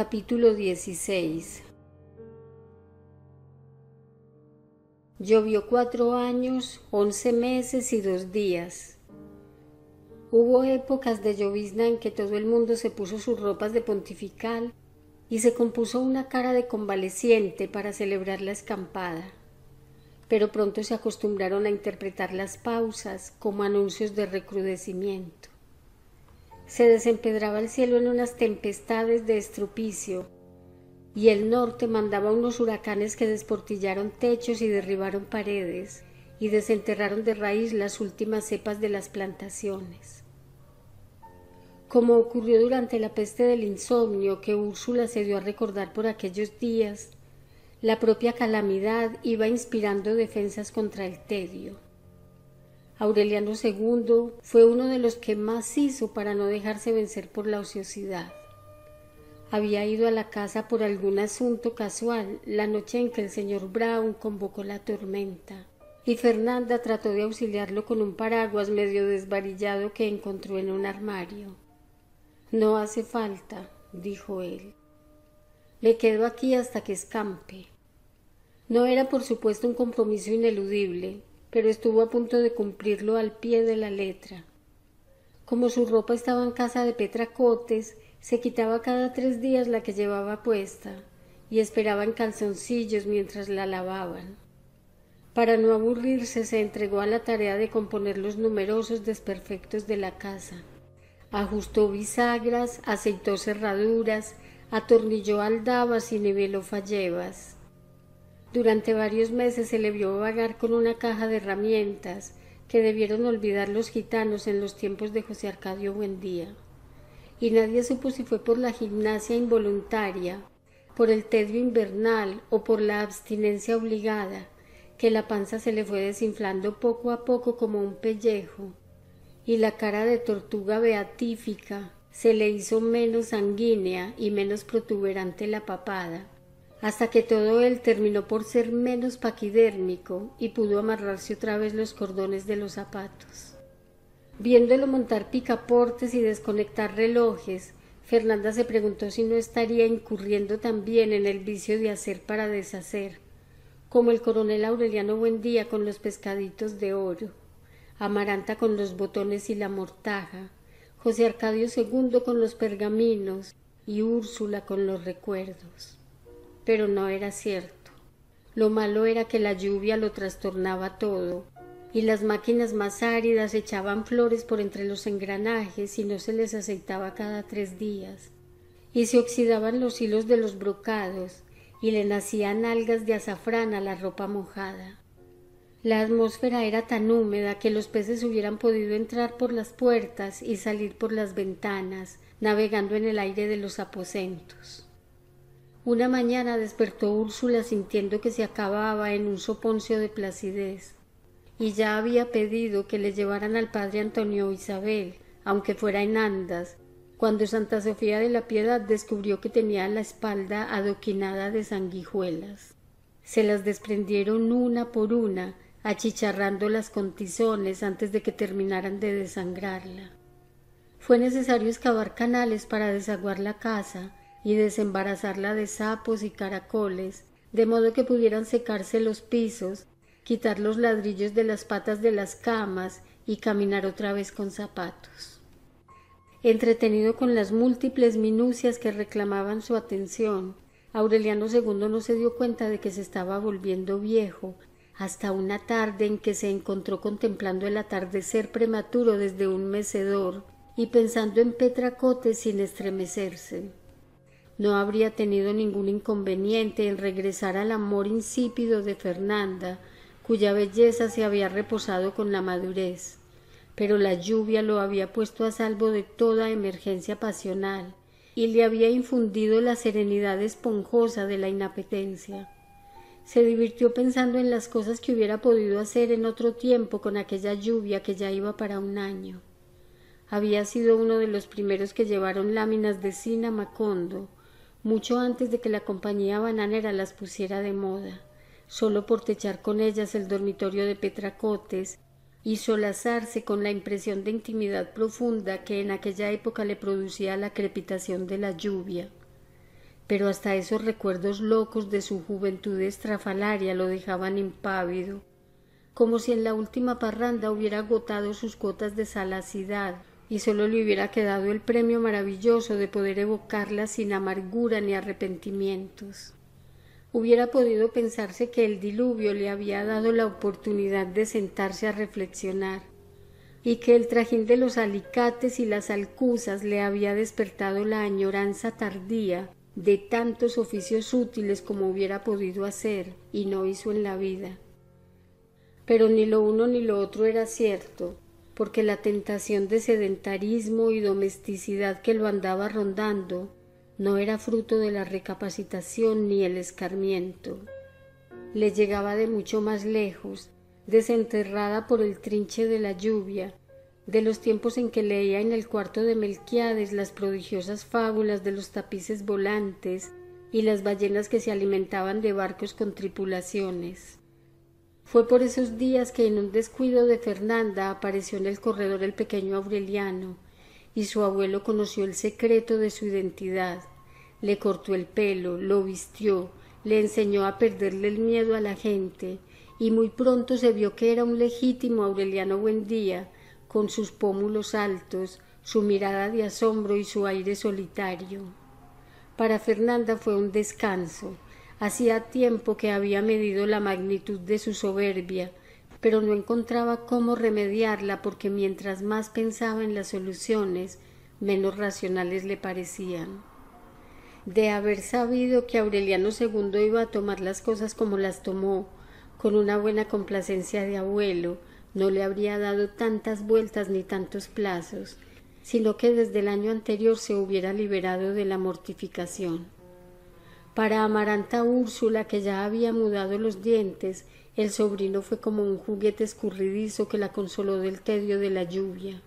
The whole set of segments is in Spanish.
Capítulo 16 Llovió cuatro años, once meses y dos días. Hubo épocas de llovizna en que todo el mundo se puso sus ropas de pontifical y se compuso una cara de convaleciente para celebrar la escampada. Pero pronto se acostumbraron a interpretar las pausas como anuncios de recrudecimiento. Se desempedraba el cielo en unas tempestades de estrupicio, y el norte mandaba unos huracanes que desportillaron techos y derribaron paredes, y desenterraron de raíz las últimas cepas de las plantaciones. Como ocurrió durante la peste del insomnio que Úrsula se dio a recordar por aquellos días, la propia calamidad iba inspirando defensas contra el tedio. Aureliano II fue uno de los que más hizo para no dejarse vencer por la ociosidad. Había ido a la casa por algún asunto casual la noche en que el señor Brown convocó la tormenta, y Fernanda trató de auxiliarlo con un paraguas medio desvarillado que encontró en un armario. No hace falta, dijo él. Me quedo aquí hasta que escampe. No era por supuesto un compromiso ineludible, pero estuvo a punto de cumplirlo al pie de la letra. Como su ropa estaba en casa de Petracotes, se quitaba cada tres días la que llevaba puesta y esperaba en calzoncillos mientras la lavaban. Para no aburrirse se entregó a la tarea de componer los numerosos desperfectos de la casa. Ajustó bisagras, aceitó cerraduras, atornilló aldabas y niveló fallebas. Durante varios meses se le vio vagar con una caja de herramientas que debieron olvidar los gitanos en los tiempos de José Arcadio Buendía. Y nadie supo si fue por la gimnasia involuntaria, por el tedio invernal o por la abstinencia obligada, que la panza se le fue desinflando poco a poco como un pellejo, y la cara de tortuga beatífica se le hizo menos sanguínea y menos protuberante la papada hasta que todo él terminó por ser menos paquidérmico y pudo amarrarse otra vez los cordones de los zapatos. Viéndolo montar picaportes y desconectar relojes, Fernanda se preguntó si no estaría incurriendo también en el vicio de hacer para deshacer, como el coronel Aureliano Buendía con los pescaditos de oro, Amaranta con los botones y la mortaja, José Arcadio II con los pergaminos y Úrsula con los recuerdos pero no era cierto. Lo malo era que la lluvia lo trastornaba todo, y las máquinas más áridas echaban flores por entre los engranajes y no se les aceitaba cada tres días, y se oxidaban los hilos de los brocados, y le nacían algas de azafrán a la ropa mojada. La atmósfera era tan húmeda que los peces hubieran podido entrar por las puertas y salir por las ventanas, navegando en el aire de los aposentos. Una mañana despertó Úrsula sintiendo que se acababa en un soponcio de placidez, y ya había pedido que le llevaran al padre Antonio Isabel, aunque fuera en andas, cuando Santa Sofía de la Piedad descubrió que tenía la espalda adoquinada de sanguijuelas. Se las desprendieron una por una, achicharrándolas con tizones antes de que terminaran de desangrarla. Fue necesario excavar canales para desaguar la casa, y desembarazarla de sapos y caracoles, de modo que pudieran secarse los pisos, quitar los ladrillos de las patas de las camas y caminar otra vez con zapatos. Entretenido con las múltiples minucias que reclamaban su atención, Aureliano II no se dio cuenta de que se estaba volviendo viejo hasta una tarde en que se encontró contemplando el atardecer prematuro desde un mecedor y pensando en Petracote sin estremecerse no habría tenido ningún inconveniente en regresar al amor insípido de Fernanda, cuya belleza se había reposado con la madurez, pero la lluvia lo había puesto a salvo de toda emergencia pasional y le había infundido la serenidad esponjosa de la inapetencia. Se divirtió pensando en las cosas que hubiera podido hacer en otro tiempo con aquella lluvia que ya iba para un año. Había sido uno de los primeros que llevaron láminas de Sina Macondo, mucho antes de que la compañía bananera las pusiera de moda, solo por techar con ellas el dormitorio de Petracotes y solazarse con la impresión de intimidad profunda que en aquella época le producía la crepitación de la lluvia. pero hasta esos recuerdos locos de su juventud estrafalaria lo dejaban impávido, como si en la última parranda hubiera agotado sus cuotas de salacidad y sólo le hubiera quedado el premio maravilloso de poder evocarla sin amargura ni arrepentimientos. Hubiera podido pensarse que el diluvio le había dado la oportunidad de sentarse a reflexionar, y que el trajín de los alicates y las alcuzas le había despertado la añoranza tardía de tantos oficios útiles como hubiera podido hacer y no hizo en la vida. Pero ni lo uno ni lo otro era cierto, porque la tentación de sedentarismo y domesticidad que lo andaba rondando no era fruto de la recapacitación ni el escarmiento. Le llegaba de mucho más lejos, desenterrada por el trinche de la lluvia, de los tiempos en que leía en el cuarto de Melquiades las prodigiosas fábulas de los tapices volantes y las ballenas que se alimentaban de barcos con tripulaciones. Fue por esos días que en un descuido de Fernanda apareció en el corredor el pequeño Aureliano, y su abuelo conoció el secreto de su identidad. Le cortó el pelo, lo vistió, le enseñó a perderle el miedo a la gente, y muy pronto se vio que era un legítimo Aureliano Buendía, con sus pómulos altos, su mirada de asombro y su aire solitario. Para Fernanda fue un descanso. Hacía tiempo que había medido la magnitud de su soberbia, pero no encontraba cómo remediarla porque mientras más pensaba en las soluciones, menos racionales le parecían. De haber sabido que Aureliano II iba a tomar las cosas como las tomó, con una buena complacencia de abuelo, no le habría dado tantas vueltas ni tantos plazos, sino que desde el año anterior se hubiera liberado de la mortificación. Para Amaranta Úrsula, que ya había mudado los dientes, el sobrino fue como un juguete escurridizo que la consoló del tedio de la lluvia.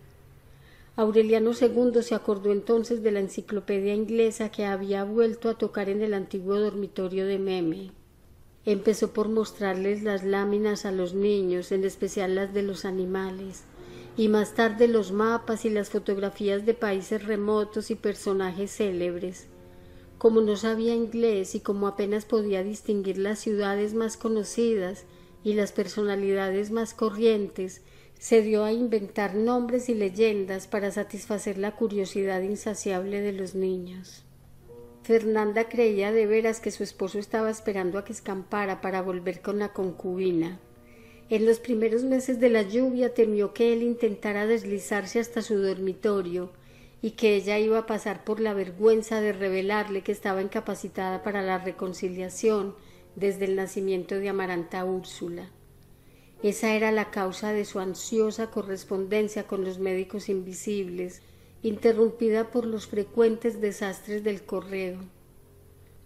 Aureliano II se acordó entonces de la enciclopedia inglesa que había vuelto a tocar en el antiguo dormitorio de Meme. Empezó por mostrarles las láminas a los niños, en especial las de los animales, y más tarde los mapas y las fotografías de países remotos y personajes célebres. Como no sabía inglés y como apenas podía distinguir las ciudades más conocidas y las personalidades más corrientes, se dio a inventar nombres y leyendas para satisfacer la curiosidad insaciable de los niños. Fernanda creía de veras que su esposo estaba esperando a que escampara para volver con la concubina. En los primeros meses de la lluvia temió que él intentara deslizarse hasta su dormitorio y que ella iba a pasar por la vergüenza de revelarle que estaba incapacitada para la reconciliación desde el nacimiento de Amaranta Úrsula. Esa era la causa de su ansiosa correspondencia con los médicos invisibles, interrumpida por los frecuentes desastres del correo.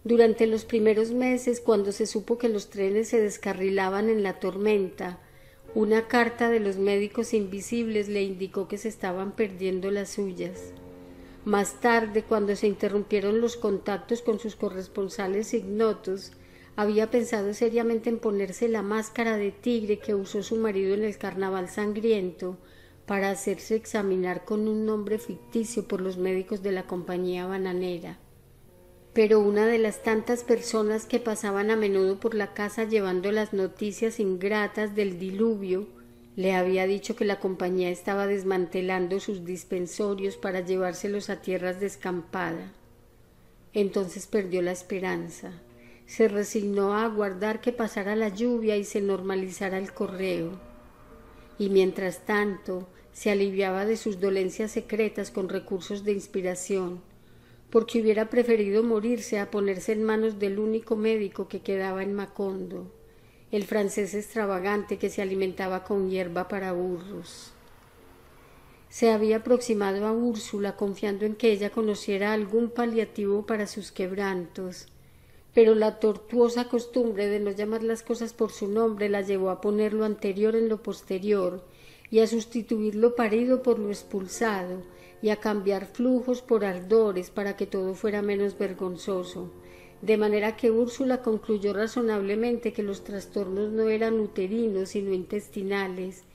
Durante los primeros meses, cuando se supo que los trenes se descarrilaban en la tormenta, una carta de los médicos invisibles le indicó que se estaban perdiendo las suyas. Más tarde, cuando se interrumpieron los contactos con sus corresponsales ignotos, había pensado seriamente en ponerse la máscara de tigre que usó su marido en el carnaval sangriento para hacerse examinar con un nombre ficticio por los médicos de la compañía bananera. Pero una de las tantas personas que pasaban a menudo por la casa llevando las noticias ingratas del diluvio le había dicho que la compañía estaba desmantelando sus dispensorios para llevárselos a tierras de escampada. Entonces perdió la esperanza. Se resignó a aguardar que pasara la lluvia y se normalizara el correo. Y mientras tanto, se aliviaba de sus dolencias secretas con recursos de inspiración, porque hubiera preferido morirse a ponerse en manos del único médico que quedaba en Macondo, el francés extravagante que se alimentaba con hierba para burros. Se había aproximado a Úrsula confiando en que ella conociera algún paliativo para sus quebrantos, pero la tortuosa costumbre de no llamar las cosas por su nombre la llevó a poner lo anterior en lo posterior y a sustituir lo parido por lo expulsado, y a cambiar flujos por ardores para que todo fuera menos vergonzoso, de manera que Úrsula concluyó razonablemente que los trastornos no eran uterinos sino intestinales,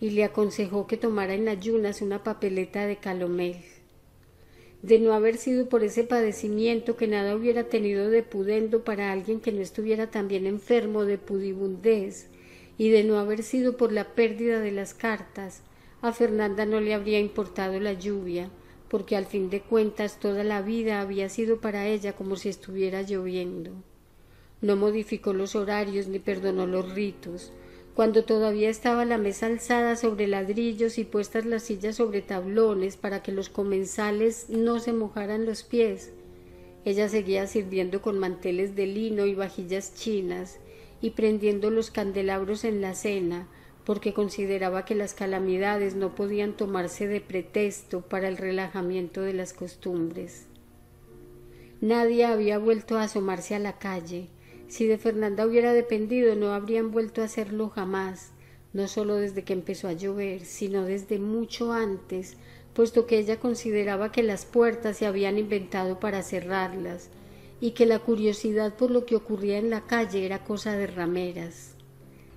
y le aconsejó que tomara en ayunas una papeleta de calomel. de no haber sido por ese padecimiento que nada hubiera tenido de pudendo para alguien que no estuviera también enfermo de pudibundez, y de no haber sido por la pérdida de las cartas, a Fernanda no le habría importado la lluvia, porque al fin de cuentas toda la vida había sido para ella como si estuviera lloviendo. No modificó los horarios ni perdonó los ritos, cuando todavía estaba la mesa alzada sobre ladrillos y puestas las sillas sobre tablones para que los comensales no se mojaran los pies. Ella seguía sirviendo con manteles de lino y vajillas chinas y prendiendo los candelabros en la cena, porque consideraba que las calamidades no podían tomarse de pretexto para el relajamiento de las costumbres. Nadie había vuelto a asomarse a la calle, si de Fernanda hubiera dependido, no habrían vuelto a hacerlo jamás, no solo desde que empezó a llover, sino desde mucho antes, puesto que ella consideraba que las puertas se habían inventado para cerrarlas, y que la curiosidad por lo que ocurría en la calle era cosa de rameras.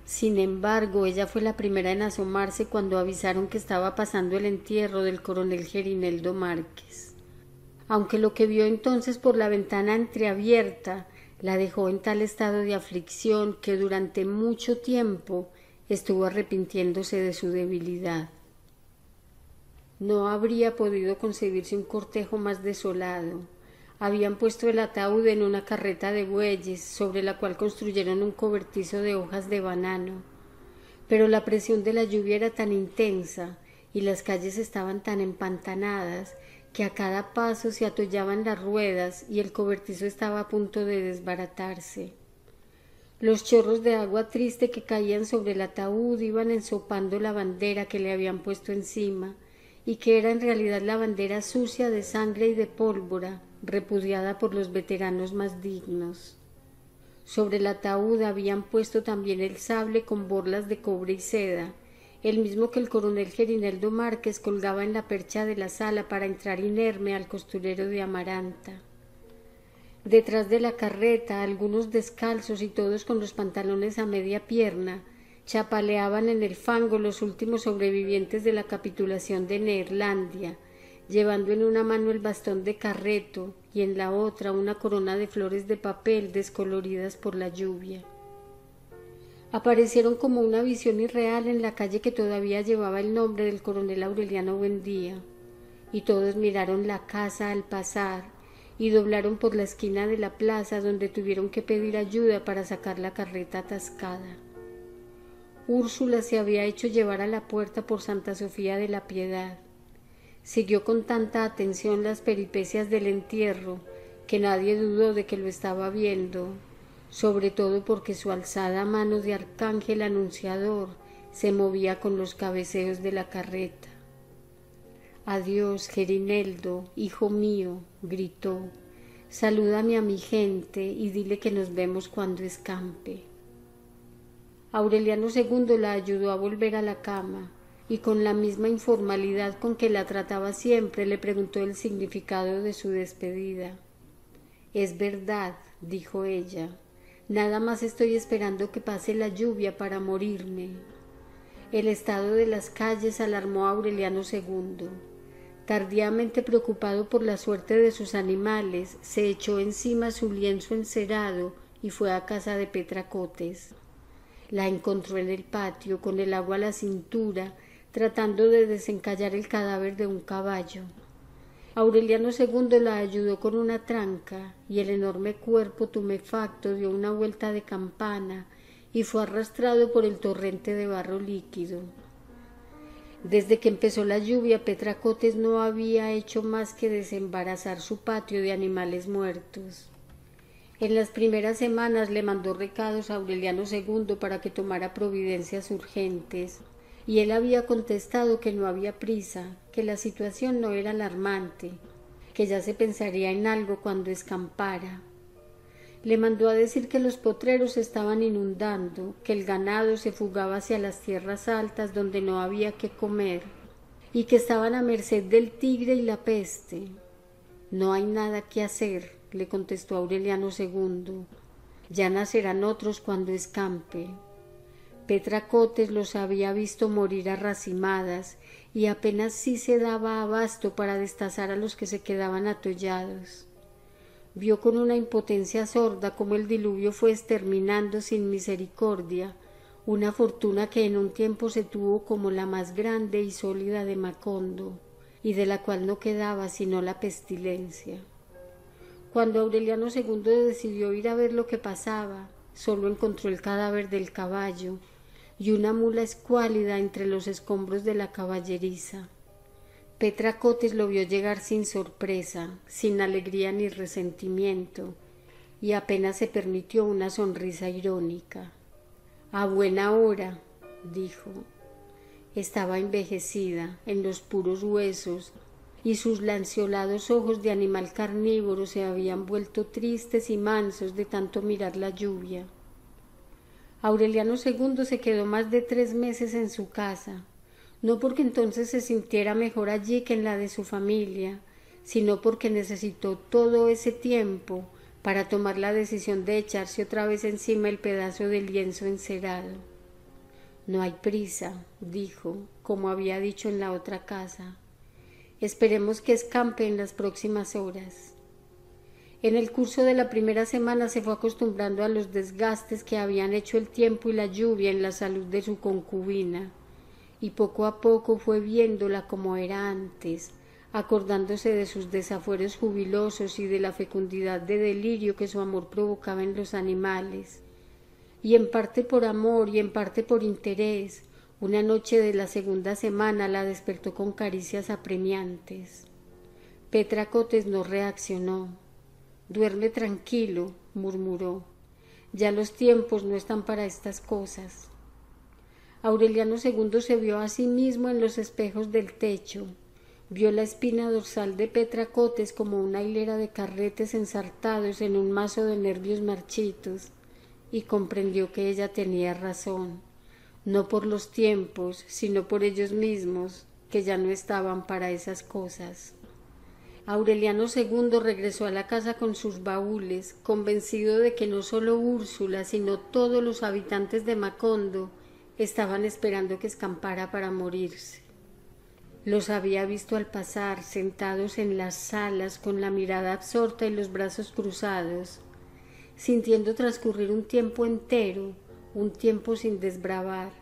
Sin embargo, ella fue la primera en asomarse cuando avisaron que estaba pasando el entierro del coronel Gerineldo Márquez. Aunque lo que vio entonces por la ventana entreabierta la dejó en tal estado de aflicción que durante mucho tiempo estuvo arrepintiéndose de su debilidad. No habría podido concebirse un cortejo más desolado. Habían puesto el ataúd en una carreta de bueyes, sobre la cual construyeron un cobertizo de hojas de banano. Pero la presión de la lluvia era tan intensa y las calles estaban tan empantanadas que a cada paso se atollaban las ruedas y el cobertizo estaba a punto de desbaratarse. Los chorros de agua triste que caían sobre el ataúd iban ensopando la bandera que le habían puesto encima, y que era en realidad la bandera sucia de sangre y de pólvora, repudiada por los veteranos más dignos. Sobre el ataúd habían puesto también el sable con borlas de cobre y seda, el mismo que el coronel Gerineldo Márquez colgaba en la percha de la sala para entrar inerme al costurero de Amaranta. Detrás de la carreta, algunos descalzos y todos con los pantalones a media pierna, chapaleaban en el fango los últimos sobrevivientes de la capitulación de Neerlandia, llevando en una mano el bastón de carreto y en la otra una corona de flores de papel descoloridas por la lluvia aparecieron como una visión irreal en la calle que todavía llevaba el nombre del coronel Aureliano Buendía, y todos miraron la casa al pasar y doblaron por la esquina de la plaza donde tuvieron que pedir ayuda para sacar la carreta atascada. Úrsula se había hecho llevar a la puerta por Santa Sofía de la Piedad. Siguió con tanta atención las peripecias del entierro que nadie dudó de que lo estaba viendo sobre todo porque su alzada mano de arcángel anunciador se movía con los cabeceos de la carreta. Adiós, Gerineldo, hijo mío, gritó. Salúdame a mi gente y dile que nos vemos cuando escampe. Aureliano II la ayudó a volver a la cama y con la misma informalidad con que la trataba siempre le preguntó el significado de su despedida. Es verdad, dijo ella, Nada más estoy esperando que pase la lluvia para morirme. El estado de las calles alarmó a Aureliano II. Tardíamente preocupado por la suerte de sus animales, se echó encima su lienzo encerado y fue a casa de Petracotes. La encontró en el patio con el agua a la cintura, tratando de desencallar el cadáver de un caballo. Aureliano II la ayudó con una tranca y el enorme cuerpo tumefacto dio una vuelta de campana y fue arrastrado por el torrente de barro líquido. Desde que empezó la lluvia, Petracotes no había hecho más que desembarazar su patio de animales muertos. En las primeras semanas le mandó recados a Aureliano II para que tomara providencias urgentes y él había contestado que no había prisa, que la situación no era alarmante, que ya se pensaría en algo cuando escampara. Le mandó a decir que los potreros estaban inundando, que el ganado se fugaba hacia las tierras altas donde no había que comer, y que estaban a merced del tigre y la peste. No hay nada que hacer, le contestó Aureliano II. Ya nacerán otros cuando escampe Petra Cotes los había visto morir arracimadas y apenas sí se daba abasto para destazar a los que se quedaban atollados. Vio con una impotencia sorda cómo el diluvio fue exterminando sin misericordia una fortuna que en un tiempo se tuvo como la más grande y sólida de Macondo, y de la cual no quedaba sino la pestilencia. Cuando Aureliano II decidió ir a ver lo que pasaba, solo encontró el cadáver del caballo y una mula escuálida entre los escombros de la caballeriza. Petra Cotes lo vio llegar sin sorpresa, sin alegría ni resentimiento, y apenas se permitió una sonrisa irónica. A buena hora, dijo. Estaba envejecida en los puros huesos y sus lanceolados ojos de animal carnívoro se habían vuelto tristes y mansos de tanto mirar la lluvia. Aureliano II se quedó más de tres meses en su casa, no porque entonces se sintiera mejor allí que en la de su familia, sino porque necesitó todo ese tiempo para tomar la decisión de echarse otra vez encima el pedazo de lienzo encerado. No hay prisa, dijo, como había dicho en la otra casa. Esperemos que escampe en las próximas horas. En el curso de la primera semana se fue acostumbrando a los desgastes que habían hecho el tiempo y la lluvia en la salud de su concubina, y poco a poco fue viéndola como era antes, acordándose de sus desafueros jubilosos y de la fecundidad de delirio que su amor provocaba en los animales. Y en parte por amor y en parte por interés, una noche de la segunda semana la despertó con caricias apremiantes. Petra Cotes no reaccionó. Duerme tranquilo, murmuró. Ya los tiempos no están para estas cosas. Aureliano II se vio a sí mismo en los espejos del techo. Vio la espina dorsal de Petra Cotes como una hilera de carretes ensartados en un mazo de nervios marchitos y comprendió que ella tenía razón no por los tiempos, sino por ellos mismos, que ya no estaban para esas cosas. Aureliano II regresó a la casa con sus baúles, convencido de que no solo Úrsula, sino todos los habitantes de Macondo estaban esperando que escampara para morirse. Los había visto al pasar, sentados en las salas, con la mirada absorta y los brazos cruzados, sintiendo transcurrir un tiempo entero, un tiempo sin desbravar,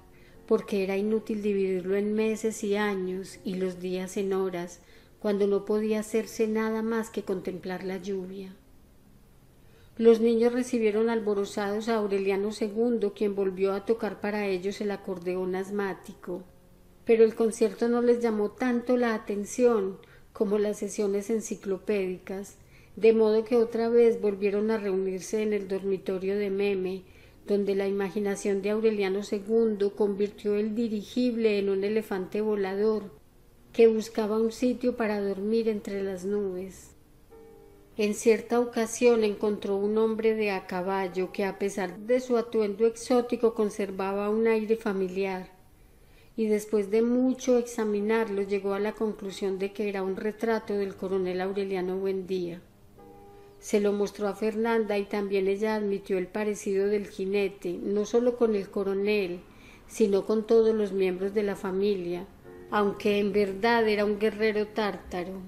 porque era inútil dividirlo en meses y años y los días en horas, cuando no podía hacerse nada más que contemplar la lluvia. Los niños recibieron alborozados a Aureliano II, quien volvió a tocar para ellos el acordeón asmático. Pero el concierto no les llamó tanto la atención como las sesiones enciclopédicas, de modo que otra vez volvieron a reunirse en el dormitorio de Meme, donde la imaginación de Aureliano II convirtió el dirigible en un elefante volador que buscaba un sitio para dormir entre las nubes. En cierta ocasión encontró un hombre de a caballo que a pesar de su atuendo exótico conservaba un aire familiar, y después de mucho examinarlo llegó a la conclusión de que era un retrato del coronel Aureliano Buendía. Se lo mostró a Fernanda y también ella admitió el parecido del jinete, no solo con el coronel, sino con todos los miembros de la familia, aunque en verdad era un guerrero tártaro.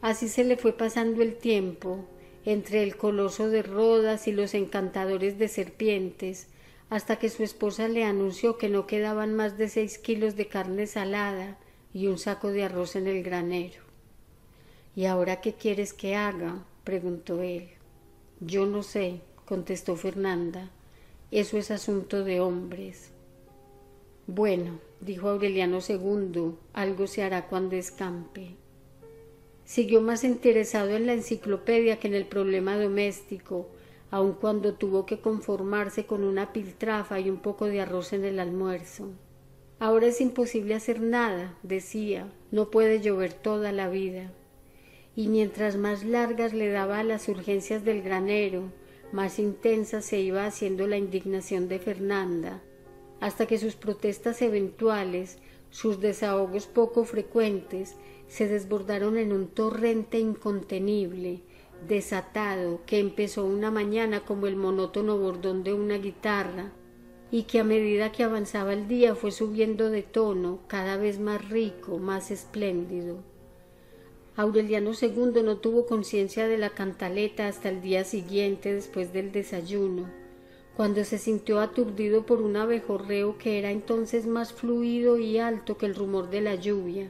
Así se le fue pasando el tiempo, entre el coloso de Rodas y los encantadores de serpientes, hasta que su esposa le anunció que no quedaban más de seis kilos de carne salada y un saco de arroz en el granero. ¿Y ahora qué quieres que haga? preguntó él. Yo no sé, contestó Fernanda. Eso es asunto de hombres. Bueno, dijo Aureliano II, algo se hará cuando escampe. Siguió más interesado en la enciclopedia que en el problema doméstico, aun cuando tuvo que conformarse con una piltrafa y un poco de arroz en el almuerzo. Ahora es imposible hacer nada, decía, no puede llover toda la vida y mientras más largas le daba a las urgencias del granero, más intensa se iba haciendo la indignación de Fernanda, hasta que sus protestas eventuales, sus desahogos poco frecuentes, se desbordaron en un torrente incontenible, desatado, que empezó una mañana como el monótono bordón de una guitarra, y que a medida que avanzaba el día fue subiendo de tono, cada vez más rico, más espléndido. Aureliano II no tuvo conciencia de la cantaleta hasta el día siguiente después del desayuno, cuando se sintió aturdido por un abejorreo que era entonces más fluido y alto que el rumor de la lluvia.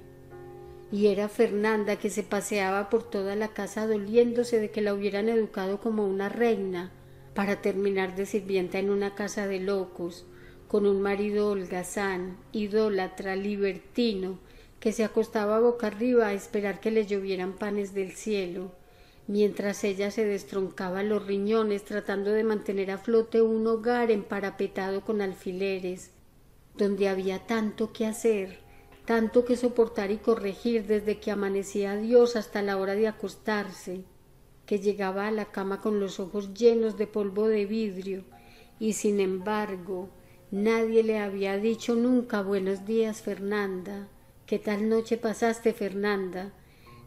Y era Fernanda que se paseaba por toda la casa doliéndose de que la hubieran educado como una reina, para terminar de sirvienta en una casa de locos, con un marido holgazán, idólatra, libertino, que se acostaba boca arriba a esperar que le llovieran panes del cielo, mientras ella se destroncaba los riñones tratando de mantener a flote un hogar emparapetado con alfileres, donde había tanto que hacer, tanto que soportar y corregir desde que amanecía Dios hasta la hora de acostarse, que llegaba a la cama con los ojos llenos de polvo de vidrio, y sin embargo nadie le había dicho nunca buenos días Fernanda, ¿qué tal noche pasaste Fernanda?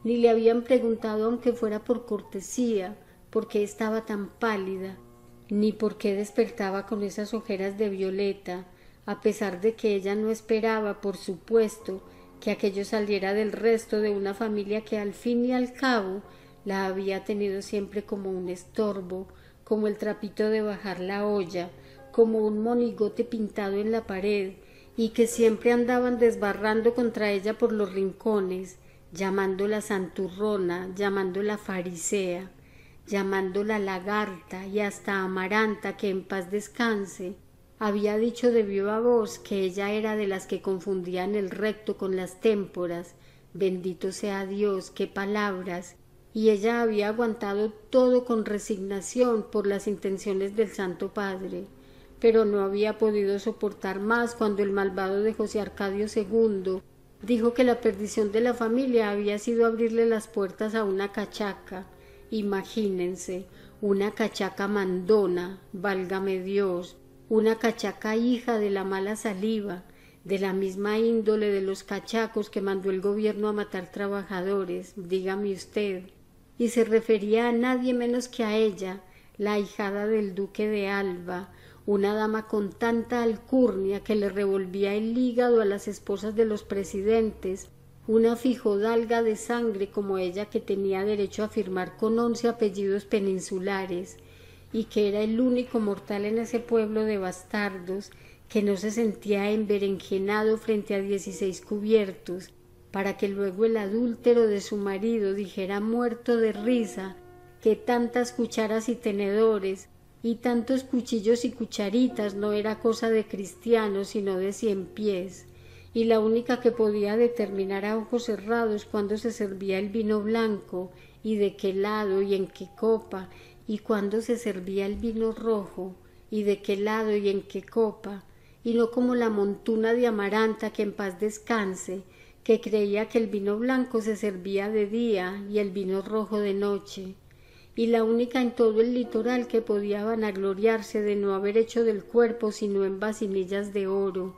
Ni le habían preguntado aunque fuera por cortesía, por qué estaba tan pálida, ni por qué despertaba con esas ojeras de violeta, a pesar de que ella no esperaba, por supuesto, que aquello saliera del resto de una familia que al fin y al cabo la había tenido siempre como un estorbo, como el trapito de bajar la olla, como un monigote pintado en la pared, y que siempre andaban desbarrando contra ella por los rincones, llamándola santurrona, llamándola farisea, llamándola lagarta y hasta amaranta que en paz descanse, había dicho de viva voz que ella era de las que confundían el recto con las témporas, bendito sea Dios, qué palabras, y ella había aguantado todo con resignación por las intenciones del Santo Padre, pero no había podido soportar más cuando el malvado de José Arcadio II dijo que la perdición de la familia había sido abrirle las puertas a una cachaca. Imagínense, una cachaca mandona, válgame Dios, una cachaca hija de la mala saliva, de la misma índole de los cachacos que mandó el gobierno a matar trabajadores, dígame usted y se refería a nadie menos que a ella, la ahijada del duque de Alba, una dama con tanta alcurnia que le revolvía el hígado a las esposas de los presidentes, una fijodalga de sangre como ella que tenía derecho a firmar con once apellidos peninsulares, y que era el único mortal en ese pueblo de bastardos que no se sentía emberenjenado frente a dieciséis cubiertos, para que luego el adúltero de su marido dijera muerto de risa que tantas cucharas y tenedores y tantos cuchillos y cucharitas no era cosa de cristianos sino de cien pies, y la única que podía determinar a ojos cerrados cuándo se servía el vino blanco y de qué lado y en qué copa, y cuándo se servía el vino rojo y de qué lado y en qué copa, y no como la montuna de amaranta que en paz descanse, que creía que el vino blanco se servía de día y el vino rojo de noche, y la única en todo el litoral que podía vanagloriarse de no haber hecho del cuerpo sino en vasinillas de oro,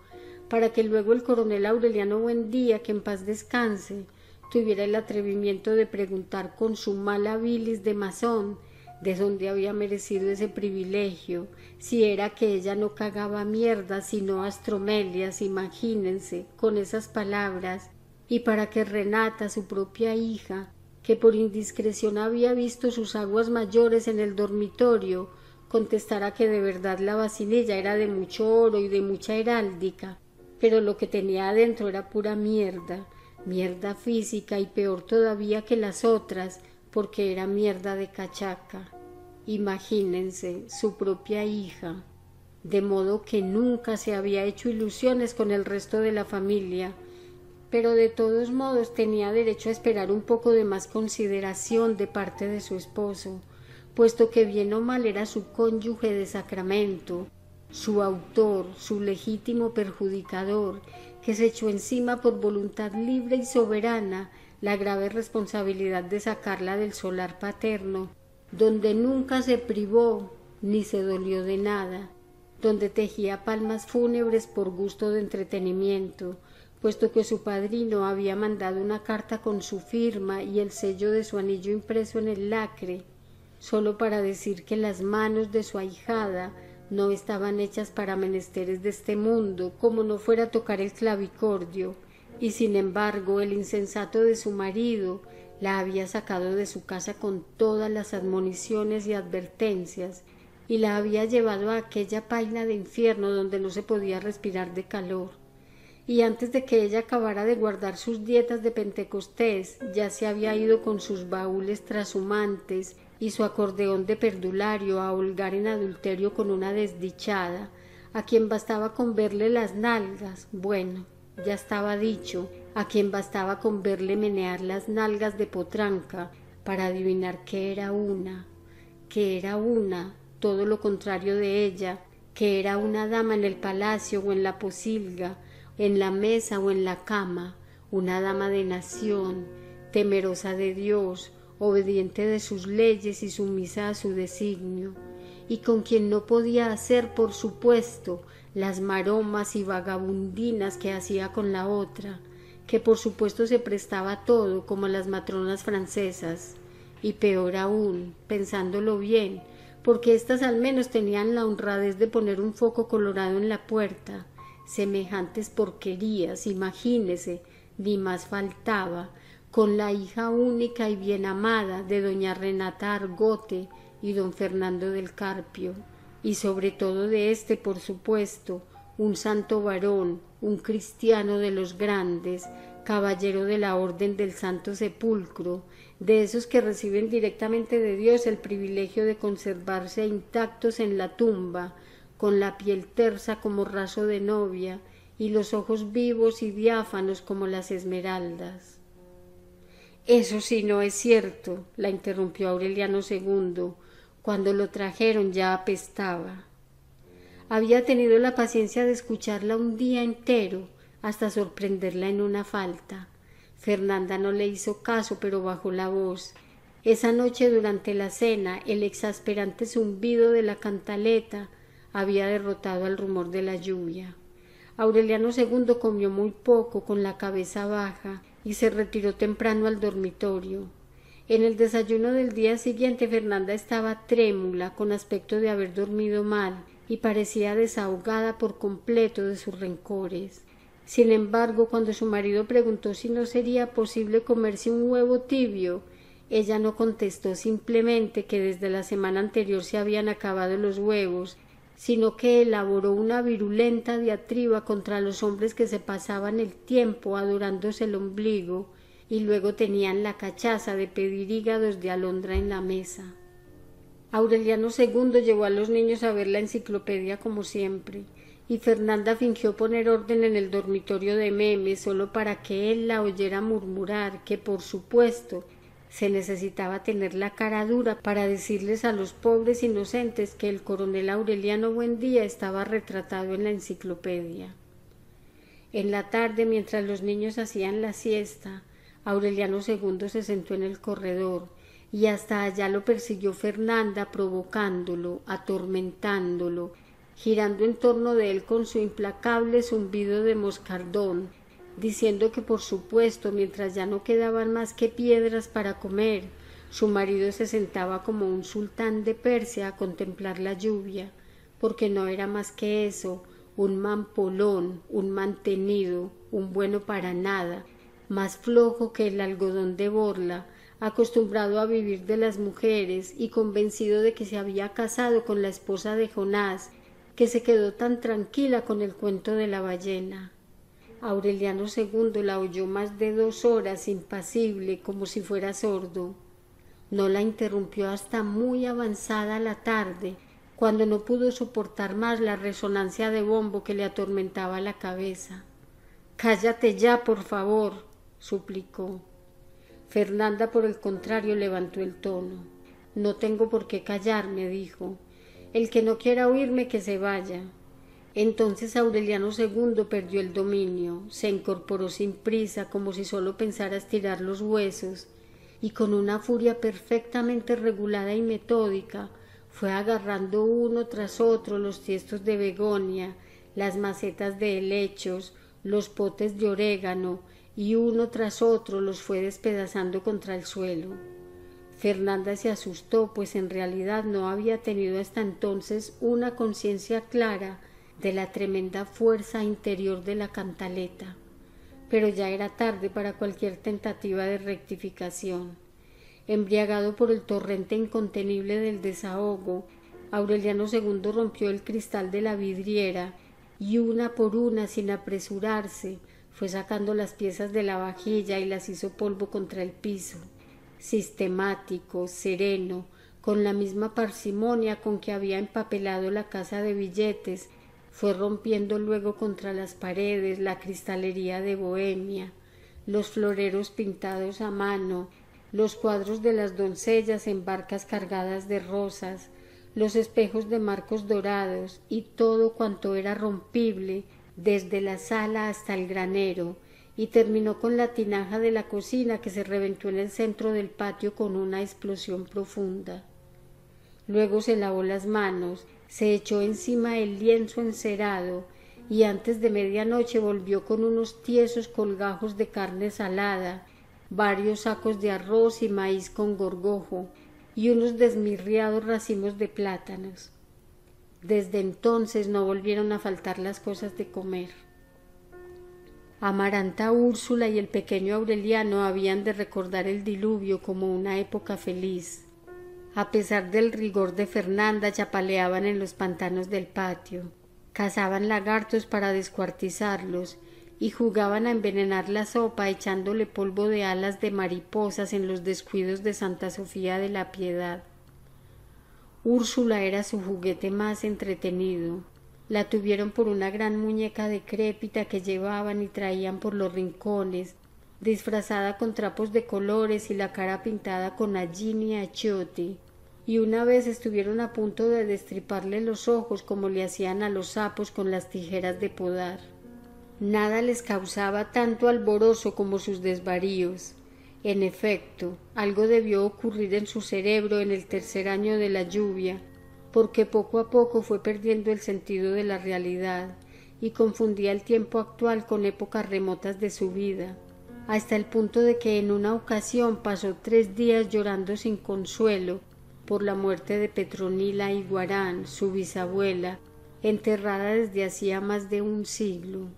para que luego el coronel Aureliano Buendía, que en paz descanse, tuviera el atrevimiento de preguntar con su mala bilis de masón de dónde había merecido ese privilegio, si era que ella no cagaba mierda sino astromelias, imagínense, con esas palabras, y para que Renata, su propia hija, que por indiscreción había visto sus aguas mayores en el dormitorio, contestara que de verdad la vasinilla era de mucho oro y de mucha heráldica, pero lo que tenía adentro era pura mierda, mierda física y peor todavía que las otras, porque era mierda de cachaca. Imagínense, su propia hija. De modo que nunca se había hecho ilusiones con el resto de la familia, pero de todos modos tenía derecho a esperar un poco de más consideración de parte de su esposo, puesto que bien o mal era su cónyuge de sacramento, su autor, su legítimo perjudicador, que se echó encima por voluntad libre y soberana la grave responsabilidad de sacarla del solar paterno, donde nunca se privó ni se dolió de nada, donde tejía palmas fúnebres por gusto de entretenimiento, puesto que su padrino había mandado una carta con su firma y el sello de su anillo impreso en el lacre, solo para decir que las manos de su ahijada no estaban hechas para menesteres de este mundo, como no fuera tocar el clavicordio, y sin embargo el insensato de su marido la había sacado de su casa con todas las admoniciones y advertencias, y la había llevado a aquella paila de infierno donde no se podía respirar de calor. Y antes de que ella acabara de guardar sus dietas de Pentecostés, ya se había ido con sus baúles trashumantes y su acordeón de perdulario a holgar en adulterio con una desdichada, a quien bastaba con verle las nalgas, bueno, ya estaba dicho, a quien bastaba con verle menear las nalgas de potranca para adivinar que era una, que era una, todo lo contrario de ella, que era una dama en el palacio o en la posilga, en la mesa o en la cama, una dama de nación, temerosa de Dios, obediente de sus leyes y sumisa a su designio, y con quien no podía hacer, por supuesto, las maromas y vagabundinas que hacía con la otra, que por supuesto se prestaba todo como las matronas francesas, y peor aún, pensándolo bien, porque éstas al menos tenían la honradez de poner un foco colorado en la puerta, semejantes porquerías, imagínese, ni más faltaba, con la hija única y bien amada de doña Renata Argote y don Fernando del Carpio, y sobre todo de éste, por supuesto, un santo varón, un cristiano de los grandes, caballero de la Orden del Santo Sepulcro, de esos que reciben directamente de Dios el privilegio de conservarse intactos en la tumba, con la piel tersa como raso de novia y los ojos vivos y diáfanos como las esmeraldas. Eso sí no es cierto, la interrumpió Aureliano II. Cuando lo trajeron ya apestaba. Había tenido la paciencia de escucharla un día entero, hasta sorprenderla en una falta. Fernanda no le hizo caso, pero bajó la voz. Esa noche durante la cena el exasperante zumbido de la cantaleta había derrotado al rumor de la lluvia. Aureliano II comió muy poco, con la cabeza baja, y se retiró temprano al dormitorio. En el desayuno del día siguiente Fernanda estaba trémula, con aspecto de haber dormido mal, y parecía desahogada por completo de sus rencores. Sin embargo, cuando su marido preguntó si no sería posible comerse un huevo tibio, ella no contestó simplemente que desde la semana anterior se habían acabado los huevos sino que elaboró una virulenta diatriba contra los hombres que se pasaban el tiempo adorándose el ombligo y luego tenían la cachaza de pedir hígados de alondra en la mesa. Aureliano II llevó a los niños a ver la enciclopedia como siempre, y Fernanda fingió poner orden en el dormitorio de Meme solo para que él la oyera murmurar que, por supuesto, se necesitaba tener la cara dura para decirles a los pobres inocentes que el coronel Aureliano Buendía estaba retratado en la enciclopedia. En la tarde, mientras los niños hacían la siesta, Aureliano II se sentó en el corredor y hasta allá lo persiguió Fernanda provocándolo, atormentándolo, girando en torno de él con su implacable zumbido de moscardón, diciendo que por supuesto mientras ya no quedaban más que piedras para comer, su marido se sentaba como un sultán de Persia a contemplar la lluvia, porque no era más que eso, un mampolón, un mantenido, un bueno para nada, más flojo que el algodón de borla, acostumbrado a vivir de las mujeres y convencido de que se había casado con la esposa de Jonás, que se quedó tan tranquila con el cuento de la ballena. Aureliano II la oyó más de dos horas impasible como si fuera sordo. No la interrumpió hasta muy avanzada la tarde, cuando no pudo soportar más la resonancia de bombo que le atormentaba la cabeza. Cállate ya, por favor, suplicó. Fernanda, por el contrario, levantó el tono. No tengo por qué callarme, dijo. El que no quiera oírme, que se vaya. Entonces Aureliano II perdió el dominio, se incorporó sin prisa como si solo pensara estirar los huesos, y con una furia perfectamente regulada y metódica fue agarrando uno tras otro los tiestos de begonia, las macetas de helechos, los potes de orégano, y uno tras otro los fue despedazando contra el suelo. Fernanda se asustó, pues en realidad no había tenido hasta entonces una conciencia clara de la tremenda fuerza interior de la cantaleta. Pero ya era tarde para cualquier tentativa de rectificación. Embriagado por el torrente incontenible del desahogo, Aureliano II rompió el cristal de la vidriera y una por una, sin apresurarse, fue sacando las piezas de la vajilla y las hizo polvo contra el piso sistemático, sereno, con la misma parsimonia con que había empapelado la casa de billetes, fue rompiendo luego contra las paredes la cristalería de Bohemia, los floreros pintados a mano, los cuadros de las doncellas en barcas cargadas de rosas, los espejos de marcos dorados y todo cuanto era rompible, desde la sala hasta el granero, y terminó con la tinaja de la cocina que se reventó en el centro del patio con una explosión profunda. Luego se lavó las manos, se echó encima el lienzo encerado y antes de medianoche volvió con unos tiesos colgajos de carne salada, varios sacos de arroz y maíz con gorgojo y unos desmirriados racimos de plátanos. Desde entonces no volvieron a faltar las cosas de comer. Amaranta Úrsula y el pequeño Aureliano habían de recordar el diluvio como una época feliz. A pesar del rigor de Fernanda, chapaleaban en los pantanos del patio, cazaban lagartos para descuartizarlos y jugaban a envenenar la sopa echándole polvo de alas de mariposas en los descuidos de Santa Sofía de la Piedad. Úrsula era su juguete más entretenido. La tuvieron por una gran muñeca decrépita que llevaban y traían por los rincones, disfrazada con trapos de colores y la cara pintada con allín y achiote. Y una vez estuvieron a punto de destriparle los ojos como le hacían a los sapos con las tijeras de podar. Nada les causaba tanto alborozo como sus desvaríos. En efecto, algo debió ocurrir en su cerebro en el tercer año de la lluvia, porque poco a poco fue perdiendo el sentido de la realidad y confundía el tiempo actual con épocas remotas de su vida, hasta el punto de que en una ocasión pasó tres días llorando sin consuelo por la muerte de Petronila Iguarán, su bisabuela, enterrada desde hacía más de un siglo.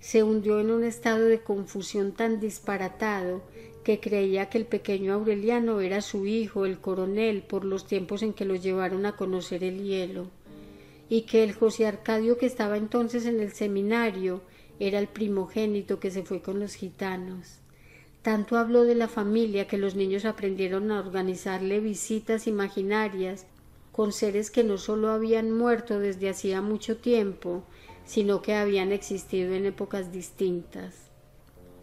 Se hundió en un estado de confusión tan disparatado que creía que el pequeño Aureliano era su hijo, el coronel, por los tiempos en que lo llevaron a conocer el hielo, y que el José Arcadio que estaba entonces en el seminario era el primogénito que se fue con los gitanos. Tanto habló de la familia que los niños aprendieron a organizarle visitas imaginarias con seres que no sólo habían muerto desde hacía mucho tiempo, sino que habían existido en épocas distintas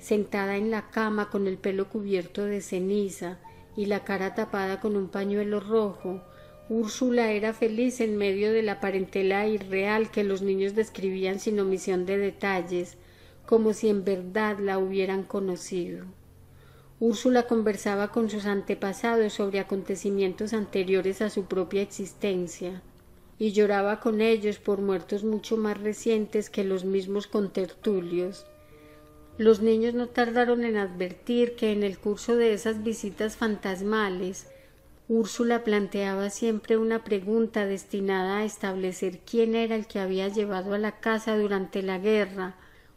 sentada en la cama con el pelo cubierto de ceniza y la cara tapada con un pañuelo rojo, Úrsula era feliz en medio de la parentela irreal que los niños describían sin omisión de detalles, como si en verdad la hubieran conocido. Úrsula conversaba con sus antepasados sobre acontecimientos anteriores a su propia existencia, y lloraba con ellos por muertos mucho más recientes que los mismos contertulios, los niños no tardaron en advertir que en el curso de esas visitas fantasmales Úrsula planteaba siempre una pregunta destinada a establecer quién era el que había llevado a la casa durante la guerra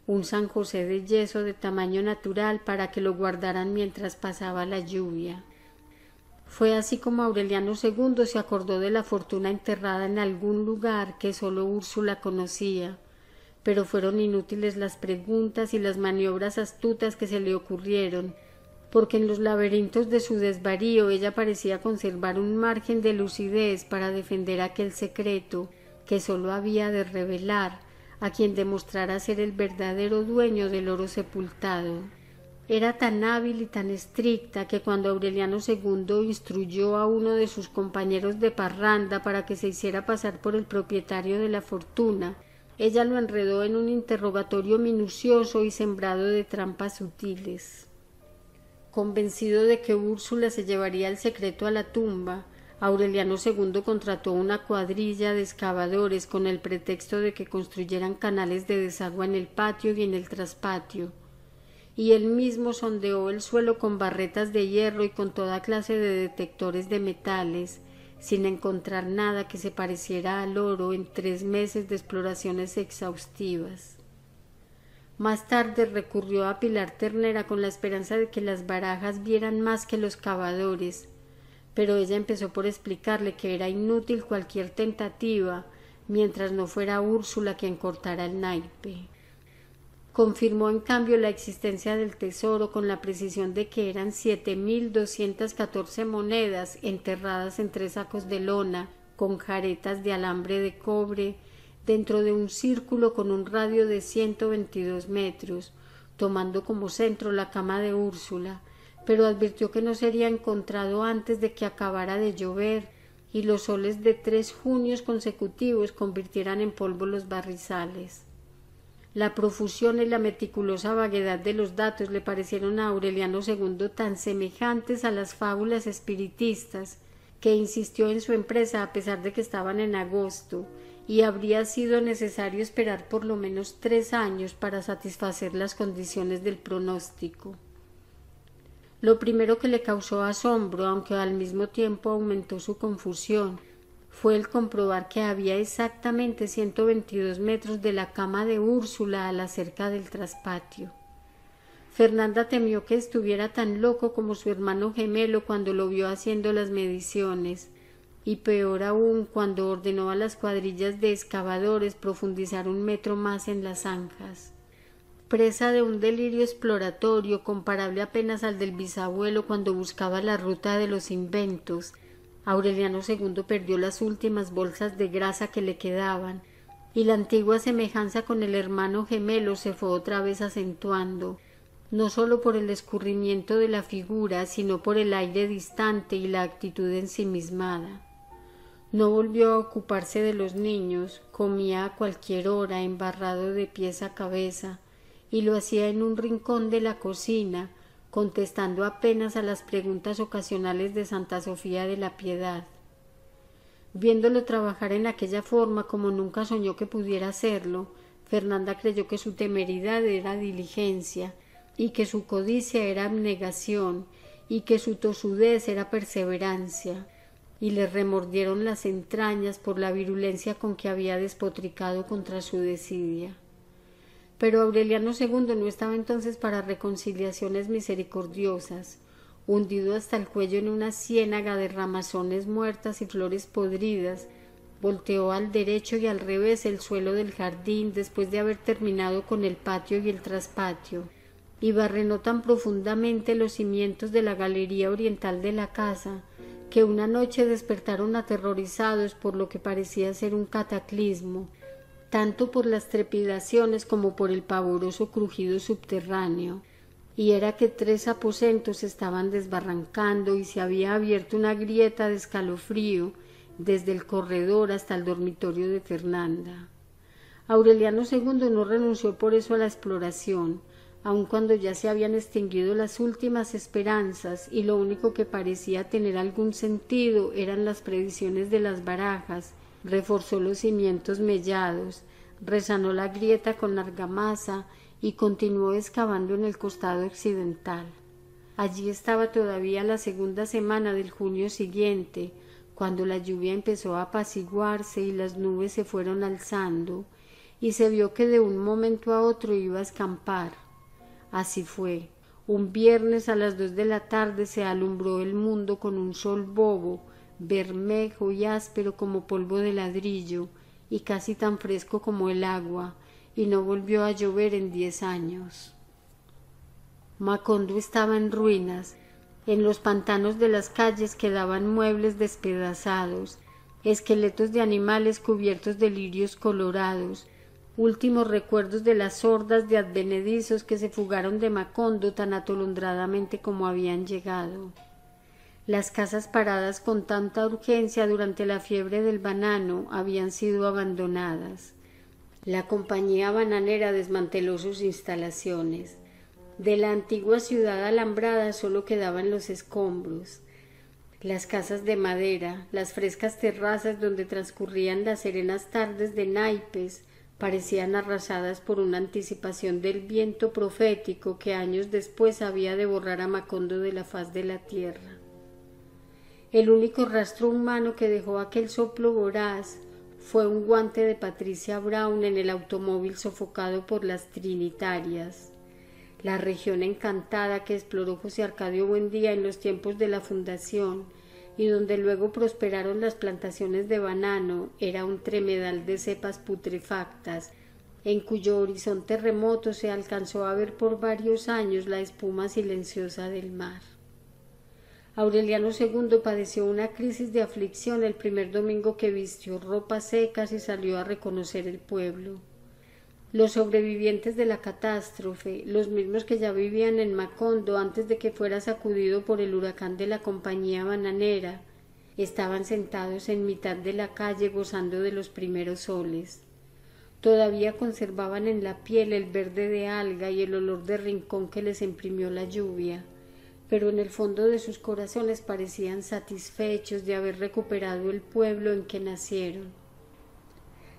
un San José de yeso de tamaño natural para que lo guardaran mientras pasaba la lluvia. Fue así como Aureliano II se acordó de la fortuna enterrada en algún lugar que sólo Úrsula conocía pero fueron inútiles las preguntas y las maniobras astutas que se le ocurrieron, porque en los laberintos de su desvarío ella parecía conservar un margen de lucidez para defender aquel secreto que sólo había de revelar a quien demostrara ser el verdadero dueño del oro sepultado. Era tan hábil y tan estricta que cuando Aureliano II instruyó a uno de sus compañeros de parranda para que se hiciera pasar por el propietario de la fortuna, ella lo enredó en un interrogatorio minucioso y sembrado de trampas sutiles. Convencido de que Úrsula se llevaría el secreto a la tumba, Aureliano II contrató una cuadrilla de excavadores con el pretexto de que construyeran canales de desagüe en el patio y en el traspatio, y él mismo sondeó el suelo con barretas de hierro y con toda clase de detectores de metales, sin encontrar nada que se pareciera al oro en tres meses de exploraciones exhaustivas. Más tarde recurrió a Pilar Ternera con la esperanza de que las barajas vieran más que los cavadores, pero ella empezó por explicarle que era inútil cualquier tentativa mientras no fuera Úrsula quien cortara el naipe. Confirmó en cambio la existencia del tesoro con la precisión de que eran siete mil doscientas catorce monedas enterradas en tres sacos de lona con jaretas de alambre de cobre dentro de un círculo con un radio de ciento veintidós metros, tomando como centro la cama de Úrsula, pero advirtió que no sería encontrado antes de que acabara de llover y los soles de tres junios consecutivos convirtieran en polvo los barrizales. La profusión y la meticulosa vaguedad de los datos le parecieron a Aureliano II tan semejantes a las fábulas espiritistas que insistió en su empresa a pesar de que estaban en agosto y habría sido necesario esperar por lo menos tres años para satisfacer las condiciones del pronóstico. Lo primero que le causó asombro, aunque al mismo tiempo aumentó su confusión, fue el comprobar que había exactamente ciento veintidós metros de la cama de Úrsula a la cerca del traspatio. Fernanda temió que estuviera tan loco como su hermano gemelo cuando lo vio haciendo las mediciones, y peor aún cuando ordenó a las cuadrillas de excavadores profundizar un metro más en las zanjas. Presa de un delirio exploratorio comparable apenas al del bisabuelo cuando buscaba la ruta de los inventos, Aureliano II perdió las últimas bolsas de grasa que le quedaban, y la antigua semejanza con el hermano gemelo se fue otra vez acentuando, no sólo por el escurrimiento de la figura, sino por el aire distante y la actitud ensimismada. No volvió a ocuparse de los niños, comía a cualquier hora embarrado de pies a cabeza, y lo hacía en un rincón de la cocina, contestando apenas a las preguntas ocasionales de Santa Sofía de la Piedad. Viéndolo trabajar en aquella forma como nunca soñó que pudiera hacerlo, Fernanda creyó que su temeridad era diligencia, y que su codicia era abnegación, y que su tosudez era perseverancia, y le remordieron las entrañas por la virulencia con que había despotricado contra su desidia. Pero Aureliano II no estaba entonces para reconciliaciones misericordiosas. Hundido hasta el cuello en una ciénaga de ramazones muertas y flores podridas, volteó al derecho y al revés el suelo del jardín después de haber terminado con el patio y el traspatio, y barrenó tan profundamente los cimientos de la galería oriental de la casa que una noche despertaron aterrorizados por lo que parecía ser un cataclismo, tanto por las trepidaciones como por el pavoroso crujido subterráneo, y era que tres aposentos estaban desbarrancando y se había abierto una grieta de escalofrío desde el corredor hasta el dormitorio de Fernanda. Aureliano II no renunció por eso a la exploración, aun cuando ya se habían extinguido las últimas esperanzas y lo único que parecía tener algún sentido eran las previsiones de las barajas reforzó los cimientos mellados, resanó la grieta con argamasa y continuó excavando en el costado occidental. Allí estaba todavía la segunda semana del junio siguiente, cuando la lluvia empezó a apaciguarse y las nubes se fueron alzando, y se vio que de un momento a otro iba a escampar. Así fue. Un viernes a las dos de la tarde se alumbró el mundo con un sol bobo bermejo y áspero como polvo de ladrillo, y casi tan fresco como el agua, y no volvió a llover en diez años. Macondo estaba en ruinas, en los pantanos de las calles quedaban muebles despedazados, esqueletos de animales cubiertos de lirios colorados, últimos recuerdos de las hordas de advenedizos que se fugaron de Macondo tan atolondradamente como habían llegado. Las casas paradas con tanta urgencia durante la fiebre del banano habían sido abandonadas. La compañía bananera desmanteló sus instalaciones. De la antigua ciudad alambrada solo quedaban los escombros. Las casas de madera, las frescas terrazas donde transcurrían las serenas tardes de naipes, parecían arrasadas por una anticipación del viento profético que años después había de borrar a Macondo de la faz de la tierra. El único rastro humano que dejó aquel soplo voraz fue un guante de Patricia Brown en el automóvil sofocado por las trinitarias. La región encantada que exploró José Arcadio Buendía en los tiempos de la fundación y donde luego prosperaron las plantaciones de banano, era un tremedal de cepas putrefactas, en cuyo horizonte remoto se alcanzó a ver por varios años la espuma silenciosa del mar. Aureliano II padeció una crisis de aflicción el primer domingo que vistió ropas secas y salió a reconocer el pueblo. Los sobrevivientes de la catástrofe, los mismos que ya vivían en Macondo antes de que fuera sacudido por el huracán de la compañía bananera, estaban sentados en mitad de la calle gozando de los primeros soles. Todavía conservaban en la piel el verde de alga y el olor de rincón que les imprimió la lluvia, pero en el fondo de sus corazones parecían satisfechos de haber recuperado el pueblo en que nacieron.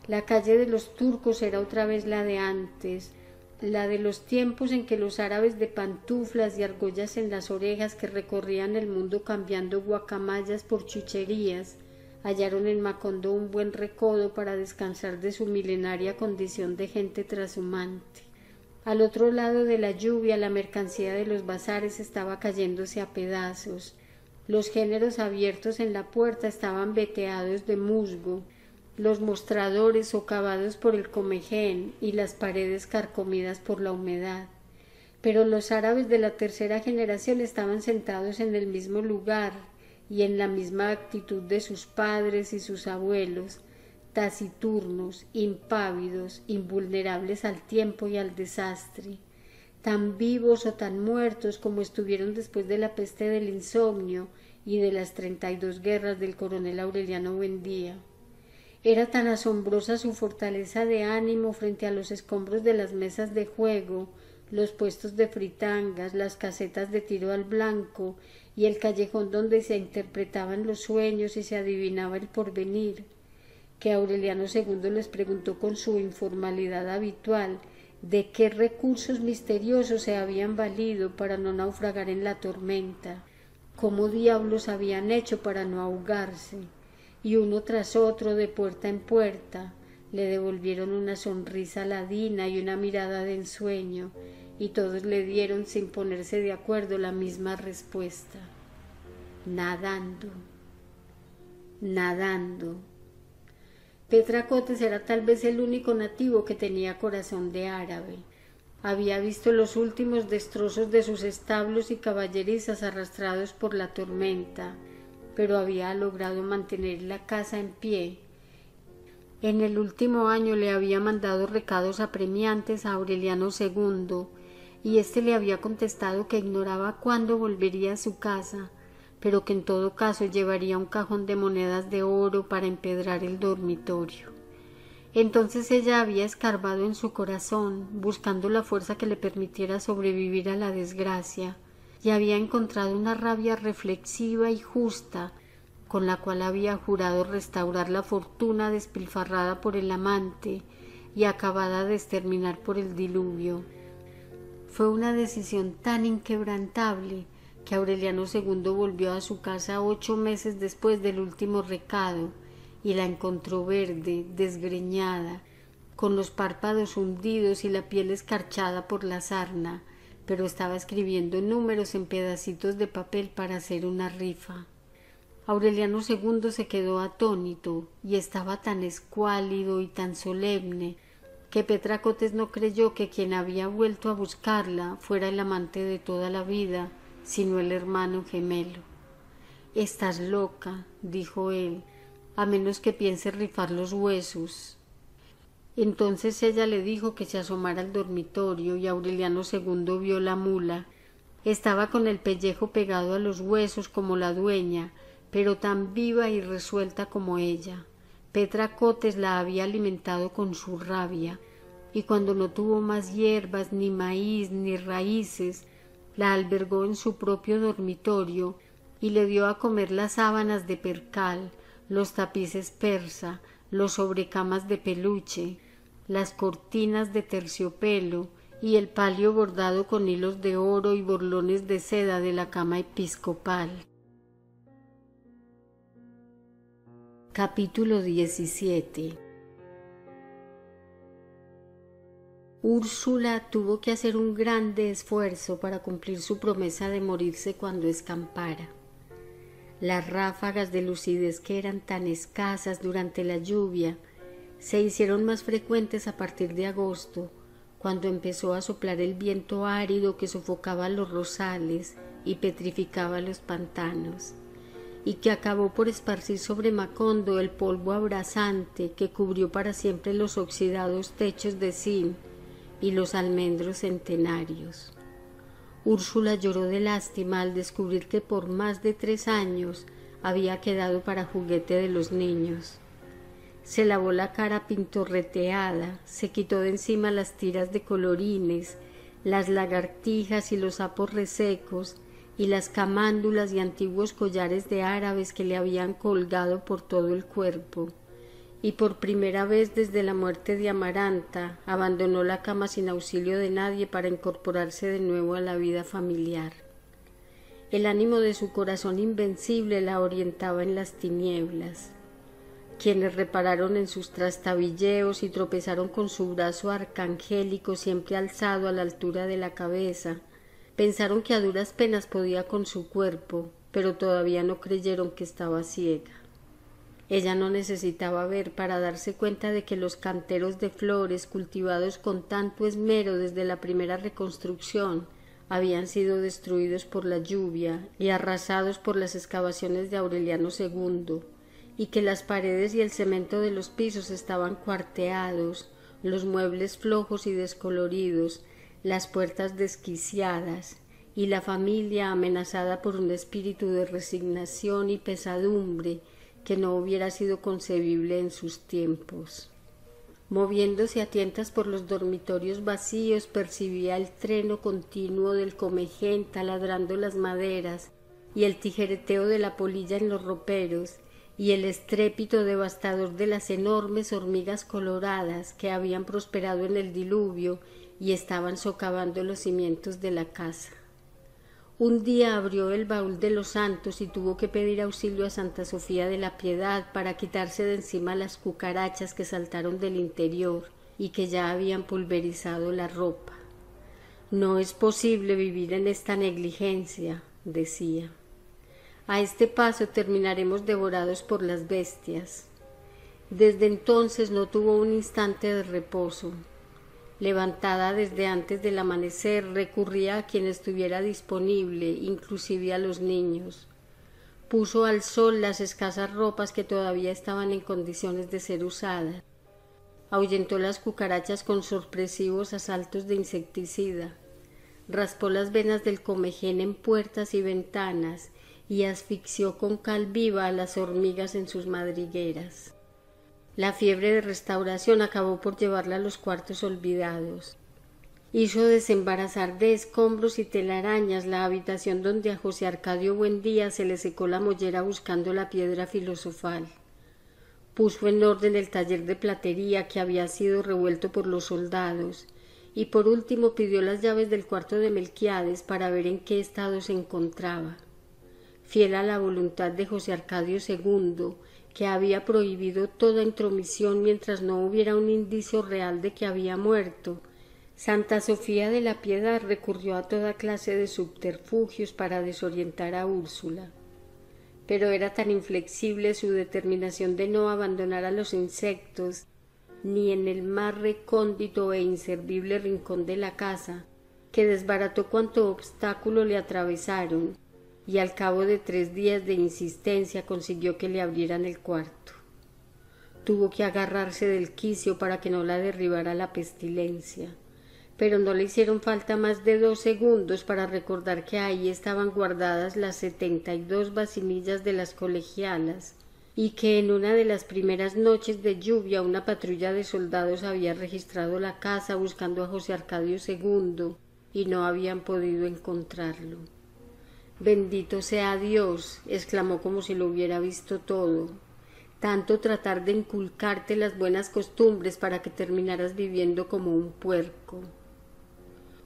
La calle de los turcos era otra vez la de antes, la de los tiempos en que los árabes de pantuflas y argollas en las orejas que recorrían el mundo cambiando guacamayas por chucherías, hallaron en Macondo un buen recodo para descansar de su milenaria condición de gente trashumante. Al otro lado de la lluvia la mercancía de los bazares estaba cayéndose a pedazos. Los géneros abiertos en la puerta estaban veteados de musgo, los mostradores socavados por el comején y las paredes carcomidas por la humedad. Pero los árabes de la tercera generación estaban sentados en el mismo lugar y en la misma actitud de sus padres y sus abuelos, taciturnos, impávidos, invulnerables al tiempo y al desastre, tan vivos o tan muertos como estuvieron después de la peste del insomnio y de las treinta y dos guerras del coronel Aureliano Buendía. Era tan asombrosa su fortaleza de ánimo frente a los escombros de las mesas de juego, los puestos de fritangas, las casetas de tiro al blanco y el callejón donde se interpretaban los sueños y se adivinaba el porvenir, que Aureliano II les preguntó con su informalidad habitual de qué recursos misteriosos se habían valido para no naufragar en la tormenta, cómo diablos habían hecho para no ahogarse y uno tras otro de puerta en puerta le devolvieron una sonrisa ladina y una mirada de ensueño, y todos le dieron sin ponerse de acuerdo la misma respuesta. Nadando, nadando. Petra Cotes era tal vez el único nativo que tenía corazón de árabe. Había visto los últimos destrozos de sus establos y caballerizas arrastrados por la tormenta, pero había logrado mantener la casa en pie. En el último año le había mandado recados apremiantes a Aureliano II, y éste le había contestado que ignoraba cuándo volvería a su casa, pero que en todo caso llevaría un cajón de monedas de oro para empedrar el dormitorio. Entonces ella había escarbado en su corazón, buscando la fuerza que le permitiera sobrevivir a la desgracia, y había encontrado una rabia reflexiva y justa con la cual había jurado restaurar la fortuna despilfarrada por el amante y acabada de exterminar por el diluvio. Fue una decisión tan inquebrantable que Aureliano II volvió a su casa ocho meses después del último recado y la encontró verde, desgreñada, con los párpados hundidos y la piel escarchada por la sarna, pero estaba escribiendo números en pedacitos de papel para hacer una rifa. Aureliano II se quedó atónito y estaba tan escuálido y tan solemne que Petracotes no creyó que quien había vuelto a buscarla fuera el amante de toda la vida, sino el hermano gemelo. Estás loca, dijo él, a menos que piense rifar los huesos. Entonces ella le dijo que se asomara al dormitorio y Aureliano II vio la mula. Estaba con el pellejo pegado a los huesos como la dueña, pero tan viva y resuelta como ella. Petra Cotes la había alimentado con su rabia, y cuando no tuvo más hierbas, ni maíz, ni raíces, la albergó en su propio dormitorio y le dio a comer las sábanas de percal, los tapices persa, los sobrecamas de peluche, las cortinas de terciopelo y el palio bordado con hilos de oro y borlones de seda de la cama episcopal. Capítulo 17 Úrsula tuvo que hacer un grande esfuerzo para cumplir su promesa de morirse cuando escampara. Las ráfagas de lucidez que eran tan escasas durante la lluvia se hicieron más frecuentes a partir de agosto, cuando empezó a soplar el viento árido que sofocaba los rosales y petrificaba los pantanos, y que acabó por esparcir sobre Macondo el polvo abrasante que cubrió para siempre los oxidados techos de zinc y los almendros centenarios. Úrsula lloró de lástima al descubrir que por más de tres años había quedado para juguete de los niños. Se lavó la cara pintorreteada, se quitó de encima las tiras de colorines, las lagartijas y los sapos resecos, y las camándulas y antiguos collares de árabes que le habían colgado por todo el cuerpo y por primera vez desde la muerte de Amaranta abandonó la cama sin auxilio de nadie para incorporarse de nuevo a la vida familiar. El ánimo de su corazón invencible la orientaba en las tinieblas. Quienes repararon en sus trastabilleos y tropezaron con su brazo arcangélico siempre alzado a la altura de la cabeza, pensaron que a duras penas podía con su cuerpo, pero todavía no creyeron que estaba ciega. Ella no necesitaba ver para darse cuenta de que los canteros de flores cultivados con tanto esmero desde la primera reconstrucción habían sido destruidos por la lluvia y arrasados por las excavaciones de Aureliano II, y que las paredes y el cemento de los pisos estaban cuarteados, los muebles flojos y descoloridos, las puertas desquiciadas, y la familia amenazada por un espíritu de resignación y pesadumbre que no hubiera sido concebible en sus tiempos. Moviéndose a tientas por los dormitorios vacíos, percibía el treno continuo del comején taladrando las maderas y el tijereteo de la polilla en los roperos y el estrépito devastador de las enormes hormigas coloradas que habían prosperado en el diluvio y estaban socavando los cimientos de la casa. Un día abrió el baúl de los santos y tuvo que pedir auxilio a Santa Sofía de la Piedad para quitarse de encima las cucarachas que saltaron del interior y que ya habían pulverizado la ropa. No es posible vivir en esta negligencia, decía. A este paso terminaremos devorados por las bestias. Desde entonces no tuvo un instante de reposo levantada desde antes del amanecer, recurría a quien estuviera disponible, inclusive a los niños. Puso al sol las escasas ropas que todavía estaban en condiciones de ser usadas. Ahuyentó las cucarachas con sorpresivos asaltos de insecticida. Raspó las venas del comején en puertas y ventanas y asfixió con cal viva a las hormigas en sus madrigueras. La fiebre de restauración acabó por llevarla a los cuartos olvidados. Hizo desembarazar de escombros y telarañas la habitación donde a José Arcadio Buendía se le secó la mollera buscando la piedra filosofal. Puso en orden el taller de platería que había sido revuelto por los soldados, y por último pidió las llaves del cuarto de Melquiades para ver en qué estado se encontraba. Fiel a la voluntad de José Arcadio II, que había prohibido toda intromisión mientras no hubiera un indicio real de que había muerto. Santa Sofía de la Piedad recurrió a toda clase de subterfugios para desorientar a Úrsula. Pero era tan inflexible su determinación de no abandonar a los insectos, ni en el más recóndito e inservible rincón de la casa, que desbarató cuanto obstáculo le atravesaron, y al cabo de tres días de insistencia consiguió que le abrieran el cuarto. Tuvo que agarrarse del quicio para que no la derribara la pestilencia, pero no le hicieron falta más de dos segundos para recordar que ahí estaban guardadas las setenta y dos vacinillas de las colegialas, y que en una de las primeras noches de lluvia una patrulla de soldados había registrado la casa buscando a José Arcadio II y no habían podido encontrarlo. Bendito sea Dios, exclamó como si lo hubiera visto todo. tanto tratar de inculcarte las buenas costumbres para que terminaras viviendo como un puerco.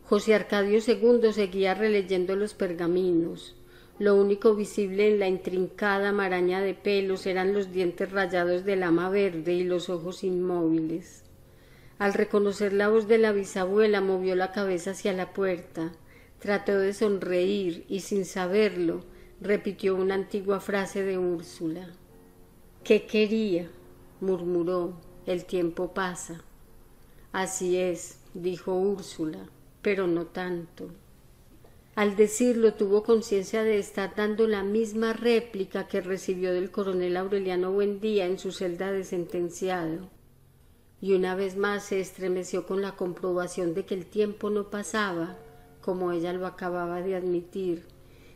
José Arcadio II seguía releyendo los pergaminos. Lo único visible en la intrincada maraña de pelos eran los dientes rayados del ama verde y los ojos inmóviles. Al reconocer la voz de la bisabuela movió la cabeza hacia la puerta, trató de sonreír y sin saberlo repitió una antigua frase de Úrsula. ¿Qué quería? murmuró. El tiempo pasa. Así es, dijo Úrsula, pero no tanto. Al decirlo tuvo conciencia de estar dando la misma réplica que recibió del coronel Aureliano Buendía en su celda de sentenciado. Y una vez más se estremeció con la comprobación de que el tiempo no pasaba, como ella lo acababa de admitir,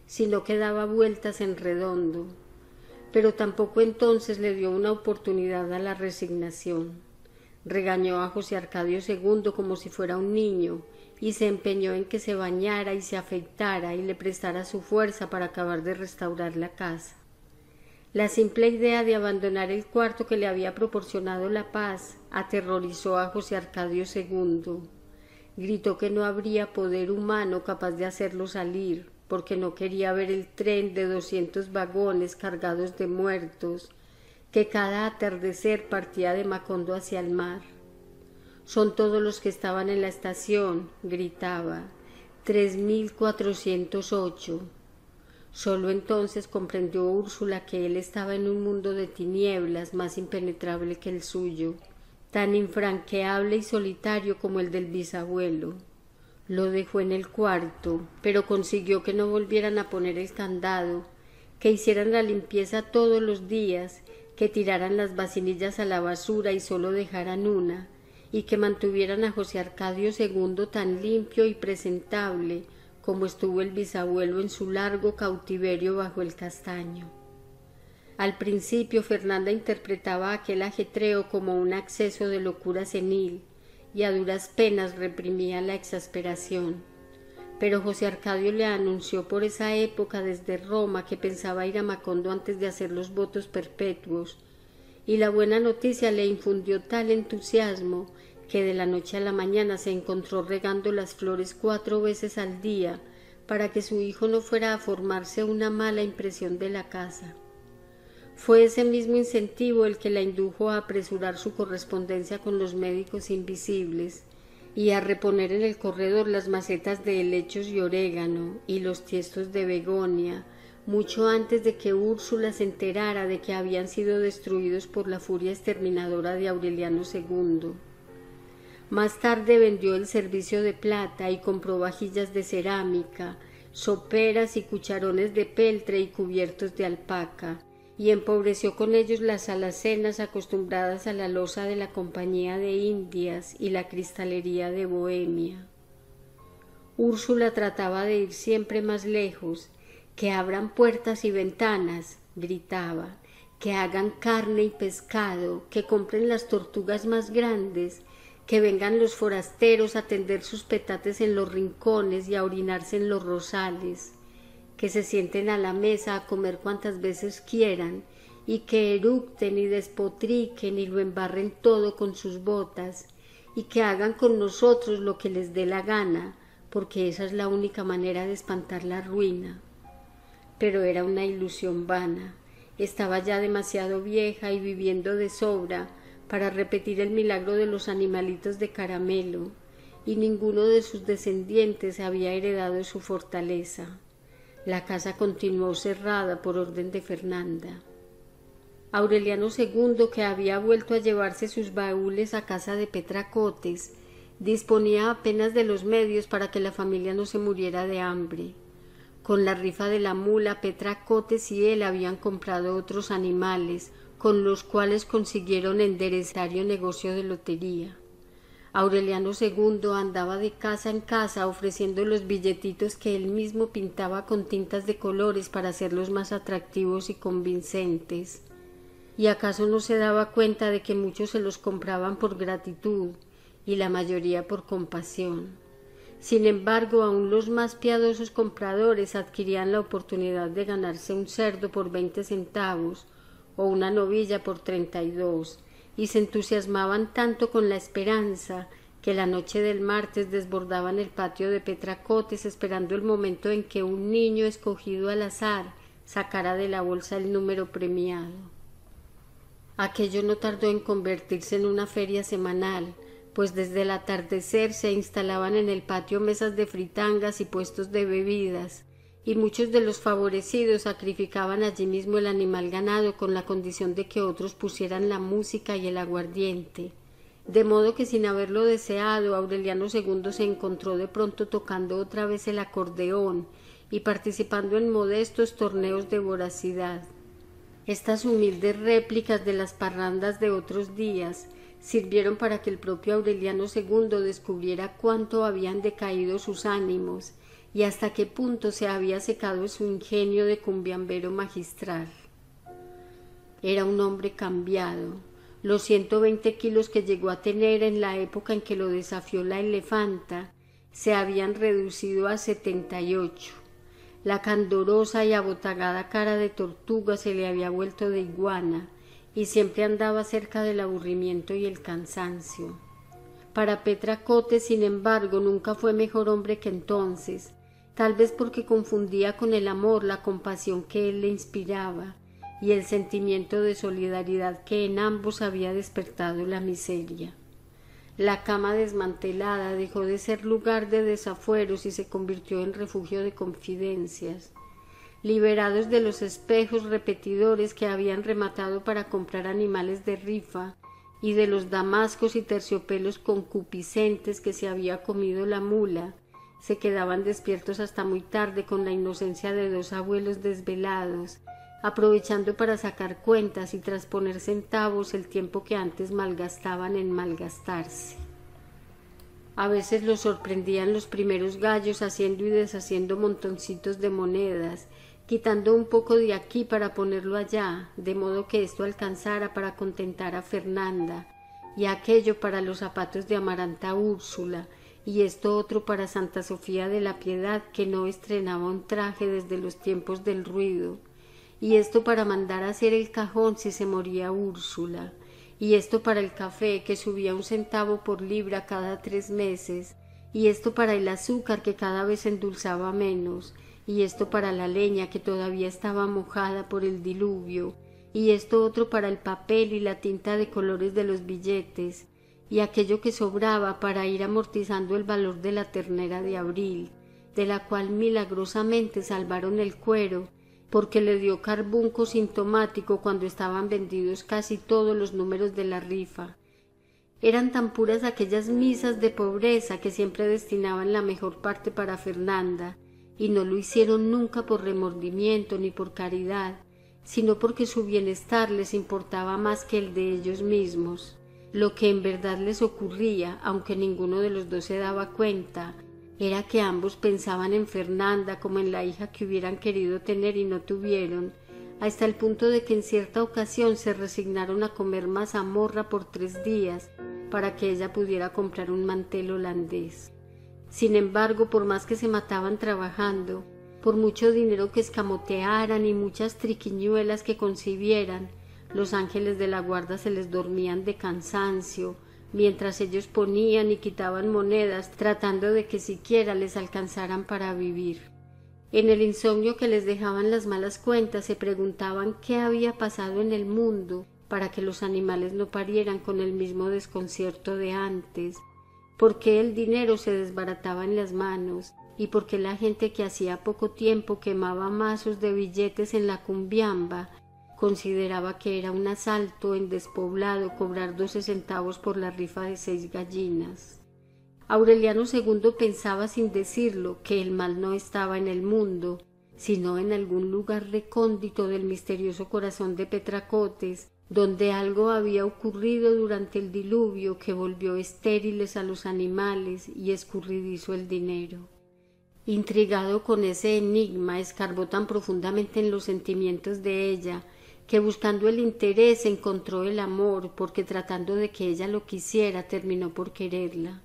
sino que daba vueltas en redondo, pero tampoco entonces le dio una oportunidad a la resignación. Regañó a José Arcadio II como si fuera un niño y se empeñó en que se bañara y se afeitara y le prestara su fuerza para acabar de restaurar la casa. La simple idea de abandonar el cuarto que le había proporcionado la paz aterrorizó a José Arcadio II. Gritó que no habría poder humano capaz de hacerlo salir, porque no quería ver el tren de doscientos vagones cargados de muertos que cada atardecer partía de Macondo hacia el mar. Son todos los que estaban en la estación, gritaba. Tres mil cuatrocientos ocho. Solo entonces comprendió Úrsula que él estaba en un mundo de tinieblas más impenetrable que el suyo, tan infranqueable y solitario como el del bisabuelo. Lo dejó en el cuarto, pero consiguió que no volvieran a poner el candado, que hicieran la limpieza todos los días, que tiraran las vasinillas a la basura y solo dejaran una, y que mantuvieran a José Arcadio II tan limpio y presentable como estuvo el bisabuelo en su largo cautiverio bajo el castaño. Al principio Fernanda interpretaba aquel ajetreo como un acceso de locura senil, y a duras penas reprimía la exasperación. Pero José Arcadio le anunció por esa época desde Roma que pensaba ir a Macondo antes de hacer los votos perpetuos, y la buena noticia le infundió tal entusiasmo que de la noche a la mañana se encontró regando las flores cuatro veces al día para que su hijo no fuera a formarse una mala impresión de la casa. Fue ese mismo incentivo el que la indujo a apresurar su correspondencia con los médicos invisibles y a reponer en el corredor las macetas de helechos y orégano y los tiestos de begonia, mucho antes de que Úrsula se enterara de que habían sido destruidos por la furia exterminadora de Aureliano II. Más tarde vendió el servicio de plata y compró vajillas de cerámica, soperas y cucharones de peltre y cubiertos de alpaca, y empobreció con ellos las alacenas acostumbradas a la losa de la Compañía de Indias y la cristalería de Bohemia. Úrsula trataba de ir siempre más lejos, que abran puertas y ventanas, gritaba, que hagan carne y pescado, que compren las tortugas más grandes, que vengan los forasteros a tender sus petates en los rincones y a orinarse en los rosales, que se sienten a la mesa a comer cuantas veces quieran y que eructen y despotriquen y lo embarren todo con sus botas y que hagan con nosotros lo que les dé la gana, porque esa es la única manera de espantar la ruina. Pero era una ilusión vana. Estaba ya demasiado vieja y viviendo de sobra para repetir el milagro de los animalitos de caramelo, y ninguno de sus descendientes había heredado su fortaleza. La casa continuó cerrada por orden de Fernanda. Aureliano II, que había vuelto a llevarse sus baúles a casa de Petracotes, disponía apenas de los medios para que la familia no se muriera de hambre. Con la rifa de la mula, Petracotes y él habían comprado otros animales, con los cuales consiguieron enderezar el negocio de lotería. Aureliano II andaba de casa en casa ofreciendo los billetitos que él mismo pintaba con tintas de colores para hacerlos más atractivos y convincentes. ¿Y acaso no se daba cuenta de que muchos se los compraban por gratitud y la mayoría por compasión? Sin embargo, aun los más piadosos compradores adquirían la oportunidad de ganarse un cerdo por veinte centavos o una novilla por treinta y dos, y se entusiasmaban tanto con la esperanza que la noche del martes desbordaban el patio de Petracotes esperando el momento en que un niño escogido al azar sacara de la bolsa el número premiado. Aquello no tardó en convertirse en una feria semanal, pues desde el atardecer se instalaban en el patio mesas de fritangas y puestos de bebidas, y muchos de los favorecidos sacrificaban allí mismo el animal ganado con la condición de que otros pusieran la música y el aguardiente. De modo que sin haberlo deseado, Aureliano II se encontró de pronto tocando otra vez el acordeón y participando en modestos torneos de voracidad. Estas humildes réplicas de las parrandas de otros días sirvieron para que el propio Aureliano II descubriera cuánto habían decaído sus ánimos y hasta qué punto se había secado su ingenio de cumbiambero magistral. Era un hombre cambiado. Los ciento veinte kilos que llegó a tener en la época en que lo desafió la elefanta se habían reducido a setenta y ocho. La candorosa y abotagada cara de tortuga se le había vuelto de iguana, y siempre andaba cerca del aburrimiento y el cansancio. Para Petra Cote, sin embargo, nunca fue mejor hombre que entonces, tal vez porque confundía con el amor la compasión que él le inspiraba y el sentimiento de solidaridad que en ambos había despertado la miseria. La cama desmantelada dejó de ser lugar de desafueros y se convirtió en refugio de confidencias liberados de los espejos repetidores que habían rematado para comprar animales de rifa y de los damascos y terciopelos concupiscentes que se había comido la mula, se quedaban despiertos hasta muy tarde con la inocencia de dos abuelos desvelados, aprovechando para sacar cuentas y trasponer centavos el tiempo que antes malgastaban en malgastarse. A veces los sorprendían los primeros gallos haciendo y deshaciendo montoncitos de monedas quitando un poco de aquí para ponerlo allá, de modo que esto alcanzara para contentar a Fernanda, y aquello para los zapatos de Amaranta Úrsula, y esto otro para Santa Sofía de la Piedad, que no estrenaba un traje desde los tiempos del ruido, y esto para mandar a hacer el cajón si se moría Úrsula, y esto para el café, que subía un centavo por libra cada tres meses, y esto para el azúcar, que cada vez endulzaba menos, y esto para la leña que todavía estaba mojada por el diluvio, y esto otro para el papel y la tinta de colores de los billetes, y aquello que sobraba para ir amortizando el valor de la ternera de abril, de la cual milagrosamente salvaron el cuero, porque le dio carbunco sintomático cuando estaban vendidos casi todos los números de la rifa. Eran tan puras aquellas misas de pobreza que siempre destinaban la mejor parte para Fernanda, y no lo hicieron nunca por remordimiento ni por caridad, sino porque su bienestar les importaba más que el de ellos mismos. Lo que en verdad les ocurría, aunque ninguno de los dos se daba cuenta, era que ambos pensaban en Fernanda como en la hija que hubieran querido tener y no tuvieron, hasta el punto de que en cierta ocasión se resignaron a comer mazamorra por tres días para que ella pudiera comprar un mantel holandés. Sin embargo, por más que se mataban trabajando, por mucho dinero que escamotearan y muchas triquiñuelas que concibieran, los ángeles de la guarda se les dormían de cansancio, mientras ellos ponían y quitaban monedas tratando de que siquiera les alcanzaran para vivir. En el insomnio que les dejaban las malas cuentas se preguntaban qué había pasado en el mundo para que los animales no parieran con el mismo desconcierto de antes, porque el dinero se desbarataba en las manos y porque la gente que hacía poco tiempo quemaba mazos de billetes en la cumbiamba consideraba que era un asalto en despoblado cobrar doce centavos por la rifa de seis gallinas. Aureliano II pensaba sin decirlo que el mal no estaba en el mundo, sino en algún lugar recóndito del misterioso corazón de Petracotes, donde algo había ocurrido durante el diluvio que volvió estériles a los animales y escurridizo el dinero. Intrigado con ese enigma, escarbó tan profundamente en los sentimientos de ella, que buscando el interés encontró el amor, porque tratando de que ella lo quisiera terminó por quererla.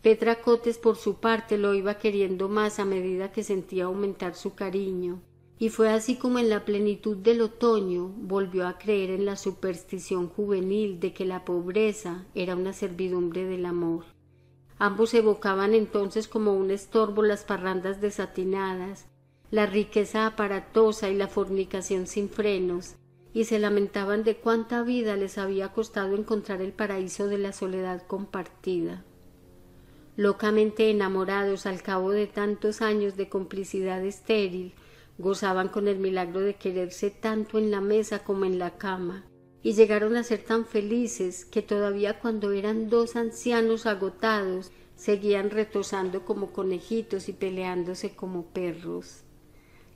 Petra Cotes por su parte lo iba queriendo más a medida que sentía aumentar su cariño, y fue así como en la plenitud del otoño volvió a creer en la superstición juvenil de que la pobreza era una servidumbre del amor. Ambos evocaban entonces como un estorbo las parrandas desatinadas, la riqueza aparatosa y la fornicación sin frenos, y se lamentaban de cuánta vida les había costado encontrar el paraíso de la soledad compartida. Locamente enamorados al cabo de tantos años de complicidad estéril, gozaban con el milagro de quererse tanto en la mesa como en la cama, y llegaron a ser tan felices que todavía cuando eran dos ancianos agotados seguían retosando como conejitos y peleándose como perros.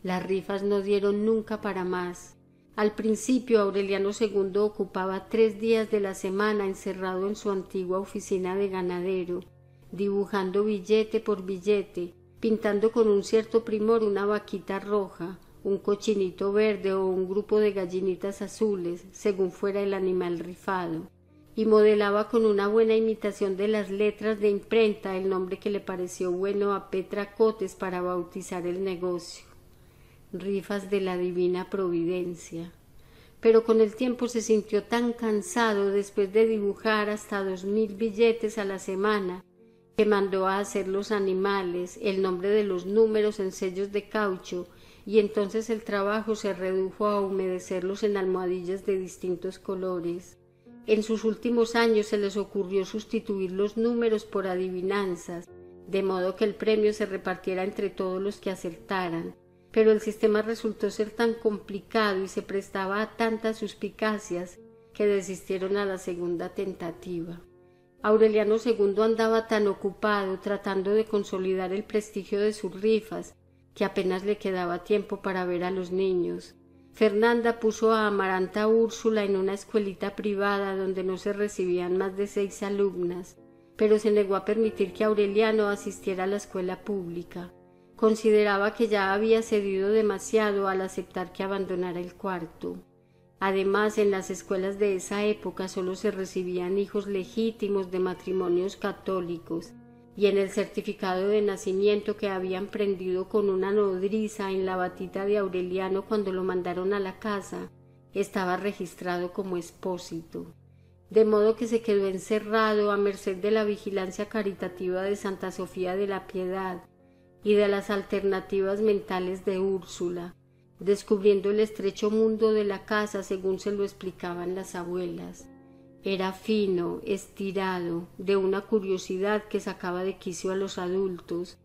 Las rifas no dieron nunca para más. Al principio Aureliano II ocupaba tres días de la semana encerrado en su antigua oficina de ganadero, dibujando billete por billete, pintando con un cierto primor una vaquita roja, un cochinito verde o un grupo de gallinitas azules, según fuera el animal rifado, y modelaba con una buena imitación de las letras de imprenta el nombre que le pareció bueno a Petra Cotes para bautizar el negocio. Rifas de la divina providencia. Pero con el tiempo se sintió tan cansado después de dibujar hasta dos mil billetes a la semana que mandó a hacer los animales, el nombre de los números en sellos de caucho, y entonces el trabajo se redujo a humedecerlos en almohadillas de distintos colores. En sus últimos años se les ocurrió sustituir los números por adivinanzas, de modo que el premio se repartiera entre todos los que acertaran, pero el sistema resultó ser tan complicado y se prestaba a tantas suspicacias que desistieron a la segunda tentativa. Aureliano II andaba tan ocupado tratando de consolidar el prestigio de sus rifas que apenas le quedaba tiempo para ver a los niños. Fernanda puso a Amaranta Úrsula en una escuelita privada donde no se recibían más de seis alumnas, pero se negó a permitir que Aureliano asistiera a la escuela pública. Consideraba que ya había cedido demasiado al aceptar que abandonara el cuarto. Además, en las escuelas de esa época solo se recibían hijos legítimos de matrimonios católicos, y en el certificado de nacimiento que habían prendido con una nodriza en la batita de Aureliano cuando lo mandaron a la casa, estaba registrado como expósito. De modo que se quedó encerrado a merced de la vigilancia caritativa de Santa Sofía de la Piedad y de las alternativas mentales de Úrsula, descubriendo el estrecho mundo de la casa según se lo explicaban las abuelas. Era fino, estirado, de una curiosidad que sacaba de quicio a los adultos,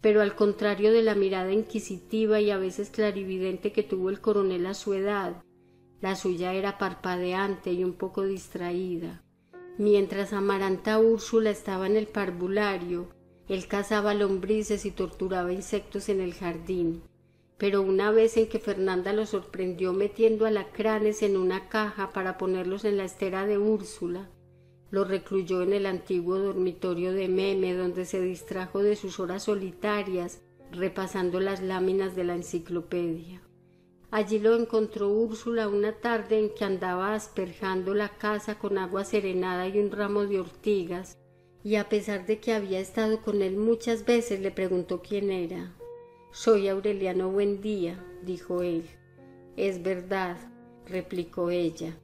pero al contrario de la mirada inquisitiva y a veces clarividente que tuvo el coronel a su edad, la suya era parpadeante y un poco distraída. Mientras Amaranta Úrsula estaba en el parvulario, él cazaba lombrices y torturaba insectos en el jardín pero una vez en que Fernanda lo sorprendió metiendo alacranes en una caja para ponerlos en la estera de Úrsula, lo recluyó en el antiguo dormitorio de Meme, donde se distrajo de sus horas solitarias repasando las láminas de la enciclopedia. Allí lo encontró Úrsula una tarde en que andaba asperjando la casa con agua serenada y un ramo de ortigas, y a pesar de que había estado con él muchas veces le preguntó quién era. Soy Aureliano Buendía, dijo él. Es verdad, replicó ella.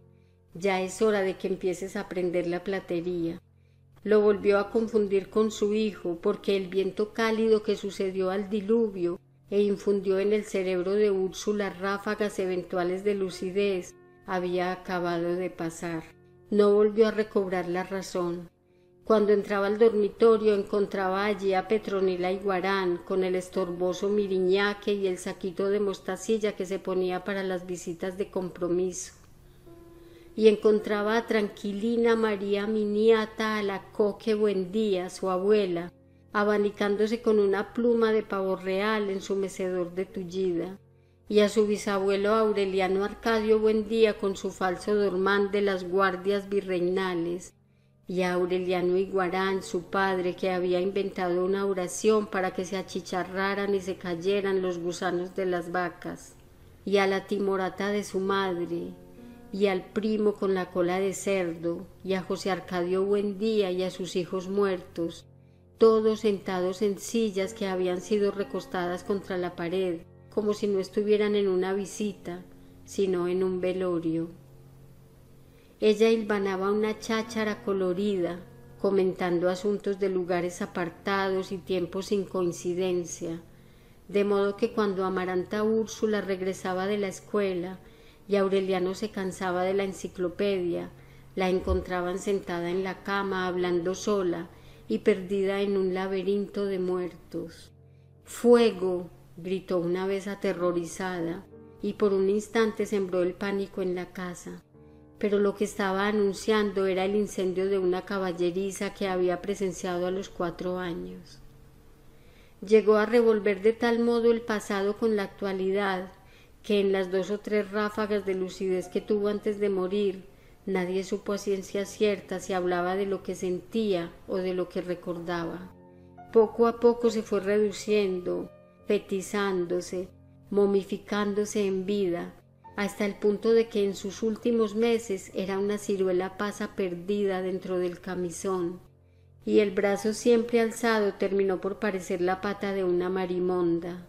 Ya es hora de que empieces a aprender la platería. Lo volvió a confundir con su hijo, porque el viento cálido que sucedió al diluvio e infundió en el cerebro de Úrsula ráfagas eventuales de lucidez había acabado de pasar. No volvió a recobrar la razón. Cuando entraba al dormitorio encontraba allí a Petronila Iguarán con el estorboso miriñaque y el saquito de mostacilla que se ponía para las visitas de compromiso. Y encontraba a Tranquilina María Miniata a la coque Buendía, su abuela, abanicándose con una pluma de pavo real en su mecedor de tullida, y a su bisabuelo Aureliano Arcadio Buendía con su falso dormán de las guardias virreinales, y a Aureliano Iguarán, su padre, que había inventado una oración para que se achicharraran y se cayeran los gusanos de las vacas, y a la timorata de su madre, y al primo con la cola de cerdo, y a José Arcadio Buendía y a sus hijos muertos, todos sentados en sillas que habían sido recostadas contra la pared, como si no estuvieran en una visita, sino en un velorio. Ella hilvanaba una cháchara colorida, comentando asuntos de lugares apartados y tiempos sin coincidencia, de modo que cuando Amaranta Úrsula regresaba de la escuela y Aureliano se cansaba de la enciclopedia, la encontraban sentada en la cama hablando sola y perdida en un laberinto de muertos. Fuego. gritó una vez aterrorizada, y por un instante sembró el pánico en la casa. Pero lo que estaba anunciando era el incendio de una caballeriza que había presenciado a los cuatro años. Llegó a revolver de tal modo el pasado con la actualidad que en las dos o tres ráfagas de lucidez que tuvo antes de morir Nadie supo a ciencia cierta si hablaba de lo que sentía o de lo que recordaba. Poco a poco se fue reduciendo, petizándose, momificándose en vida, hasta el punto de que en sus últimos meses era una ciruela pasa perdida dentro del camisón, y el brazo siempre alzado terminó por parecer la pata de una marimonda.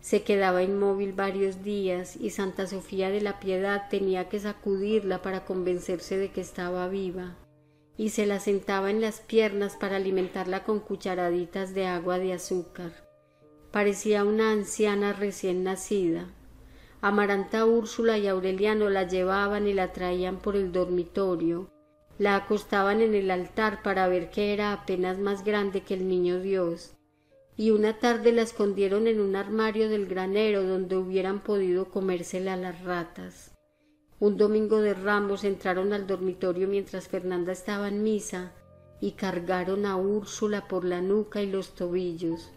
Se quedaba inmóvil varios días y Santa Sofía de la Piedad tenía que sacudirla para convencerse de que estaba viva, y se la sentaba en las piernas para alimentarla con cucharaditas de agua de azúcar. Parecía una anciana recién nacida. Amaranta Úrsula y Aureliano la llevaban y la traían por el dormitorio, la acostaban en el altar para ver que era apenas más grande que el niño Dios, y una tarde la escondieron en un armario del granero donde hubieran podido comérsela las ratas. Un domingo de ramos entraron al dormitorio mientras Fernanda estaba en misa y cargaron a Úrsula por la nuca y los tobillos.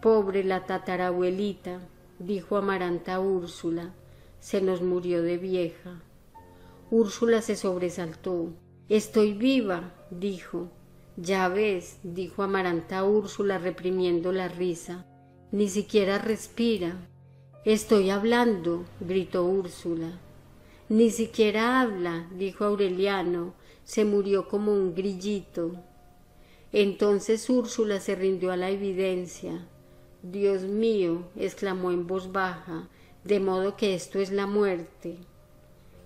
Pobre la tatarabuelita, dijo Amaranta Úrsula, se nos murió de vieja. Úrsula se sobresaltó. Estoy viva, dijo. Ya ves, dijo Amaranta Úrsula reprimiendo la risa, ni siquiera respira. Estoy hablando, gritó Úrsula. Ni siquiera habla, dijo Aureliano, se murió como un grillito. Entonces Úrsula se rindió a la evidencia. Dios mío, exclamó en voz baja, de modo que esto es la muerte.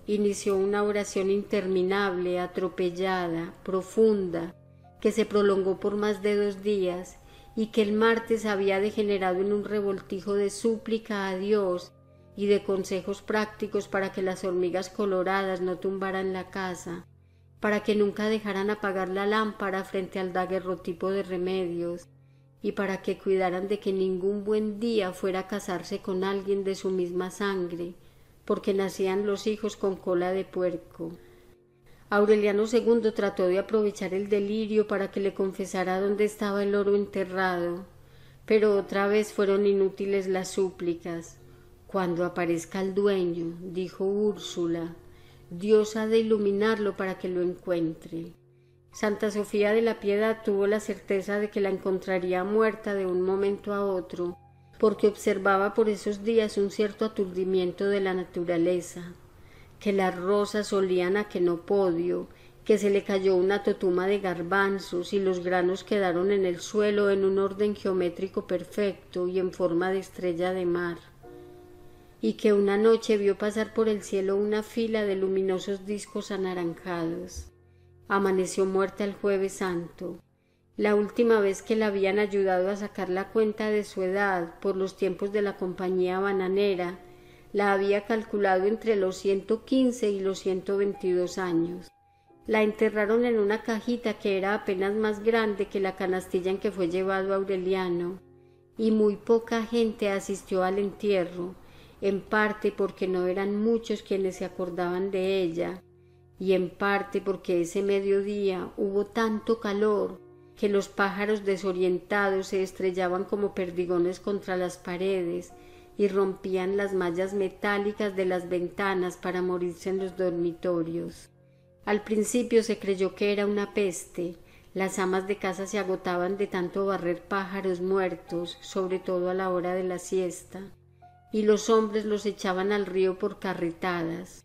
Inició una oración interminable, atropellada, profunda, que se prolongó por más de dos días y que el martes había degenerado en un revoltijo de súplica a Dios y de consejos prácticos para que las hormigas coloradas no tumbaran la casa, para que nunca dejaran apagar la lámpara frente al daguerrotipo de remedios, y para que cuidaran de que ningún buen día fuera a casarse con alguien de su misma sangre, porque nacían los hijos con cola de puerco. Aureliano II trató de aprovechar el delirio para que le confesara dónde estaba el oro enterrado, pero otra vez fueron inútiles las súplicas. Cuando aparezca el dueño, dijo Úrsula, Dios ha de iluminarlo para que lo encuentre. Santa Sofía de la Piedad tuvo la certeza de que la encontraría muerta de un momento a otro, porque observaba por esos días un cierto aturdimiento de la naturaleza que las rosas olían a que no podio, que se le cayó una totuma de garbanzos y los granos quedaron en el suelo en un orden geométrico perfecto y en forma de estrella de mar, y que una noche vio pasar por el cielo una fila de luminosos discos anaranjados. Amaneció muerta el jueves santo. La última vez que la habían ayudado a sacar la cuenta de su edad por los tiempos de la compañía bananera, la había calculado entre los ciento quince y los ciento veintidós años. La enterraron en una cajita que era apenas más grande que la canastilla en que fue llevado Aureliano, y muy poca gente asistió al entierro, en parte porque no eran muchos quienes se acordaban de ella, y en parte porque ese mediodía hubo tanto calor que los pájaros desorientados se estrellaban como perdigones contra las paredes y rompían las mallas metálicas de las ventanas para morirse en los dormitorios. Al principio se creyó que era una peste. Las amas de casa se agotaban de tanto barrer pájaros muertos, sobre todo a la hora de la siesta, y los hombres los echaban al río por carretadas.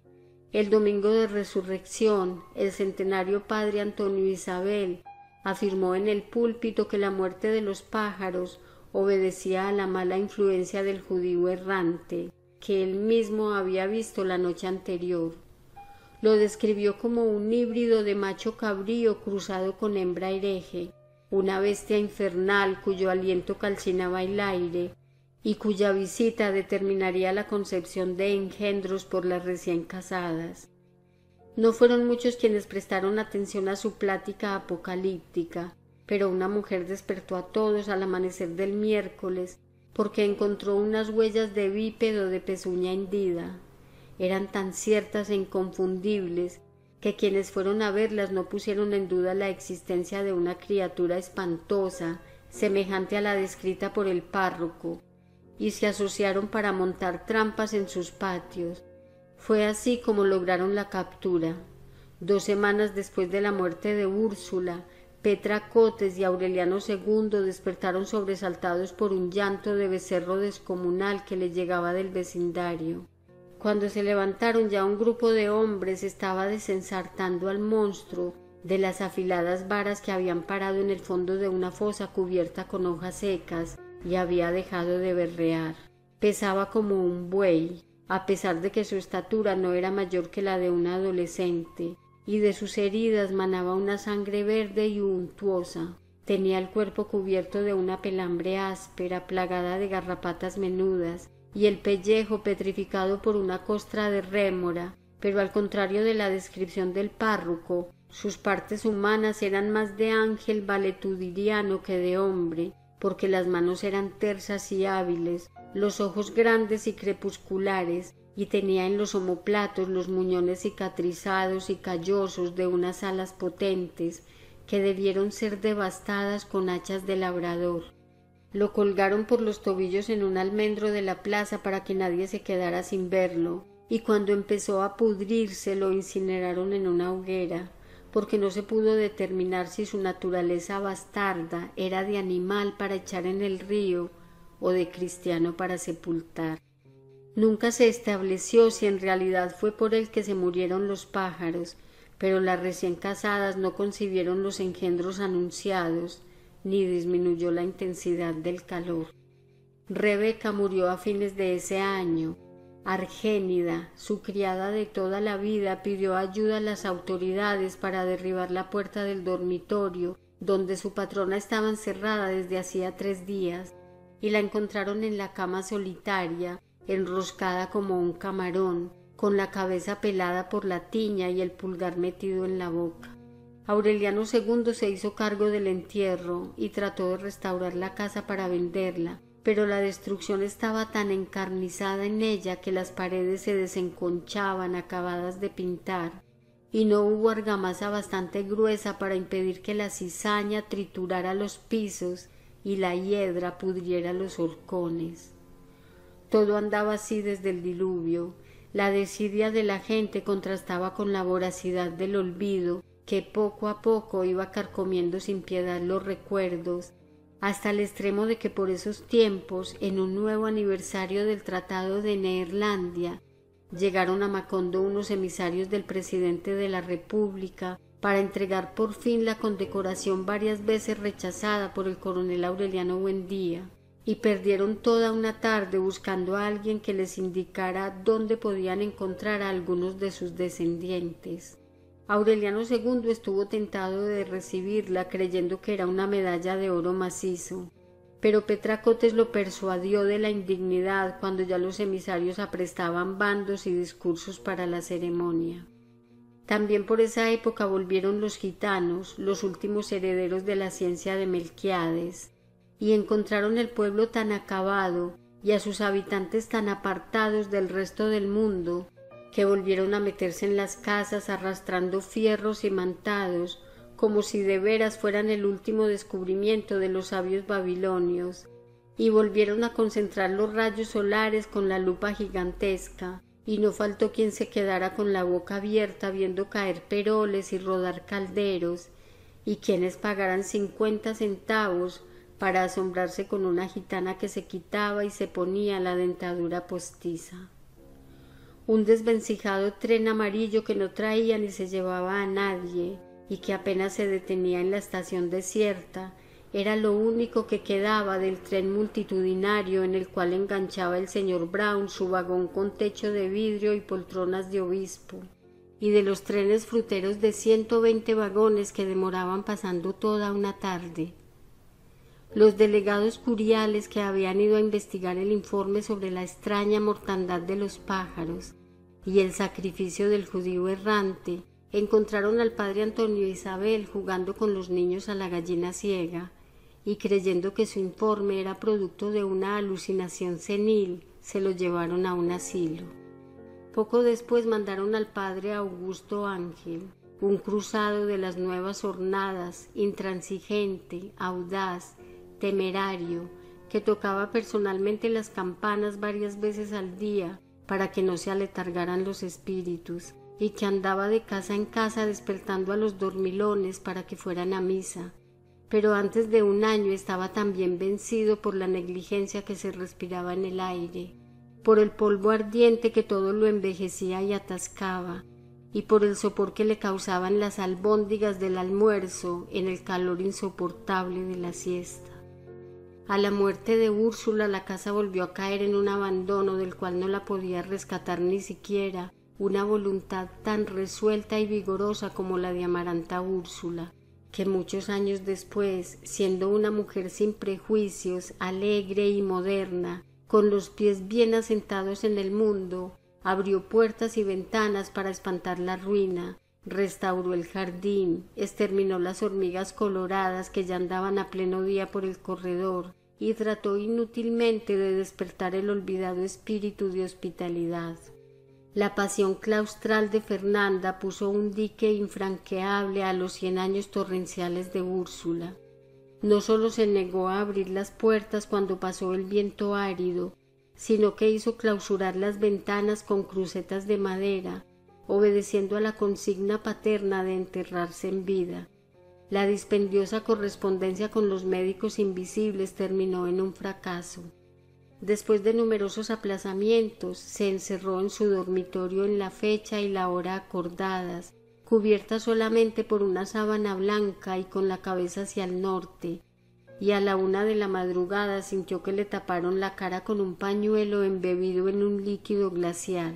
El domingo de resurrección, el centenario padre Antonio Isabel afirmó en el púlpito que la muerte de los pájaros obedecía a la mala influencia del judío errante, que él mismo había visto la noche anterior. Lo describió como un híbrido de macho cabrío cruzado con hembra hereje, una bestia infernal cuyo aliento calcinaba el aire y cuya visita determinaría la concepción de engendros por las recién casadas. No fueron muchos quienes prestaron atención a su plática apocalíptica, pero una mujer despertó a todos al amanecer del miércoles porque encontró unas huellas de bípedo de pezuña hendida. Eran tan ciertas e inconfundibles que quienes fueron a verlas no pusieron en duda la existencia de una criatura espantosa, semejante a la descrita por el párroco, y se asociaron para montar trampas en sus patios. Fue así como lograron la captura. Dos semanas después de la muerte de Úrsula, Petra Cotes y Aureliano II despertaron sobresaltados por un llanto de becerro descomunal que les llegaba del vecindario. Cuando se levantaron ya un grupo de hombres estaba desensartando al monstruo de las afiladas varas que habían parado en el fondo de una fosa cubierta con hojas secas y había dejado de berrear. Pesaba como un buey, a pesar de que su estatura no era mayor que la de un adolescente, y de sus heridas manaba una sangre verde y untuosa. Tenía el cuerpo cubierto de una pelambre áspera, plagada de garrapatas menudas, y el pellejo petrificado por una costra de rémora, pero al contrario de la descripción del párroco, sus partes humanas eran más de ángel valetudiniano que de hombre, porque las manos eran tersas y hábiles, los ojos grandes y crepusculares, y tenía en los omoplatos los muñones cicatrizados y callosos de unas alas potentes que debieron ser devastadas con hachas de labrador. Lo colgaron por los tobillos en un almendro de la plaza para que nadie se quedara sin verlo, y cuando empezó a pudrirse lo incineraron en una hoguera, porque no se pudo determinar si su naturaleza bastarda era de animal para echar en el río o de cristiano para sepultar. Nunca se estableció si en realidad fue por él que se murieron los pájaros, pero las recién casadas no concibieron los engendros anunciados, ni disminuyó la intensidad del calor. Rebeca murió a fines de ese año. Argénida, su criada de toda la vida, pidió ayuda a las autoridades para derribar la puerta del dormitorio, donde su patrona estaba encerrada desde hacía tres días, y la encontraron en la cama solitaria, enroscada como un camarón, con la cabeza pelada por la tiña y el pulgar metido en la boca. Aureliano II se hizo cargo del entierro y trató de restaurar la casa para venderla, pero la destrucción estaba tan encarnizada en ella que las paredes se desenconchaban acabadas de pintar, y no hubo argamasa bastante gruesa para impedir que la cizaña triturara los pisos y la hiedra pudriera los horcones. Todo andaba así desde el diluvio. La desidia de la gente contrastaba con la voracidad del olvido que poco a poco iba carcomiendo sin piedad los recuerdos, hasta el extremo de que por esos tiempos, en un nuevo aniversario del Tratado de Neerlandia, llegaron a Macondo unos emisarios del presidente de la República para entregar por fin la condecoración varias veces rechazada por el coronel Aureliano Buendía, y perdieron toda una tarde buscando a alguien que les indicara dónde podían encontrar a algunos de sus descendientes. Aureliano II estuvo tentado de recibirla creyendo que era una medalla de oro macizo, pero Petracotes lo persuadió de la indignidad cuando ya los emisarios aprestaban bandos y discursos para la ceremonia. También por esa época volvieron los gitanos, los últimos herederos de la ciencia de Melquiades, y encontraron el pueblo tan acabado y a sus habitantes tan apartados del resto del mundo que volvieron a meterse en las casas arrastrando fierros y mantados, como si de veras fueran el último descubrimiento de los sabios babilonios, y volvieron a concentrar los rayos solares con la lupa gigantesca, y no faltó quien se quedara con la boca abierta viendo caer peroles y rodar calderos, y quienes pagaran cincuenta centavos para asombrarse con una gitana que se quitaba y se ponía la dentadura postiza un desvencijado tren amarillo que no traía ni se llevaba a nadie y que apenas se detenía en la estación desierta era lo único que quedaba del tren multitudinario en el cual enganchaba el señor Brown su vagón con techo de vidrio y poltronas de obispo, y de los trenes fruteros de ciento veinte vagones que demoraban pasando toda una tarde. Los delegados curiales que habían ido a investigar el informe sobre la extraña mortandad de los pájaros y el sacrificio del judío errante encontraron al padre Antonio Isabel jugando con los niños a la gallina ciega y creyendo que su informe era producto de una alucinación senil, se lo llevaron a un asilo. Poco después mandaron al padre Augusto Ángel, un cruzado de las nuevas hornadas, intransigente, audaz, temerario, que tocaba personalmente las campanas varias veces al día para que no se aletargaran los espíritus, y que andaba de casa en casa despertando a los dormilones para que fueran a misa, pero antes de un año estaba también vencido por la negligencia que se respiraba en el aire, por el polvo ardiente que todo lo envejecía y atascaba, y por el sopor que le causaban las albóndigas del almuerzo en el calor insoportable de la siesta. A la muerte de Úrsula la casa volvió a caer en un abandono del cual no la podía rescatar ni siquiera. Una voluntad tan resuelta y vigorosa como la de Amaranta Úrsula que muchos años después, siendo una mujer sin prejuicios, alegre y moderna, con los pies bien asentados en el mundo, abrió puertas y ventanas para espantar la ruina, restauró el jardín, exterminó las hormigas coloradas que ya andaban a pleno día por el corredor, y trató inútilmente de despertar el olvidado espíritu de hospitalidad. La pasión claustral de Fernanda puso un dique infranqueable a los cien años torrenciales de Úrsula. No sólo se negó a abrir las puertas cuando pasó el viento árido, sino que hizo clausurar las ventanas con crucetas de madera, obedeciendo a la consigna paterna de enterrarse en vida. La dispendiosa correspondencia con los médicos invisibles terminó en un fracaso. Después de numerosos aplazamientos, se encerró en su dormitorio en la fecha y la hora acordadas, cubierta solamente por una sábana blanca y con la cabeza hacia el norte, y a la una de la madrugada sintió que le taparon la cara con un pañuelo embebido en un líquido glacial.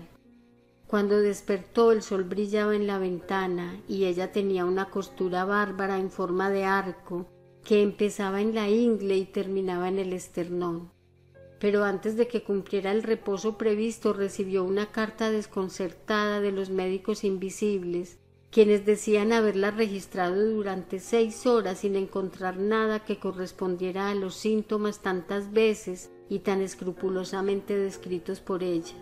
Cuando despertó el sol brillaba en la ventana y ella tenía una costura bárbara en forma de arco que empezaba en la ingle y terminaba en el esternón pero antes de que cumpliera el reposo previsto recibió una carta desconcertada de los médicos invisibles, quienes decían haberla registrado durante seis horas sin encontrar nada que correspondiera a los síntomas tantas veces y tan escrupulosamente descritos por ella.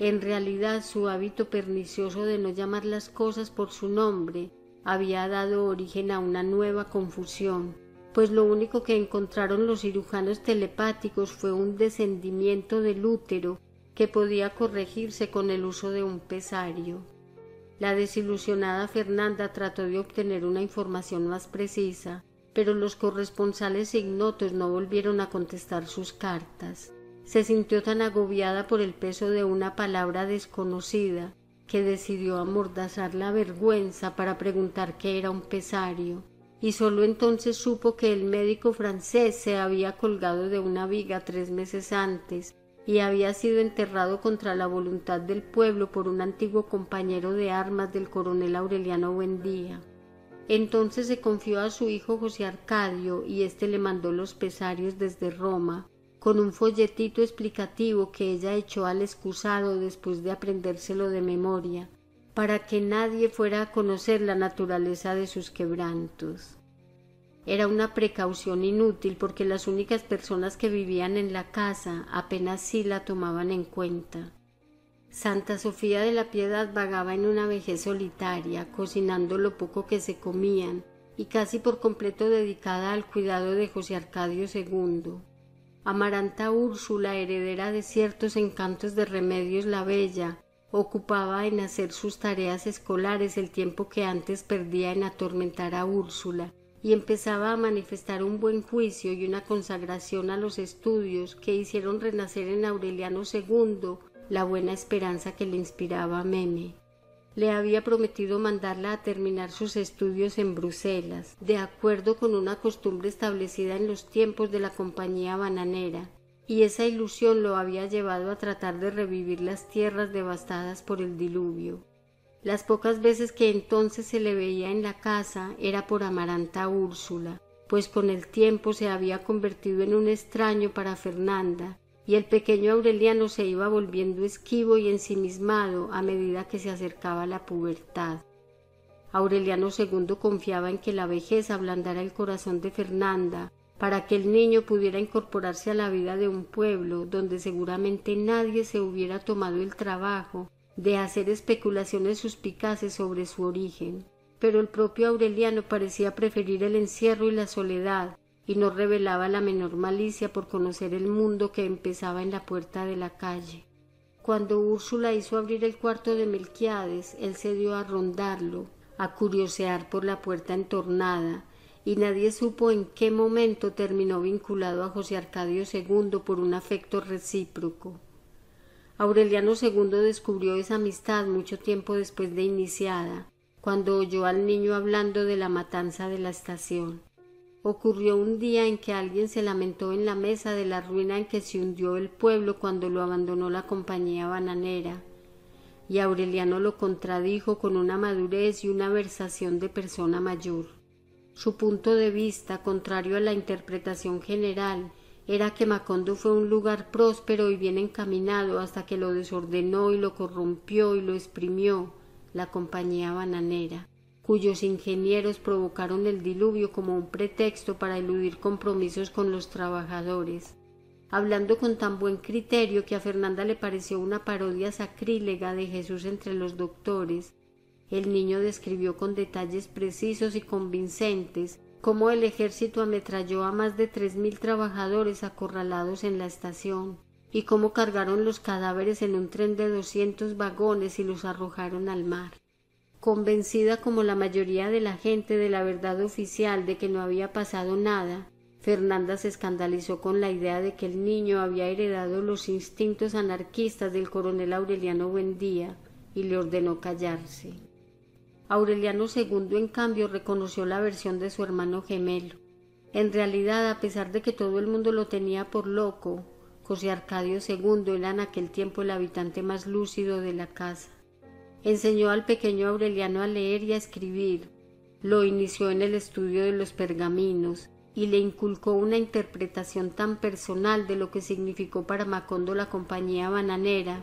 En realidad su hábito pernicioso de no llamar las cosas por su nombre había dado origen a una nueva confusión, pues lo único que encontraron los cirujanos telepáticos fue un descendimiento del útero que podía corregirse con el uso de un pesario. La desilusionada Fernanda trató de obtener una información más precisa, pero los corresponsales ignotos no volvieron a contestar sus cartas. Se sintió tan agobiada por el peso de una palabra desconocida que decidió amordazar la vergüenza para preguntar qué era un pesario y sólo entonces supo que el médico francés se había colgado de una viga tres meses antes y había sido enterrado contra la voluntad del pueblo por un antiguo compañero de armas del coronel Aureliano Buendía. Entonces se confió a su hijo José Arcadio y éste le mandó los pesarios desde Roma, con un folletito explicativo que ella echó al excusado después de aprendérselo de memoria, para que nadie fuera a conocer la naturaleza de sus quebrantos. Era una precaución inútil porque las únicas personas que vivían en la casa apenas sí la tomaban en cuenta. Santa Sofía de la Piedad vagaba en una vejez solitaria, cocinando lo poco que se comían y casi por completo dedicada al cuidado de José Arcadio II. Amaranta Úrsula, heredera de ciertos encantos de Remedios la Bella, ocupaba en hacer sus tareas escolares el tiempo que antes perdía en atormentar a Úrsula, y empezaba a manifestar un buen juicio y una consagración a los estudios que hicieron renacer en Aureliano II la buena esperanza que le inspiraba Meme. Le había prometido mandarla a terminar sus estudios en Bruselas, de acuerdo con una costumbre establecida en los tiempos de la compañía bananera, y esa ilusión lo había llevado a tratar de revivir las tierras devastadas por el diluvio. Las pocas veces que entonces se le veía en la casa era por Amaranta Úrsula, pues con el tiempo se había convertido en un extraño para Fernanda, y el pequeño Aureliano se iba volviendo esquivo y ensimismado a medida que se acercaba la pubertad. Aureliano II confiaba en que la vejez ablandara el corazón de Fernanda, para que el niño pudiera incorporarse a la vida de un pueblo donde seguramente nadie se hubiera tomado el trabajo de hacer especulaciones suspicaces sobre su origen. Pero el propio Aureliano parecía preferir el encierro y la soledad, y no revelaba la menor malicia por conocer el mundo que empezaba en la puerta de la calle. Cuando Úrsula hizo abrir el cuarto de Melquiades, él se dio a rondarlo, a curiosear por la puerta entornada, y nadie supo en qué momento terminó vinculado a José Arcadio II por un afecto recíproco. Aureliano II descubrió esa amistad mucho tiempo después de iniciada, cuando oyó al niño hablando de la matanza de la estación. Ocurrió un día en que alguien se lamentó en la mesa de la ruina en que se hundió el pueblo cuando lo abandonó la compañía bananera, y Aureliano lo contradijo con una madurez y una versación de persona mayor. Su punto de vista, contrario a la interpretación general, era que Macondo fue un lugar próspero y bien encaminado hasta que lo desordenó y lo corrompió y lo exprimió la compañía bananera cuyos ingenieros provocaron el diluvio como un pretexto para eludir compromisos con los trabajadores. Hablando con tan buen criterio que a Fernanda le pareció una parodia sacrílega de Jesús entre los doctores, el niño describió con detalles precisos y convincentes cómo el ejército ametralló a más de tres mil trabajadores acorralados en la estación y cómo cargaron los cadáveres en un tren de doscientos vagones y los arrojaron al mar. Convencida como la mayoría de la gente de la verdad oficial de que no había pasado nada, Fernanda se escandalizó con la idea de que el niño había heredado los instintos anarquistas del coronel Aureliano Buendía y le ordenó callarse. Aureliano II, en cambio, reconoció la versión de su hermano gemelo. En realidad, a pesar de que todo el mundo lo tenía por loco, José Arcadio II era en aquel tiempo el habitante más lúcido de la casa. Enseñó al pequeño Aureliano a leer y a escribir, lo inició en el estudio de los pergaminos y le inculcó una interpretación tan personal de lo que significó para Macondo la compañía bananera,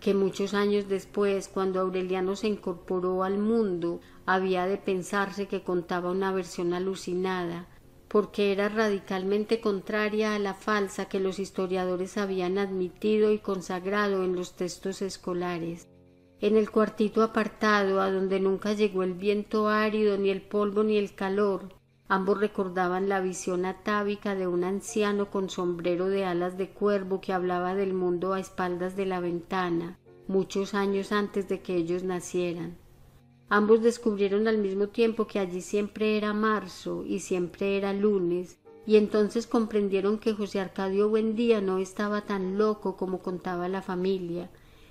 que muchos años después, cuando Aureliano se incorporó al mundo, había de pensarse que contaba una versión alucinada, porque era radicalmente contraria a la falsa que los historiadores habían admitido y consagrado en los textos escolares. En el cuartito apartado, a donde nunca llegó el viento árido, ni el polvo, ni el calor, ambos recordaban la visión atávica de un anciano con sombrero de alas de cuervo que hablaba del mundo a espaldas de la ventana, muchos años antes de que ellos nacieran. Ambos descubrieron al mismo tiempo que allí siempre era marzo y siempre era lunes, y entonces comprendieron que José Arcadio Buendía no estaba tan loco como contaba la familia,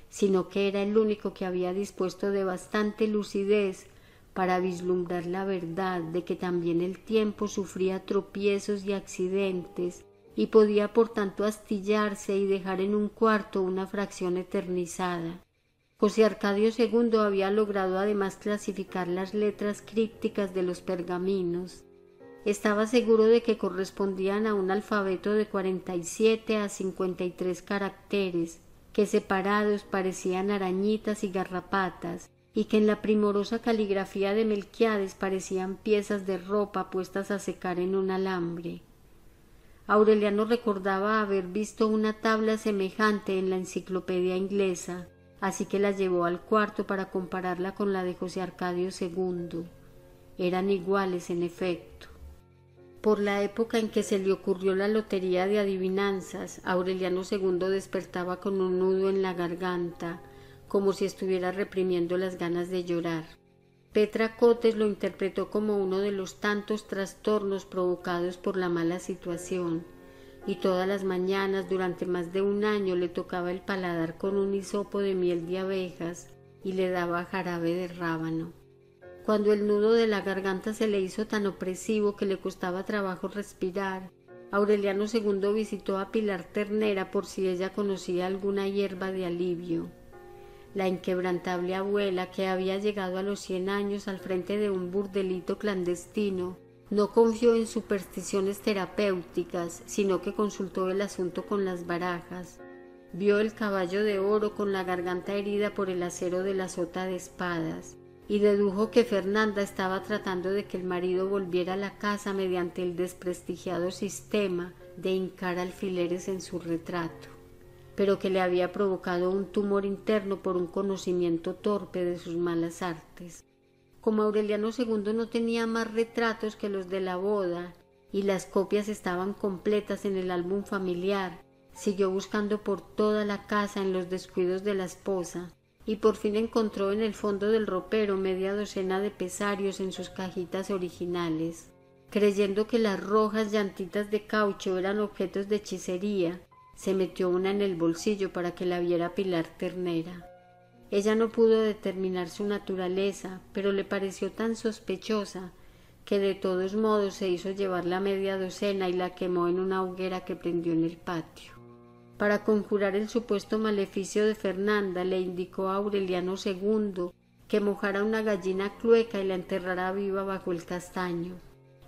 sino que era el único que había dispuesto de bastante lucidez para vislumbrar la verdad de que también el tiempo sufría tropiezos y accidentes y podía por tanto astillarse y dejar en un cuarto una fracción eternizada. José Arcadio II había logrado además clasificar las letras crípticas de los pergaminos. Estaba seguro de que correspondían a un alfabeto de cuarenta y siete a cincuenta y tres caracteres, que separados parecían arañitas y garrapatas, y que en la primorosa caligrafía de Melquiades parecían piezas de ropa puestas a secar en un alambre. Aureliano recordaba haber visto una tabla semejante en la enciclopedia inglesa, así que la llevó al cuarto para compararla con la de José Arcadio II. Eran iguales en efecto. Por la época en que se le ocurrió la lotería de adivinanzas, Aureliano II despertaba con un nudo en la garganta, como si estuviera reprimiendo las ganas de llorar. Petra Cotes lo interpretó como uno de los tantos trastornos provocados por la mala situación, y todas las mañanas durante más de un año le tocaba el paladar con un hisopo de miel de abejas y le daba jarabe de rábano. Cuando el nudo de la garganta se le hizo tan opresivo que le costaba trabajo respirar, Aureliano II visitó a Pilar Ternera por si ella conocía alguna hierba de alivio. La inquebrantable abuela, que había llegado a los cien años al frente de un burdelito clandestino, no confió en supersticiones terapéuticas, sino que consultó el asunto con las barajas. Vio el caballo de oro con la garganta herida por el acero de la sota de espadas y dedujo que Fernanda estaba tratando de que el marido volviera a la casa mediante el desprestigiado sistema de hincar alfileres en su retrato, pero que le había provocado un tumor interno por un conocimiento torpe de sus malas artes. Como Aureliano II no tenía más retratos que los de la boda y las copias estaban completas en el álbum familiar, siguió buscando por toda la casa en los descuidos de la esposa y por fin encontró en el fondo del ropero media docena de pesarios en sus cajitas originales. Creyendo que las rojas llantitas de caucho eran objetos de hechicería, se metió una en el bolsillo para que la viera Pilar Ternera. Ella no pudo determinar su naturaleza, pero le pareció tan sospechosa que de todos modos se hizo llevar la media docena y la quemó en una hoguera que prendió en el patio. Para conjurar el supuesto maleficio de Fernanda, le indicó a Aureliano II que mojara una gallina clueca y la enterrara viva bajo el castaño.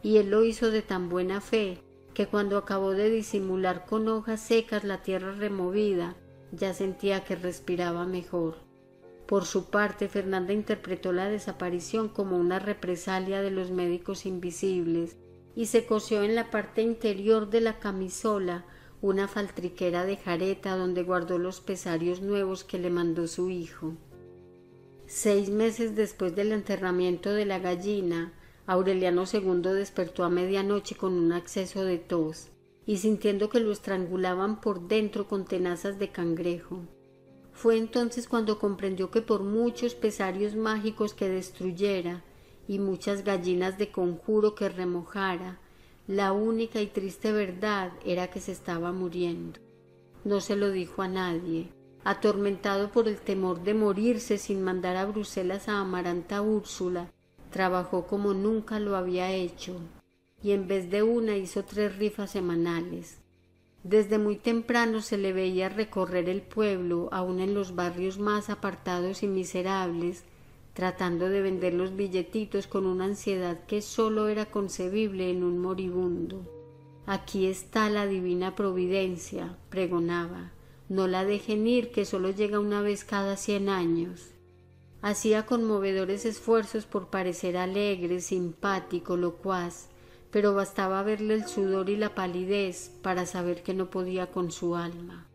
Y él lo hizo de tan buena fe que cuando acabó de disimular con hojas secas la tierra removida, ya sentía que respiraba mejor. Por su parte, Fernanda interpretó la desaparición como una represalia de los médicos invisibles y se cosió en la parte interior de la camisola una faltriquera de jareta donde guardó los pesarios nuevos que le mandó su hijo. Seis meses después del enterramiento de la gallina, Aureliano II despertó a medianoche con un acceso de tos y sintiendo que lo estrangulaban por dentro con tenazas de cangrejo. Fue entonces cuando comprendió que por muchos pesarios mágicos que destruyera y muchas gallinas de conjuro que remojara, la única y triste verdad era que se estaba muriendo. No se lo dijo a nadie. Atormentado por el temor de morirse sin mandar a Bruselas a Amaranta Úrsula, trabajó como nunca lo había hecho, y en vez de una hizo tres rifas semanales. Desde muy temprano se le veía recorrer el pueblo, aun en los barrios más apartados y miserables, tratando de vender los billetitos con una ansiedad que sólo era concebible en un moribundo. Aquí está la divina providencia, pregonaba. No la dejen ir, que sólo llega una vez cada cien años. Hacía conmovedores esfuerzos por parecer alegre, simpático, locuaz, pero bastaba verle el sudor y la palidez para saber que no podía con su alma.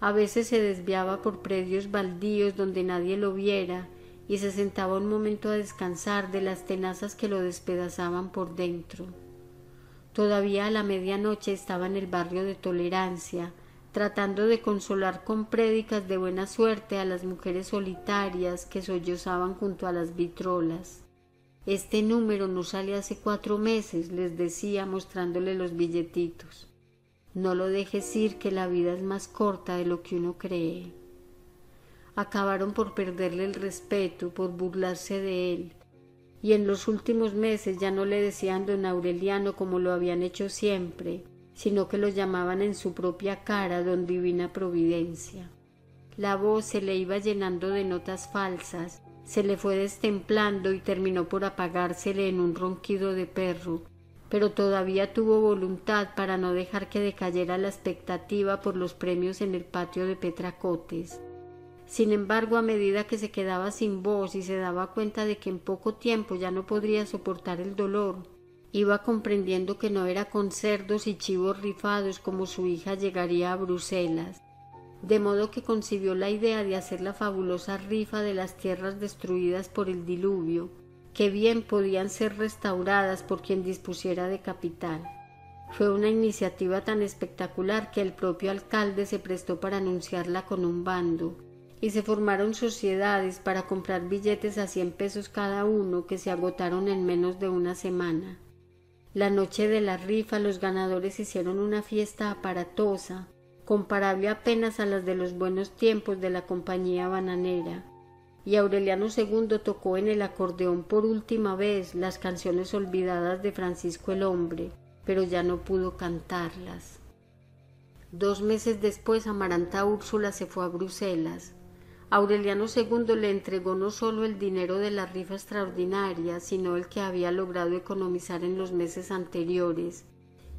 A veces se desviaba por predios baldíos donde nadie lo viera y se sentaba un momento a descansar de las tenazas que lo despedazaban por dentro. Todavía a la medianoche estaba en el barrio de Tolerancia, tratando de consolar con prédicas de buena suerte a las mujeres solitarias que sollozaban junto a las vitrolas. Este número no sale hace cuatro meses, les decía mostrándole los billetitos. No lo dejes ir que la vida es más corta de lo que uno cree acabaron por perderle el respeto, por burlarse de él. Y en los últimos meses ya no le decían don Aureliano como lo habían hecho siempre, sino que lo llamaban en su propia cara don Divina Providencia. La voz se le iba llenando de notas falsas, se le fue destemplando y terminó por apagársele en un ronquido de perro, pero todavía tuvo voluntad para no dejar que decayera la expectativa por los premios en el patio de Petracotes. Sin embargo, a medida que se quedaba sin voz y se daba cuenta de que en poco tiempo ya no podría soportar el dolor, iba comprendiendo que no era con cerdos y chivos rifados como su hija llegaría a Bruselas, de modo que concibió la idea de hacer la fabulosa rifa de las tierras destruidas por el diluvio, que bien podían ser restauradas por quien dispusiera de capital. Fue una iniciativa tan espectacular que el propio alcalde se prestó para anunciarla con un bando, y se formaron sociedades para comprar billetes a cien pesos cada uno que se agotaron en menos de una semana. La noche de la rifa los ganadores hicieron una fiesta aparatosa, comparable apenas a las de los buenos tiempos de la compañía bananera. y Aureliano II tocó en el acordeón por última vez las canciones olvidadas de Francisco el Hombre, pero ya no pudo cantarlas. Dos meses después Amaranta Úrsula se fue a Bruselas. Aureliano II le entregó no solo el dinero de la rifa extraordinaria, sino el que había logrado economizar en los meses anteriores,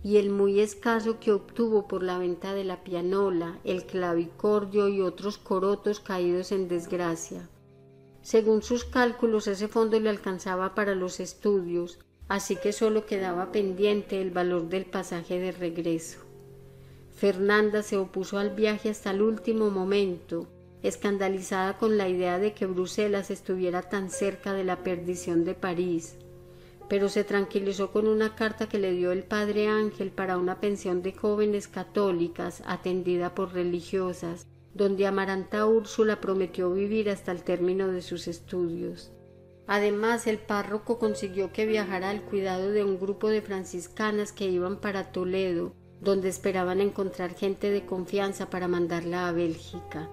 y el muy escaso que obtuvo por la venta de la pianola, el clavicordio y otros corotos caídos en desgracia. Según sus cálculos, ese fondo le alcanzaba para los estudios, así que solo quedaba pendiente el valor del pasaje de regreso. Fernanda se opuso al viaje hasta el último momento, escandalizada con la idea de que Bruselas estuviera tan cerca de la perdición de París, pero se tranquilizó con una carta que le dio el padre Ángel para una pensión de jóvenes católicas atendida por religiosas, donde Amaranta Úrsula prometió vivir hasta el término de sus estudios. Además, el párroco consiguió que viajara al cuidado de un grupo de franciscanas que iban para Toledo, donde esperaban encontrar gente de confianza para mandarla a Bélgica.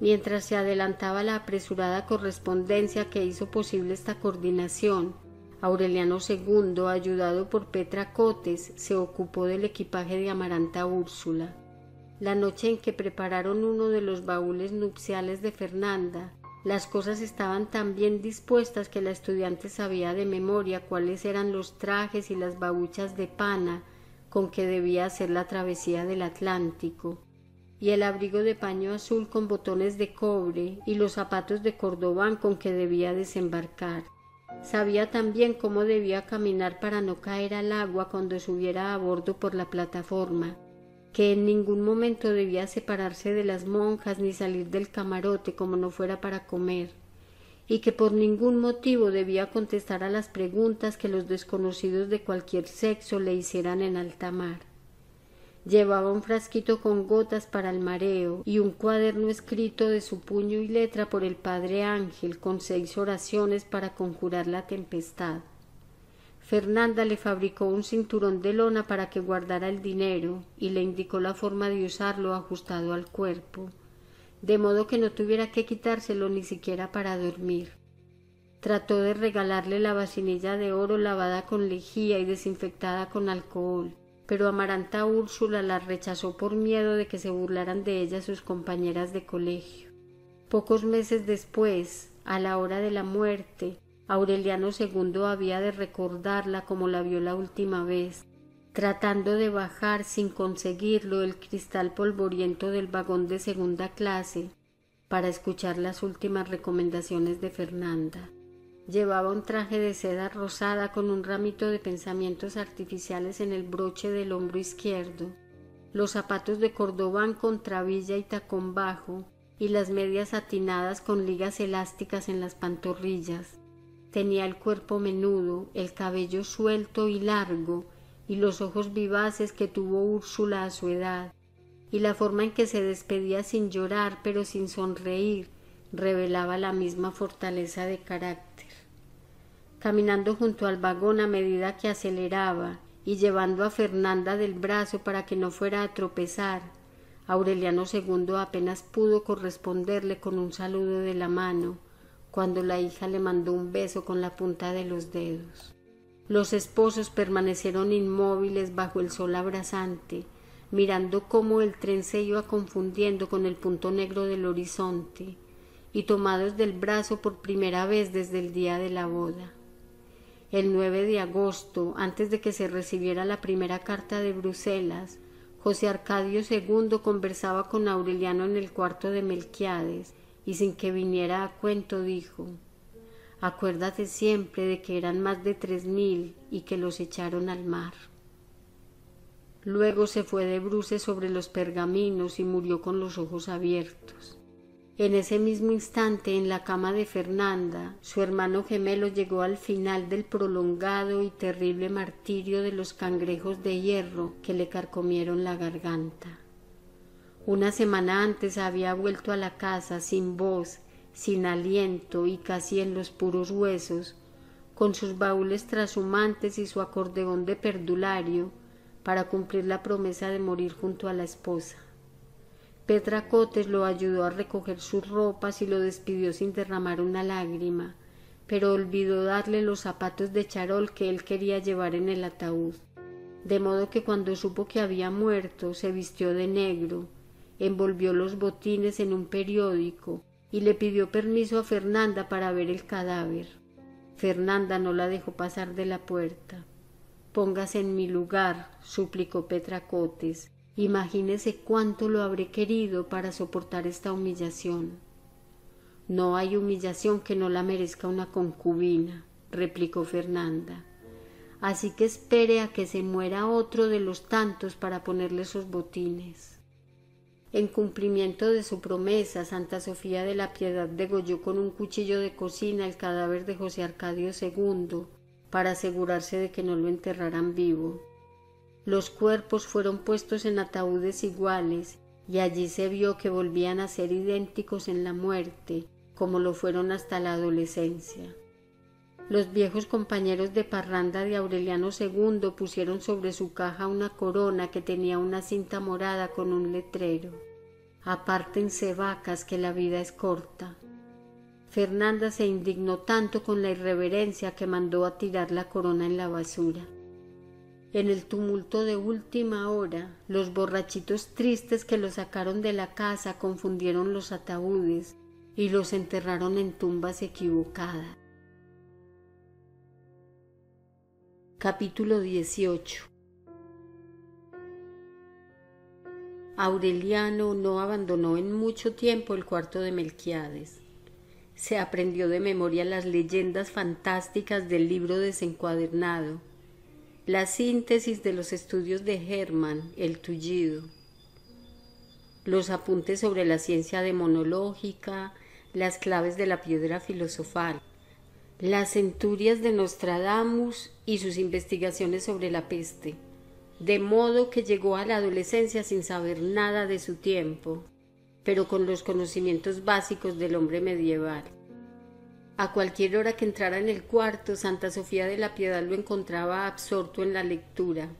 Mientras se adelantaba la apresurada correspondencia que hizo posible esta coordinación, Aureliano II, ayudado por Petra Cotes, se ocupó del equipaje de Amaranta Úrsula. La noche en que prepararon uno de los baúles nupciales de Fernanda, las cosas estaban tan bien dispuestas que la estudiante sabía de memoria cuáles eran los trajes y las babuchas de pana con que debía hacer la travesía del Atlántico y el abrigo de paño azul con botones de cobre y los zapatos de cordobán con que debía desembarcar. Sabía también cómo debía caminar para no caer al agua cuando subiera a bordo por la plataforma, que en ningún momento debía separarse de las monjas ni salir del camarote como no fuera para comer, y que por ningún motivo debía contestar a las preguntas que los desconocidos de cualquier sexo le hicieran en alta mar. Llevaba un frasquito con gotas para el mareo y un cuaderno escrito de su puño y letra por el padre Ángel con seis oraciones para conjurar la tempestad. Fernanda le fabricó un cinturón de lona para que guardara el dinero y le indicó la forma de usarlo ajustado al cuerpo, de modo que no tuviera que quitárselo ni siquiera para dormir. Trató de regalarle la vasinilla de oro lavada con lejía y desinfectada con alcohol, pero Amaranta Úrsula la rechazó por miedo de que se burlaran de ella sus compañeras de colegio. Pocos meses después, a la hora de la muerte, Aureliano II había de recordarla como la vio la última vez, tratando de bajar sin conseguirlo el cristal polvoriento del vagón de segunda clase para escuchar las últimas recomendaciones de Fernanda. Llevaba un traje de seda rosada con un ramito de pensamientos artificiales en el broche del hombro izquierdo, los zapatos de cordobán con trabilla y tacón bajo, y las medias atinadas con ligas elásticas en las pantorrillas. Tenía el cuerpo menudo, el cabello suelto y largo, y los ojos vivaces que tuvo Úrsula a su edad, y la forma en que se despedía sin llorar pero sin sonreír revelaba la misma fortaleza de carácter caminando junto al vagón a medida que aceleraba y llevando a Fernanda del brazo para que no fuera a tropezar. Aureliano II apenas pudo corresponderle con un saludo de la mano, cuando la hija le mandó un beso con la punta de los dedos. Los esposos permanecieron inmóviles bajo el sol abrasante, mirando cómo el tren se iba confundiendo con el punto negro del horizonte, y tomados del brazo por primera vez desde el día de la boda. El 9 de agosto, antes de que se recibiera la primera carta de Bruselas, José Arcadio II conversaba con Aureliano en el cuarto de Melquiades y sin que viniera a cuento dijo Acuérdate siempre de que eran más de tres mil y que los echaron al mar. Luego se fue de bruces sobre los pergaminos y murió con los ojos abiertos. En ese mismo instante, en la cama de Fernanda, su hermano gemelo llegó al final del prolongado y terrible martirio de los cangrejos de hierro que le carcomieron la garganta. Una semana antes había vuelto a la casa sin voz, sin aliento y casi en los puros huesos, con sus baúles trashumantes y su acordeón de perdulario, para cumplir la promesa de morir junto a la esposa Petra Cotes lo ayudó a recoger sus ropas y lo despidió sin derramar una lágrima, pero olvidó darle los zapatos de charol que él quería llevar en el ataúd. De modo que cuando supo que había muerto, se vistió de negro, envolvió los botines en un periódico y le pidió permiso a Fernanda para ver el cadáver. Fernanda no la dejó pasar de la puerta. Póngase en mi lugar, suplicó Petra Cotes. Imagínese cuánto lo habré querido para soportar esta humillación. No hay humillación que no la merezca una concubina, replicó Fernanda. Así que espere a que se muera otro de los tantos para ponerle esos botines. En cumplimiento de su promesa, Santa Sofía de la Piedad degolló con un cuchillo de cocina el cadáver de José Arcadio II para asegurarse de que no lo enterraran vivo. Los cuerpos fueron puestos en ataúdes iguales y allí se vio que volvían a ser idénticos en la muerte, como lo fueron hasta la adolescencia. Los viejos compañeros de parranda de Aureliano II pusieron sobre su caja una corona que tenía una cinta morada con un letrero. Apártense vacas que la vida es corta. Fernanda se indignó tanto con la irreverencia que mandó a tirar la corona en la basura. En el tumulto de última hora, los borrachitos tristes que lo sacaron de la casa confundieron los ataúdes y los enterraron en tumbas equivocadas. Capítulo 18 Aureliano no abandonó en mucho tiempo el cuarto de Melquiades se aprendió de memoria las leyendas fantásticas del libro desencuadernado, la síntesis de los estudios de Hermann, el tullido, los apuntes sobre la ciencia demonológica, las claves de la piedra filosofal, las centurias de Nostradamus y sus investigaciones sobre la peste, de modo que llegó a la adolescencia sin saber nada de su tiempo, pero con los conocimientos básicos del hombre medieval. A cualquier hora que entrara en el cuarto, Santa Sofía de la Piedad lo encontraba absorto en la lectura.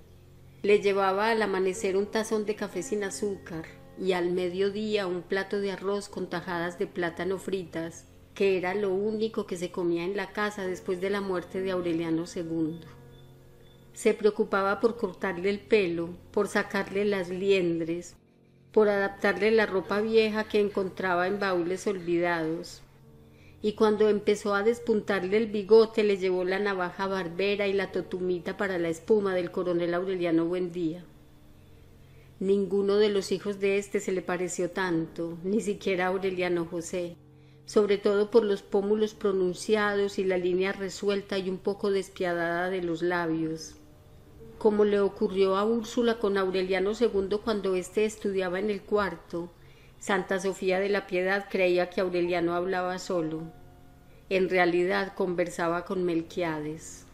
Le llevaba al amanecer un tazón de café sin azúcar y al mediodía un plato de arroz con tajadas de plátano fritas, que era lo único que se comía en la casa después de la muerte de Aureliano II. Se preocupaba por cortarle el pelo, por sacarle las liendres, por adaptarle la ropa vieja que encontraba en baúles olvidados. Y cuando empezó a despuntarle el bigote, le llevó la navaja barbera y la totumita para la espuma del coronel Aureliano Buendía. Ninguno de los hijos de éste se le pareció tanto, ni siquiera Aureliano José, sobre todo por los pómulos pronunciados y la línea resuelta y un poco despiadada de los labios como le ocurrió a Úrsula con Aureliano II cuando éste estudiaba en el cuarto. Santa Sofía de la Piedad creía que Aureliano hablaba solo. En realidad conversaba con Melquiades.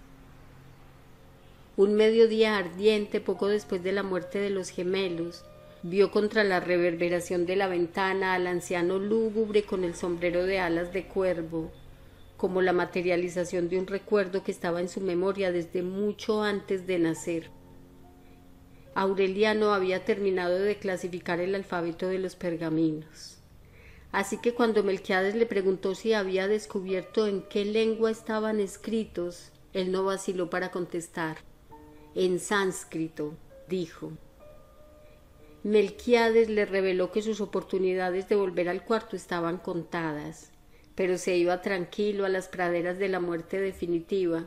Un mediodía ardiente, poco después de la muerte de los gemelos, vio contra la reverberación de la ventana al anciano lúgubre con el sombrero de alas de cuervo, como la materialización de un recuerdo que estaba en su memoria desde mucho antes de nacer. Aureliano había terminado de clasificar el alfabeto de los pergaminos. Así que cuando Melquiades le preguntó si había descubierto en qué lengua estaban escritos, él no vaciló para contestar. En sánscrito, dijo. Melquiades le reveló que sus oportunidades de volver al cuarto estaban contadas pero se iba tranquilo a las praderas de la muerte definitiva,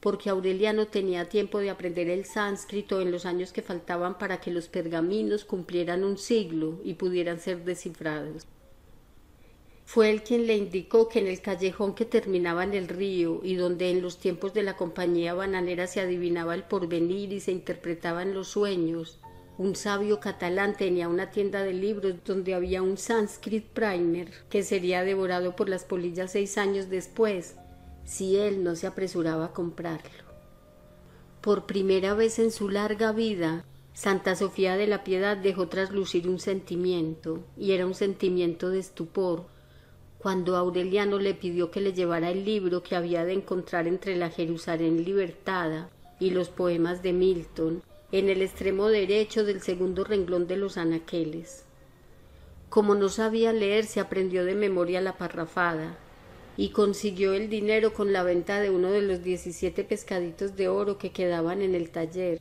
porque Aureliano tenía tiempo de aprender el sánscrito en los años que faltaban para que los pergaminos cumplieran un siglo y pudieran ser descifrados. Fue él quien le indicó que en el callejón que terminaba en el río y donde en los tiempos de la compañía bananera se adivinaba el porvenir y se interpretaban los sueños, un sabio catalán tenía una tienda de libros donde había un Sanskrit primer que sería devorado por las polillas seis años después, si él no se apresuraba a comprarlo. Por primera vez en su larga vida, Santa Sofía de la Piedad dejó traslucir un sentimiento, y era un sentimiento de estupor, cuando Aureliano le pidió que le llevara el libro que había de encontrar entre la Jerusalén libertada y los poemas de Milton, en el extremo derecho del segundo renglón de los anaqueles. Como no sabía leer, se aprendió de memoria la parrafada y consiguió el dinero con la venta de uno de los diecisiete pescaditos de oro que quedaban en el taller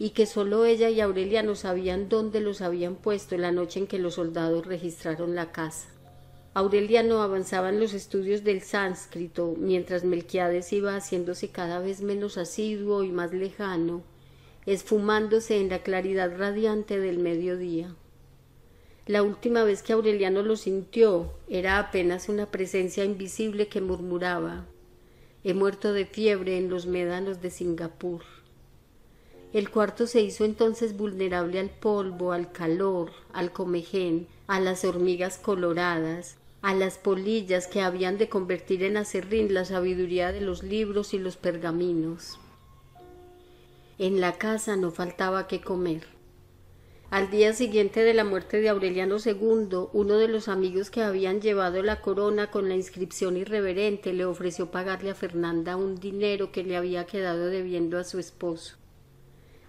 y que sólo ella y Aureliano sabían dónde los habían puesto la noche en que los soldados registraron la casa. Aureliano avanzaba en los estudios del sánscrito, mientras Melquiades iba haciéndose cada vez menos asiduo y más lejano, esfumándose en la claridad radiante del mediodía. La última vez que Aureliano lo sintió era apenas una presencia invisible que murmuraba He muerto de fiebre en los médanos de Singapur. El cuarto se hizo entonces vulnerable al polvo, al calor, al comején, a las hormigas coloradas, a las polillas que habían de convertir en acerrín la sabiduría de los libros y los pergaminos. En la casa no faltaba que comer. Al día siguiente de la muerte de Aureliano II, uno de los amigos que habían llevado la corona con la inscripción irreverente le ofreció pagarle a Fernanda un dinero que le había quedado debiendo a su esposo.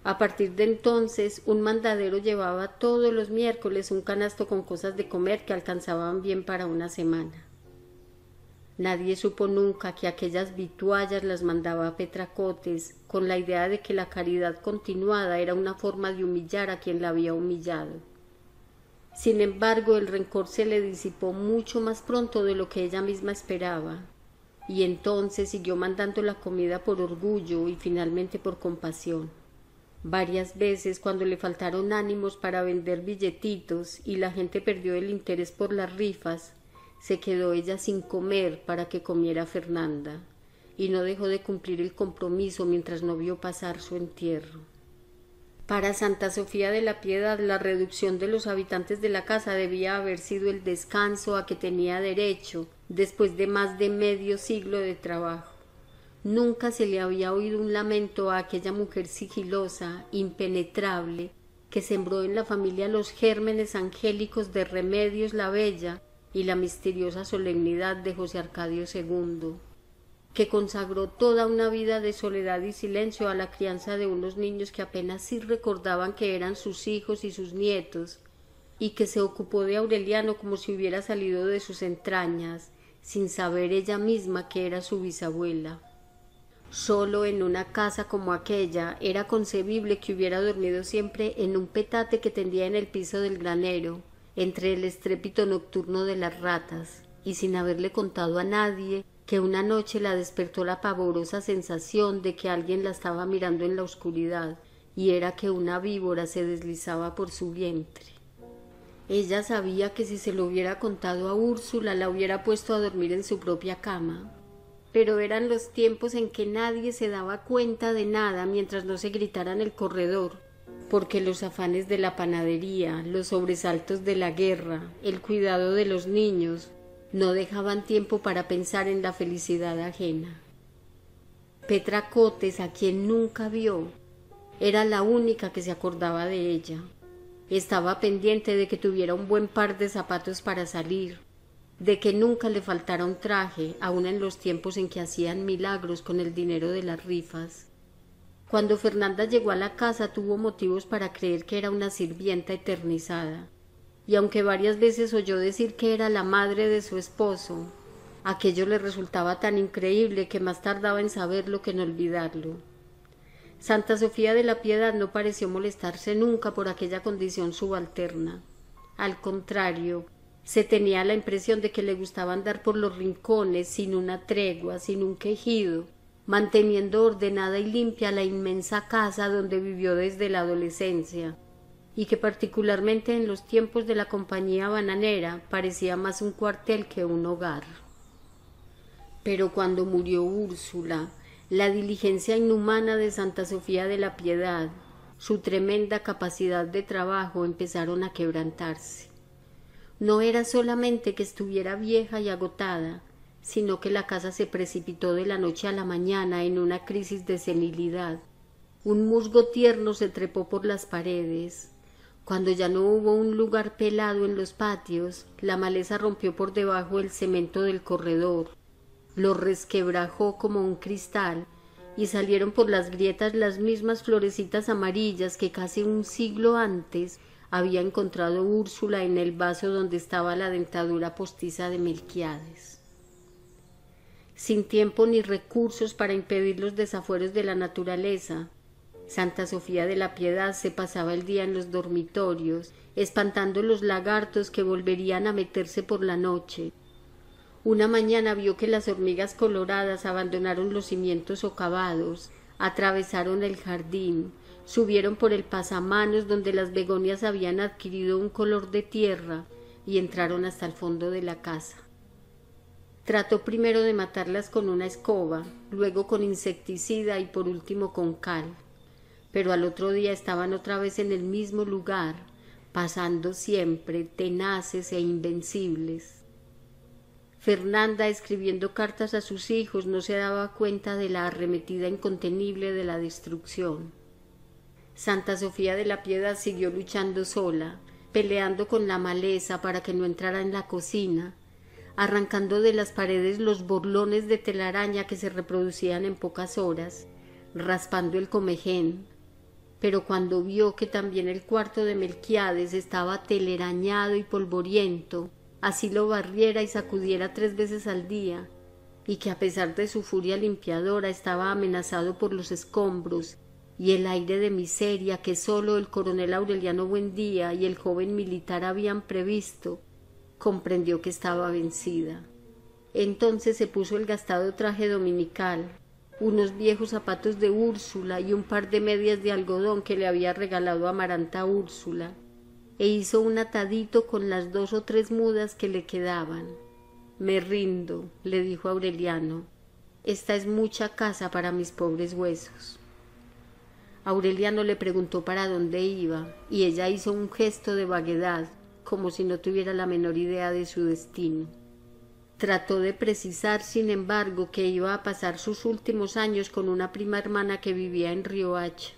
A partir de entonces, un mandadero llevaba todos los miércoles un canasto con cosas de comer que alcanzaban bien para una semana. Nadie supo nunca que aquellas vituallas las mandaba Petracotes, con la idea de que la caridad continuada era una forma de humillar a quien la había humillado. Sin embargo, el rencor se le disipó mucho más pronto de lo que ella misma esperaba, y entonces siguió mandando la comida por orgullo y finalmente por compasión. Varias veces cuando le faltaron ánimos para vender billetitos y la gente perdió el interés por las rifas, se quedó ella sin comer para que comiera Fernanda, y no dejó de cumplir el compromiso mientras no vio pasar su entierro. Para Santa Sofía de la Piedad la reducción de los habitantes de la casa debía haber sido el descanso a que tenía derecho después de más de medio siglo de trabajo. Nunca se le había oído un lamento a aquella mujer sigilosa, impenetrable, que sembró en la familia los gérmenes angélicos de Remedios la Bella y la misteriosa solemnidad de José Arcadio II, que consagró toda una vida de soledad y silencio a la crianza de unos niños que apenas sí recordaban que eran sus hijos y sus nietos, y que se ocupó de Aureliano como si hubiera salido de sus entrañas, sin saber ella misma que era su bisabuela. Solo en una casa como aquella era concebible que hubiera dormido siempre en un petate que tendía en el piso del granero, entre el estrépito nocturno de las ratas, y sin haberle contado a nadie que una noche la despertó la pavorosa sensación de que alguien la estaba mirando en la oscuridad, y era que una víbora se deslizaba por su vientre. Ella sabía que si se lo hubiera contado a Úrsula la hubiera puesto a dormir en su propia cama, pero eran los tiempos en que nadie se daba cuenta de nada mientras no se gritara en el corredor, porque los afanes de la panadería, los sobresaltos de la guerra, el cuidado de los niños, no dejaban tiempo para pensar en la felicidad ajena. Petra Cotes, a quien nunca vio, era la única que se acordaba de ella. Estaba pendiente de que tuviera un buen par de zapatos para salir, de que nunca le faltara un traje, aun en los tiempos en que hacían milagros con el dinero de las rifas. Cuando Fernanda llegó a la casa tuvo motivos para creer que era una sirvienta eternizada, y aunque varias veces oyó decir que era la madre de su esposo, aquello le resultaba tan increíble que más tardaba en saberlo que en olvidarlo. Santa Sofía de la Piedad no pareció molestarse nunca por aquella condición subalterna. Al contrario, se tenía la impresión de que le gustaba andar por los rincones sin una tregua, sin un quejido, manteniendo ordenada y limpia la inmensa casa donde vivió desde la adolescencia, y que particularmente en los tiempos de la compañía bananera parecía más un cuartel que un hogar. Pero cuando murió Úrsula, la diligencia inhumana de Santa Sofía de la Piedad, su tremenda capacidad de trabajo empezaron a quebrantarse. No era solamente que estuviera vieja y agotada, sino que la casa se precipitó de la noche a la mañana en una crisis de senilidad. Un musgo tierno se trepó por las paredes. Cuando ya no hubo un lugar pelado en los patios, la maleza rompió por debajo el cemento del corredor, lo resquebrajó como un cristal, y salieron por las grietas las mismas florecitas amarillas que casi un siglo antes había encontrado Úrsula en el vaso donde estaba la dentadura postiza de Melquiades. Sin tiempo ni recursos para impedir los desafueros de la naturaleza, Santa Sofía de la Piedad se pasaba el día en los dormitorios, espantando los lagartos que volverían a meterse por la noche. Una mañana vio que las hormigas coloradas abandonaron los cimientos socavados, atravesaron el jardín, subieron por el pasamanos donde las begonias habían adquirido un color de tierra y entraron hasta el fondo de la casa. Trató primero de matarlas con una escoba, luego con insecticida y por último con cal pero al otro día estaban otra vez en el mismo lugar, pasando siempre tenaces e invencibles. Fernanda, escribiendo cartas a sus hijos, no se daba cuenta de la arremetida incontenible de la destrucción. Santa Sofía de la Piedad siguió luchando sola, peleando con la maleza para que no entrara en la cocina, arrancando de las paredes los borlones de telaraña que se reproducían en pocas horas, raspando el comején, pero cuando vio que también el cuarto de Melquiades estaba telerañado y polvoriento, así lo barriera y sacudiera tres veces al día, y que a pesar de su furia limpiadora estaba amenazado por los escombros y el aire de miseria que sólo el coronel Aureliano Buendía y el joven militar habían previsto, comprendió que estaba vencida. Entonces se puso el gastado traje dominical, unos viejos zapatos de Úrsula y un par de medias de algodón que le había regalado Amaranta Úrsula, e hizo un atadito con las dos o tres mudas que le quedaban. Me rindo, le dijo Aureliano. Esta es mucha casa para mis pobres huesos. Aureliano le preguntó para dónde iba, y ella hizo un gesto de vaguedad, como si no tuviera la menor idea de su destino. Trató de precisar, sin embargo, que iba a pasar sus últimos años con una prima hermana que vivía en Riohacha.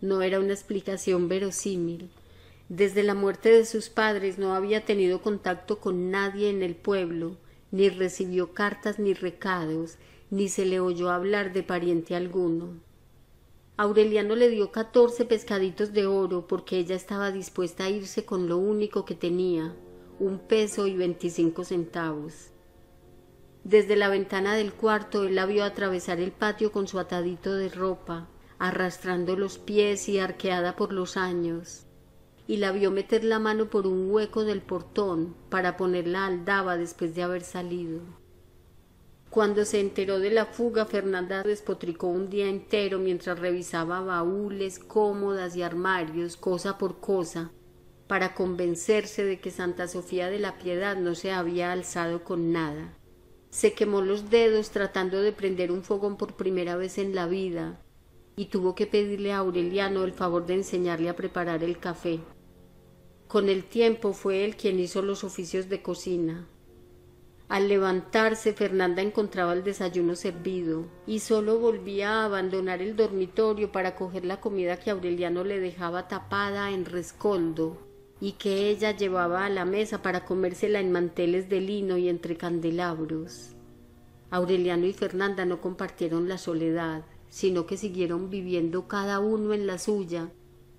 No era una explicación verosímil. Desde la muerte de sus padres no había tenido contacto con nadie en el pueblo, ni recibió cartas ni recados, ni se le oyó hablar de pariente alguno. Aureliano le dio catorce pescaditos de oro porque ella estaba dispuesta a irse con lo único que tenía, un peso y veinticinco centavos. Desde la ventana del cuarto él la vio atravesar el patio con su atadito de ropa, arrastrando los pies y arqueada por los años, y la vio meter la mano por un hueco del portón para ponerla aldaba después de haber salido. Cuando se enteró de la fuga, Fernanda despotricó un día entero mientras revisaba baúles, cómodas y armarios, cosa por cosa, para convencerse de que Santa Sofía de la Piedad no se había alzado con nada. Se quemó los dedos tratando de prender un fogón por primera vez en la vida y tuvo que pedirle a Aureliano el favor de enseñarle a preparar el café. Con el tiempo fue él quien hizo los oficios de cocina. Al levantarse Fernanda encontraba el desayuno servido y sólo volvía a abandonar el dormitorio para coger la comida que Aureliano le dejaba tapada en rescoldo y que ella llevaba a la mesa para comérsela en manteles de lino y entre candelabros. Aureliano y Fernanda no compartieron la soledad, sino que siguieron viviendo cada uno en la suya,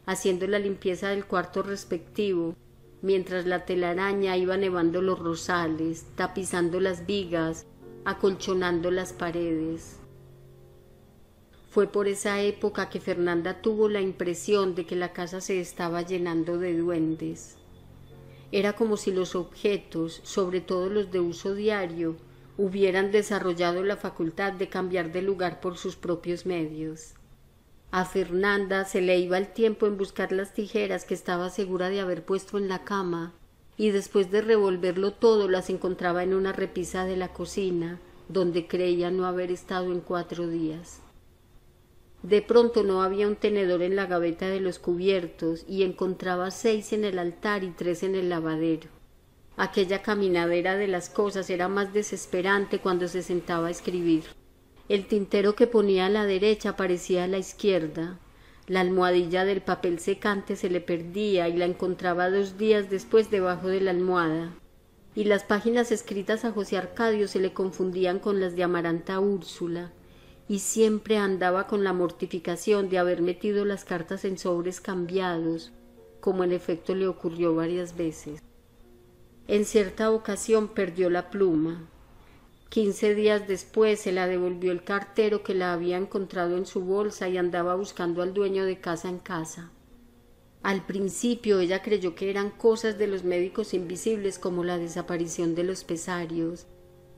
haciendo la limpieza del cuarto respectivo, mientras la telaraña iba nevando los rosales, tapizando las vigas, acolchonando las paredes. Fue por esa época que Fernanda tuvo la impresión de que la casa se estaba llenando de duendes. Era como si los objetos, sobre todo los de uso diario, hubieran desarrollado la facultad de cambiar de lugar por sus propios medios. A Fernanda se le iba el tiempo en buscar las tijeras que estaba segura de haber puesto en la cama, y después de revolverlo todo las encontraba en una repisa de la cocina, donde creía no haber estado en cuatro días. De pronto no había un tenedor en la gaveta de los cubiertos y encontraba seis en el altar y tres en el lavadero. Aquella caminadera de las cosas era más desesperante cuando se sentaba a escribir. El tintero que ponía a la derecha parecía a la izquierda. La almohadilla del papel secante se le perdía y la encontraba dos días después debajo de la almohada. Y las páginas escritas a José Arcadio se le confundían con las de Amaranta Úrsula y siempre andaba con la mortificación de haber metido las cartas en sobres cambiados como en efecto le ocurrió varias veces. En cierta ocasión perdió la pluma. Quince días después se la devolvió el cartero que la había encontrado en su bolsa y andaba buscando al dueño de casa en casa. Al principio ella creyó que eran cosas de los médicos invisibles como la desaparición de los pesarios,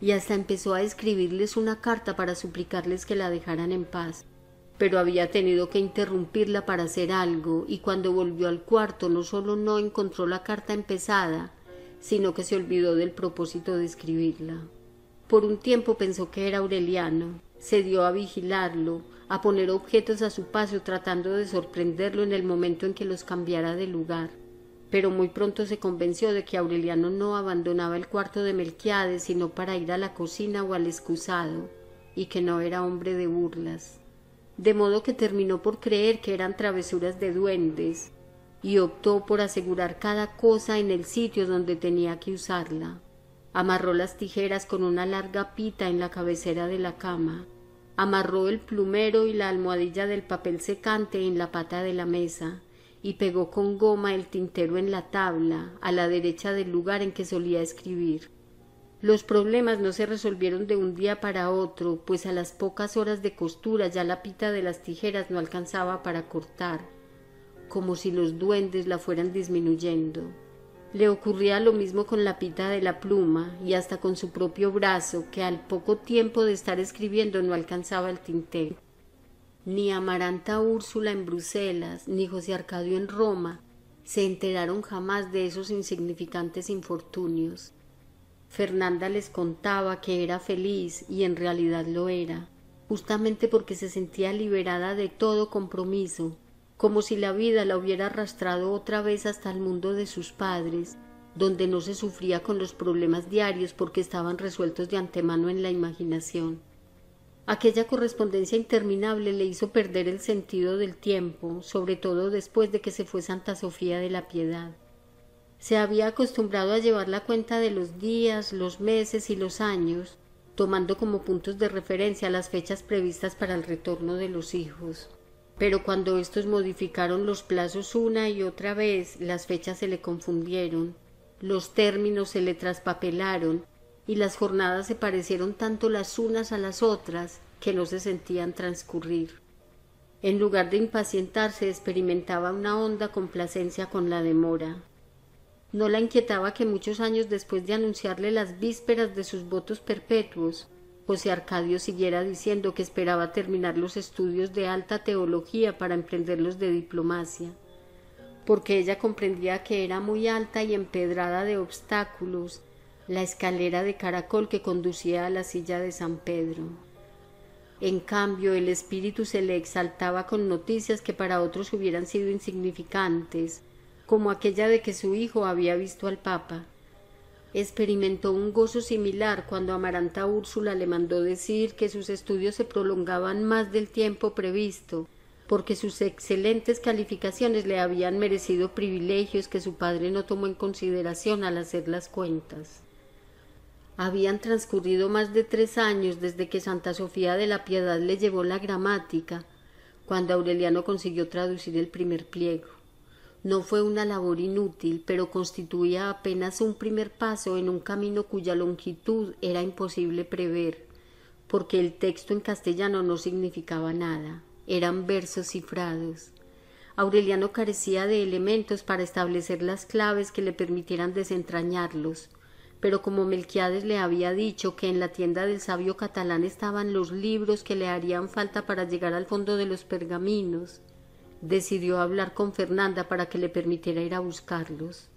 y hasta empezó a escribirles una carta para suplicarles que la dejaran en paz. Pero había tenido que interrumpirla para hacer algo, y cuando volvió al cuarto no solo no encontró la carta empezada, sino que se olvidó del propósito de escribirla. Por un tiempo pensó que era Aureliano, se dio a vigilarlo, a poner objetos a su paso tratando de sorprenderlo en el momento en que los cambiara de lugar. Pero muy pronto se convenció de que Aureliano no abandonaba el cuarto de Melquiades sino para ir a la cocina o al excusado, y que no era hombre de burlas. De modo que terminó por creer que eran travesuras de duendes, y optó por asegurar cada cosa en el sitio donde tenía que usarla. Amarró las tijeras con una larga pita en la cabecera de la cama. Amarró el plumero y la almohadilla del papel secante en la pata de la mesa y pegó con goma el tintero en la tabla, a la derecha del lugar en que solía escribir. Los problemas no se resolvieron de un día para otro, pues a las pocas horas de costura ya la pita de las tijeras no alcanzaba para cortar como si los duendes la fueran disminuyendo. Le ocurría lo mismo con la pita de la pluma y hasta con su propio brazo, que al poco tiempo de estar escribiendo no alcanzaba el tintero. Ni Amaranta Úrsula en Bruselas, ni José Arcadio en Roma se enteraron jamás de esos insignificantes infortunios. Fernanda les contaba que era feliz y en realidad lo era, justamente porque se sentía liberada de todo compromiso como si la vida la hubiera arrastrado otra vez hasta el mundo de sus padres, donde no se sufría con los problemas diarios porque estaban resueltos de antemano en la imaginación. Aquella correspondencia interminable le hizo perder el sentido del tiempo, sobre todo después de que se fue Santa Sofía de la Piedad. Se había acostumbrado a llevar la cuenta de los días, los meses y los años, tomando como puntos de referencia las fechas previstas para el retorno de los hijos pero cuando estos modificaron los plazos una y otra vez, las fechas se le confundieron, los términos se le traspapelaron y las jornadas se parecieron tanto las unas a las otras que no se sentían transcurrir. En lugar de impacientarse experimentaba una honda complacencia con la demora. No la inquietaba que muchos años después de anunciarle las vísperas de sus votos perpetuos, José Arcadio siguiera diciendo que esperaba terminar los estudios de alta teología para emprenderlos de diplomacia, porque ella comprendía que era muy alta y empedrada de obstáculos la escalera de caracol que conducía a la silla de San Pedro. En cambio, el espíritu se le exaltaba con noticias que para otros hubieran sido insignificantes, como aquella de que su hijo había visto al Papa experimentó un gozo similar cuando Amaranta Úrsula le mandó decir que sus estudios se prolongaban más del tiempo previsto, porque sus excelentes calificaciones le habían merecido privilegios que su padre no tomó en consideración al hacer las cuentas. Habían transcurrido más de tres años desde que Santa Sofía de la Piedad le llevó la gramática, cuando Aureliano consiguió traducir el primer pliego. No fue una labor inútil, pero constituía apenas un primer paso en un camino cuya longitud era imposible prever, porque el texto en castellano no significaba nada, eran versos cifrados. Aureliano carecía de elementos para establecer las claves que le permitieran desentrañarlos, pero como Melquiades le había dicho que en la tienda del sabio catalán estaban los libros que le harían falta para llegar al fondo de los pergaminos, decidió hablar con Fernanda para que le permitiera ir a buscarlos.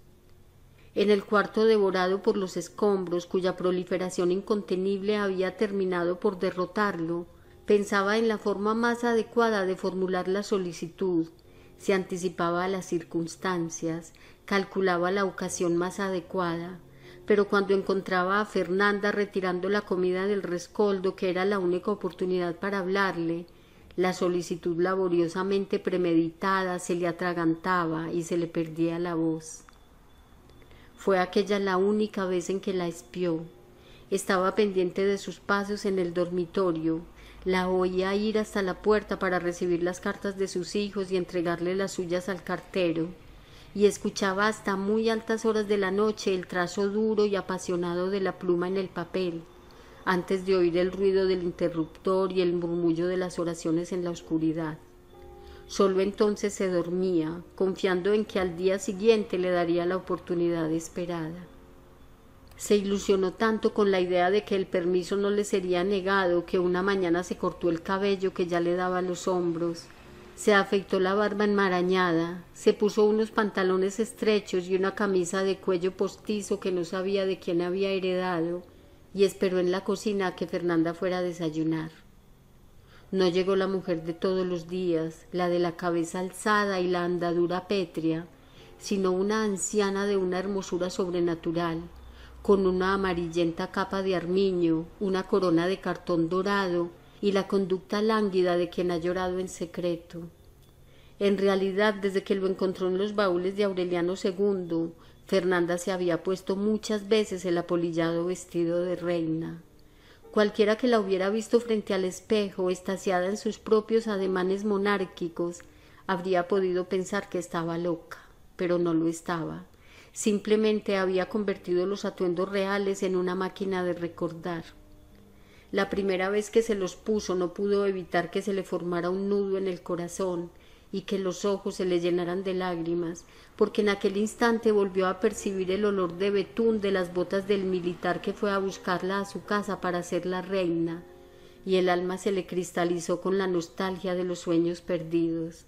En el cuarto devorado por los escombros, cuya proliferación incontenible había terminado por derrotarlo, pensaba en la forma más adecuada de formular la solicitud, se anticipaba a las circunstancias, calculaba la ocasión más adecuada, pero cuando encontraba a Fernanda retirando la comida del rescoldo, que era la única oportunidad para hablarle, la solicitud laboriosamente premeditada se le atragantaba y se le perdía la voz. Fue aquella la única vez en que la espió. Estaba pendiente de sus pasos en el dormitorio, la oía ir hasta la puerta para recibir las cartas de sus hijos y entregarle las suyas al cartero, y escuchaba hasta muy altas horas de la noche el trazo duro y apasionado de la pluma en el papel, antes de oír el ruido del interruptor y el murmullo de las oraciones en la oscuridad. Solo entonces se dormía, confiando en que al día siguiente le daría la oportunidad esperada. Se ilusionó tanto con la idea de que el permiso no le sería negado que una mañana se cortó el cabello que ya le daba los hombros, se afeitó la barba enmarañada, se puso unos pantalones estrechos y una camisa de cuello postizo que no sabía de quién había heredado, y esperó en la cocina a que Fernanda fuera a desayunar. No llegó la mujer de todos los días, la de la cabeza alzada y la andadura pétrea, sino una anciana de una hermosura sobrenatural, con una amarillenta capa de armiño, una corona de cartón dorado y la conducta lánguida de quien ha llorado en secreto. En realidad, desde que lo encontró en los baúles de Aureliano II, Fernanda se había puesto muchas veces el apolillado vestido de reina. Cualquiera que la hubiera visto frente al espejo, estasiada en sus propios ademanes monárquicos, habría podido pensar que estaba loca, pero no lo estaba. Simplemente había convertido los atuendos reales en una máquina de recordar. La primera vez que se los puso no pudo evitar que se le formara un nudo en el corazón y que los ojos se le llenaran de lágrimas, porque en aquel instante volvió a percibir el olor de betún de las botas del militar que fue a buscarla a su casa para ser la reina, y el alma se le cristalizó con la nostalgia de los sueños perdidos.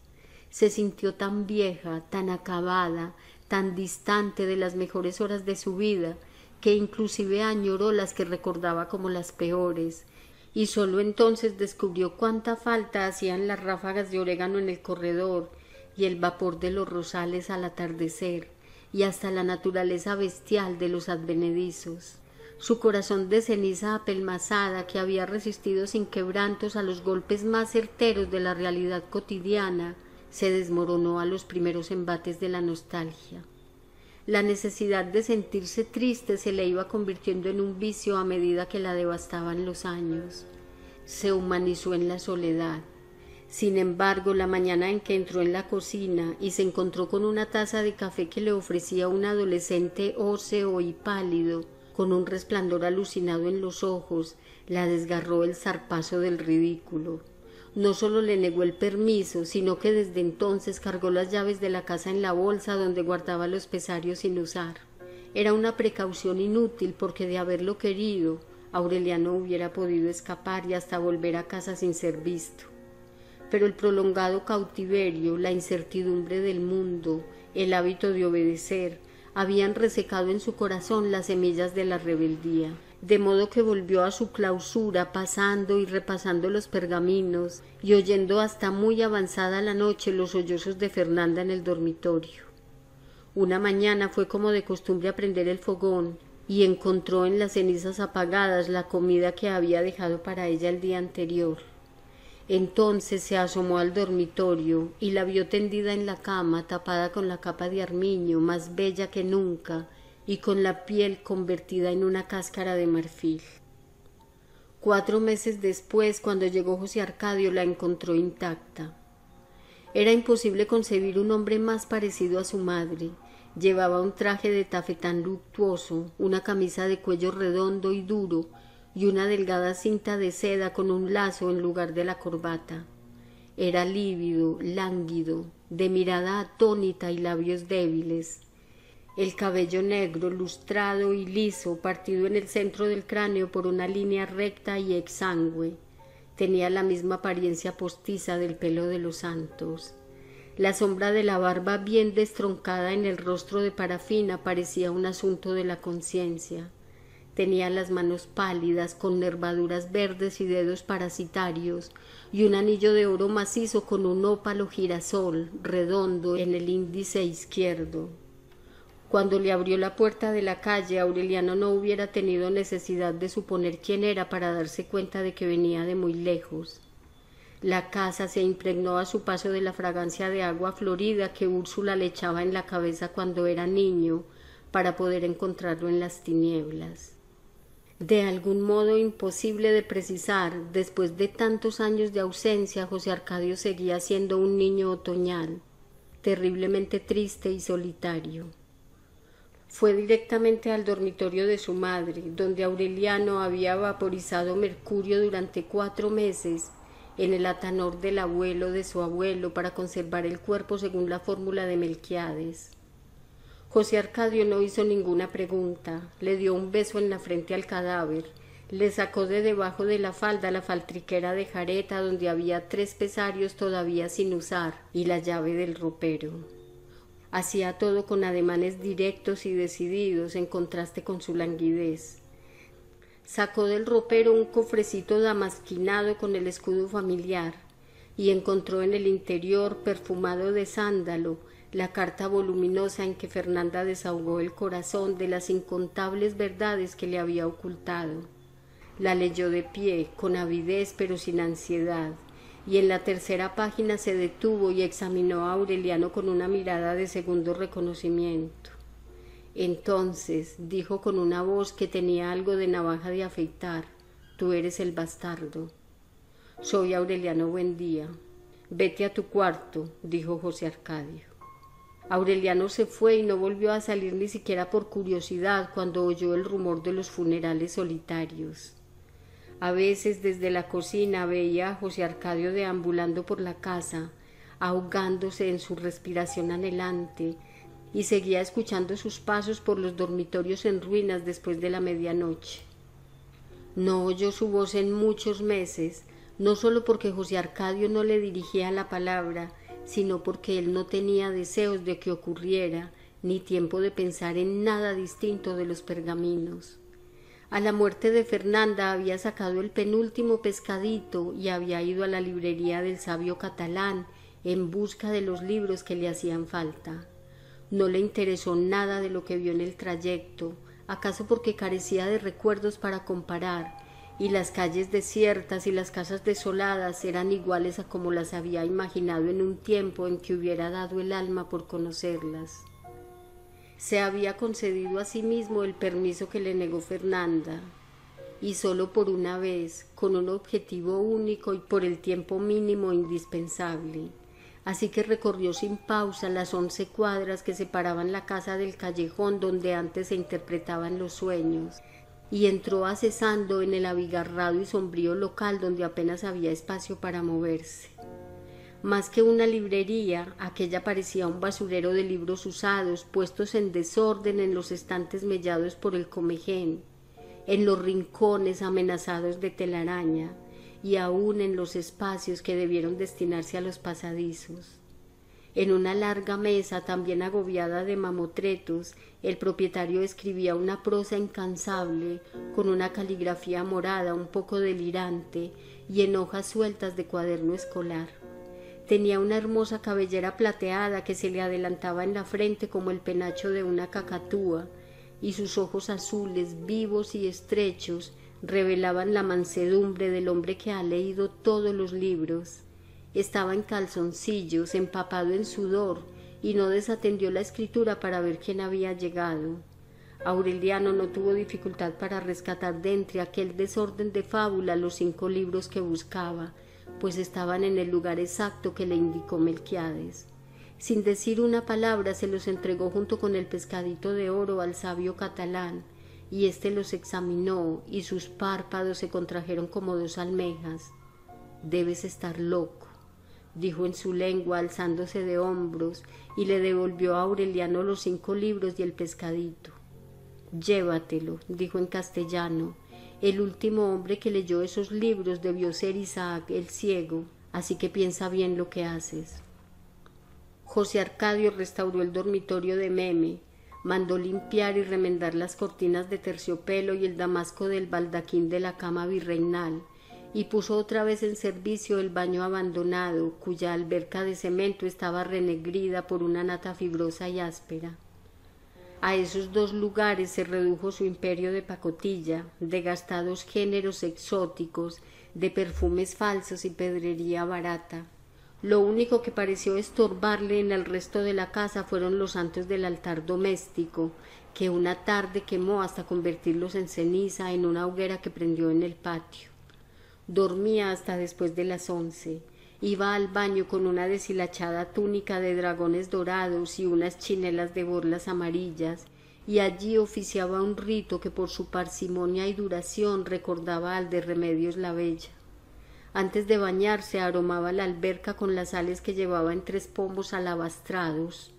Se sintió tan vieja, tan acabada, tan distante de las mejores horas de su vida, que inclusive añoró las que recordaba como las peores, y sólo entonces descubrió cuánta falta hacían las ráfagas de orégano en el corredor y el vapor de los rosales al atardecer y hasta la naturaleza bestial de los advenedizos. Su corazón de ceniza apelmazada que había resistido sin quebrantos a los golpes más certeros de la realidad cotidiana se desmoronó a los primeros embates de la nostalgia. La necesidad de sentirse triste se le iba convirtiendo en un vicio a medida que la devastaban los años. Se humanizó en la soledad. Sin embargo, la mañana en que entró en la cocina y se encontró con una taza de café que le ofrecía un adolescente óseo y pálido, con un resplandor alucinado en los ojos, la desgarró el zarpazo del ridículo no solo le negó el permiso, sino que desde entonces cargó las llaves de la casa en la bolsa donde guardaba los pesarios sin usar. Era una precaución inútil porque de haberlo querido, Aureliano hubiera podido escapar y hasta volver a casa sin ser visto. Pero el prolongado cautiverio, la incertidumbre del mundo, el hábito de obedecer, habían resecado en su corazón las semillas de la rebeldía de modo que volvió a su clausura pasando y repasando los pergaminos y oyendo hasta muy avanzada la noche los sollozos de Fernanda en el dormitorio. Una mañana fue como de costumbre a prender el fogón y encontró en las cenizas apagadas la comida que había dejado para ella el día anterior. Entonces se asomó al dormitorio y la vio tendida en la cama tapada con la capa de armiño más bella que nunca y con la piel convertida en una cáscara de marfil. Cuatro meses después, cuando llegó José Arcadio, la encontró intacta. Era imposible concebir un hombre más parecido a su madre. Llevaba un traje de tafetán luctuoso, una camisa de cuello redondo y duro, y una delgada cinta de seda con un lazo en lugar de la corbata. Era lívido, lánguido, de mirada atónita y labios débiles el cabello negro, lustrado y liso, partido en el centro del cráneo por una línea recta y exangüe. Tenía la misma apariencia postiza del pelo de los santos. La sombra de la barba bien destroncada en el rostro de parafina parecía un asunto de la conciencia. Tenía las manos pálidas, con nervaduras verdes y dedos parasitarios, y un anillo de oro macizo con un ópalo girasol redondo en el índice izquierdo. Cuando le abrió la puerta de la calle, Aureliano no hubiera tenido necesidad de suponer quién era para darse cuenta de que venía de muy lejos. La casa se impregnó a su paso de la fragancia de agua florida que Úrsula le echaba en la cabeza cuando era niño para poder encontrarlo en las tinieblas. De algún modo imposible de precisar, después de tantos años de ausencia, José Arcadio seguía siendo un niño otoñal terriblemente triste y solitario. Fue directamente al dormitorio de su madre, donde Aureliano había vaporizado mercurio durante cuatro meses en el atanor del abuelo de su abuelo para conservar el cuerpo según la fórmula de Melquiades. José Arcadio no hizo ninguna pregunta, le dio un beso en la frente al cadáver, le sacó de debajo de la falda la faltriquera de jareta donde había tres pesarios todavía sin usar y la llave del ropero. Hacía todo con ademanes directos y decididos en contraste con su languidez. Sacó del ropero un cofrecito damasquinado con el escudo familiar y encontró en el interior, perfumado de sándalo, la carta voluminosa en que Fernanda desahogó el corazón de las incontables verdades que le había ocultado. La leyó de pie, con avidez pero sin ansiedad, y en la tercera página se detuvo y examinó a Aureliano con una mirada de segundo reconocimiento. Entonces dijo con una voz que tenía algo de navaja de afeitar, tú eres el bastardo. Soy Aureliano Buendía. Vete a tu cuarto, dijo José Arcadio. Aureliano se fue y no volvió a salir ni siquiera por curiosidad cuando oyó el rumor de los funerales solitarios. A veces desde la cocina veía a José Arcadio deambulando por la casa, ahogándose en su respiración anhelante, y seguía escuchando sus pasos por los dormitorios en ruinas después de la medianoche. No oyó su voz en muchos meses, no solo porque José Arcadio no le dirigía la palabra, sino porque él no tenía deseos de que ocurriera, ni tiempo de pensar en nada distinto de los pergaminos. A la muerte de Fernanda había sacado el penúltimo pescadito y había ido a la librería del sabio catalán en busca de los libros que le hacían falta. No le interesó nada de lo que vio en el trayecto, acaso porque carecía de recuerdos para comparar, y las calles desiertas y las casas desoladas eran iguales a como las había imaginado en un tiempo en que hubiera dado el alma por conocerlas. Se había concedido a sí mismo el permiso que le negó Fernanda, y solo por una vez, con un objetivo único y por el tiempo mínimo indispensable así que recorrió sin pausa las once cuadras que separaban la casa del callejón donde antes se interpretaban los sueños, y entró acesando en el abigarrado y sombrío local donde apenas había espacio para moverse. Más que una librería, aquella parecía un basurero de libros usados, puestos en desorden en los estantes mellados por el comején, en los rincones amenazados de telaraña, y aún en los espacios que debieron destinarse a los pasadizos. En una larga mesa también agobiada de mamotretos, el propietario escribía una prosa incansable, con una caligrafía morada un poco delirante y en hojas sueltas de cuaderno escolar. Tenía una hermosa cabellera plateada que se le adelantaba en la frente como el penacho de una cacatúa, y sus ojos azules, vivos y estrechos, revelaban la mansedumbre del hombre que ha leído todos los libros. Estaba en calzoncillos, empapado en sudor, y no desatendió la escritura para ver quién había llegado. Aureliano no tuvo dificultad para rescatar de entre aquel desorden de fábula los cinco libros que buscaba, pues estaban en el lugar exacto que le indicó Melquiades. Sin decir una palabra se los entregó junto con el pescadito de oro al sabio catalán, y éste los examinó y sus párpados se contrajeron como dos almejas. Debes estar loco, dijo en su lengua alzándose de hombros y le devolvió a Aureliano los cinco libros y el pescadito. Llévatelo, dijo en castellano. El último hombre que leyó esos libros debió ser Isaac el ciego, así que piensa bien lo que haces. José Arcadio restauró el dormitorio de Meme, mandó limpiar y remendar las cortinas de terciopelo y el damasco del baldaquín de la cama virreinal, y puso otra vez en servicio el baño abandonado, cuya alberca de cemento estaba renegrida por una nata fibrosa y áspera. A esos dos lugares se redujo su imperio de pacotilla, de gastados géneros exóticos, de perfumes falsos y pedrería barata. Lo único que pareció estorbarle en el resto de la casa fueron los santos del altar doméstico, que una tarde quemó hasta convertirlos en ceniza en una hoguera que prendió en el patio. Dormía hasta después de las once. Iba al baño con una deshilachada túnica de dragones dorados y unas chinelas de borlas amarillas, y allí oficiaba un rito que por su parsimonia y duración recordaba al de Remedios la Bella. Antes de bañarse aromaba la alberca con las sales que llevaba en tres pomos alabastrados.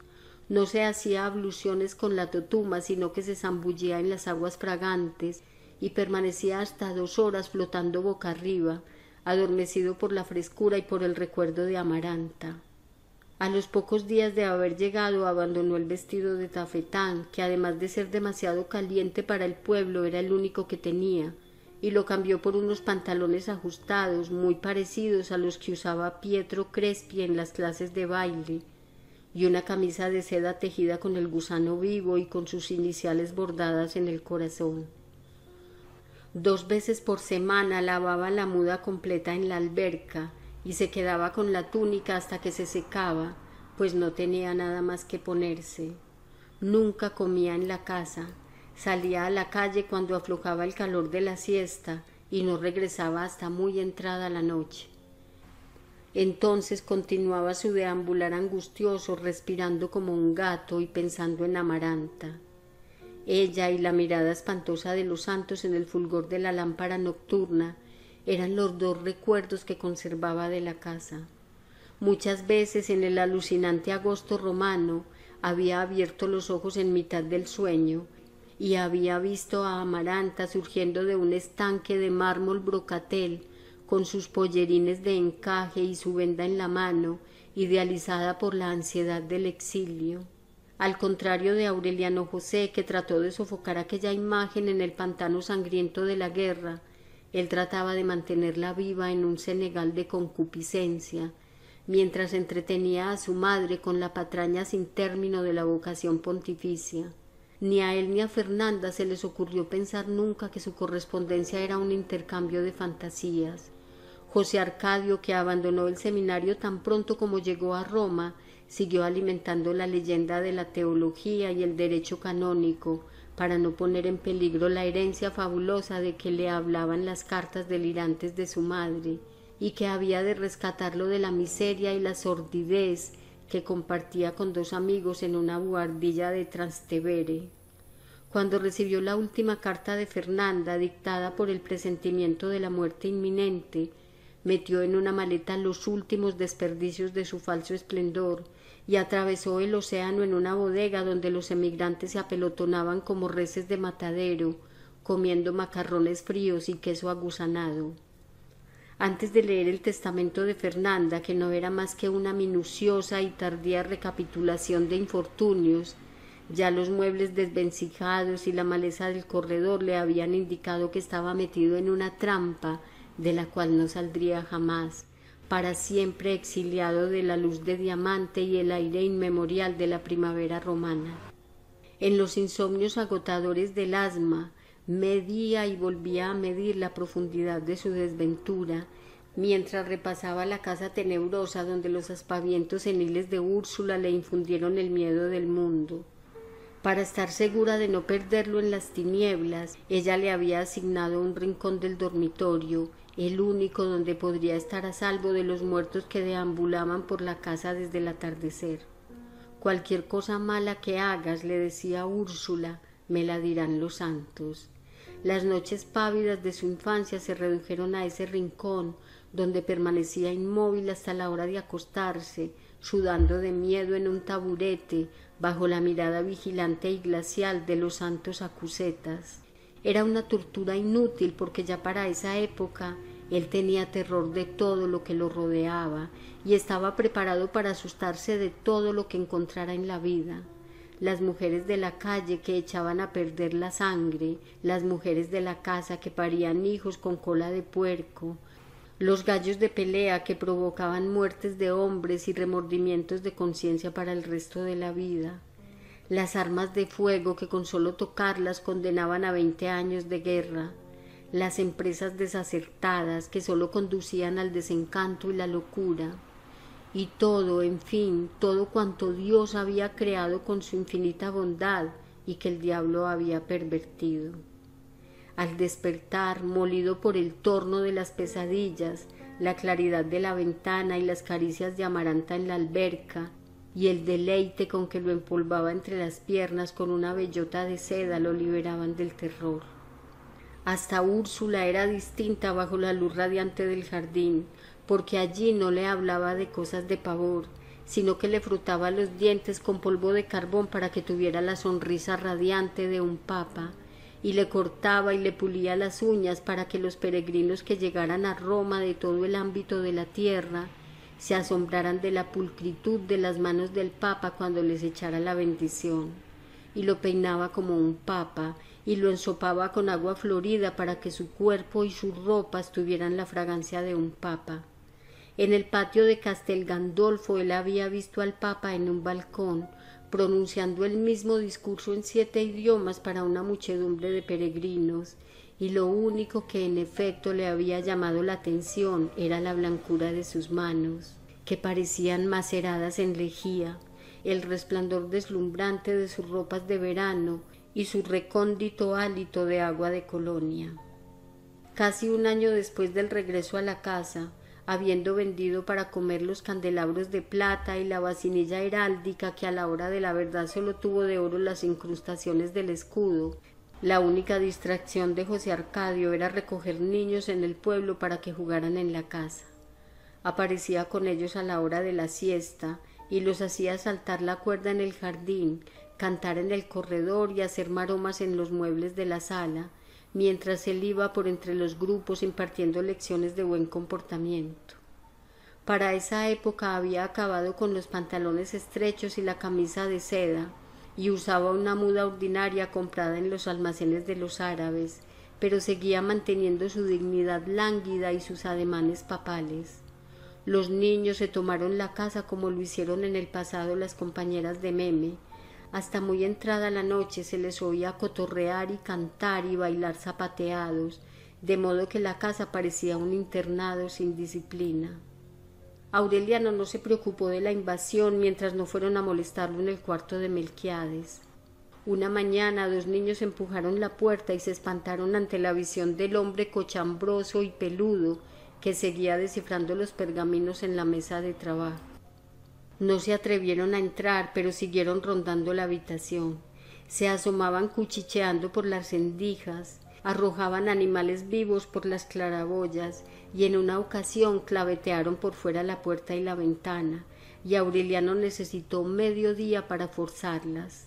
No se hacía abluciones con la totuma, sino que se zambullía en las aguas fragantes y permanecía hasta dos horas flotando boca arriba, adormecido por la frescura y por el recuerdo de Amaranta. A los pocos días de haber llegado abandonó el vestido de tafetán, que además de ser demasiado caliente para el pueblo era el único que tenía, y lo cambió por unos pantalones ajustados muy parecidos a los que usaba Pietro Crespi en las clases de baile, y una camisa de seda tejida con el gusano vivo y con sus iniciales bordadas en el corazón. Dos veces por semana lavaba la muda completa en la alberca y se quedaba con la túnica hasta que se secaba, pues no tenía nada más que ponerse. Nunca comía en la casa, salía a la calle cuando aflojaba el calor de la siesta y no regresaba hasta muy entrada la noche. Entonces continuaba su deambular angustioso, respirando como un gato y pensando en Amaranta ella y la mirada espantosa de los santos en el fulgor de la lámpara nocturna eran los dos recuerdos que conservaba de la casa. Muchas veces en el alucinante agosto romano había abierto los ojos en mitad del sueño y había visto a Amaranta surgiendo de un estanque de mármol brocatel con sus pollerines de encaje y su venda en la mano, idealizada por la ansiedad del exilio al contrario de Aureliano José, que trató de sofocar aquella imagen en el pantano sangriento de la guerra, él trataba de mantenerla viva en un Senegal de concupiscencia, mientras entretenía a su madre con la patraña sin término de la vocación pontificia. Ni a él ni a Fernanda se les ocurrió pensar nunca que su correspondencia era un intercambio de fantasías. José Arcadio, que abandonó el seminario tan pronto como llegó a Roma, siguió alimentando la leyenda de la teología y el derecho canónico para no poner en peligro la herencia fabulosa de que le hablaban las cartas delirantes de su madre y que había de rescatarlo de la miseria y la sordidez que compartía con dos amigos en una buhardilla de Trastevere. Cuando recibió la última carta de Fernanda dictada por el presentimiento de la muerte inminente, metió en una maleta los últimos desperdicios de su falso esplendor y atravesó el océano en una bodega donde los emigrantes se apelotonaban como reses de matadero, comiendo macarrones fríos y queso agusanado. Antes de leer el testamento de Fernanda, que no era más que una minuciosa y tardía recapitulación de infortunios, ya los muebles desvencijados y la maleza del corredor le habían indicado que estaba metido en una trampa de la cual no saldría jamás para siempre exiliado de la luz de diamante y el aire inmemorial de la primavera romana. En los insomnios agotadores del asma, medía y volvía a medir la profundidad de su desventura, mientras repasaba la casa tenebrosa donde los aspavientos seniles de Úrsula le infundieron el miedo del mundo. Para estar segura de no perderlo en las tinieblas, ella le había asignado un rincón del dormitorio, el único donde podría estar a salvo de los muertos que deambulaban por la casa desde el atardecer. Cualquier cosa mala que hagas, le decía Úrsula, me la dirán los santos. Las noches pávidas de su infancia se redujeron a ese rincón donde permanecía inmóvil hasta la hora de acostarse, sudando de miedo en un taburete, bajo la mirada vigilante y glacial de los santos acusetas. Era una tortura inútil porque ya para esa época él tenía terror de todo lo que lo rodeaba y estaba preparado para asustarse de todo lo que encontrara en la vida. Las mujeres de la calle que echaban a perder la sangre, las mujeres de la casa que parían hijos con cola de puerco, los gallos de pelea que provocaban muertes de hombres y remordimientos de conciencia para el resto de la vida las armas de fuego que con solo tocarlas condenaban a veinte años de guerra, las empresas desacertadas que solo conducían al desencanto y la locura, y todo, en fin, todo cuanto Dios había creado con su infinita bondad y que el diablo había pervertido. Al despertar, molido por el torno de las pesadillas, la claridad de la ventana y las caricias de Amaranta en la alberca, y el deleite con que lo empolvaba entre las piernas con una bellota de seda lo liberaban del terror. Hasta Úrsula era distinta bajo la luz radiante del jardín, porque allí no le hablaba de cosas de pavor, sino que le frotaba los dientes con polvo de carbón para que tuviera la sonrisa radiante de un papa, y le cortaba y le pulía las uñas para que los peregrinos que llegaran a Roma de todo el ámbito de la tierra se asombraran de la pulcritud de las manos del papa cuando les echara la bendición, y lo peinaba como un papa, y lo ensopaba con agua florida para que su cuerpo y sus ropas tuvieran la fragancia de un papa. En el patio de Castel Gandolfo él había visto al papa en un balcón, pronunciando el mismo discurso en siete idiomas para una muchedumbre de peregrinos, y lo único que en efecto le había llamado la atención era la blancura de sus manos, que parecían maceradas en lejía, el resplandor deslumbrante de sus ropas de verano y su recóndito hálito de agua de colonia. Casi un año después del regreso a la casa, habiendo vendido para comer los candelabros de plata y la vasinilla heráldica que a la hora de la verdad solo tuvo de oro las incrustaciones del escudo, la única distracción de José Arcadio era recoger niños en el pueblo para que jugaran en la casa. Aparecía con ellos a la hora de la siesta y los hacía saltar la cuerda en el jardín, cantar en el corredor y hacer maromas en los muebles de la sala, mientras él iba por entre los grupos impartiendo lecciones de buen comportamiento. Para esa época había acabado con los pantalones estrechos y la camisa de seda, y usaba una muda ordinaria comprada en los almacenes de los árabes, pero seguía manteniendo su dignidad lánguida y sus ademanes papales. Los niños se tomaron la casa como lo hicieron en el pasado las compañeras de Meme, hasta muy entrada la noche se les oía cotorrear y cantar y bailar zapateados, de modo que la casa parecía un internado sin disciplina. Aureliano no se preocupó de la invasión mientras no fueron a molestarlo en el cuarto de Melquiades. Una mañana dos niños empujaron la puerta y se espantaron ante la visión del hombre cochambroso y peludo que seguía descifrando los pergaminos en la mesa de trabajo. No se atrevieron a entrar, pero siguieron rondando la habitación. Se asomaban cuchicheando por las rendijas, arrojaban animales vivos por las claraboyas y en una ocasión clavetearon por fuera la puerta y la ventana, y Aureliano necesitó medio día para forzarlas.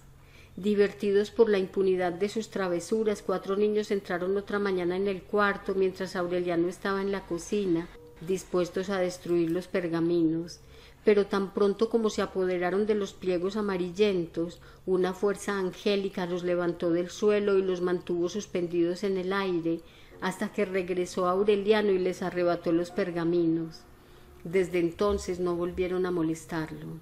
Divertidos por la impunidad de sus travesuras, cuatro niños entraron otra mañana en el cuarto mientras Aureliano estaba en la cocina, dispuestos a destruir los pergaminos pero tan pronto como se apoderaron de los pliegos amarillentos, una fuerza angélica los levantó del suelo y los mantuvo suspendidos en el aire, hasta que regresó Aureliano y les arrebató los pergaminos. Desde entonces no volvieron a molestarlo.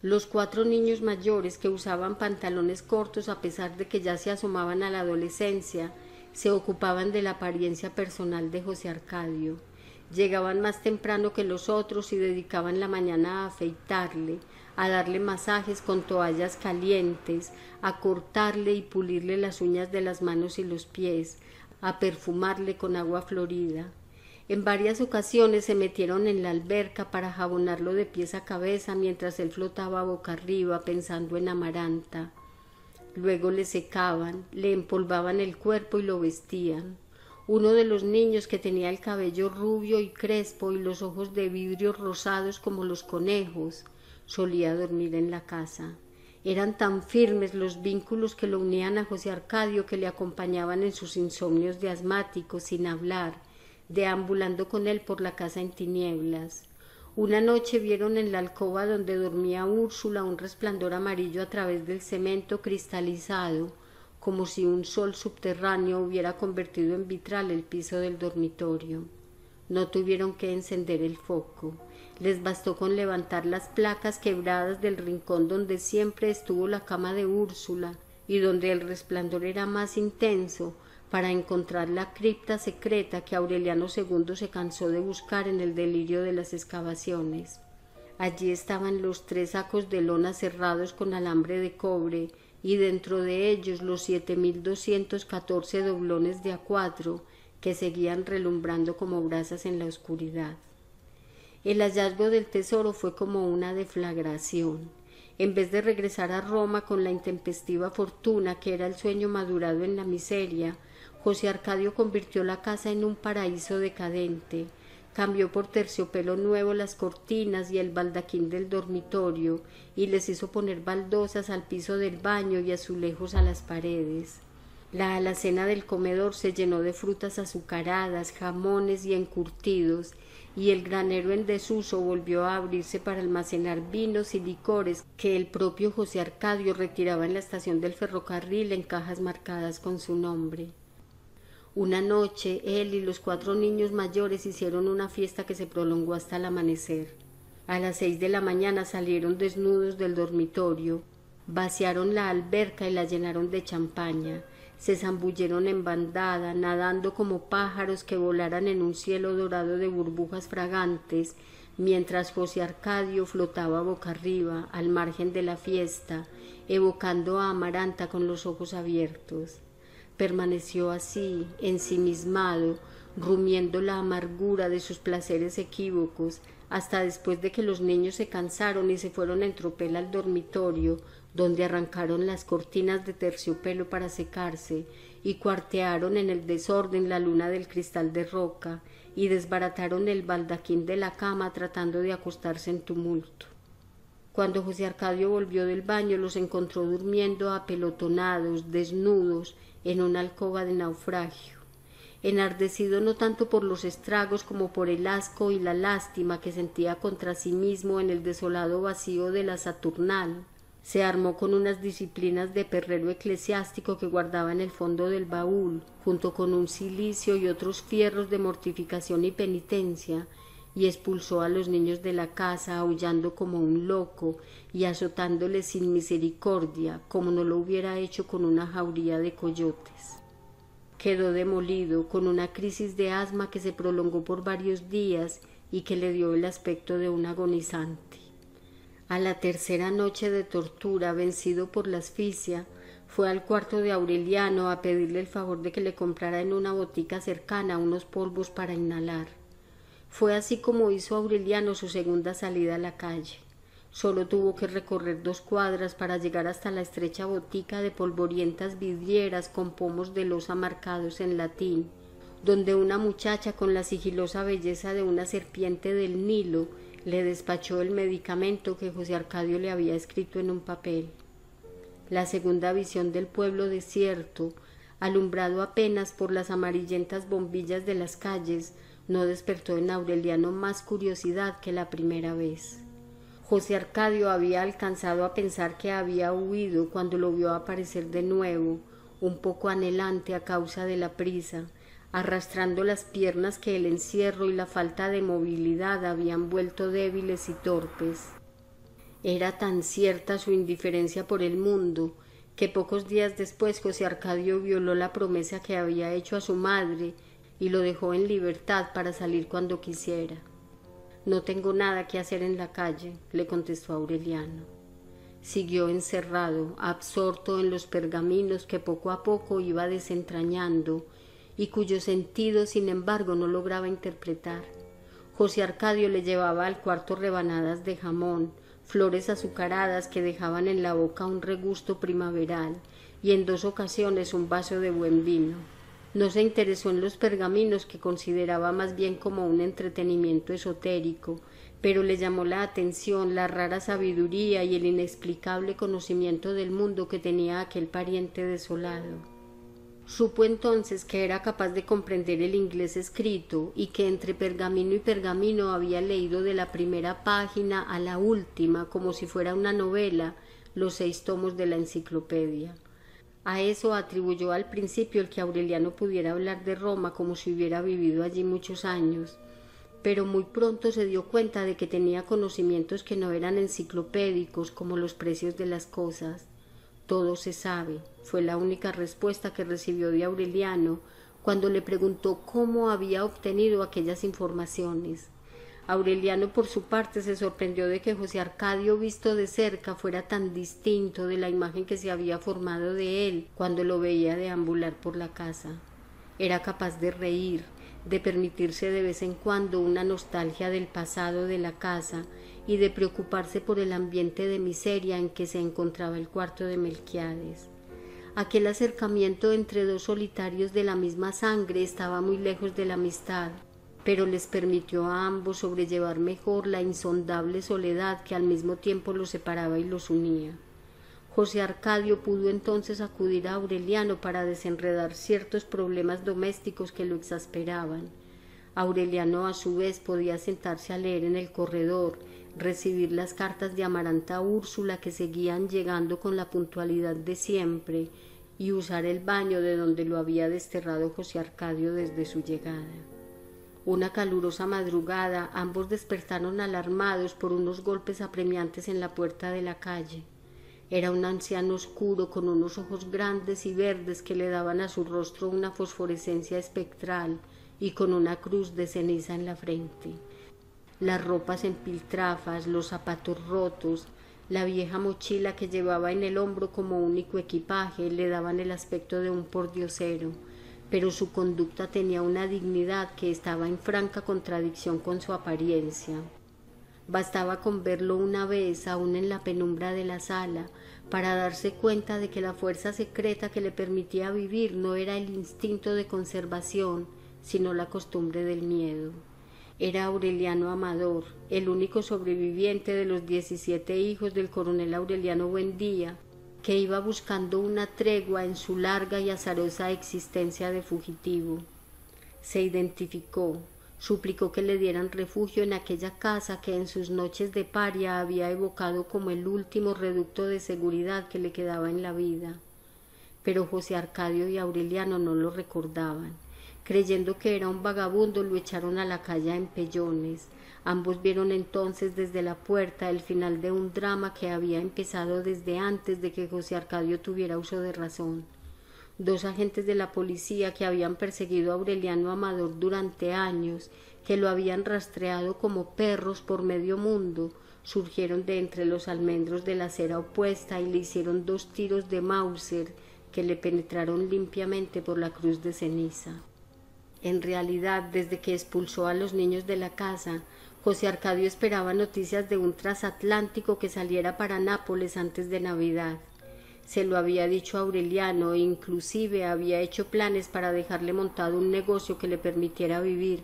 Los cuatro niños mayores que usaban pantalones cortos a pesar de que ya se asomaban a la adolescencia, se ocupaban de la apariencia personal de José Arcadio. Llegaban más temprano que los otros y dedicaban la mañana a afeitarle, a darle masajes con toallas calientes, a cortarle y pulirle las uñas de las manos y los pies, a perfumarle con agua florida. En varias ocasiones se metieron en la alberca para jabonarlo de pies a cabeza mientras él flotaba boca arriba pensando en Amaranta. Luego le secaban, le empolvaban el cuerpo y lo vestían. Uno de los niños que tenía el cabello rubio y crespo y los ojos de vidrio rosados como los conejos, solía dormir en la casa. Eran tan firmes los vínculos que lo unían a José Arcadio que le acompañaban en sus insomnios de asmático sin hablar, deambulando con él por la casa en tinieblas. Una noche vieron en la alcoba donde dormía Úrsula un resplandor amarillo a través del cemento cristalizado, como si un sol subterráneo hubiera convertido en vitral el piso del dormitorio. No tuvieron que encender el foco. Les bastó con levantar las placas quebradas del rincón donde siempre estuvo la cama de Úrsula y donde el resplandor era más intenso para encontrar la cripta secreta que Aureliano II se cansó de buscar en el delirio de las excavaciones. Allí estaban los tres sacos de lona cerrados con alambre de cobre y dentro de ellos los siete mil doscientos catorce doblones de a cuatro que seguían relumbrando como brasas en la oscuridad. El hallazgo del tesoro fue como una deflagración. En vez de regresar a Roma con la intempestiva fortuna que era el sueño madurado en la miseria, José Arcadio convirtió la casa en un paraíso decadente, cambió por terciopelo nuevo las cortinas y el baldaquín del dormitorio y les hizo poner baldosas al piso del baño y azulejos a las paredes. La alacena del comedor se llenó de frutas azucaradas, jamones y encurtidos, y el granero en desuso volvió a abrirse para almacenar vinos y licores que el propio José Arcadio retiraba en la estación del ferrocarril en cajas marcadas con su nombre. Una noche él y los cuatro niños mayores hicieron una fiesta que se prolongó hasta el amanecer. A las seis de la mañana salieron desnudos del dormitorio, vaciaron la alberca y la llenaron de champaña, se zambulleron en bandada, nadando como pájaros que volaran en un cielo dorado de burbujas fragantes, mientras José Arcadio flotaba boca arriba, al margen de la fiesta, evocando a Amaranta con los ojos abiertos. Permaneció así, ensimismado, rumiendo la amargura de sus placeres equívocos, hasta después de que los niños se cansaron y se fueron en tropel al dormitorio, donde arrancaron las cortinas de terciopelo para secarse y cuartearon en el desorden la luna del cristal de roca y desbarataron el baldaquín de la cama tratando de acostarse en tumulto. Cuando José Arcadio volvió del baño los encontró durmiendo apelotonados, desnudos, en una alcoba de naufragio, enardecido no tanto por los estragos como por el asco y la lástima que sentía contra sí mismo en el desolado vacío de la Saturnal, se armó con unas disciplinas de perrero eclesiástico que guardaba en el fondo del baúl, junto con un cilicio y otros fierros de mortificación y penitencia, y expulsó a los niños de la casa aullando como un loco y azotándoles sin misericordia, como no lo hubiera hecho con una jauría de coyotes. Quedó demolido con una crisis de asma que se prolongó por varios días y que le dio el aspecto de un agonizante. A la tercera noche de tortura, vencido por la asfixia, fue al cuarto de Aureliano a pedirle el favor de que le comprara en una botica cercana unos polvos para inhalar. Fue así como hizo Aureliano su segunda salida a la calle. Solo tuvo que recorrer dos cuadras para llegar hasta la estrecha botica de polvorientas vidrieras con pomos de losa marcados en latín, donde una muchacha con la sigilosa belleza de una serpiente del Nilo le despachó el medicamento que José Arcadio le había escrito en un papel. La segunda visión del pueblo desierto, alumbrado apenas por las amarillentas bombillas de las calles, no despertó en Aureliano más curiosidad que la primera vez. José Arcadio había alcanzado a pensar que había huido cuando lo vio aparecer de nuevo, un poco anhelante a causa de la prisa, arrastrando las piernas que el encierro y la falta de movilidad habían vuelto débiles y torpes. Era tan cierta su indiferencia por el mundo que pocos días después José Arcadio violó la promesa que había hecho a su madre y lo dejó en libertad para salir cuando quisiera. No tengo nada que hacer en la calle, le contestó Aureliano. Siguió encerrado, absorto en los pergaminos que poco a poco iba desentrañando y cuyo sentido, sin embargo, no lograba interpretar. José Arcadio le llevaba al cuarto rebanadas de jamón, flores azucaradas que dejaban en la boca un regusto primaveral, y en dos ocasiones un vaso de buen vino. No se interesó en los pergaminos que consideraba más bien como un entretenimiento esotérico, pero le llamó la atención la rara sabiduría y el inexplicable conocimiento del mundo que tenía aquel pariente desolado. Supo entonces que era capaz de comprender el inglés escrito y que entre pergamino y pergamino había leído de la primera página a la última como si fuera una novela los seis tomos de la enciclopedia. A eso atribuyó al principio el que Aureliano pudiera hablar de Roma como si hubiera vivido allí muchos años, pero muy pronto se dio cuenta de que tenía conocimientos que no eran enciclopédicos como los precios de las cosas. Todo se sabe, fue la única respuesta que recibió de Aureliano cuando le preguntó cómo había obtenido aquellas informaciones. Aureliano por su parte se sorprendió de que José Arcadio visto de cerca fuera tan distinto de la imagen que se había formado de él cuando lo veía deambular por la casa. Era capaz de reír, de permitirse de vez en cuando una nostalgia del pasado de la casa y de preocuparse por el ambiente de miseria en que se encontraba el cuarto de Melquiades. Aquel acercamiento entre dos solitarios de la misma sangre estaba muy lejos de la amistad, pero les permitió a ambos sobrellevar mejor la insondable soledad que al mismo tiempo los separaba y los unía. José Arcadio pudo entonces acudir a Aureliano para desenredar ciertos problemas domésticos que lo exasperaban. Aureliano a su vez podía sentarse a leer en el corredor, recibir las cartas de Amaranta Úrsula que seguían llegando con la puntualidad de siempre y usar el baño de donde lo había desterrado José Arcadio desde su llegada. Una calurosa madrugada ambos despertaron alarmados por unos golpes apremiantes en la puerta de la calle. Era un anciano oscuro con unos ojos grandes y verdes que le daban a su rostro una fosforescencia espectral y con una cruz de ceniza en la frente las ropas en piltrafas, los zapatos rotos, la vieja mochila que llevaba en el hombro como único equipaje le daban el aspecto de un pordiosero, pero su conducta tenía una dignidad que estaba en franca contradicción con su apariencia. Bastaba con verlo una vez, aún en la penumbra de la sala, para darse cuenta de que la fuerza secreta que le permitía vivir no era el instinto de conservación, sino la costumbre del miedo era Aureliano Amador, el único sobreviviente de los diecisiete hijos del coronel Aureliano Buendía, que iba buscando una tregua en su larga y azarosa existencia de fugitivo. Se identificó, suplicó que le dieran refugio en aquella casa que en sus noches de paria había evocado como el último reducto de seguridad que le quedaba en la vida. Pero José Arcadio y Aureliano no lo recordaban Creyendo que era un vagabundo, lo echaron a la calle en pellones. Ambos vieron entonces desde la puerta el final de un drama que había empezado desde antes de que José Arcadio tuviera uso de razón. Dos agentes de la policía que habían perseguido a Aureliano Amador durante años, que lo habían rastreado como perros por medio mundo, surgieron de entre los almendros de la acera opuesta y le hicieron dos tiros de Mauser que le penetraron limpiamente por la cruz de ceniza. En realidad, desde que expulsó a los niños de la casa, José Arcadio esperaba noticias de un transatlántico que saliera para Nápoles antes de Navidad. Se lo había dicho a Aureliano e inclusive había hecho planes para dejarle montado un negocio que le permitiera vivir,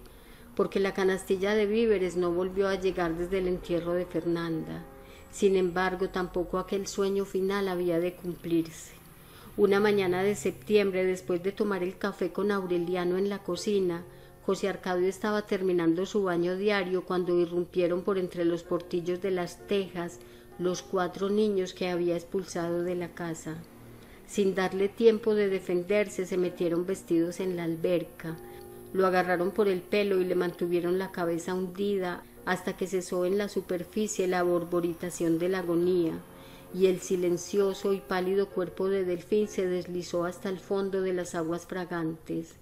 porque la canastilla de víveres no volvió a llegar desde el entierro de Fernanda. Sin embargo, tampoco aquel sueño final había de cumplirse. Una mañana de septiembre, después de tomar el café con Aureliano en la cocina, José Arcadio estaba terminando su baño diario cuando irrumpieron por entre los portillos de las tejas los cuatro niños que había expulsado de la casa. Sin darle tiempo de defenderse, se metieron vestidos en la alberca, lo agarraron por el pelo y le mantuvieron la cabeza hundida hasta que cesó en la superficie la borboritación de la agonía y el silencioso y pálido cuerpo de Delfín se deslizó hasta el fondo de las aguas fragantes.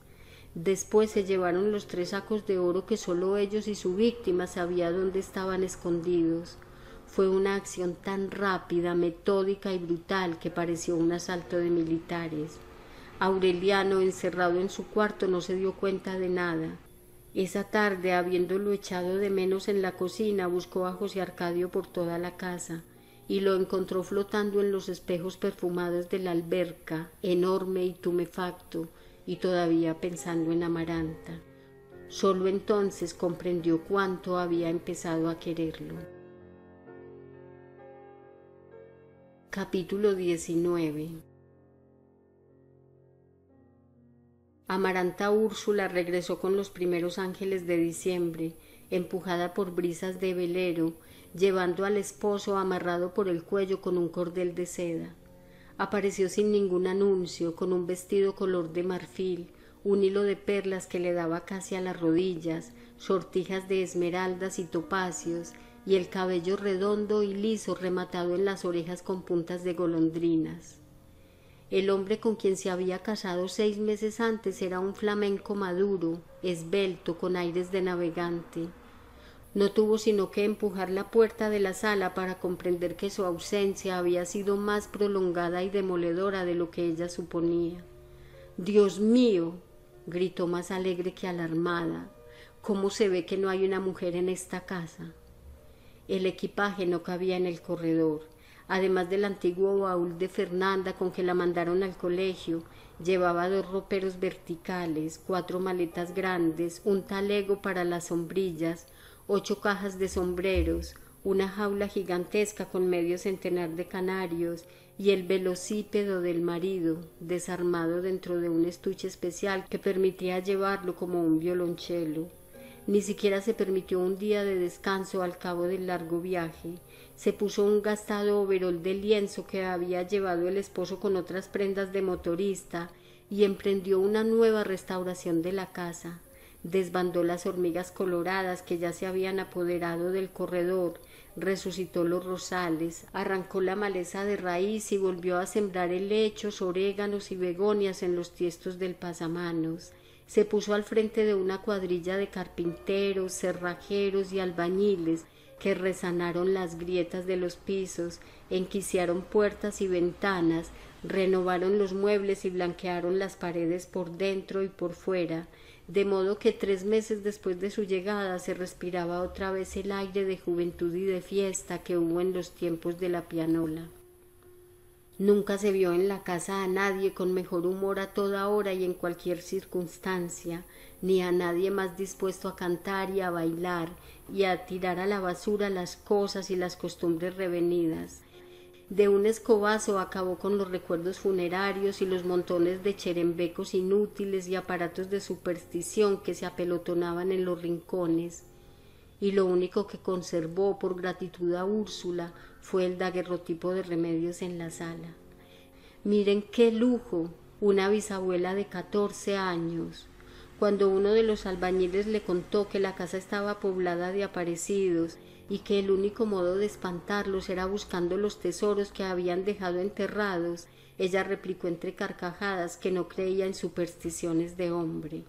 Después se llevaron los tres sacos de oro que sólo ellos y su víctima sabían dónde estaban escondidos. Fue una acción tan rápida, metódica y brutal que pareció un asalto de militares. Aureliano, encerrado en su cuarto, no se dio cuenta de nada. Esa tarde, habiéndolo echado de menos en la cocina, buscó a José Arcadio por toda la casa y lo encontró flotando en los espejos perfumados de la alberca, enorme y tumefacto, y todavía pensando en Amaranta. Solo entonces comprendió cuánto había empezado a quererlo. Capítulo 19 Amaranta Úrsula regresó con los primeros ángeles de diciembre, empujada por brisas de velero, llevando al esposo amarrado por el cuello con un cordel de seda. Apareció sin ningún anuncio, con un vestido color de marfil, un hilo de perlas que le daba casi a las rodillas, sortijas de esmeraldas y topacios, y el cabello redondo y liso rematado en las orejas con puntas de golondrinas. El hombre con quien se había casado seis meses antes era un flamenco maduro, esbelto, con aires de navegante. No tuvo sino que empujar la puerta de la sala para comprender que su ausencia había sido más prolongada y demoledora de lo que ella suponía. Dios mío. gritó más alegre que alarmada. ¿Cómo se ve que no hay una mujer en esta casa? El equipaje no cabía en el corredor. Además del antiguo baúl de Fernanda con que la mandaron al colegio, llevaba dos roperos verticales, cuatro maletas grandes, un talego para las sombrillas, ocho cajas de sombreros, una jaula gigantesca con medio centenar de canarios y el velocípedo del marido, desarmado dentro de un estuche especial que permitía llevarlo como un violonchelo. Ni siquiera se permitió un día de descanso al cabo del largo viaje. Se puso un gastado overol de lienzo que había llevado el esposo con otras prendas de motorista y emprendió una nueva restauración de la casa. Desbandó las hormigas coloradas que ya se habían apoderado del corredor, resucitó los rosales, arrancó la maleza de raíz y volvió a sembrar helechos, oréganos y begonias en los tiestos del pasamanos. Se puso al frente de una cuadrilla de carpinteros, cerrajeros y albañiles que resanaron las grietas de los pisos, enquiciaron puertas y ventanas, renovaron los muebles y blanquearon las paredes por dentro y por fuera, de modo que tres meses después de su llegada se respiraba otra vez el aire de juventud y de fiesta que hubo en los tiempos de la pianola. Nunca se vio en la casa a nadie con mejor humor a toda hora y en cualquier circunstancia, ni a nadie más dispuesto a cantar y a bailar y a tirar a la basura las cosas y las costumbres revenidas. De un escobazo acabó con los recuerdos funerarios y los montones de cherembecos inútiles y aparatos de superstición que se apelotonaban en los rincones y lo único que conservó por gratitud a Úrsula fue el daguerrotipo de remedios en la sala. Miren qué lujo, una bisabuela de catorce años. Cuando uno de los albañiles le contó que la casa estaba poblada de aparecidos y que el único modo de espantarlos era buscando los tesoros que habían dejado enterrados, ella replicó entre carcajadas que no creía en supersticiones de hombre.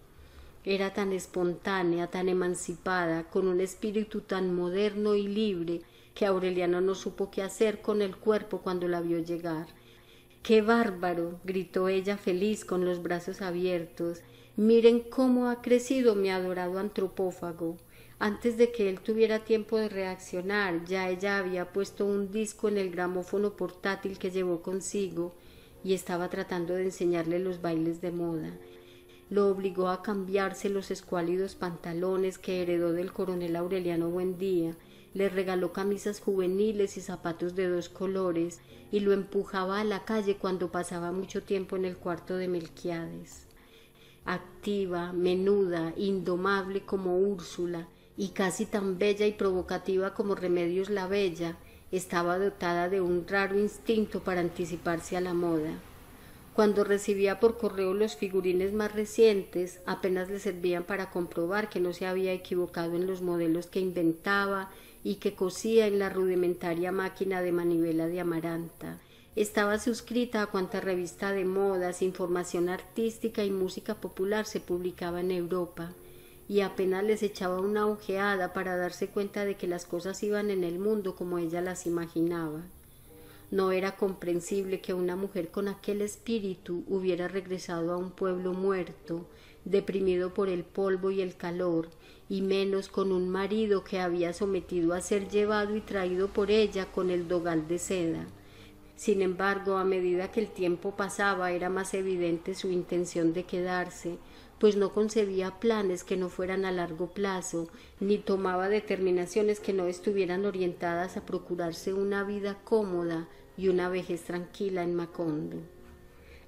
Era tan espontánea, tan emancipada, con un espíritu tan moderno y libre, que Aureliano no supo qué hacer con el cuerpo cuando la vio llegar. ¡Qué bárbaro! gritó ella feliz con los brazos abiertos. Miren cómo ha crecido mi adorado antropófago. Antes de que él tuviera tiempo de reaccionar, ya ella había puesto un disco en el gramófono portátil que llevó consigo y estaba tratando de enseñarle los bailes de moda. Lo obligó a cambiarse los escuálidos pantalones que heredó del coronel Aureliano Buendía, le regaló camisas juveniles y zapatos de dos colores y lo empujaba a la calle cuando pasaba mucho tiempo en el cuarto de Melquiades. Activa, menuda, indomable como Úrsula, y casi tan bella y provocativa como Remedios la Bella, estaba dotada de un raro instinto para anticiparse a la moda. Cuando recibía por correo los figurines más recientes, apenas le servían para comprobar que no se había equivocado en los modelos que inventaba y que cosía en la rudimentaria máquina de manivela de Amaranta. Estaba suscrita a cuanta revista de modas, información artística y música popular se publicaba en Europa, y apenas les echaba una ojeada para darse cuenta de que las cosas iban en el mundo como ella las imaginaba. No era comprensible que una mujer con aquel espíritu hubiera regresado a un pueblo muerto, deprimido por el polvo y el calor, y menos con un marido que había sometido a ser llevado y traído por ella con el dogal de seda. Sin embargo, a medida que el tiempo pasaba era más evidente su intención de quedarse, pues no concebía planes que no fueran a largo plazo, ni tomaba determinaciones que no estuvieran orientadas a procurarse una vida cómoda, y una vejez tranquila en Macondo.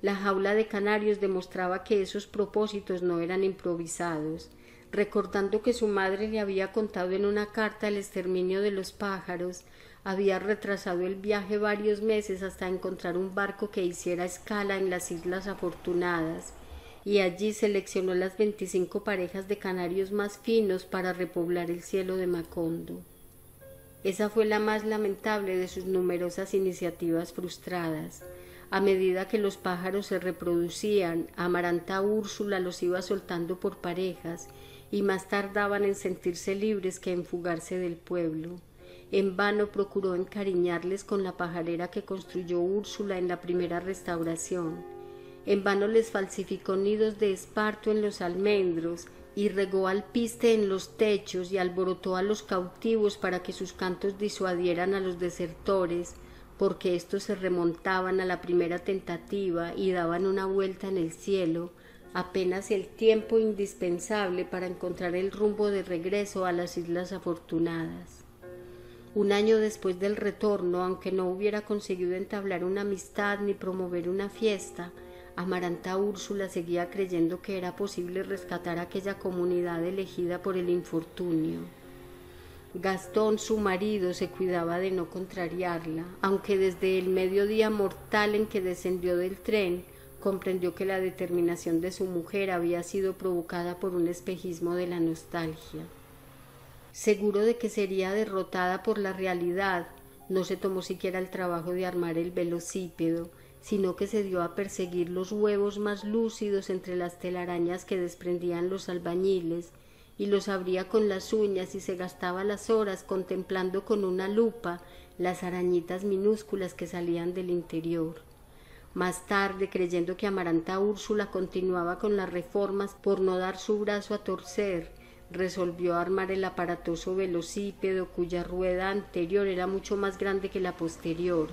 La jaula de canarios demostraba que esos propósitos no eran improvisados. Recordando que su madre le había contado en una carta el exterminio de los pájaros, había retrasado el viaje varios meses hasta encontrar un barco que hiciera escala en las Islas Afortunadas, y allí seleccionó las veinticinco parejas de canarios más finos para repoblar el cielo de Macondo. Esa fue la más lamentable de sus numerosas iniciativas frustradas. A medida que los pájaros se reproducían, Amaranta Úrsula los iba soltando por parejas y más tardaban en sentirse libres que en fugarse del pueblo. En vano procuró encariñarles con la pajarera que construyó Úrsula en la primera restauración. En vano les falsificó nidos de esparto en los almendros, y regó alpiste en los techos y alborotó a los cautivos para que sus cantos disuadieran a los desertores, porque éstos se remontaban a la primera tentativa y daban una vuelta en el cielo, apenas el tiempo indispensable para encontrar el rumbo de regreso a las Islas Afortunadas. Un año después del retorno, aunque no hubiera conseguido entablar una amistad ni promover una fiesta, Amaranta Úrsula seguía creyendo que era posible rescatar aquella comunidad elegida por el infortunio. Gastón, su marido, se cuidaba de no contrariarla, aunque desde el mediodía mortal en que descendió del tren comprendió que la determinación de su mujer había sido provocada por un espejismo de la nostalgia. Seguro de que sería derrotada por la realidad, no se tomó siquiera el trabajo de armar el velocípedo, sino que se dio a perseguir los huevos más lúcidos entre las telarañas que desprendían los albañiles, y los abría con las uñas y se gastaba las horas contemplando con una lupa las arañitas minúsculas que salían del interior. Más tarde, creyendo que Amaranta Úrsula continuaba con las reformas por no dar su brazo a torcer, resolvió armar el aparatoso velocípedo cuya rueda anterior era mucho más grande que la posterior,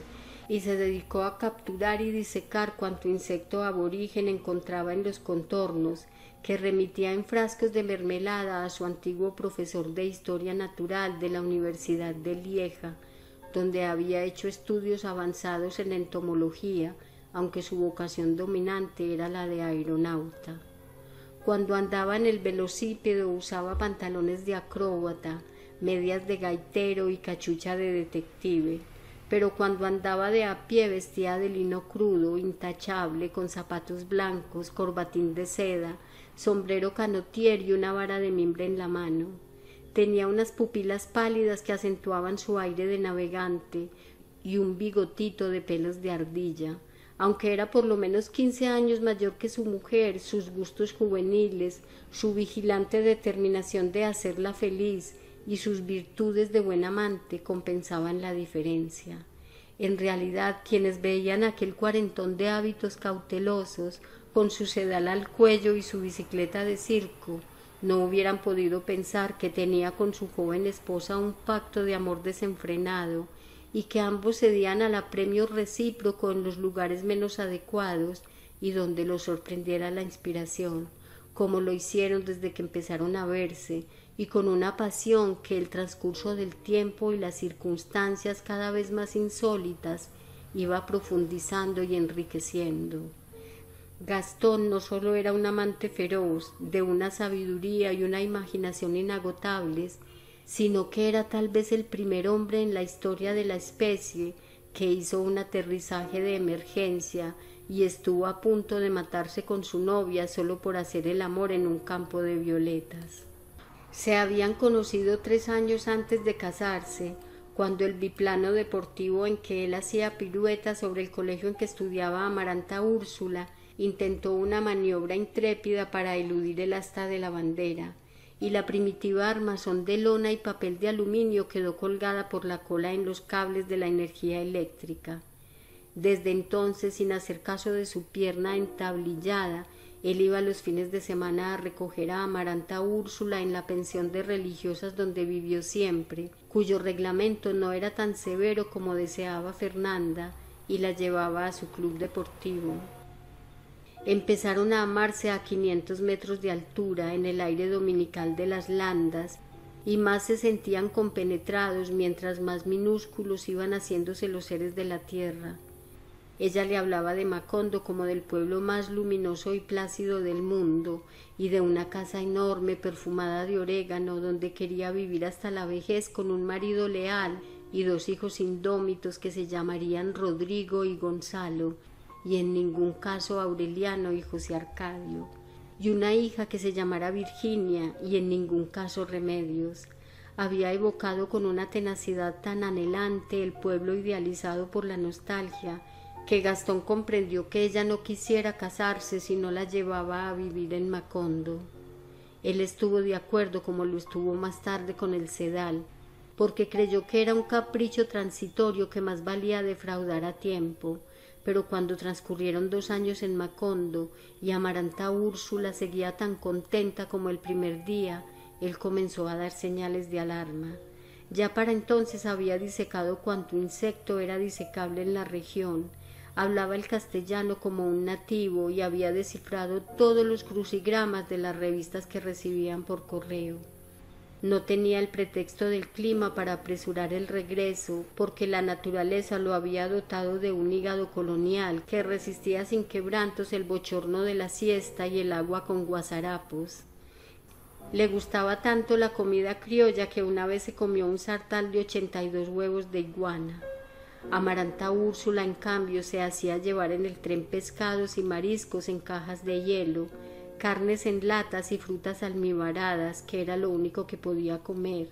y se dedicó a capturar y disecar cuanto insecto aborigen encontraba en los contornos, que remitía en frascos de mermelada a su antiguo profesor de historia natural de la Universidad de Lieja, donde había hecho estudios avanzados en entomología, aunque su vocación dominante era la de aeronauta. Cuando andaba en el velocípedo usaba pantalones de acróbata, medias de gaitero y cachucha de detective pero cuando andaba de a pie vestía de lino crudo, intachable, con zapatos blancos, corbatín de seda, sombrero canotier y una vara de mimbre en la mano. Tenía unas pupilas pálidas que acentuaban su aire de navegante y un bigotito de pelos de ardilla. Aunque era por lo menos quince años mayor que su mujer, sus gustos juveniles, su vigilante determinación de hacerla feliz, y sus virtudes de buen amante compensaban la diferencia. En realidad, quienes veían aquel cuarentón de hábitos cautelosos, con su sedal al cuello y su bicicleta de circo, no hubieran podido pensar que tenía con su joven esposa un pacto de amor desenfrenado y que ambos cedían al apremio recíproco en los lugares menos adecuados y donde los sorprendiera la inspiración, como lo hicieron desde que empezaron a verse, y con una pasión que el transcurso del tiempo y las circunstancias cada vez más insólitas iba profundizando y enriqueciendo. Gastón no sólo era un amante feroz, de una sabiduría y una imaginación inagotables, sino que era tal vez el primer hombre en la historia de la especie que hizo un aterrizaje de emergencia y estuvo a punto de matarse con su novia solo por hacer el amor en un campo de violetas. Se habían conocido tres años antes de casarse, cuando el biplano deportivo en que él hacía piruetas sobre el colegio en que estudiaba Amaranta Úrsula intentó una maniobra intrépida para eludir el asta de la bandera, y la primitiva armazón de lona y papel de aluminio quedó colgada por la cola en los cables de la energía eléctrica. Desde entonces, sin hacer caso de su pierna entablillada, él iba los fines de semana a recoger a Amaranta Úrsula en la pensión de religiosas donde vivió siempre, cuyo reglamento no era tan severo como deseaba Fernanda, y la llevaba a su club deportivo. Empezaron a amarse a quinientos metros de altura en el aire dominical de las landas, y más se sentían compenetrados mientras más minúsculos iban haciéndose los seres de la tierra. Ella le hablaba de Macondo como del pueblo más luminoso y plácido del mundo, y de una casa enorme perfumada de orégano donde quería vivir hasta la vejez con un marido leal y dos hijos indómitos que se llamarían Rodrigo y Gonzalo, y en ningún caso Aureliano y José Arcadio, y una hija que se llamara Virginia y en ningún caso Remedios. Había evocado con una tenacidad tan anhelante el pueblo idealizado por la nostalgia que Gastón comprendió que ella no quisiera casarse si no la llevaba a vivir en Macondo. Él estuvo de acuerdo como lo estuvo más tarde con el sedal, porque creyó que era un capricho transitorio que más valía defraudar a tiempo, pero cuando transcurrieron dos años en Macondo y Amaranta Úrsula seguía tan contenta como el primer día, él comenzó a dar señales de alarma. Ya para entonces había disecado cuanto insecto era disecable en la región, hablaba el castellano como un nativo y había descifrado todos los crucigramas de las revistas que recibían por correo. No tenía el pretexto del clima para apresurar el regreso, porque la naturaleza lo había dotado de un hígado colonial que resistía sin quebrantos el bochorno de la siesta y el agua con guasarapos. Le gustaba tanto la comida criolla que una vez se comió un sartal de ochenta y dos huevos de iguana. Amaranta Úrsula, en cambio, se hacía llevar en el tren pescados y mariscos en cajas de hielo, carnes en latas y frutas almibaradas, que era lo único que podía comer,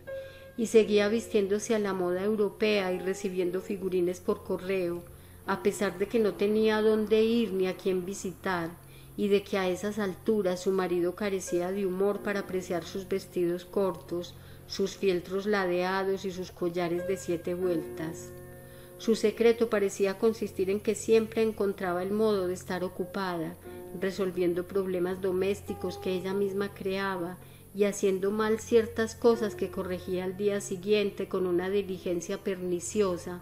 y seguía vistiéndose a la moda europea y recibiendo figurines por correo, a pesar de que no tenía dónde ir ni a quién visitar, y de que a esas alturas su marido carecía de humor para apreciar sus vestidos cortos, sus fieltros ladeados y sus collares de siete vueltas. Su secreto parecía consistir en que siempre encontraba el modo de estar ocupada, resolviendo problemas domésticos que ella misma creaba y haciendo mal ciertas cosas que corregía al día siguiente con una diligencia perniciosa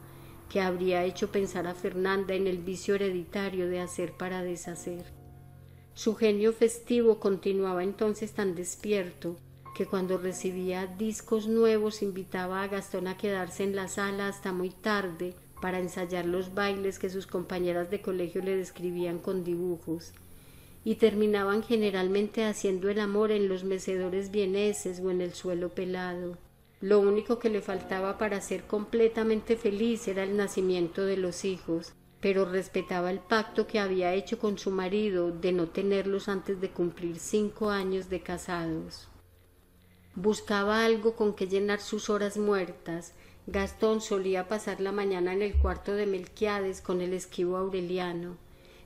que habría hecho pensar a Fernanda en el vicio hereditario de hacer para deshacer. Su genio festivo continuaba entonces tan despierto que cuando recibía discos nuevos invitaba a Gastón a quedarse en la sala hasta muy tarde para ensayar los bailes que sus compañeras de colegio le describían con dibujos y terminaban generalmente haciendo el amor en los mecedores vieneses o en el suelo pelado. Lo único que le faltaba para ser completamente feliz era el nacimiento de los hijos, pero respetaba el pacto que había hecho con su marido de no tenerlos antes de cumplir cinco años de casados. Buscaba algo con que llenar sus horas muertas. Gastón solía pasar la mañana en el cuarto de Melquiades con el esquivo Aureliano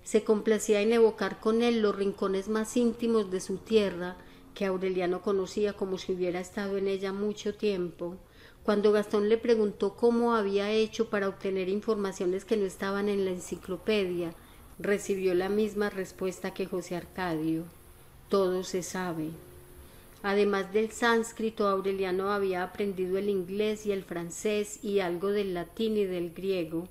se complacía en evocar con él los rincones más íntimos de su tierra, que Aureliano conocía como si hubiera estado en ella mucho tiempo. Cuando Gastón le preguntó cómo había hecho para obtener informaciones que no estaban en la enciclopedia, recibió la misma respuesta que José Arcadio. Todo se sabe. Además del sánscrito, Aureliano había aprendido el inglés y el francés y algo del latín y del griego.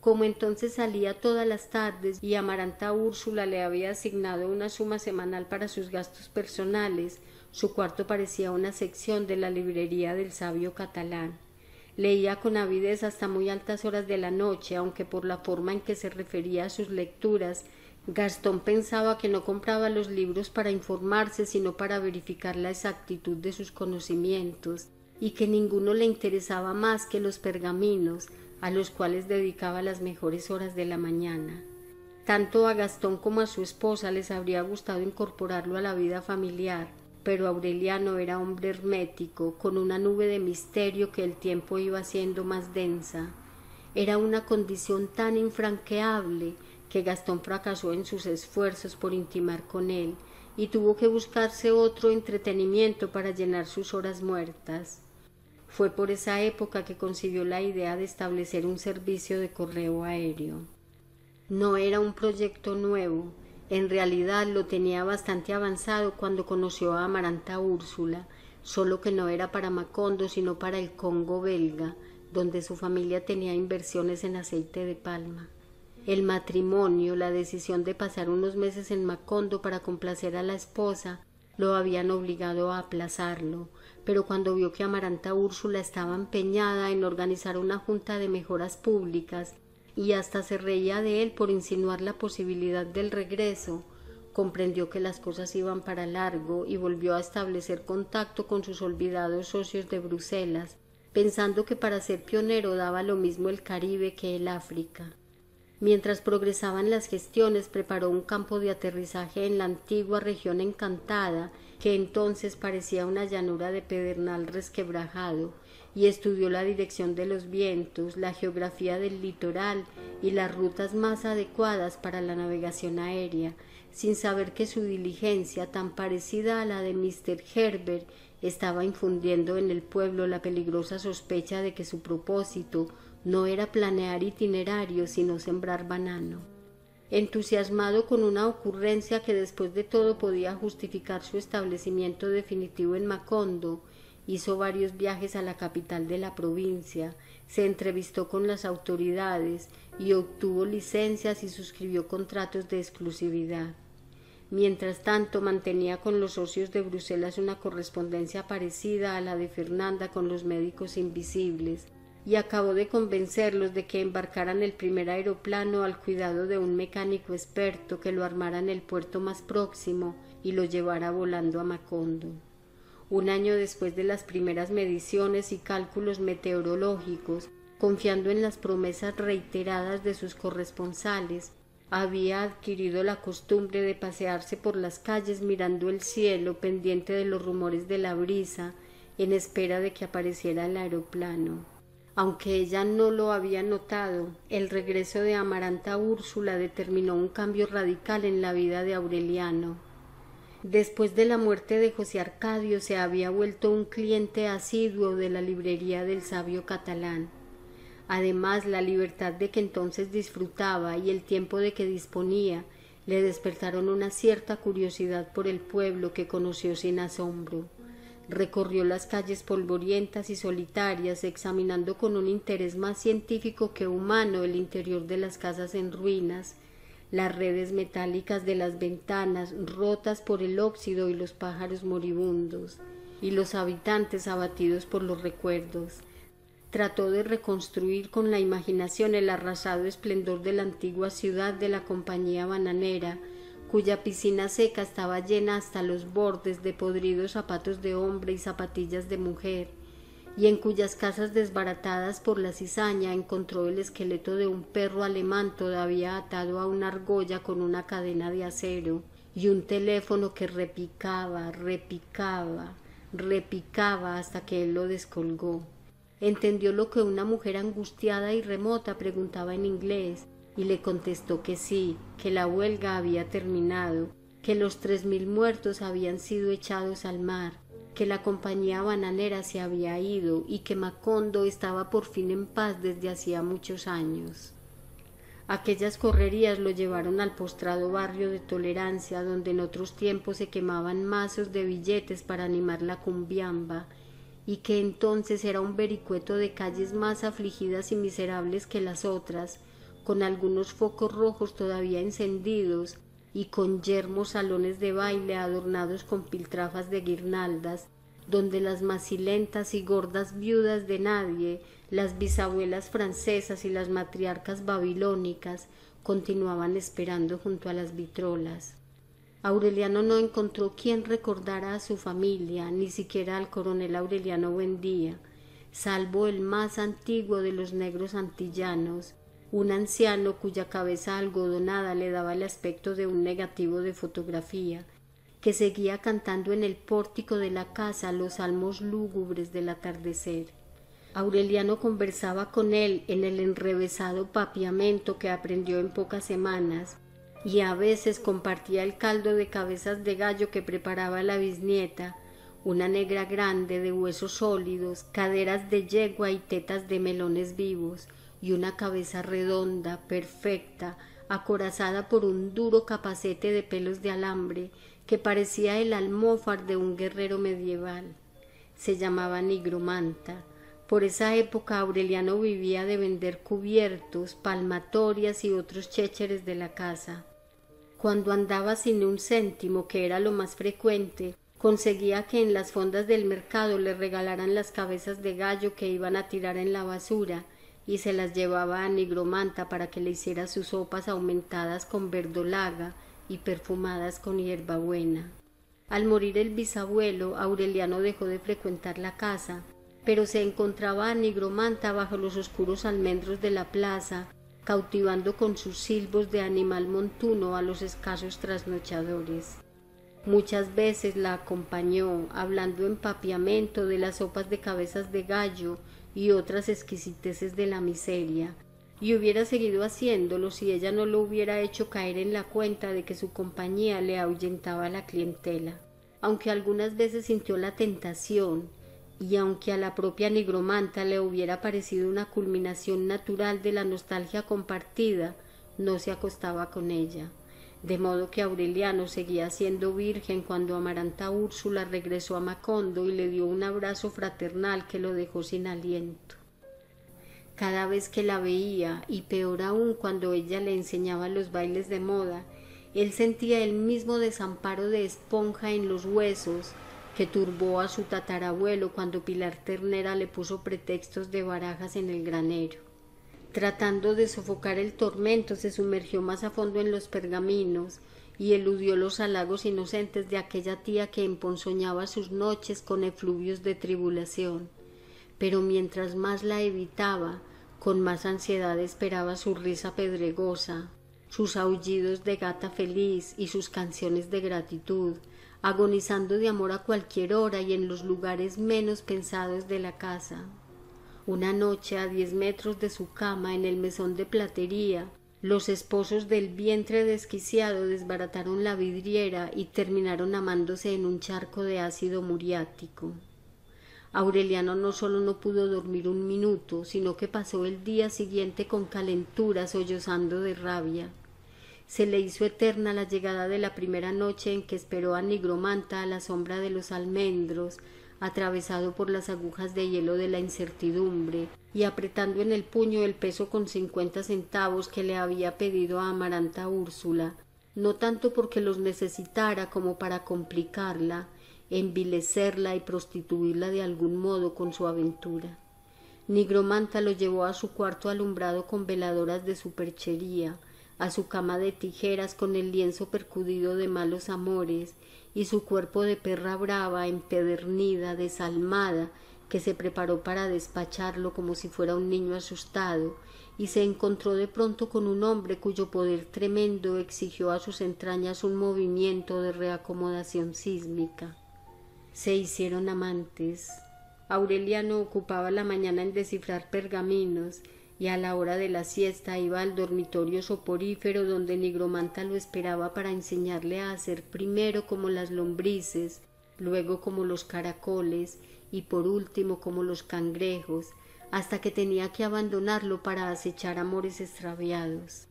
Como entonces salía todas las tardes y Amaranta Úrsula le había asignado una suma semanal para sus gastos personales, su cuarto parecía una sección de la librería del sabio catalán. Leía con avidez hasta muy altas horas de la noche, aunque por la forma en que se refería a sus lecturas, Gastón pensaba que no compraba los libros para informarse, sino para verificar la exactitud de sus conocimientos, y que ninguno le interesaba más que los pergaminos, a los cuales dedicaba las mejores horas de la mañana. Tanto a Gastón como a su esposa les habría gustado incorporarlo a la vida familiar, pero Aureliano era hombre hermético, con una nube de misterio que el tiempo iba haciendo más densa. Era una condición tan infranqueable que Gastón fracasó en sus esfuerzos por intimar con él y tuvo que buscarse otro entretenimiento para llenar sus horas muertas. Fue por esa época que concibió la idea de establecer un servicio de correo aéreo. No era un proyecto nuevo, en realidad lo tenía bastante avanzado cuando conoció a Amaranta Úrsula, solo que no era para Macondo sino para el Congo belga, donde su familia tenía inversiones en aceite de palma. El matrimonio, la decisión de pasar unos meses en Macondo para complacer a la esposa, lo habían obligado a aplazarlo, pero cuando vio que Amaranta Úrsula estaba empeñada en organizar una junta de mejoras públicas y hasta se reía de él por insinuar la posibilidad del regreso, comprendió que las cosas iban para largo y volvió a establecer contacto con sus olvidados socios de Bruselas, pensando que para ser pionero daba lo mismo el Caribe que el África. Mientras progresaban las gestiones, preparó un campo de aterrizaje en la antigua región encantada, que entonces parecía una llanura de pedernal resquebrajado, y estudió la dirección de los vientos, la geografía del litoral y las rutas más adecuadas para la navegación aérea, sin saber que su diligencia, tan parecida a la de Mr. Herbert, estaba infundiendo en el pueblo la peligrosa sospecha de que su propósito no era planear itinerarios, sino sembrar banano. entusiasmado con una ocurrencia que después de todo podía justificar su establecimiento definitivo en Macondo, hizo varios viajes a la capital de la provincia, se entrevistó con las autoridades y obtuvo licencias y suscribió contratos de exclusividad. Mientras tanto mantenía con los socios de Bruselas una correspondencia parecida a la de Fernanda con los médicos invisibles, y acabó de convencerlos de que embarcaran el primer aeroplano al cuidado de un mecánico experto que lo armara en el puerto más próximo y lo llevara volando a Macondo. Un año después de las primeras mediciones y cálculos meteorológicos, confiando en las promesas reiteradas de sus corresponsales, había adquirido la costumbre de pasearse por las calles mirando el cielo pendiente de los rumores de la brisa en espera de que apareciera el aeroplano. Aunque ella no lo había notado, el regreso de Amaranta Úrsula determinó un cambio radical en la vida de Aureliano. Después de la muerte de José Arcadio se había vuelto un cliente asiduo de la librería del sabio catalán. Además, la libertad de que entonces disfrutaba y el tiempo de que disponía le despertaron una cierta curiosidad por el pueblo que conoció sin asombro. Recorrió las calles polvorientas y solitarias, examinando con un interés más científico que humano el interior de las casas en ruinas, las redes metálicas de las ventanas rotas por el óxido y los pájaros moribundos, y los habitantes abatidos por los recuerdos. Trató de reconstruir con la imaginación el arrasado esplendor de la antigua ciudad de la compañía bananera, cuya piscina seca estaba llena hasta los bordes de podridos zapatos de hombre y zapatillas de mujer, y en cuyas casas desbaratadas por la cizaña encontró el esqueleto de un perro alemán todavía atado a una argolla con una cadena de acero, y un teléfono que repicaba, repicaba, repicaba hasta que él lo descolgó. Entendió lo que una mujer angustiada y remota preguntaba en inglés, y le contestó que sí, que la huelga había terminado, que los tres mil muertos habían sido echados al mar, que la compañía bananera se había ido y que Macondo estaba por fin en paz desde hacía muchos años. Aquellas correrías lo llevaron al postrado barrio de Tolerancia, donde en otros tiempos se quemaban mazos de billetes para animar la cumbiamba, y que entonces era un vericueto de calles más afligidas y miserables que las otras, con algunos focos rojos todavía encendidos y con yermos salones de baile adornados con piltrafas de guirnaldas, donde las macilentas y gordas viudas de nadie, las bisabuelas francesas y las matriarcas babilónicas continuaban esperando junto a las vitrolas. Aureliano no encontró quien recordara a su familia, ni siquiera al coronel Aureliano Buendía, salvo el más antiguo de los negros antillanos, un anciano cuya cabeza algodonada le daba el aspecto de un negativo de fotografía, que seguía cantando en el pórtico de la casa los salmos lúgubres del atardecer. Aureliano conversaba con él en el enrevesado papiamento que aprendió en pocas semanas, y a veces compartía el caldo de cabezas de gallo que preparaba la bisnieta, una negra grande de huesos sólidos, caderas de yegua y tetas de melones vivos, y una cabeza redonda, perfecta, acorazada por un duro capacete de pelos de alambre que parecía el almófar de un guerrero medieval. Se llamaba nigromanta. Por esa época Aureliano vivía de vender cubiertos, palmatorias y otros chécheres de la casa. Cuando andaba sin un céntimo, que era lo más frecuente, conseguía que en las fondas del mercado le regalaran las cabezas de gallo que iban a tirar en la basura, y se las llevaba a Nigromanta para que le hiciera sus sopas aumentadas con verdolaga y perfumadas con hierbabuena. Al morir el bisabuelo, Aureliano dejó de frecuentar la casa, pero se encontraba a Nigromanta bajo los oscuros almendros de la plaza, cautivando con sus silbos de animal montuno a los escasos trasnochadores. Muchas veces la acompañó, hablando en papiamento de las sopas de cabezas de gallo y otras exquisiteces de la miseria, y hubiera seguido haciéndolo si ella no lo hubiera hecho caer en la cuenta de que su compañía le ahuyentaba la clientela. Aunque algunas veces sintió la tentación, y aunque a la propia nigromanta le hubiera parecido una culminación natural de la nostalgia compartida, no se acostaba con ella, de modo que Aureliano seguía siendo virgen cuando Amaranta Úrsula regresó a Macondo y le dio un abrazo fraternal que lo dejó sin aliento. Cada vez que la veía, y peor aún cuando ella le enseñaba los bailes de moda, él sentía el mismo desamparo de esponja en los huesos que turbó a su tatarabuelo cuando Pilar Ternera le puso pretextos de barajas en el granero. Tratando de sofocar el tormento, se sumergió más a fondo en los pergaminos y eludió los halagos inocentes de aquella tía que emponzoñaba sus noches con efluvios de tribulación. Pero mientras más la evitaba, con más ansiedad esperaba su risa pedregosa, sus aullidos de gata feliz y sus canciones de gratitud, agonizando de amor a cualquier hora y en los lugares menos pensados de la casa. Una noche a diez metros de su cama en el mesón de platería, los esposos del vientre desquiciado desbarataron la vidriera y terminaron amándose en un charco de ácido muriático. Aureliano no solo no pudo dormir un minuto, sino que pasó el día siguiente con calentura, sollozando de rabia se le hizo eterna la llegada de la primera noche en que esperó a Nigromanta a la sombra de los almendros, atravesado por las agujas de hielo de la incertidumbre, y apretando en el puño el peso con cincuenta centavos que le había pedido a Amaranta Úrsula, no tanto porque los necesitara como para complicarla, envilecerla y prostituirla de algún modo con su aventura. Nigromanta lo llevó a su cuarto alumbrado con veladoras de superchería, a su cama de tijeras con el lienzo percudido de malos amores y su cuerpo de perra brava, empedernida, desalmada, que se preparó para despacharlo como si fuera un niño asustado, y se encontró de pronto con un hombre cuyo poder tremendo exigió a sus entrañas un movimiento de reacomodación sísmica. Se hicieron amantes. Aureliano ocupaba la mañana en descifrar pergaminos y a la hora de la siesta iba al dormitorio soporífero donde Nigromanta lo esperaba para enseñarle a hacer primero como las lombrices, luego como los caracoles y por último como los cangrejos, hasta que tenía que abandonarlo para acechar amores extraviados.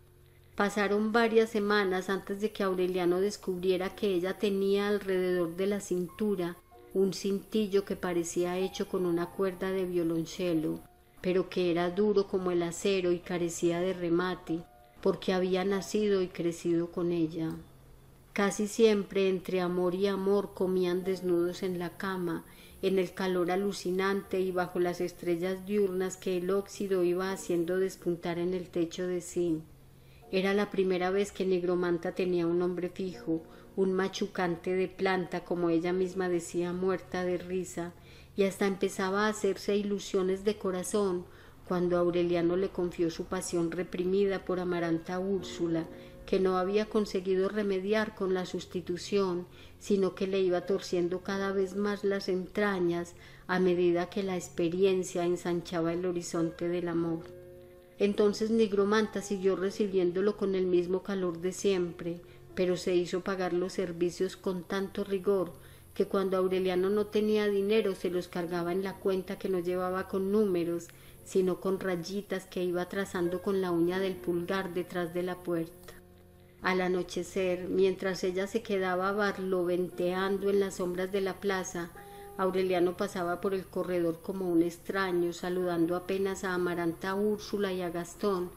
Pasaron varias semanas antes de que Aureliano descubriera que ella tenía alrededor de la cintura un cintillo que parecía hecho con una cuerda de violonchelo, pero que era duro como el acero y carecía de remate, porque había nacido y crecido con ella. Casi siempre entre amor y amor comían desnudos en la cama, en el calor alucinante y bajo las estrellas diurnas que el óxido iba haciendo despuntar en el techo de zinc. Era la primera vez que Negromanta tenía un hombre fijo, un machucante de planta, como ella misma decía, muerta de risa, y hasta empezaba a hacerse ilusiones de corazón cuando Aureliano le confió su pasión reprimida por Amaranta Úrsula, que no había conseguido remediar con la sustitución, sino que le iba torciendo cada vez más las entrañas a medida que la experiencia ensanchaba el horizonte del amor. Entonces Nigromanta siguió recibiéndolo con el mismo calor de siempre, pero se hizo pagar los servicios con tanto rigor que cuando Aureliano no tenía dinero se los cargaba en la cuenta que no llevaba con números, sino con rayitas que iba trazando con la uña del pulgar detrás de la puerta. Al anochecer, mientras ella se quedaba barloventeando en las sombras de la plaza, Aureliano pasaba por el corredor como un extraño, saludando apenas a Amaranta Úrsula y a Gastón,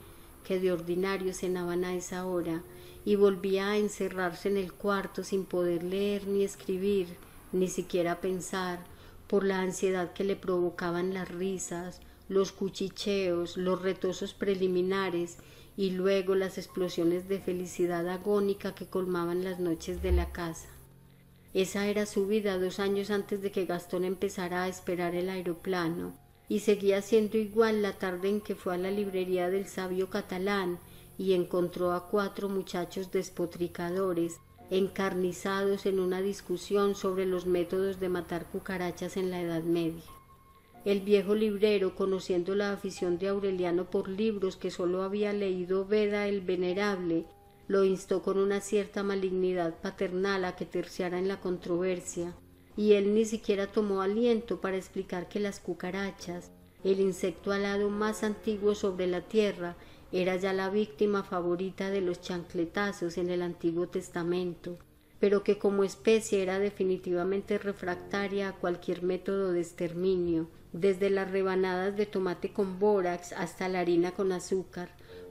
que de ordinario cenaban a esa hora, y volvía a encerrarse en el cuarto sin poder leer ni escribir, ni siquiera pensar, por la ansiedad que le provocaban las risas, los cuchicheos, los retosos preliminares y luego las explosiones de felicidad agónica que colmaban las noches de la casa. Esa era su vida dos años antes de que Gastón empezara a esperar el aeroplano, y seguía siendo igual la tarde en que fue a la librería del sabio catalán y encontró a cuatro muchachos despotricadores, encarnizados en una discusión sobre los métodos de matar cucarachas en la Edad Media. El viejo librero, conociendo la afición de Aureliano por libros que sólo había leído Veda el Venerable, lo instó con una cierta malignidad paternal a que terciara en la controversia, y él ni siquiera tomó aliento para explicar que las cucarachas, el insecto alado más antiguo sobre la tierra, era ya la víctima favorita de los chancletazos en el Antiguo Testamento, pero que como especie era definitivamente refractaria a cualquier método de exterminio, desde las rebanadas de tomate con bórax hasta la harina con azúcar,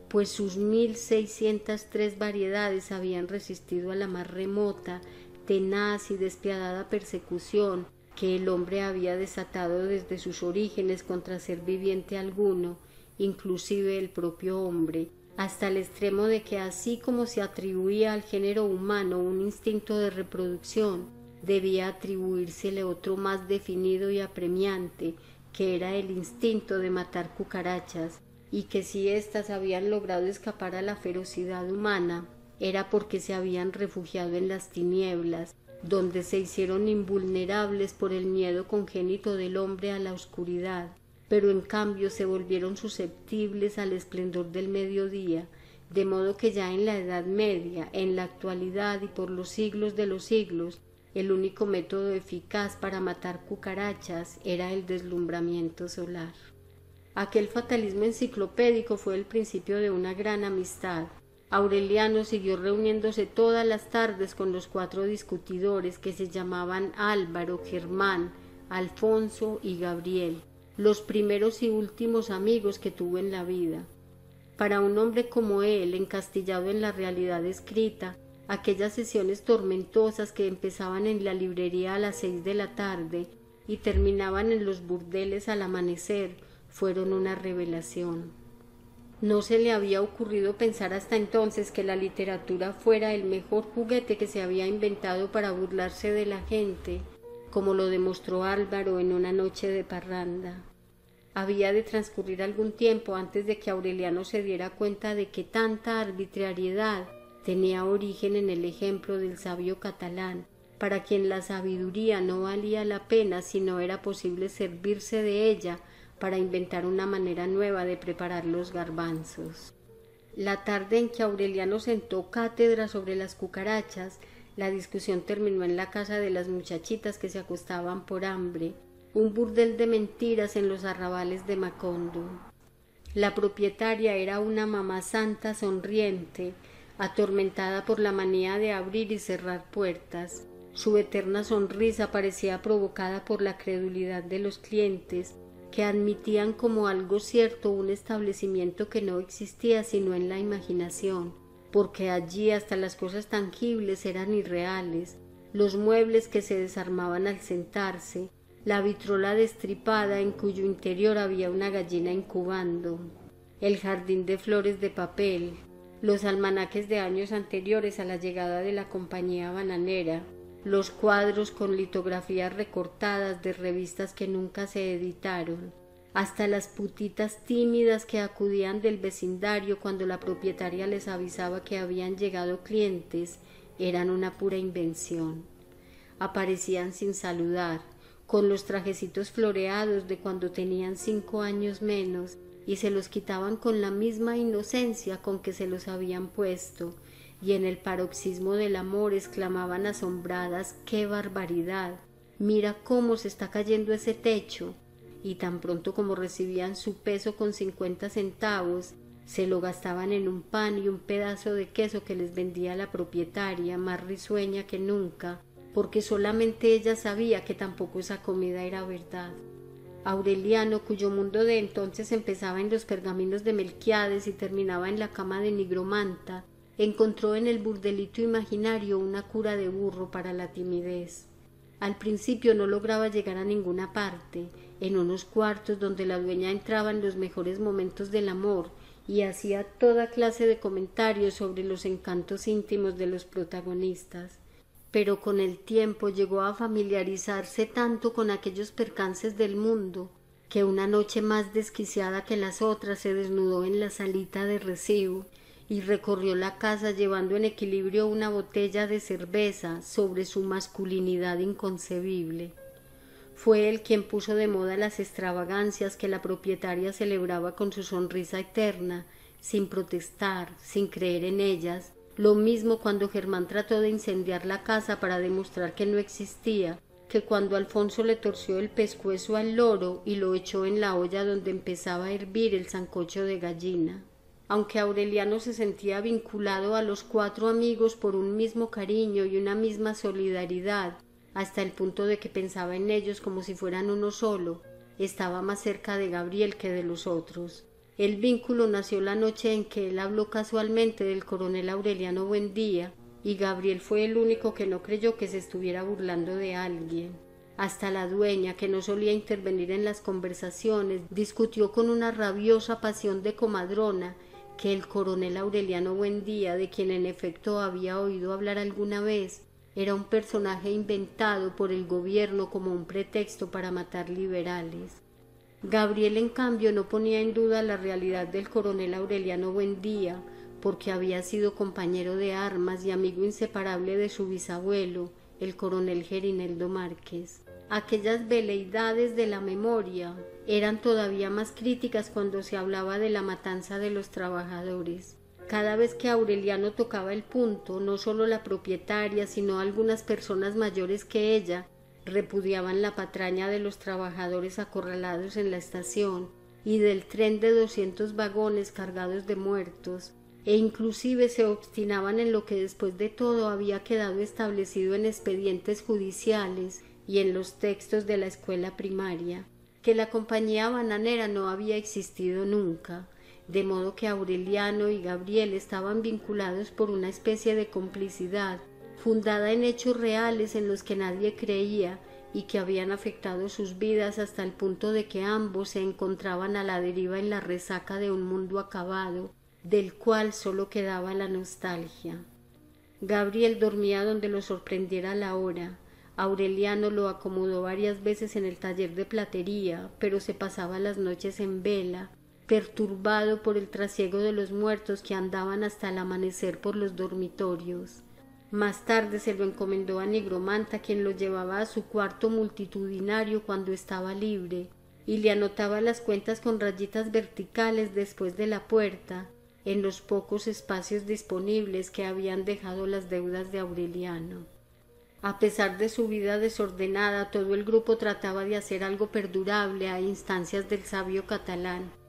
pues sus mil seiscientas tres variedades habían resistido a la más remota, tenaz y despiadada persecución que el hombre había desatado desde sus orígenes contra ser viviente alguno, inclusive el propio hombre, hasta el extremo de que así como se atribuía al género humano un instinto de reproducción, debía atribuírsele otro más definido y apremiante, que era el instinto de matar cucarachas, y que si éstas habían logrado escapar a la ferocidad humana, era porque se habían refugiado en las tinieblas, donde se hicieron invulnerables por el miedo congénito del hombre a la oscuridad, pero en cambio se volvieron susceptibles al esplendor del mediodía, de modo que ya en la Edad Media, en la actualidad y por los siglos de los siglos, el único método eficaz para matar cucarachas era el deslumbramiento solar. Aquel fatalismo enciclopédico fue el principio de una gran amistad. Aureliano siguió reuniéndose todas las tardes con los cuatro discutidores que se llamaban Álvaro, Germán, Alfonso y Gabriel, los primeros y últimos amigos que tuvo en la vida. Para un hombre como él, encastillado en la realidad escrita, aquellas sesiones tormentosas que empezaban en la librería a las seis de la tarde y terminaban en los burdeles al amanecer, fueron una revelación. No se le había ocurrido pensar hasta entonces que la literatura fuera el mejor juguete que se había inventado para burlarse de la gente, como lo demostró Álvaro en una noche de parranda. Había de transcurrir algún tiempo antes de que Aureliano se diera cuenta de que tanta arbitrariedad tenía origen en el ejemplo del sabio catalán, para quien la sabiduría no valía la pena si no era posible servirse de ella para inventar una manera nueva de preparar los garbanzos. La tarde en que Aureliano sentó cátedra sobre las cucarachas, la discusión terminó en la casa de las muchachitas que se acostaban por hambre, un burdel de mentiras en los arrabales de Macondo. La propietaria era una mamá santa sonriente, atormentada por la manía de abrir y cerrar puertas. Su eterna sonrisa parecía provocada por la credulidad de los clientes, que admitían como algo cierto un establecimiento que no existía sino en la imaginación, porque allí hasta las cosas tangibles eran irreales, los muebles que se desarmaban al sentarse, la vitrola destripada en cuyo interior había una gallina incubando, el jardín de flores de papel, los almanaques de años anteriores a la llegada de la compañía bananera, los cuadros con litografías recortadas de revistas que nunca se editaron, hasta las putitas tímidas que acudían del vecindario cuando la propietaria les avisaba que habían llegado clientes, eran una pura invención. Aparecían sin saludar, con los trajecitos floreados de cuando tenían cinco años menos, y se los quitaban con la misma inocencia con que se los habían puesto, y en el paroxismo del amor exclamaban asombradas ¡Qué barbaridad! Mira cómo se está cayendo ese techo. Y tan pronto como recibían su peso con cincuenta centavos, se lo gastaban en un pan y un pedazo de queso que les vendía la propietaria, más risueña que nunca, porque solamente ella sabía que tampoco esa comida era verdad. Aureliano, cuyo mundo de entonces empezaba en los pergaminos de Melquiades y terminaba en la cama de Nigromanta, encontró en el burdelito imaginario una cura de burro para la timidez. Al principio no lograba llegar a ninguna parte, en unos cuartos donde la dueña entraba en los mejores momentos del amor y hacía toda clase de comentarios sobre los encantos íntimos de los protagonistas. Pero con el tiempo llegó a familiarizarse tanto con aquellos percances del mundo que una noche más desquiciada que las otras se desnudó en la salita de recibo y recorrió la casa llevando en equilibrio una botella de cerveza sobre su masculinidad inconcebible. Fue él quien puso de moda las extravagancias que la propietaria celebraba con su sonrisa eterna, sin protestar, sin creer en ellas, lo mismo cuando Germán trató de incendiar la casa para demostrar que no existía, que cuando Alfonso le torció el pescuezo al loro y lo echó en la olla donde empezaba a hervir el sancocho de gallina. aunque Aureliano se sentía vinculado a los cuatro amigos por un mismo cariño y una misma solidaridad, hasta el punto de que pensaba en ellos como si fueran uno solo, estaba más cerca de Gabriel que de los otros. El vínculo nació la noche en que él habló casualmente del coronel Aureliano Buendía, y Gabriel fue el único que no creyó que se estuviera burlando de alguien. Hasta la dueña, que no solía intervenir en las conversaciones, discutió con una rabiosa pasión de comadrona que el coronel Aureliano Buendía, de quien en efecto había oído hablar alguna vez, era un personaje inventado por el gobierno como un pretexto para matar liberales. Gabriel, en cambio, no ponía en duda la realidad del coronel Aureliano Buendía, porque había sido compañero de armas y amigo inseparable de su bisabuelo, el coronel Gerineldo Márquez. Aquellas veleidades de la memoria eran todavía más críticas cuando se hablaba de la matanza de los trabajadores. Cada vez que Aureliano tocaba el punto, no solo la propietaria, sino algunas personas mayores que ella, repudiaban la patraña de los trabajadores acorralados en la estación y del tren de doscientos vagones cargados de muertos, e inclusive se obstinaban en lo que después de todo había quedado establecido en expedientes judiciales y en los textos de la escuela primaria, que la compañía bananera no había existido nunca, de modo que Aureliano y Gabriel estaban vinculados por una especie de complicidad fundada en hechos reales en los que nadie creía y que habían afectado sus vidas hasta el punto de que ambos se encontraban a la deriva en la resaca de un mundo acabado, del cual sólo quedaba la nostalgia. Gabriel dormía donde lo sorprendiera la hora, Aureliano lo acomodó varias veces en el taller de platería, pero se pasaba las noches en vela, perturbado por el trasiego de los muertos que andaban hasta el amanecer por los dormitorios. Más tarde se lo encomendó a Nigromanta, quien lo llevaba a su cuarto multitudinario cuando estaba libre, y le anotaba las cuentas con rayitas verticales después de la puerta, en los pocos espacios disponibles que habían dejado las deudas de Aureliano. A pesar de su vida desordenada, todo el grupo trataba de hacer algo perdurable a instancias del sabio catalán.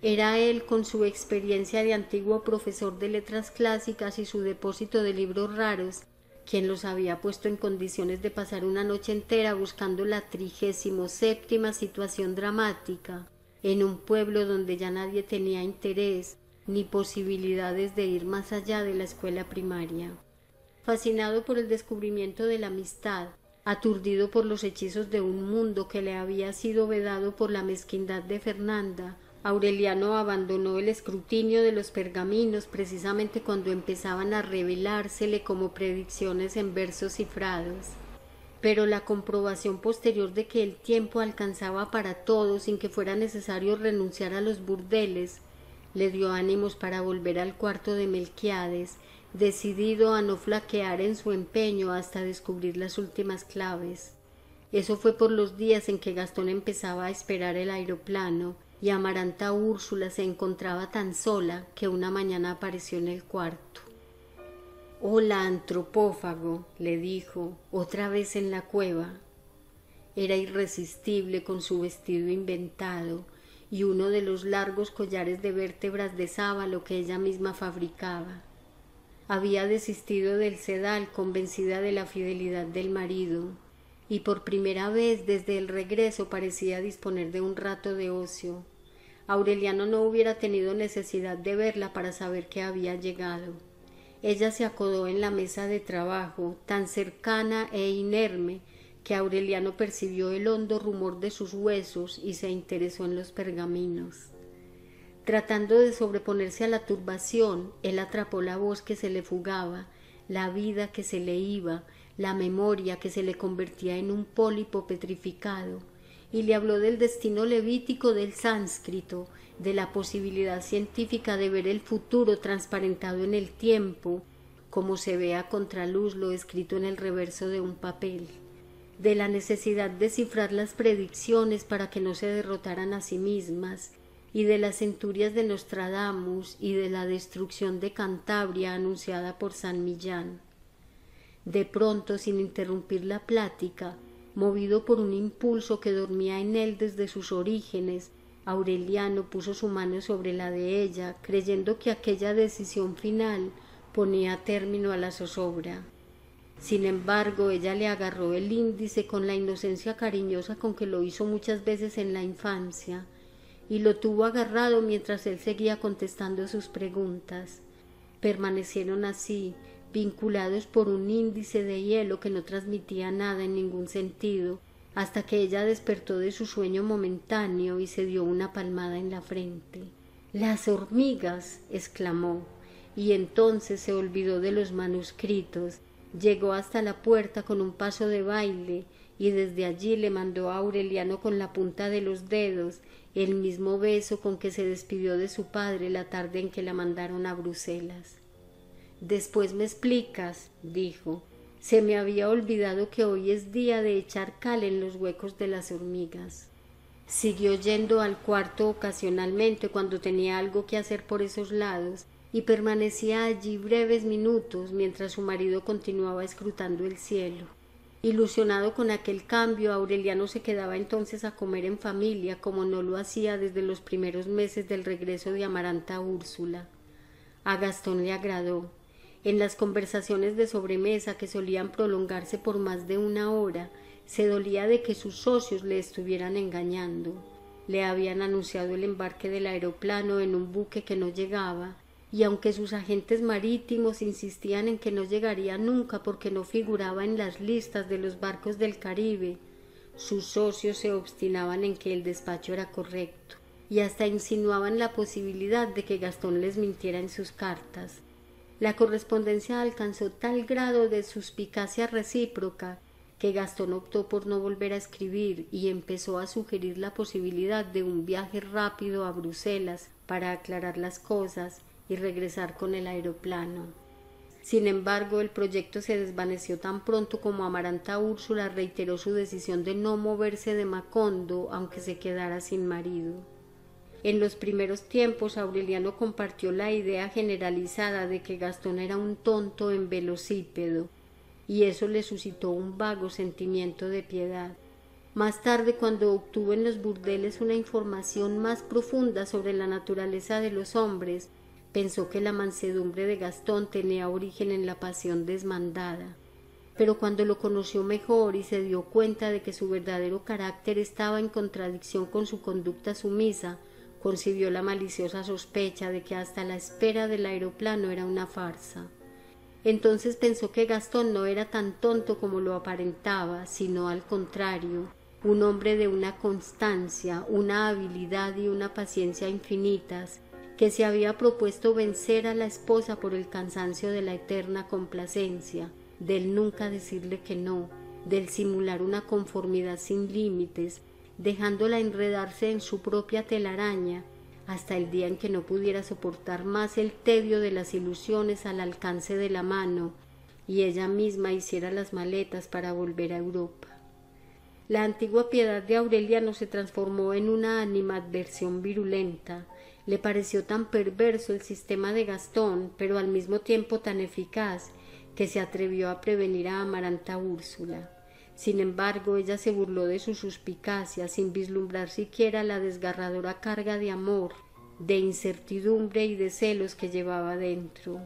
Era él, con su experiencia de antiguo profesor de letras clásicas y su depósito de libros raros, quien los había puesto en condiciones de pasar una noche entera buscando la trigésimo séptima situación dramática, en un pueblo donde ya nadie tenía interés ni posibilidades de ir más allá de la escuela primaria. Fascinado por el descubrimiento de la amistad, aturdido por los hechizos de un mundo que le había sido vedado por la mezquindad de Fernanda, Aureliano abandonó el escrutinio de los pergaminos precisamente cuando empezaban a revelársele como predicciones en versos cifrados. Pero la comprobación posterior de que el tiempo alcanzaba para todo sin que fuera necesario renunciar a los burdeles le dio ánimos para volver al cuarto de Melquiades decidido a no flaquear en su empeño hasta descubrir las últimas claves. Eso fue por los días en que Gastón empezaba a esperar el aeroplano y Amaranta Úrsula se encontraba tan sola que una mañana apareció en el cuarto. Hola, antropófago, le dijo, otra vez en la cueva. Era irresistible con su vestido inventado y uno de los largos collares de vértebras de sábalo que ella misma fabricaba había desistido del sedal convencida de la fidelidad del marido, y por primera vez desde el regreso parecía disponer de un rato de ocio. Aureliano no hubiera tenido necesidad de verla para saber que había llegado. Ella se acodó en la mesa de trabajo, tan cercana e inerme, que Aureliano percibió el hondo rumor de sus huesos y se interesó en los pergaminos. Tratando de sobreponerse a la turbación, él atrapó la voz que se le fugaba, la vida que se le iba, la memoria que se le convertía en un pólipo petrificado, y le habló del destino levítico del sánscrito, de la posibilidad científica de ver el futuro transparentado en el tiempo, como se ve a contraluz lo escrito en el reverso de un papel, de la necesidad de cifrar las predicciones para que no se derrotaran a sí mismas, y de las centurias de Nostradamus y de la destrucción de Cantabria anunciada por San Millán. De pronto, sin interrumpir la plática, movido por un impulso que dormía en él desde sus orígenes, Aureliano puso su mano sobre la de ella, creyendo que aquella decisión final ponía término a la zozobra. Sin embargo, ella le agarró el índice con la inocencia cariñosa con que lo hizo muchas veces en la infancia, y lo tuvo agarrado mientras él seguía contestando sus preguntas. Permanecieron así, vinculados por un índice de hielo que no transmitía nada en ningún sentido, hasta que ella despertó de su sueño momentáneo y se dio una palmada en la frente. Las hormigas. exclamó, y entonces se olvidó de los manuscritos, llegó hasta la puerta con un paso de baile, y desde allí le mandó a Aureliano con la punta de los dedos el mismo beso con que se despidió de su padre la tarde en que la mandaron a Bruselas. Después me explicas, dijo, se me había olvidado que hoy es día de echar cal en los huecos de las hormigas. Siguió yendo al cuarto ocasionalmente cuando tenía algo que hacer por esos lados y permanecía allí breves minutos mientras su marido continuaba escrutando el cielo. Ilusionado con aquel cambio, Aureliano se quedaba entonces a comer en familia como no lo hacía desde los primeros meses del regreso de Amaranta Úrsula. A Gastón le agradó. En las conversaciones de sobremesa que solían prolongarse por más de una hora, se dolía de que sus socios le estuvieran engañando. Le habían anunciado el embarque del aeroplano en un buque que no llegaba, y aunque sus agentes marítimos insistían en que no llegaría nunca porque no figuraba en las listas de los barcos del Caribe, sus socios se obstinaban en que el despacho era correcto y hasta insinuaban la posibilidad de que Gastón les mintiera en sus cartas. La correspondencia alcanzó tal grado de suspicacia recíproca que Gastón optó por no volver a escribir y empezó a sugerir la posibilidad de un viaje rápido a Bruselas para aclarar las cosas y regresar con el aeroplano. Sin embargo, el proyecto se desvaneció tan pronto como Amaranta Úrsula reiteró su decisión de no moverse de Macondo aunque se quedara sin marido. En los primeros tiempos Aureliano compartió la idea generalizada de que Gastón era un tonto en velocípedo, y eso le suscitó un vago sentimiento de piedad. Más tarde, cuando obtuvo en los burdeles una información más profunda sobre la naturaleza de los hombres, pensó que la mansedumbre de Gastón tenía origen en la pasión desmandada. Pero cuando lo conoció mejor y se dio cuenta de que su verdadero carácter estaba en contradicción con su conducta sumisa, concibió la maliciosa sospecha de que hasta la espera del aeroplano era una farsa. Entonces pensó que Gastón no era tan tonto como lo aparentaba, sino al contrario, un hombre de una constancia, una habilidad y una paciencia infinitas, que se había propuesto vencer a la esposa por el cansancio de la eterna complacencia, del nunca decirle que no, del simular una conformidad sin límites, dejándola enredarse en su propia telaraña hasta el día en que no pudiera soportar más el tedio de las ilusiones al alcance de la mano y ella misma hiciera las maletas para volver a Europa. La antigua piedad de Aureliano se transformó en una animadversión virulenta. Le pareció tan perverso el sistema de Gastón, pero al mismo tiempo tan eficaz, que se atrevió a prevenir a Amaranta Úrsula. Sin embargo, ella se burló de su suspicacia sin vislumbrar siquiera la desgarradora carga de amor, de incertidumbre y de celos que llevaba dentro.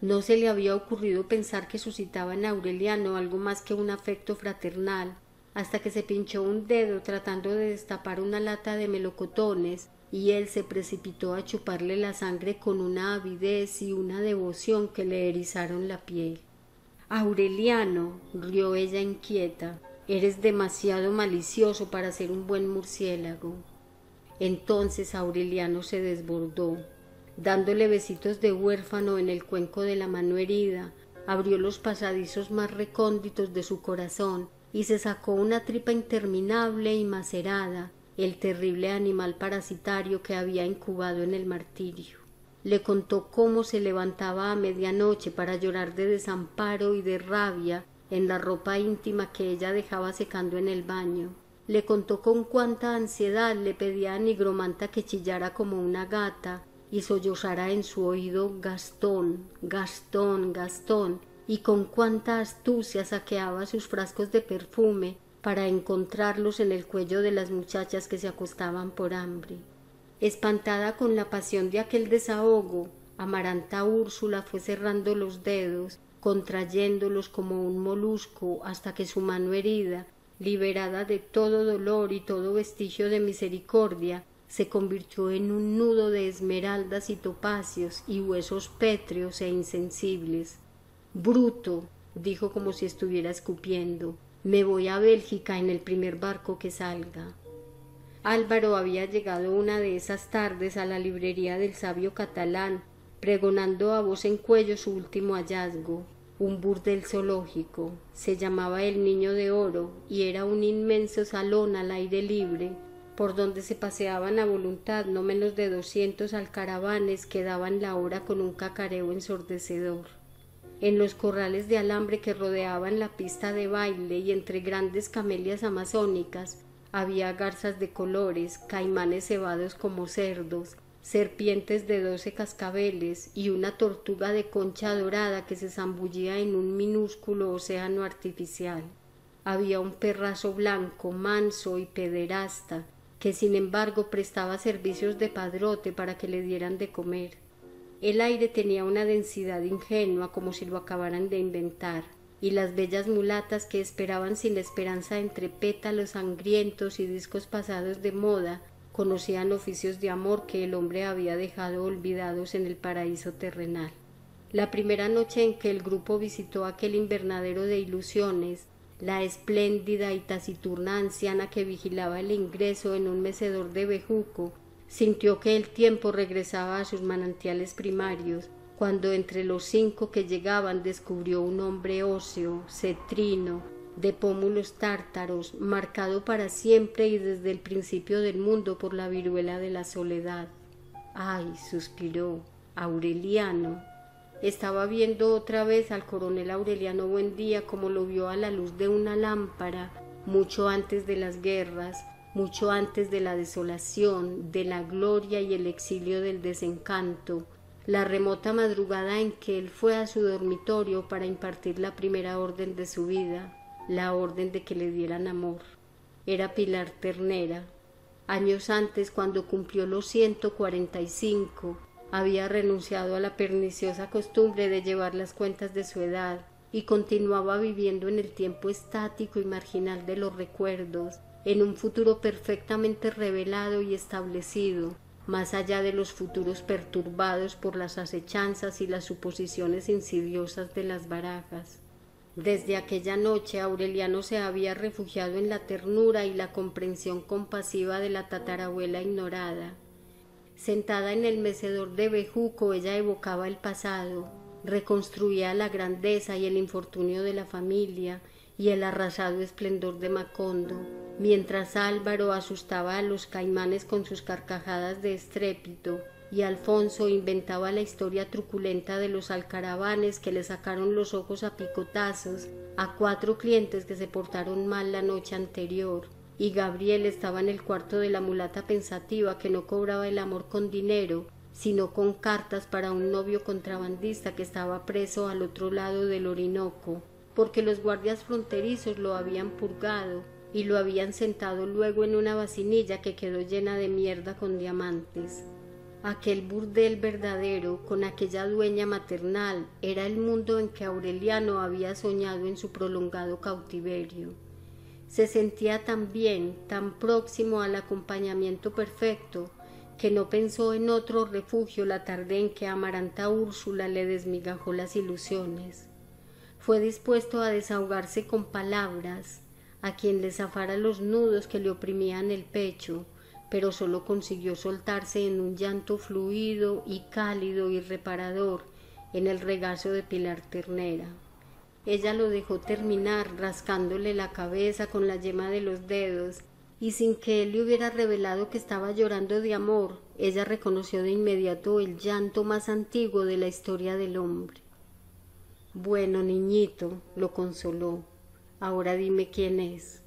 No se le había ocurrido pensar que suscitaba en Aureliano algo más que un afecto fraternal, hasta que se pinchó un dedo tratando de destapar una lata de melocotones y él se precipitó a chuparle la sangre con una avidez y una devoción que le erizaron la piel. Aureliano, rió ella inquieta, eres demasiado malicioso para ser un buen murciélago. Entonces Aureliano se desbordó, dándole besitos de huérfano en el cuenco de la mano herida, abrió los pasadizos más recónditos de su corazón y se sacó una tripa interminable y macerada, el terrible animal parasitario que había incubado en el martirio le contó cómo se levantaba a medianoche para llorar de desamparo y de rabia en la ropa íntima que ella dejaba secando en el baño. Le contó con cuánta ansiedad le pedía a Nigromanta que chillara como una gata y sollozara en su oído Gastón, Gastón, Gastón, y con cuánta astucia saqueaba sus frascos de perfume para encontrarlos en el cuello de las muchachas que se acostaban por hambre. Espantada con la pasión de aquel desahogo, Amaranta Úrsula fue cerrando los dedos, contrayéndolos como un molusco hasta que su mano herida, liberada de todo dolor y todo vestigio de misericordia, se convirtió en un nudo de esmeraldas y topacios y huesos pétreos e insensibles. Bruto, dijo como si estuviera escupiendo, me voy a Bélgica en el primer barco que salga. Álvaro había llegado una de esas tardes a la librería del sabio catalán, pregonando a voz en cuello su último hallazgo, un burdel zoológico. Se llamaba El Niño de Oro y era un inmenso salón al aire libre, por donde se paseaban a voluntad no menos de doscientos alcaravanes que daban la hora con un cacareo ensordecedor. En los corrales de alambre que rodeaban la pista de baile y entre grandes camelias amazónicas había garzas de colores, caimanes cebados como cerdos, serpientes de doce cascabeles y una tortuga de concha dorada que se zambullía en un minúsculo océano artificial. Había un perrazo blanco, manso y pederasta, que sin embargo prestaba servicios de padrote para que le dieran de comer. El aire tenía una densidad ingenua como si lo acabaran de inventar, y las bellas mulatas que esperaban sin esperanza entre pétalos sangrientos y discos pasados de moda conocían oficios de amor que el hombre había dejado olvidados en el paraíso terrenal. La primera noche en que el grupo visitó aquel invernadero de ilusiones, la espléndida y taciturna anciana que vigilaba el ingreso en un mecedor de bejuco sintió que el tiempo regresaba a sus manantiales primarios cuando entre los cinco que llegaban descubrió un hombre óseo, cetrino, de pómulos tártaros, marcado para siempre y desde el principio del mundo por la viruela de la soledad. Ay, suspiró, Aureliano, estaba viendo otra vez al coronel Aureliano Buendía como lo vio a la luz de una lámpara, mucho antes de las guerras, mucho antes de la desolación, de la gloria y el exilio del desencanto, la remota madrugada en que él fue a su dormitorio para impartir la primera orden de su vida, la orden de que le dieran amor. Era Pilar Ternera. Años antes, cuando cumplió los ciento cuarenta y cinco, había renunciado a la perniciosa costumbre de llevar las cuentas de su edad y continuaba viviendo en el tiempo estático y marginal de los recuerdos, en un futuro perfectamente revelado y establecido, más allá de los futuros perturbados por las acechanzas y las suposiciones insidiosas de las barajas. Desde aquella noche Aureliano se había refugiado en la ternura y la comprensión compasiva de la tatarabuela ignorada, Sentada en el mecedor de bejuco, ella evocaba el pasado, reconstruía la grandeza y el infortunio de la familia y el arrasado esplendor de Macondo, mientras Álvaro asustaba a los caimanes con sus carcajadas de estrépito y Alfonso inventaba la historia truculenta de los alcaravanes que le sacaron los ojos a picotazos a cuatro clientes que se portaron mal la noche anterior y Gabriel estaba en el cuarto de la mulata pensativa que no cobraba el amor con dinero, sino con cartas para un novio contrabandista que estaba preso al otro lado del Orinoco, porque los guardias fronterizos lo habían purgado y lo habían sentado luego en una vacinilla que quedó llena de mierda con diamantes. Aquel burdel verdadero, con aquella dueña maternal, era el mundo en que Aureliano había soñado en su prolongado cautiverio se sentía tan bien, tan próximo al acompañamiento perfecto, que no pensó en otro refugio la tarde en que Amaranta Úrsula le desmigajó las ilusiones. Fue dispuesto a desahogarse con palabras, a quien le zafara los nudos que le oprimían el pecho, pero sólo consiguió soltarse en un llanto fluido y cálido y reparador en el regazo de Pilar Ternera. Ella lo dejó terminar rascándole la cabeza con la yema de los dedos, y sin que él le hubiera revelado que estaba llorando de amor, ella reconoció de inmediato el llanto más antiguo de la historia del hombre. Bueno, niñito, lo consoló. Ahora dime quién es.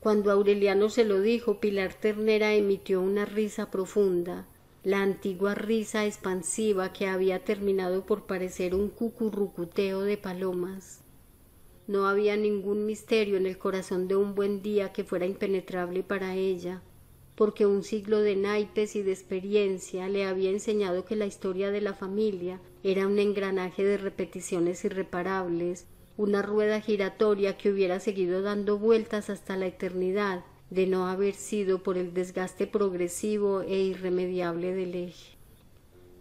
Cuando Aureliano se lo dijo, Pilar Ternera emitió una risa profunda, la antigua risa expansiva que había terminado por parecer un cucurrucuteo de palomas. No había ningún misterio en el corazón de un buen día que fuera impenetrable para ella. porque un siglo de naipes y de experiencia le había enseñado que la historia de la familia era un engranaje de repeticiones irreparables, una rueda giratoria que hubiera seguido dando vueltas hasta la eternidad de no haber sido por el desgaste progresivo e irremediable del eje.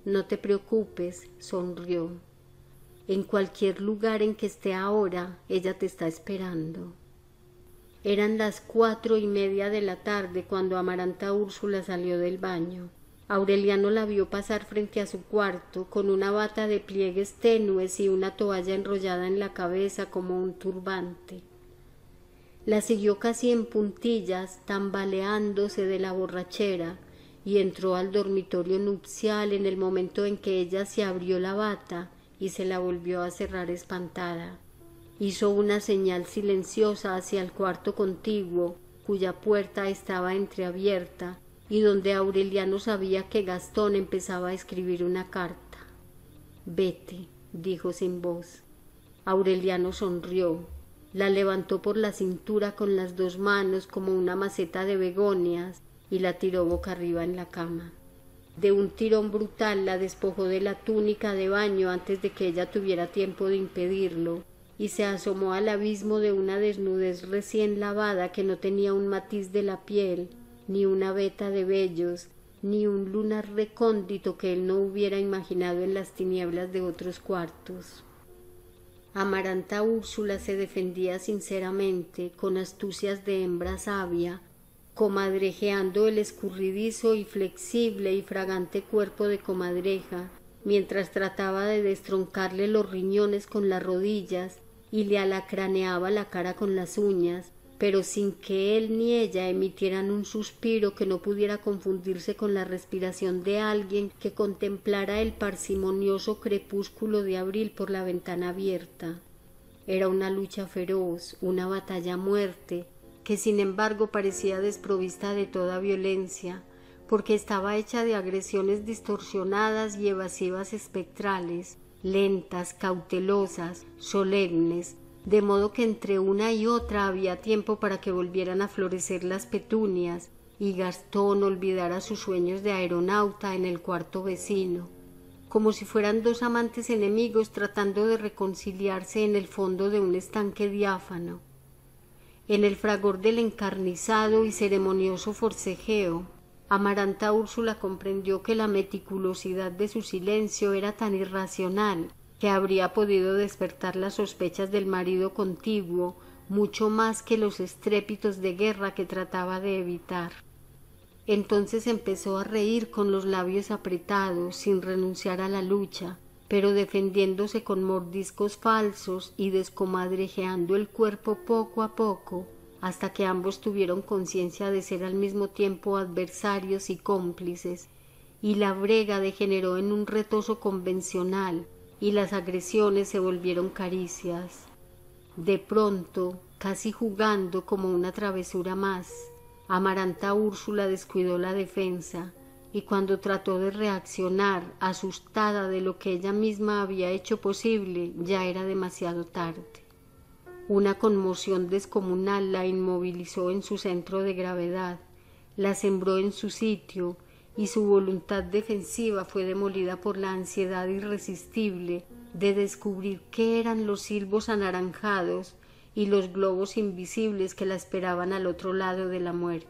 No te preocupes, sonrió. En cualquier lugar en que esté ahora, ella te está esperando. Eran las cuatro y media de la tarde cuando Amaranta Úrsula salió del baño. Aureliano la vio pasar frente a su cuarto con una bata de pliegues tenues y una toalla enrollada en la cabeza como un turbante. La siguió casi en puntillas, tambaleándose de la borrachera, y entró al dormitorio nupcial en el momento en que ella se abrió la bata y se la volvió a cerrar espantada hizo una señal silenciosa hacia el cuarto contiguo, cuya puerta estaba entreabierta y donde Aureliano sabía que Gastón empezaba a escribir una carta. Vete, dijo sin voz. Aureliano sonrió, la levantó por la cintura con las dos manos como una maceta de begonias y la tiró boca arriba en la cama. De un tirón brutal la despojó de la túnica de baño antes de que ella tuviera tiempo de impedirlo y se asomó al abismo de una desnudez recién lavada que no tenía un matiz de la piel, ni una veta de vellos, ni un lunar recóndito que él no hubiera imaginado en las tinieblas de otros cuartos. Amaranta Úrsula se defendía sinceramente, con astucias de hembra sabia, comadrejeando el escurridizo y flexible y fragante cuerpo de comadreja, mientras trataba de destroncarle los riñones con las rodillas y le alacraneaba la cara con las uñas, pero sin que él ni ella emitieran un suspiro que no pudiera confundirse con la respiración de alguien que contemplara el parsimonioso crepúsculo de abril por la ventana abierta. Era una lucha feroz, una batalla muerte, que sin embargo parecía desprovista de toda violencia, porque estaba hecha de agresiones distorsionadas y evasivas espectrales, lentas, cautelosas, solemnes, de modo que entre una y otra había tiempo para que volvieran a florecer las petunias y Gastón olvidara sus sueños de aeronauta en el cuarto vecino, como si fueran dos amantes enemigos tratando de reconciliarse en el fondo de un estanque diáfano. En el fragor del encarnizado y ceremonioso forcejeo, Amaranta Úrsula comprendió que la meticulosidad de su silencio era tan irracional que habría podido despertar las sospechas del marido contiguo mucho más que los estrépitos de guerra que trataba de evitar. Entonces empezó a reír con los labios apretados, sin renunciar a la lucha, pero defendiéndose con mordiscos falsos y descomadrejeando el cuerpo poco a poco, hasta que ambos tuvieron conciencia de ser al mismo tiempo adversarios y cómplices, y la brega degeneró en un retoso convencional, y las agresiones se volvieron caricias. De pronto, casi jugando como una travesura más, Amaranta Úrsula descuidó la defensa, y cuando trató de reaccionar, asustada de lo que ella misma había hecho posible, ya era demasiado tarde. Una conmoción descomunal la inmovilizó en su centro de gravedad, la sembró en su sitio, y su voluntad defensiva fue demolida por la ansiedad irresistible de descubrir qué eran los silbos anaranjados y los globos invisibles que la esperaban al otro lado de la muerte.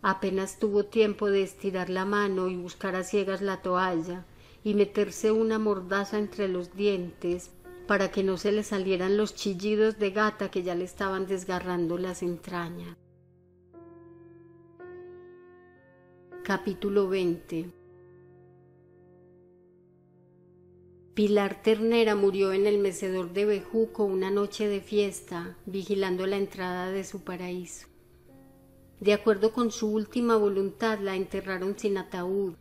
Apenas tuvo tiempo de estirar la mano y buscar a ciegas la toalla y meterse una mordaza entre los dientes para que no se le salieran los chillidos de gata que ya le estaban desgarrando las entrañas. Capítulo 20 Pilar Ternera murió en el mecedor de Bejuco una noche de fiesta, vigilando la entrada de su paraíso. De acuerdo con su última voluntad, la enterraron sin ataúd,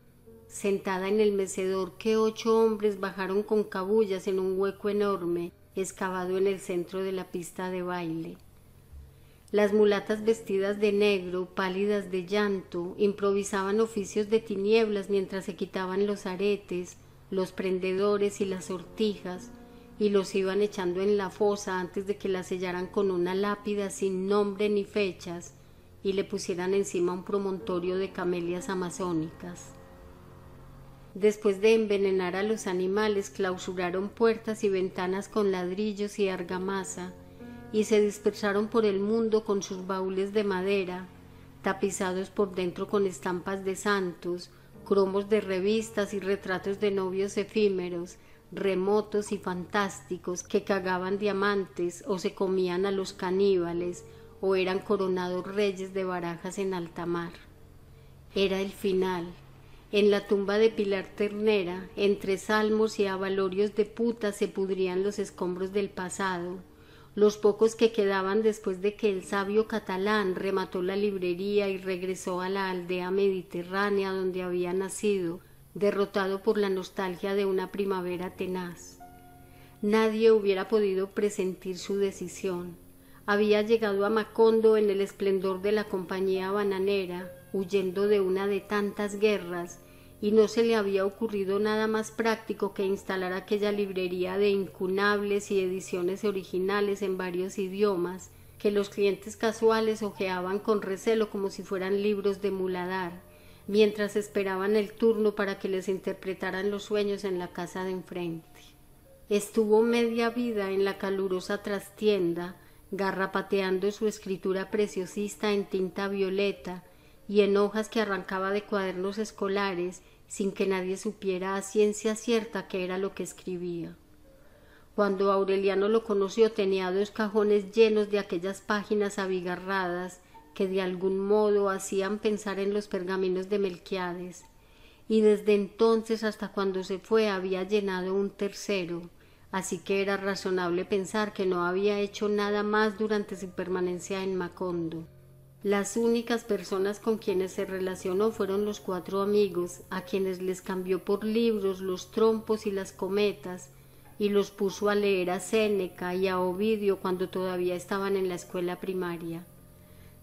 sentada en el mecedor que ocho hombres bajaron con cabullas en un hueco enorme excavado en el centro de la pista de baile. Las mulatas vestidas de negro, pálidas de llanto, improvisaban oficios de tinieblas mientras se quitaban los aretes, los prendedores y las sortijas, y los iban echando en la fosa antes de que la sellaran con una lápida sin nombre ni fechas, y le pusieran encima un promontorio de camelias amazónicas. Después de envenenar a los animales, clausuraron puertas y ventanas con ladrillos y argamasa, y se dispersaron por el mundo con sus baúles de madera, tapizados por dentro con estampas de santos, cromos de revistas y retratos de novios efímeros, remotos y fantásticos que cagaban diamantes o se comían a los caníbales o eran coronados reyes de barajas en alta mar. Era el final. En la tumba de Pilar Ternera, entre salmos y avalorios de puta se pudrían los escombros del pasado, los pocos que quedaban después de que el sabio catalán remató la librería y regresó a la aldea mediterránea donde había nacido, derrotado por la nostalgia de una primavera tenaz. Nadie hubiera podido presentir su decisión. Había llegado a Macondo en el esplendor de la compañía bananera, huyendo de una de tantas guerras, y no se le había ocurrido nada más práctico que instalar aquella librería de incunables y ediciones originales en varios idiomas, que los clientes casuales hojeaban con recelo como si fueran libros de muladar, mientras esperaban el turno para que les interpretaran los sueños en la casa de enfrente. Estuvo media vida en la calurosa trastienda, garrapateando su escritura preciosista en tinta violeta, y en hojas que arrancaba de cuadernos escolares sin que nadie supiera a ciencia cierta qué era lo que escribía. Cuando Aureliano lo conoció tenía dos cajones llenos de aquellas páginas abigarradas que de algún modo hacían pensar en los pergaminos de Melquiades, y desde entonces hasta cuando se fue había llenado un tercero, así que era razonable pensar que no había hecho nada más durante su permanencia en Macondo. Las únicas personas con quienes se relacionó fueron los cuatro amigos, a quienes les cambió por libros los trompos y las cometas, y los puso a leer a Séneca y a Ovidio cuando todavía estaban en la escuela primaria.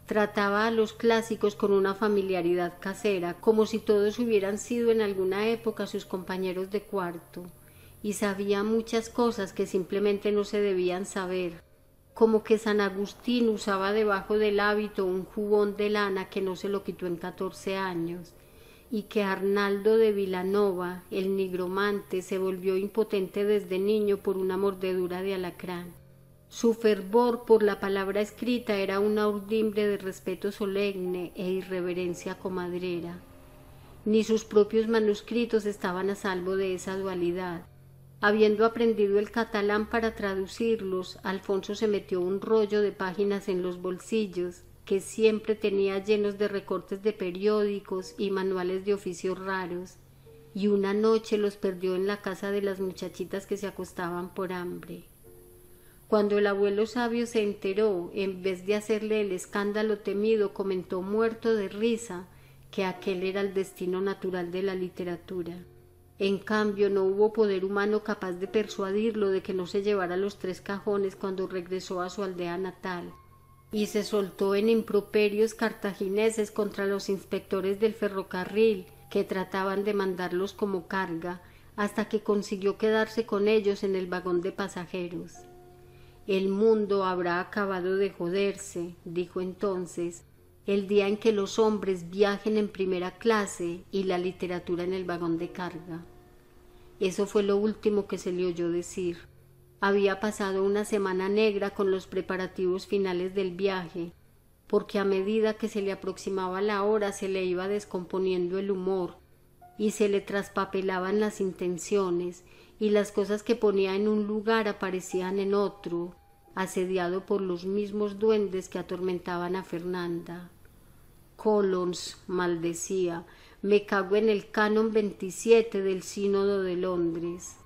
Trataba a los clásicos con una familiaridad casera, como si todos hubieran sido en alguna época sus compañeros de cuarto, y sabía muchas cosas que simplemente no se debían saber, como que San Agustín usaba debajo del hábito un jubón de lana que no se lo quitó en catorce años, y que Arnaldo de Vilanova, el nigromante, se volvió impotente desde niño por una mordedura de alacrán. Su fervor por la palabra escrita era una urdimbre de respeto solemne e irreverencia comadrera. Ni sus propios manuscritos estaban a salvo de esa dualidad. Habiendo aprendido el catalán para traducirlos, Alfonso se metió un rollo de páginas en los bolsillos, que siempre tenía llenos de recortes de periódicos y manuales de oficios raros, y una noche los perdió en la casa de las muchachitas que se acostaban por hambre. Cuando el abuelo sabio se enteró, en vez de hacerle el escándalo temido, comentó muerto de risa que aquel era el destino natural de la literatura. En cambio, no hubo poder humano capaz de persuadirlo de que no se llevara los tres cajones cuando regresó a su aldea natal, y se soltó en improperios cartagineses contra los inspectores del ferrocarril que trataban de mandarlos como carga, hasta que consiguió quedarse con ellos en el vagón de pasajeros. El mundo habrá acabado de joderse, dijo entonces, el día en que los hombres viajen en primera clase y la literatura en el vagón de carga. Eso fue lo último que se le oyó decir. Había pasado una semana negra con los preparativos finales del viaje, porque a medida que se le aproximaba la hora se le iba descomponiendo el humor y se le traspapelaban las intenciones y las cosas que ponía en un lugar aparecían en otro, asediado por los mismos duendes que atormentaban a Fernanda. Colons maldecía, me cago en el canon 27 del Sínodo de Londres.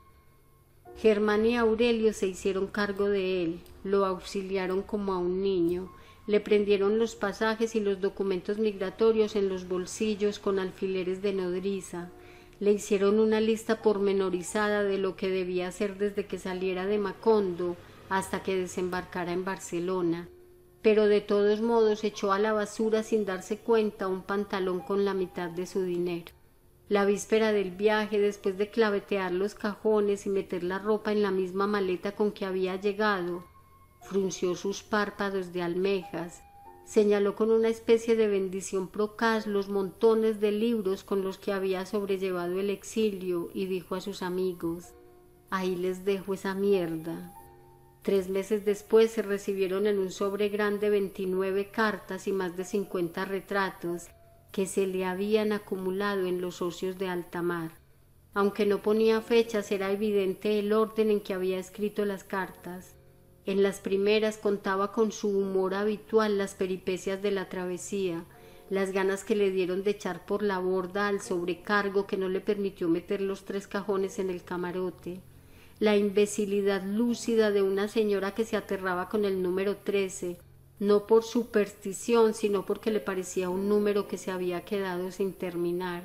Germán y Aurelio se hicieron cargo de él, lo auxiliaron como a un niño, le prendieron los pasajes y los documentos migratorios en los bolsillos con alfileres de nodriza, le hicieron una lista pormenorizada de lo que debía hacer desde que saliera de Macondo hasta que desembarcara en Barcelona, pero de todos modos echó a la basura sin darse cuenta un pantalón con la mitad de su dinero. La víspera del viaje, después de clavetear los cajones y meter la ropa en la misma maleta con que había llegado, frunció sus párpados de almejas, señaló con una especie de bendición procaz los montones de libros con los que había sobrellevado el exilio y dijo a sus amigos ahí les dejo esa mierda. Tres meses después se recibieron en un sobre grande veintinueve cartas y más de cincuenta retratos que se le habían acumulado en los ocios de alta mar. Aunque no ponía fechas, era evidente el orden en que había escrito las cartas. En las primeras contaba con su humor habitual las peripecias de la travesía, las ganas que le dieron de echar por la borda al sobrecargo que no le permitió meter los tres cajones en el camarote, la imbecilidad lúcida de una señora que se aterraba con el número trece, no por superstición, sino porque le parecía un número que se había quedado sin terminar,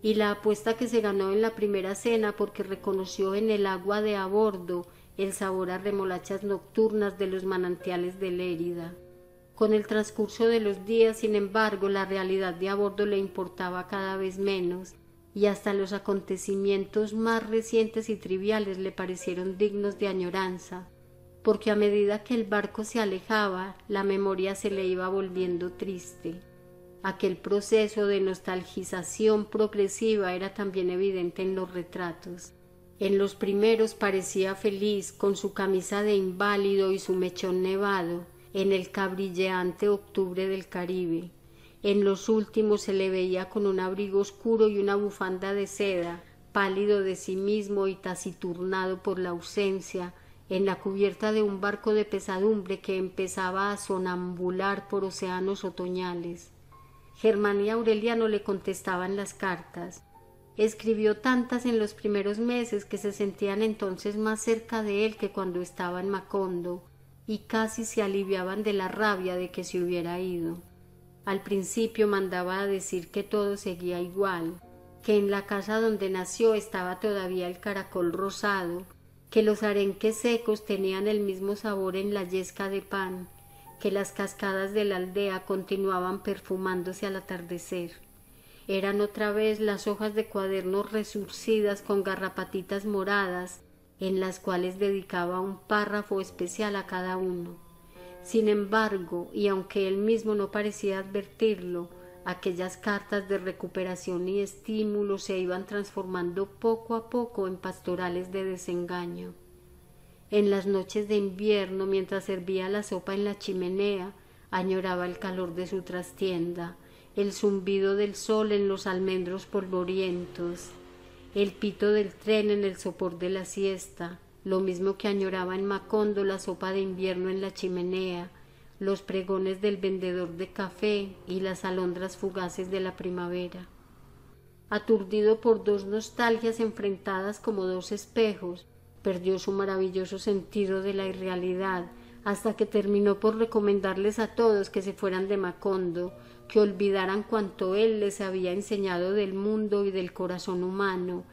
y la apuesta que se ganó en la primera cena porque reconoció en el agua de a bordo el sabor a remolachas nocturnas de los manantiales de Lérida. Con el transcurso de los días, sin embargo, la realidad de a bordo le importaba cada vez menos, y hasta los acontecimientos más recientes y triviales le parecieron dignos de añoranza, porque a medida que el barco se alejaba, la memoria se le iba volviendo triste. Aquel proceso de nostalgización progresiva era también evidente en los retratos. En los primeros parecía feliz con su camisa de inválido y su mechón nevado en el cabrilleante octubre del Caribe. En los últimos se le veía con un abrigo oscuro y una bufanda de seda, pálido de sí mismo y taciturnado por la ausencia, en la cubierta de un barco de pesadumbre que empezaba a sonambular por océanos otoñales. Germán y Aureliano le contestaban las cartas. Escribió tantas en los primeros meses que se sentían entonces más cerca de él que cuando estaba en Macondo, y casi se aliviaban de la rabia de que se hubiera ido. Al principio mandaba decir que todo seguía igual, que en la casa donde nació estaba todavía el caracol rosado, que los arenques secos tenían el mismo sabor en la yesca de pan, que las cascadas de la aldea continuaban perfumándose al atardecer eran otra vez las hojas de cuadernos resurcidas con garrapatitas moradas, en las cuales dedicaba un párrafo especial a cada uno. Sin embargo, y aunque él mismo no parecía advertirlo, aquellas cartas de recuperación y estímulo se iban transformando poco a poco en pastorales de desengaño. En las noches de invierno, mientras servía la sopa en la chimenea, añoraba el calor de su trastienda, el zumbido del sol en los almendros polvorientos, el pito del tren en el sopor de la siesta, lo mismo que añoraba en Macondo la sopa de invierno en la chimenea, los pregones del vendedor de café y las alondras fugaces de la primavera. Aturdido por dos nostalgias enfrentadas como dos espejos, perdió su maravilloso sentido de la irrealidad hasta que terminó por recomendarles a todos que se fueran de Macondo, que olvidaran cuanto él les había enseñado del mundo y del corazón humano,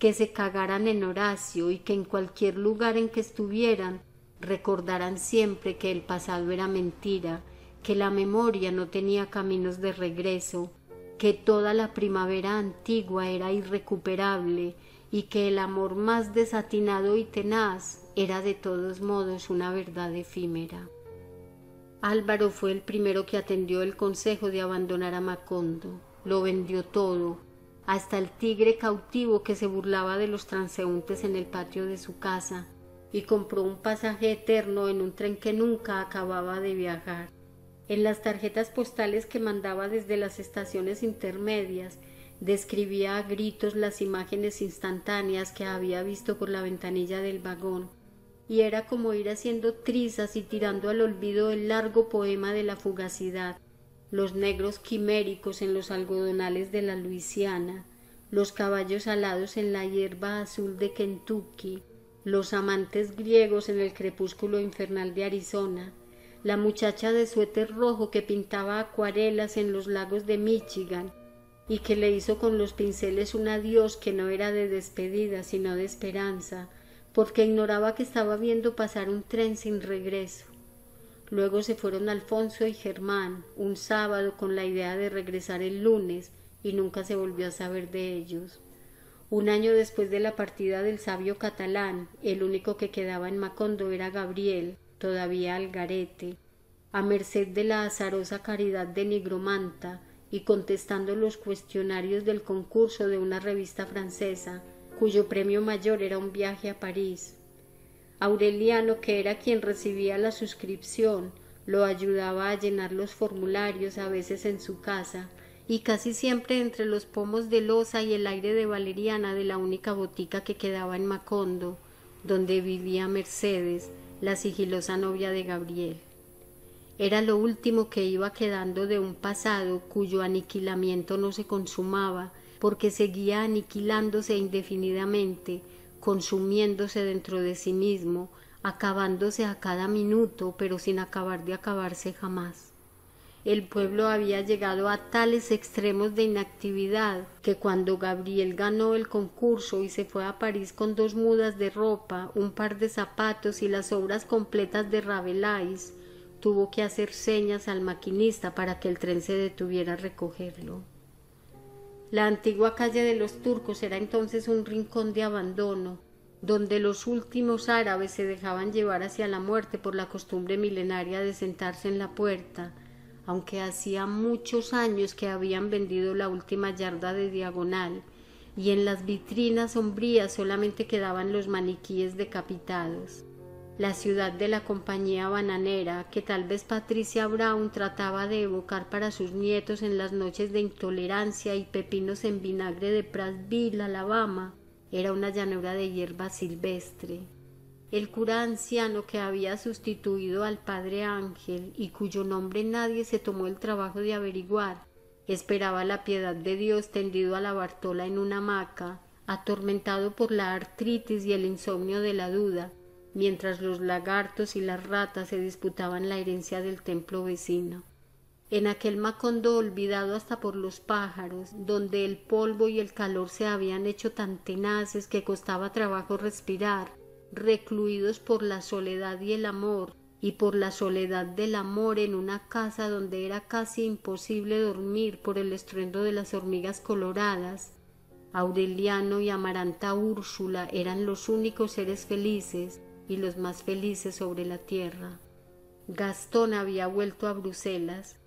que se cagaran en Horacio y que en cualquier lugar en que estuvieran recordaran siempre que el pasado era mentira, que la memoria no tenía caminos de regreso, que toda la primavera antigua era irrecuperable y que el amor más desatinado y tenaz era de todos modos una verdad efímera. Álvaro fue el primero que atendió el consejo de abandonar a Macondo. Lo vendió todo, hasta el tigre cautivo que se burlaba de los transeúntes en el patio de su casa, y compró un pasaje eterno en un tren que nunca acababa de viajar. En las tarjetas postales que mandaba desde las estaciones intermedias, describía a gritos las imágenes instantáneas que había visto por la ventanilla del vagón, y era como ir haciendo trizas y tirando al olvido el largo poema de la fugacidad, los negros quiméricos en los algodonales de la Luisiana, los caballos alados en la hierba azul de Kentucky, los amantes griegos en el crepúsculo infernal de Arizona, la muchacha de suéter rojo que pintaba acuarelas en los lagos de Michigan y que le hizo con los pinceles un adiós que no era de despedida sino de esperanza, porque ignoraba que estaba viendo pasar un tren sin regreso. Luego se fueron Alfonso y Germán un sábado con la idea de regresar el lunes y nunca se volvió a saber de ellos. Un año después de la partida del sabio catalán, el único que quedaba en Macondo era Gabriel, todavía al garete. a merced de la azarosa caridad de nigromanta y contestando los cuestionarios del concurso de una revista francesa, cuyo premio mayor era un viaje a París. Aureliano, que era quien recibía la suscripción, lo ayudaba a llenar los formularios a veces en su casa y casi siempre entre los pomos de loza y el aire de valeriana de la única botica que quedaba en Macondo, donde vivía Mercedes, la sigilosa novia de Gabriel. Era lo último que iba quedando de un pasado cuyo aniquilamiento no se consumaba, porque seguía aniquilándose indefinidamente, consumiéndose dentro de sí mismo, acabándose a cada minuto, pero sin acabar de acabarse jamás. El pueblo había llegado a tales extremos de inactividad que cuando Gabriel ganó el concurso y se fue a París con dos mudas de ropa, un par de zapatos y las obras completas de Rabelais, tuvo que hacer señas al maquinista para que el tren se detuviera a recogerlo. La antigua calle de los turcos era entonces un rincón de abandono, donde los últimos árabes se dejaban llevar hacia la muerte por la costumbre milenaria de sentarse en la puerta, aunque hacía muchos años que habían vendido la última yarda de diagonal, y en las vitrinas sombrías solamente quedaban los maniquíes decapitados. La ciudad de la compañía bananera, que tal vez Patricia Brown trataba de evocar para sus nietos en las noches de intolerancia y pepinos en vinagre de Prattville, Alabama, era una llanura de hierba silvestre. El cura anciano que había sustituido al padre Ángel y cuyo nombre nadie se tomó el trabajo de averiguar, esperaba la piedad de Dios tendido a la Bartola en una hamaca, atormentado por la artritis y el insomnio de la duda, mientras los lagartos y las ratas se disputaban la herencia del templo vecino. En aquel macondo olvidado hasta por los pájaros, donde el polvo y el calor se habían hecho tan tenaces que costaba trabajo respirar, recluidos por la soledad y el amor, y por la soledad del amor en una casa donde era casi imposible dormir por el estruendo de las hormigas coloradas, Aureliano y Amaranta Úrsula eran los únicos seres felices y los más felices sobre la tierra. Gastón había vuelto a Bruselas.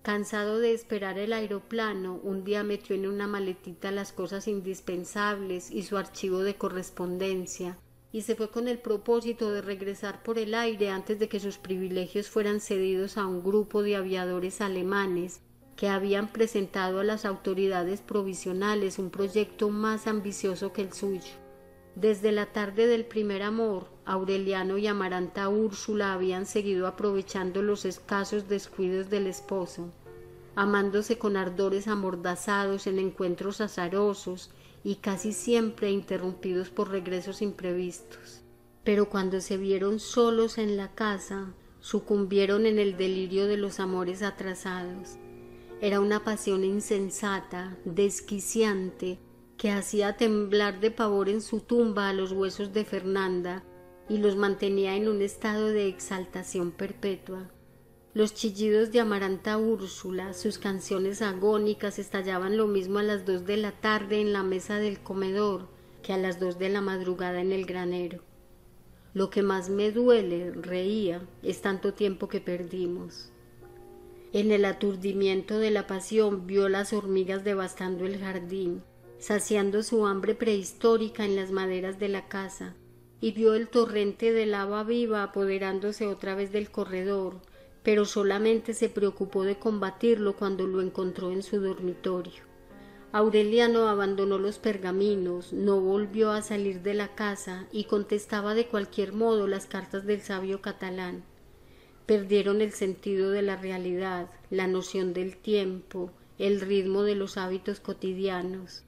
Cansado de esperar el aeroplano, un día metió en una maletita las cosas indispensables y su archivo de correspondencia, y se fue con el propósito de regresar por el aire antes de que sus privilegios fueran cedidos a un grupo de aviadores alemanes que habían presentado a las autoridades provisionales un proyecto más ambicioso que el suyo. Desde la tarde del primer amor, Aureliano y Amaranta Úrsula habían seguido aprovechando los escasos descuidos del esposo, amándose con ardores amordazados en encuentros azarosos y casi siempre interrumpidos por regresos imprevistos. Pero cuando se vieron solos en la casa, sucumbieron en el delirio de los amores atrasados. Era una pasión insensata, desquiciante, que hacía temblar de pavor en su tumba a los huesos de Fernanda y los mantenía en un estado de exaltación perpetua. Los chillidos de Amaranta Úrsula, sus canciones agónicas estallaban lo mismo a las dos de la tarde en la mesa del comedor que a las dos de la madrugada en el granero. Lo que más me duele, reía, es tanto tiempo que perdimos. En el aturdimiento de la pasión vio las hormigas devastando el jardín, saciando su hambre prehistórica en las maderas de la casa, y vio el torrente de lava viva apoderándose otra vez del corredor, pero solamente se preocupó de combatirlo cuando lo encontró en su dormitorio. Aureliano abandonó los pergaminos, no volvió a salir de la casa y contestaba de cualquier modo las cartas del sabio catalán. Perdieron el sentido de la realidad, la noción del tiempo, el ritmo de los hábitos cotidianos.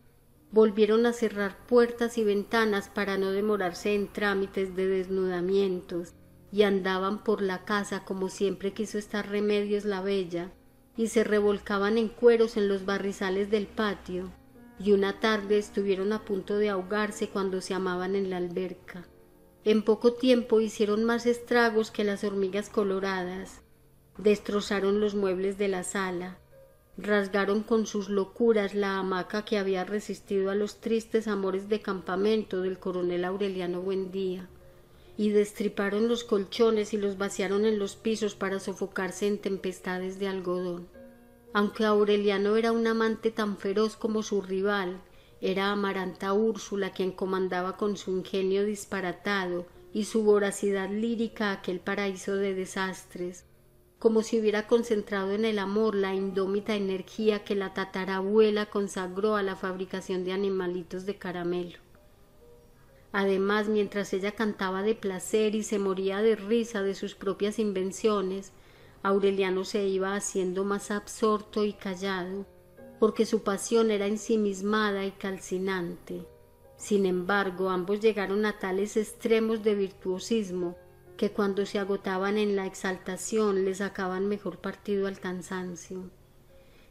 Volvieron a cerrar puertas y ventanas para no demorarse en trámites de desnudamientos, y andaban por la casa como siempre quiso estar Remedios la Bella, y se revolcaban en cueros en los barrizales del patio, y una tarde estuvieron a punto de ahogarse cuando se amaban en la alberca. En poco tiempo hicieron más estragos que las hormigas coloradas, destrozaron los muebles de la sala, rasgaron con sus locuras la hamaca que había resistido a los tristes amores de campamento del coronel Aureliano Buendía y destriparon los colchones y los vaciaron en los pisos para sofocarse en tempestades de algodón. Aunque Aureliano era un amante tan feroz como su rival, era Amaranta Úrsula quien comandaba con su ingenio disparatado y su voracidad lírica aquel paraíso de desastres, como si hubiera concentrado en el amor la indómita energía que la tatarabuela consagró a la fabricación de animalitos de caramelo. Además, mientras ella cantaba de placer y se moría de risa de sus propias invenciones, Aureliano se iba haciendo más absorto y callado, porque su pasión era ensimismada y calcinante. Sin embargo, ambos llegaron a tales extremos de virtuosismo que cuando se agotaban en la exaltación le sacaban mejor partido al cansancio.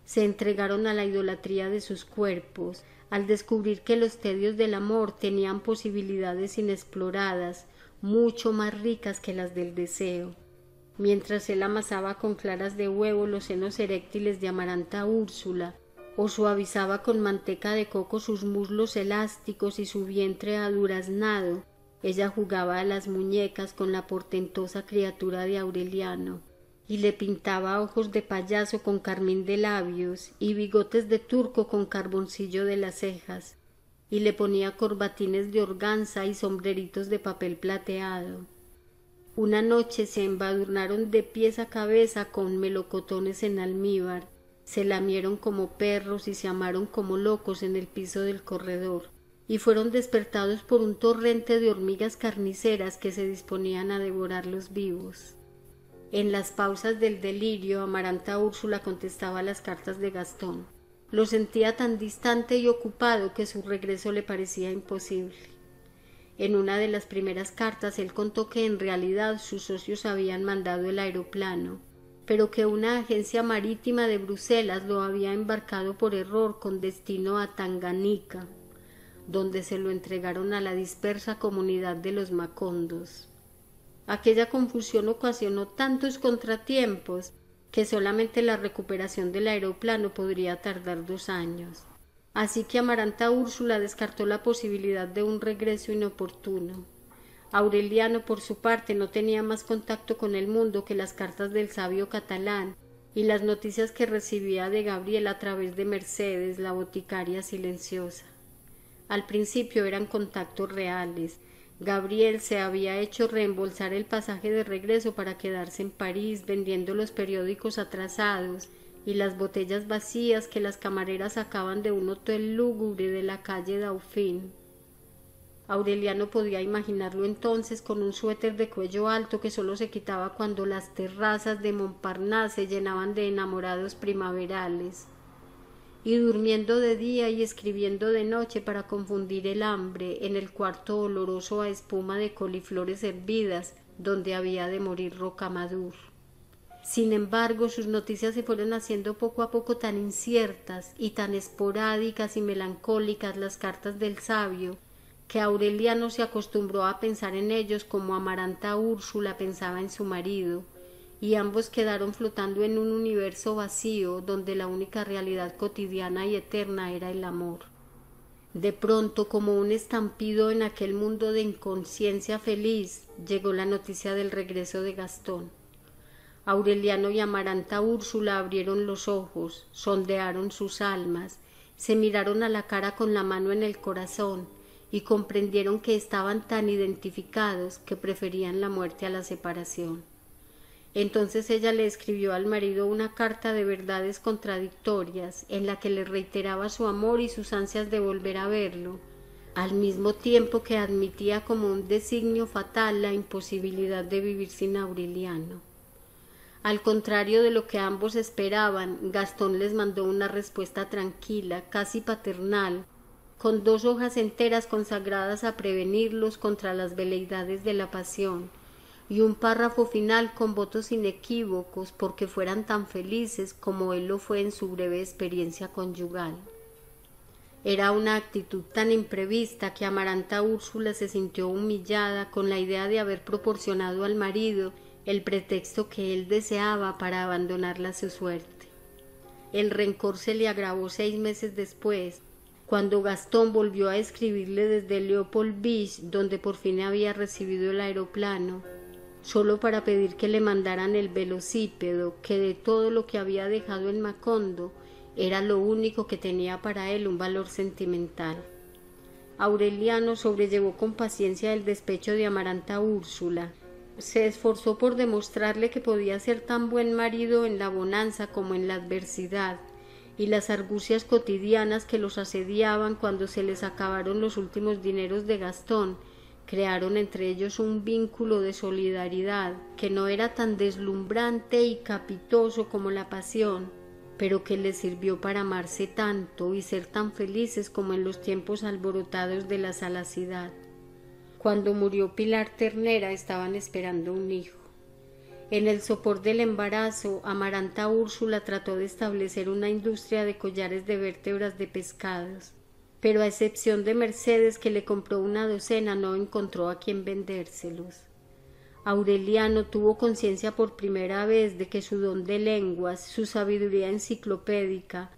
Se entregaron a la idolatría de sus cuerpos, al descubrir que los tedios del amor tenían posibilidades inexploradas, mucho más ricas que las del deseo. Mientras él amasaba con claras de huevo los senos eréctiles de Amaranta Úrsula, o suavizaba con manteca de coco sus muslos elásticos y su vientre aduraznado, ella jugaba a las muñecas con la portentosa criatura de Aureliano, y le pintaba ojos de payaso con carmín de labios y bigotes de turco con carboncillo de las cejas, y le ponía corbatines de organza y sombreritos de papel plateado. Una noche se embadurnaron de pies a cabeza con melocotones en almíbar, se lamieron como perros y se amaron como locos en el piso del corredor, y fueron despertados por un torrente de hormigas carniceras que se disponían a devorarlos vivos. En las pausas del delirio, Amaranta Úrsula contestaba las cartas de Gastón. Lo sentía tan distante y ocupado que su regreso le parecía imposible. En una de las primeras cartas él contó que en realidad sus socios habían mandado el aeroplano, pero que una agencia marítima de Bruselas lo había embarcado por error con destino a Tanganica, donde se lo entregaron a la dispersa comunidad de los Macondos. Aquella confusión ocasionó tantos contratiempos que solamente la recuperación del aeroplano podría tardar dos años. Así que Amaranta Úrsula descartó la posibilidad de un regreso inoportuno. Aureliano, por su parte, no tenía más contacto con el mundo que las cartas del sabio catalán y las noticias que recibía de Gabriel a través de Mercedes, la boticaria silenciosa. Al principio eran contactos reales. Gabriel se había hecho reembolsar el pasaje de regreso para quedarse en París vendiendo los periódicos atrasados y las botellas vacías que las camareras sacaban de un hotel lúgubre de la calle Dauphin. Aureliano podía imaginarlo entonces con un suéter de cuello alto que solo se quitaba cuando las terrazas de Montparnasse se llenaban de enamorados primaverales, y durmiendo de día y escribiendo de noche para confundir el hambre en el cuarto oloroso a espuma de coliflores hervidas donde había de morir Rocamadur. Sin embargo, sus noticias se fueron haciendo poco a poco tan inciertas y tan esporádicas y melancólicas las cartas del sabio que Aureliano se acostumbró a pensar en ellos como Amaranta Úrsula pensaba en su marido, y ambos quedaron flotando en un universo vacío donde la única realidad cotidiana y eterna era el amor. De pronto, como un estampido en aquel mundo de inconsciencia feliz, llegó la noticia del regreso de Gastón. Aureliano y Amaranta Úrsula abrieron los ojos, sondearon sus almas, se miraron a la cara con la mano en el corazón, y comprendieron que estaban tan identificados que preferían la muerte a la separación. Entonces ella le escribió al marido una carta de verdades contradictorias en la que le reiteraba su amor y sus ansias de volver a verlo, al mismo tiempo que admitía como un designio fatal la imposibilidad de vivir sin Aureliano. Al contrario de lo que ambos esperaban, Gastón les mandó una respuesta tranquila, casi paternal, con dos hojas enteras consagradas a prevenirlos contra las veleidades de la pasión, y un párrafo final con votos inequívocos porque fueran tan felices como él lo fue en su breve experiencia conyugal. Era una actitud tan imprevista que Amaranta Úrsula se sintió humillada con la idea de haber proporcionado al marido el pretexto que él deseaba para abandonarla a su suerte. El rencor se le agravó seis meses después, Cuando Gastón volvió a escribirle desde Leopold Beach, donde por fin había recibido el aeroplano, solo para pedir que le mandaran el velocípedo, que de todo lo que había dejado en Macondo era lo único que tenía para él un valor sentimental. Aureliano sobrellevó con paciencia el despecho de Amaranta Úrsula. Se esforzó por demostrarle que podía ser tan buen marido en la bonanza como en la adversidad, y las argucias cotidianas que los asediaban cuando se les acabaron los últimos dineros de Gastón crearon entre ellos un vínculo de solidaridad que no era tan deslumbrante y capitoso como la pasión, pero que les sirvió para amarse tanto y ser tan felices como en los tiempos alborotados de la salacidad. Cuando murió Pilar Ternera estaban esperando un hijo. En el sopor del embarazo, Amaranta Úrsula trató de establecer una industria de collares de vértebras de pescados, pero a excepción de Mercedes que le compró una docena no encontró a quien vendérselos. Aureliano tuvo conciencia por primera vez de que su don de lenguas, su sabiduría enciclopédica,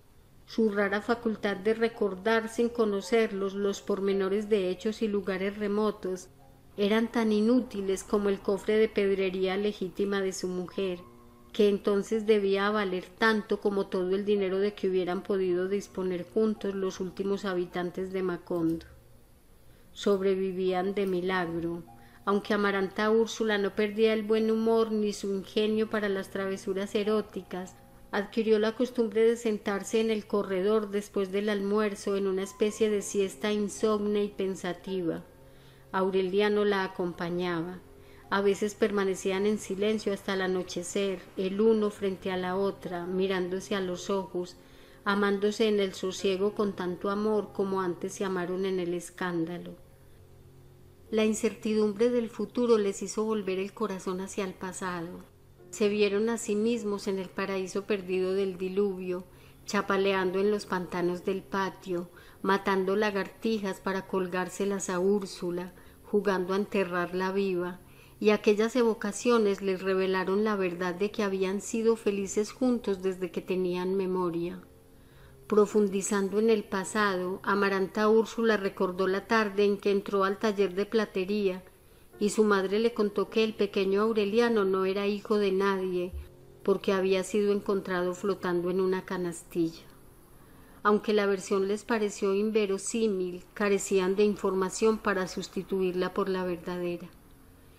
su rara facultad de recordar sin conocerlos los pormenores de hechos y lugares remotos, eran tan inútiles como el cofre de pedrería legítima de su mujer, que entonces debía valer tanto como todo el dinero de que hubieran podido disponer juntos los últimos habitantes de Macondo. Sobrevivían de milagro, aunque Amaranta Úrsula no perdía el buen humor ni su ingenio para las travesuras eróticas, adquirió la costumbre de sentarse en el corredor después del almuerzo en una especie de siesta insomne y pensativa Aureliano la acompañaba. A veces permanecían en silencio hasta el anochecer, el uno frente a la otra, mirándose a los ojos, amándose en el sosiego con tanto amor como antes se amaron en el escándalo. La incertidumbre del futuro les hizo volver el corazón hacia el pasado. Se vieron a sí mismos en el paraíso perdido del diluvio, chapaleando en los pantanos del patio, matando lagartijas para colgárselas a Úrsula, jugando a enterrarla viva, y aquellas evocaciones les revelaron la verdad de que habían sido felices juntos desde que tenían memoria. Profundizando en el pasado, Amaranta Úrsula recordó la tarde en que entró al taller de platería y su madre le contó que el pequeño Aureliano no era hijo de nadie, porque había sido encontrado flotando en una canastilla. Aunque la versión les pareció inverosímil, carecían de información para sustituirla por la verdadera.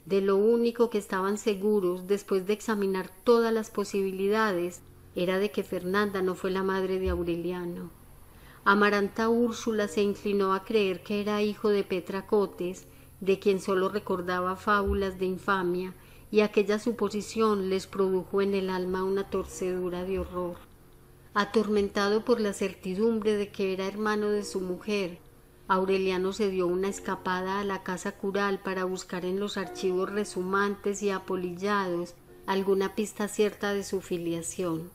De lo único que estaban seguros, después de examinar todas las posibilidades, era de que Fernanda no fue la madre de Aureliano. Amaranta Úrsula se inclinó a creer que era hijo de Petra Cotes, de quien sólo recordaba fábulas de infamia, y aquella suposición les produjo en el alma una torcedura de horror atormentado por la certidumbre de que era hermano de su mujer. Aureliano se dio una escapada a la casa cural para buscar en los archivos resumantes y apolillados alguna pista cierta de su filiación.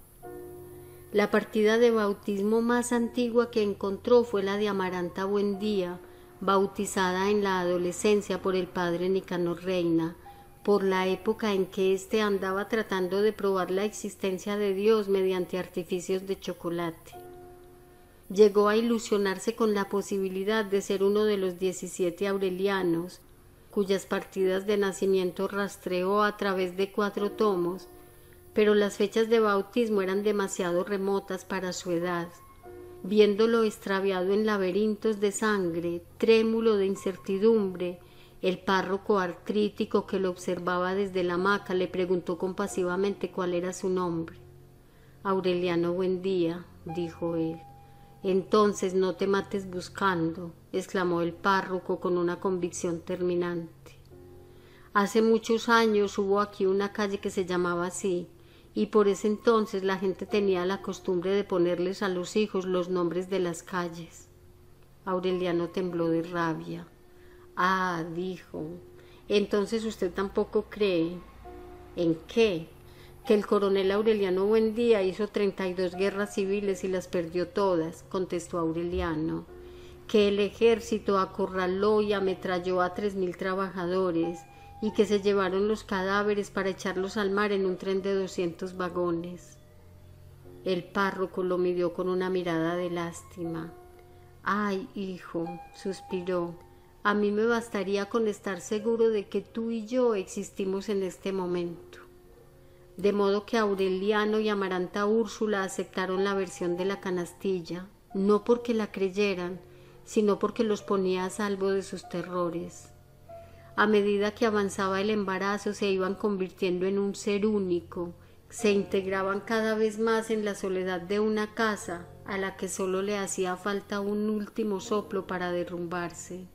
La partida de bautismo más antigua que encontró fue la de Amaranta Buendía, bautizada en la adolescencia por el padre Nicanor Reina, por la época en que éste andaba tratando de probar la existencia de Dios mediante artificios de chocolate. Llegó a ilusionarse con la posibilidad de ser uno de los diecisiete aurelianos, cuyas partidas de nacimiento rastreó a través de cuatro tomos, pero las fechas de bautismo eran demasiado remotas para su edad. Viéndolo extraviado en laberintos de sangre, trémulo de incertidumbre, el párroco artrítico que lo observaba desde la hamaca le preguntó compasivamente cuál era su nombre. Aureliano Buendía, dijo él. Entonces no te mates buscando, exclamó el párroco con una convicción terminante. Hace muchos años hubo aquí una calle que se llamaba así, y por ese entonces la gente tenía la costumbre de ponerles a los hijos los nombres de las calles. Aureliano tembló de rabia. Ah, dijo. Entonces usted tampoco cree. ¿En qué? Que el coronel Aureliano Buendía hizo treinta y dos guerras civiles y las perdió todas, contestó Aureliano. Que el ejército acorraló y ametralló a tres mil trabajadores y que se llevaron los cadáveres para echarlos al mar en un tren de doscientos vagones. El párroco lo midió con una mirada de lástima. Ay, hijo, suspiró, a mí me bastaría con estar seguro de que tú y yo existimos en este momento. De modo que Aureliano y Amaranta Úrsula aceptaron la versión de la canastilla, no porque la creyeran, sino porque los ponía a salvo de sus terrores. A medida que avanzaba el embarazo se iban convirtiendo en un ser único, se integraban cada vez más en la soledad de una casa a la que solo le hacía falta un último soplo para derrumbarse.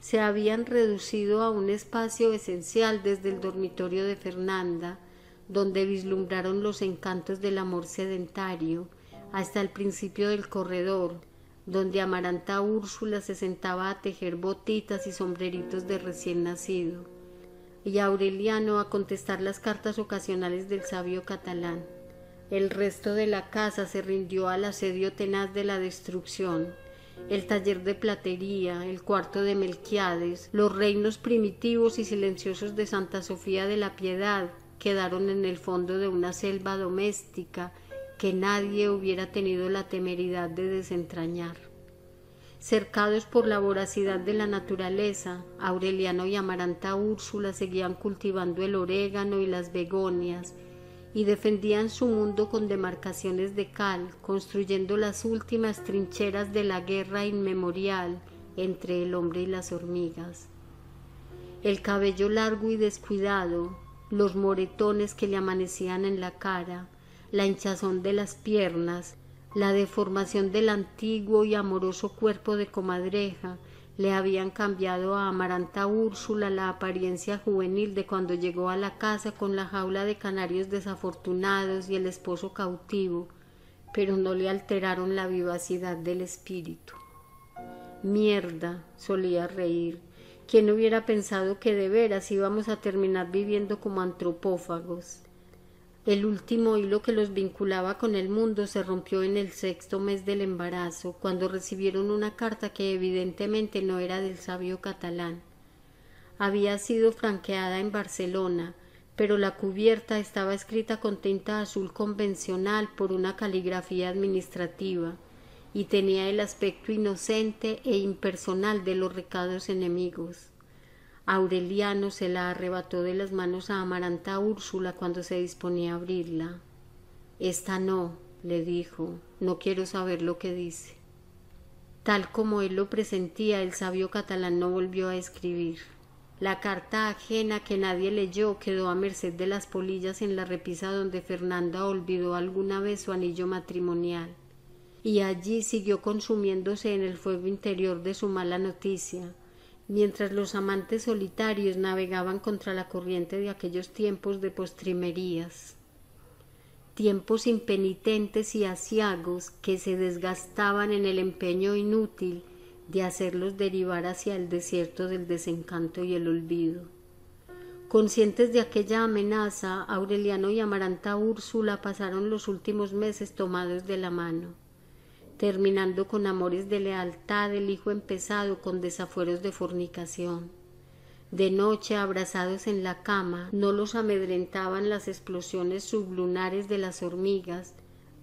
Se habían reducido a un espacio esencial desde el dormitorio de Fernanda, donde vislumbraron los encantos del amor sedentario, hasta el principio del corredor, donde Amaranta Úrsula se sentaba a tejer botitas y sombreritos de recién nacido y Aureliano a contestar las cartas ocasionales del sabio catalán. El resto de la casa se rindió al asedio tenaz de la destrucción. El taller de platería, el cuarto de Melquiades, los reinos primitivos y silenciosos de Santa Sofía de la Piedad quedaron en el fondo de una selva doméstica que nadie hubiera tenido la temeridad de desentrañar. Cercados por la voracidad de la naturaleza, Aureliano y Amaranta Úrsula seguían cultivando el orégano y las begonias y defendían su mundo con demarcaciones de cal, construyendo las últimas trincheras de la guerra inmemorial entre el hombre y las hormigas. El cabello largo y descuidado, los moretones que le amanecían en la cara, la hinchazón de las piernas, la deformación del antiguo y amoroso cuerpo de comadreja le habían cambiado a Amaranta Úrsula la apariencia juvenil de cuando llegó a la casa con la jaula de canarios desafortunados y el esposo cautivo, pero no le alteraron la vivacidad del espíritu. Mierda, solía reír. ¿Quién hubiera pensado que de veras íbamos a terminar viviendo como antropófagos? El último hilo que los vinculaba con el mundo se rompió en el sexto mes del embarazo, cuando recibieron una carta que evidentemente no era del sabio catalán. Había sido franqueada en Barcelona, pero la cubierta estaba escrita con tinta azul convencional por una caligrafía administrativa y tenía el aspecto inocente e impersonal de los recados enemigos. Aureliano se la arrebató de las manos a Amaranta Úrsula cuando se disponía a abrirla. Esta no, le dijo, no quiero saber lo que dice. Tal como él lo presentía, el sabio catalán no volvió a escribir. La carta ajena que nadie leyó quedó a merced de las polillas en la repisa donde Fernanda olvidó alguna vez su anillo matrimonial, y allí siguió consumiéndose en el fuego interior de su mala noticia, mientras los amantes solitarios navegaban contra la corriente de aquellos tiempos de postrimerías, tiempos impenitentes y asiagos que se desgastaban en el empeño inútil de hacerlos derivar hacia el desierto del desencanto y el olvido. Conscientes de aquella amenaza, Aureliano y Amaranta Úrsula pasaron los últimos meses tomados de la mano terminando con amores de lealtad el hijo empezado con desafueros de fornicación. De noche, abrazados en la cama, no los amedrentaban las explosiones sublunares de las hormigas,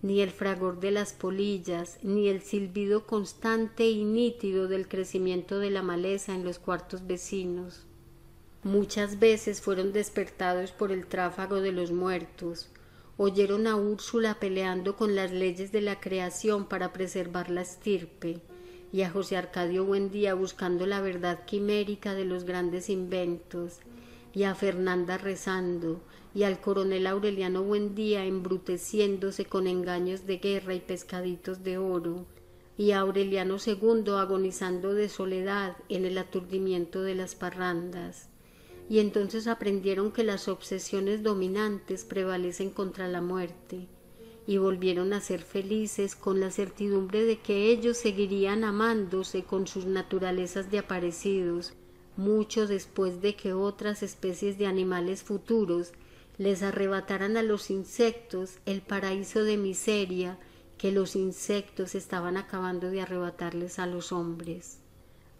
ni el fragor de las polillas, ni el silbido constante y nítido del crecimiento de la maleza en los cuartos vecinos. Muchas veces fueron despertados por el tráfago de los muertos, oyeron a Úrsula peleando con las leyes de la creación para preservar la estirpe, y a José Arcadio Buendía buscando la verdad quimérica de los grandes inventos, y a Fernanda rezando, y al coronel Aureliano Buendía embruteciéndose con engaños de guerra y pescaditos de oro, y a Aureliano II agonizando de soledad en el aturdimiento de las parrandas y entonces aprendieron que las obsesiones dominantes prevalecen contra la muerte, y volvieron a ser felices con la certidumbre de que ellos seguirían amándose con sus naturalezas de aparecidos, mucho después de que otras especies de animales futuros les arrebataran a los insectos el paraíso de miseria que los insectos estaban acabando de arrebatarles a los hombres.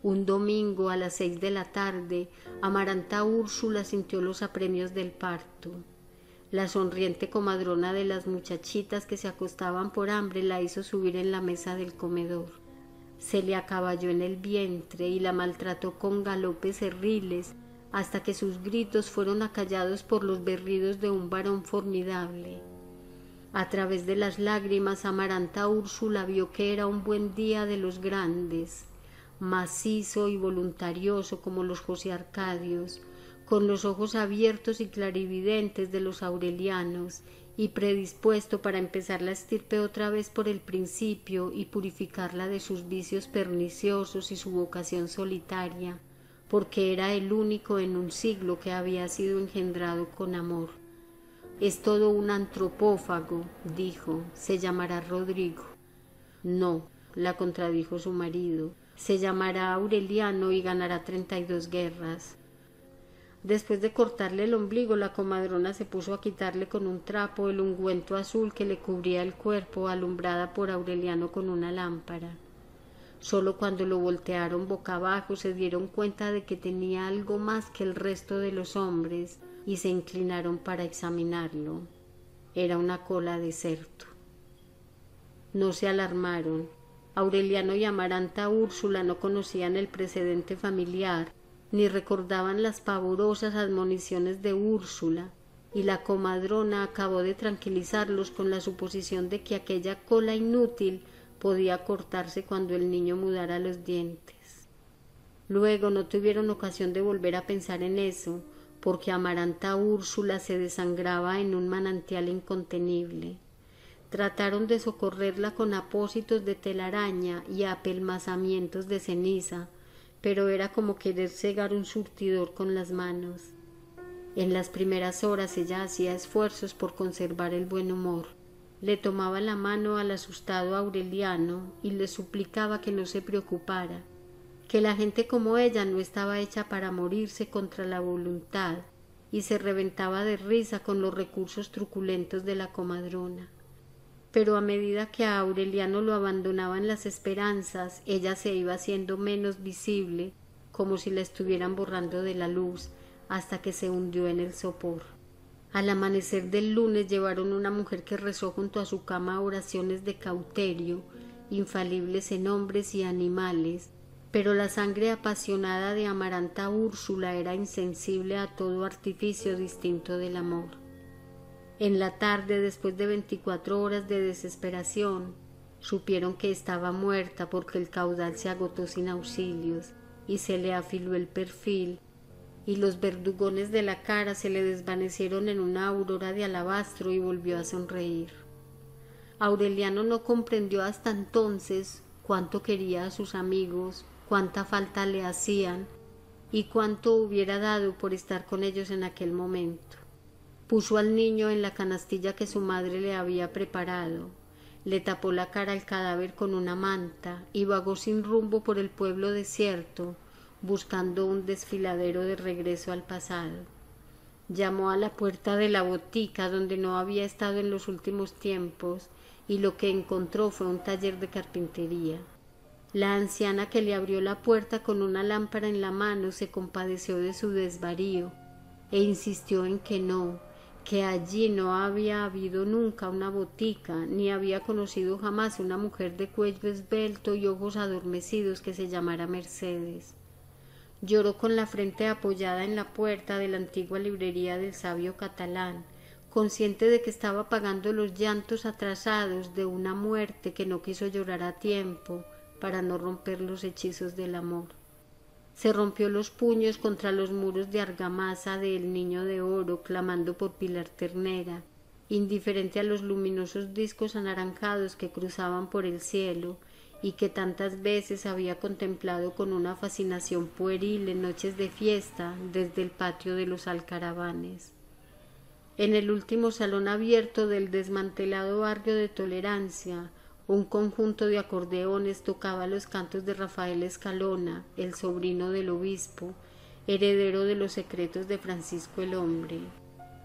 Un domingo a las seis de la tarde, Amaranta Úrsula sintió los apremios del parto. La sonriente comadrona de las muchachitas que se acostaban por hambre la hizo subir en la mesa del comedor. se le acaballó en el vientre y la maltrató con galopes cerriles hasta que sus gritos fueron acallados por los berridos de un varón formidable. A través de las lágrimas Amaranta Úrsula vio que era un buen día de los grandes, macizo y voluntarioso como los José Arcadios, con los ojos abiertos y clarividentes de los aurelianos y predispuesto para empezar la estirpe otra vez por el principio y purificarla de sus vicios perniciosos y su vocación solitaria, porque era el único en un siglo que había sido engendrado con amor. Es todo un antropófago, dijo, se llamará Rodrigo. No, la contradijo su marido, se llamará Aureliano y ganará treinta y dos guerras. Después de cortarle el ombligo, la comadrona se puso a quitarle con un trapo el ungüento azul que le cubría el cuerpo, alumbrada por Aureliano con una lámpara. Solo cuando lo voltearon boca abajo se dieron cuenta de que tenía algo más que el resto de los hombres y se inclinaron para examinarlo. Era una cola de cerdo. No se alarmaron. Aureliano y Amaranta Úrsula no conocían el precedente familiar ni recordaban las pavorosas admoniciones de Úrsula, y la comadrona acabó de tranquilizarlos con la suposición de que aquella cola inútil podía cortarse cuando el niño mudara los dientes. Luego no tuvieron ocasión de volver a pensar en eso, porque Amaranta Úrsula se desangraba en un manantial incontenible. Trataron de socorrerla con apósitos de telaraña y apelmazamientos de ceniza, pero era como querer cegar un surtidor con las manos. En las primeras horas ella hacía esfuerzos por conservar el buen humor. Le tomaba la mano al asustado Aureliano y le suplicaba que no se preocupara, que la gente como ella no estaba hecha para morirse contra la voluntad, y se reventaba de risa con los recursos truculentos de la comadrona pero a medida que a Aureliano lo abandonaban las esperanzas, ella se iba haciendo menos visible, como si la estuvieran borrando de la luz, hasta que se hundió en el sopor. Al amanecer del lunes llevaron una mujer que rezó junto a su cama oraciones de cauterio, infalibles en hombres y animales, pero la sangre apasionada de Amaranta Úrsula era insensible a todo artificio distinto del amor. En la tarde, después de veinticuatro horas de desesperación, supieron que estaba muerta porque el caudal se agotó sin auxilios y se le afiló el perfil y los verdugones de la cara se le desvanecieron en una aurora de alabastro y volvió a sonreír. Aureliano no comprendió hasta entonces cuánto quería a sus amigos, cuánta falta le hacían y cuánto hubiera dado por estar con ellos en aquel momento. Puso al niño en la canastilla que su madre le había preparado, le tapó la cara al cadáver con una manta y vagó sin rumbo por el pueblo desierto, buscando un desfiladero de regreso al pasado. Llamó a la puerta de la botica donde no había estado en los últimos tiempos y lo que encontró fue un taller de carpintería. La anciana que le abrió la puerta con una lámpara en la mano se compadeció de su desvarío e insistió en que no, que allí no había habido nunca una botica, ni había conocido jamás una mujer de cuello esbelto y ojos adormecidos que se llamara Mercedes. Lloró con la frente apoyada en la puerta de la antigua librería del sabio catalán, consciente de que estaba pagando los llantos atrasados de una muerte que no quiso llorar a tiempo para no romper los hechizos del amor se rompió los puños contra los muros de argamasa del niño de oro, clamando por Pilar Ternera, indiferente a los luminosos discos anaranjados que cruzaban por el cielo y que tantas veces había contemplado con una fascinación pueril en noches de fiesta desde el patio de los alcaravanes. En el último salón abierto del desmantelado barrio de Tolerancia, un conjunto de acordeones tocaba los cantos de Rafael Escalona, el sobrino del obispo, heredero de los secretos de Francisco el Hombre.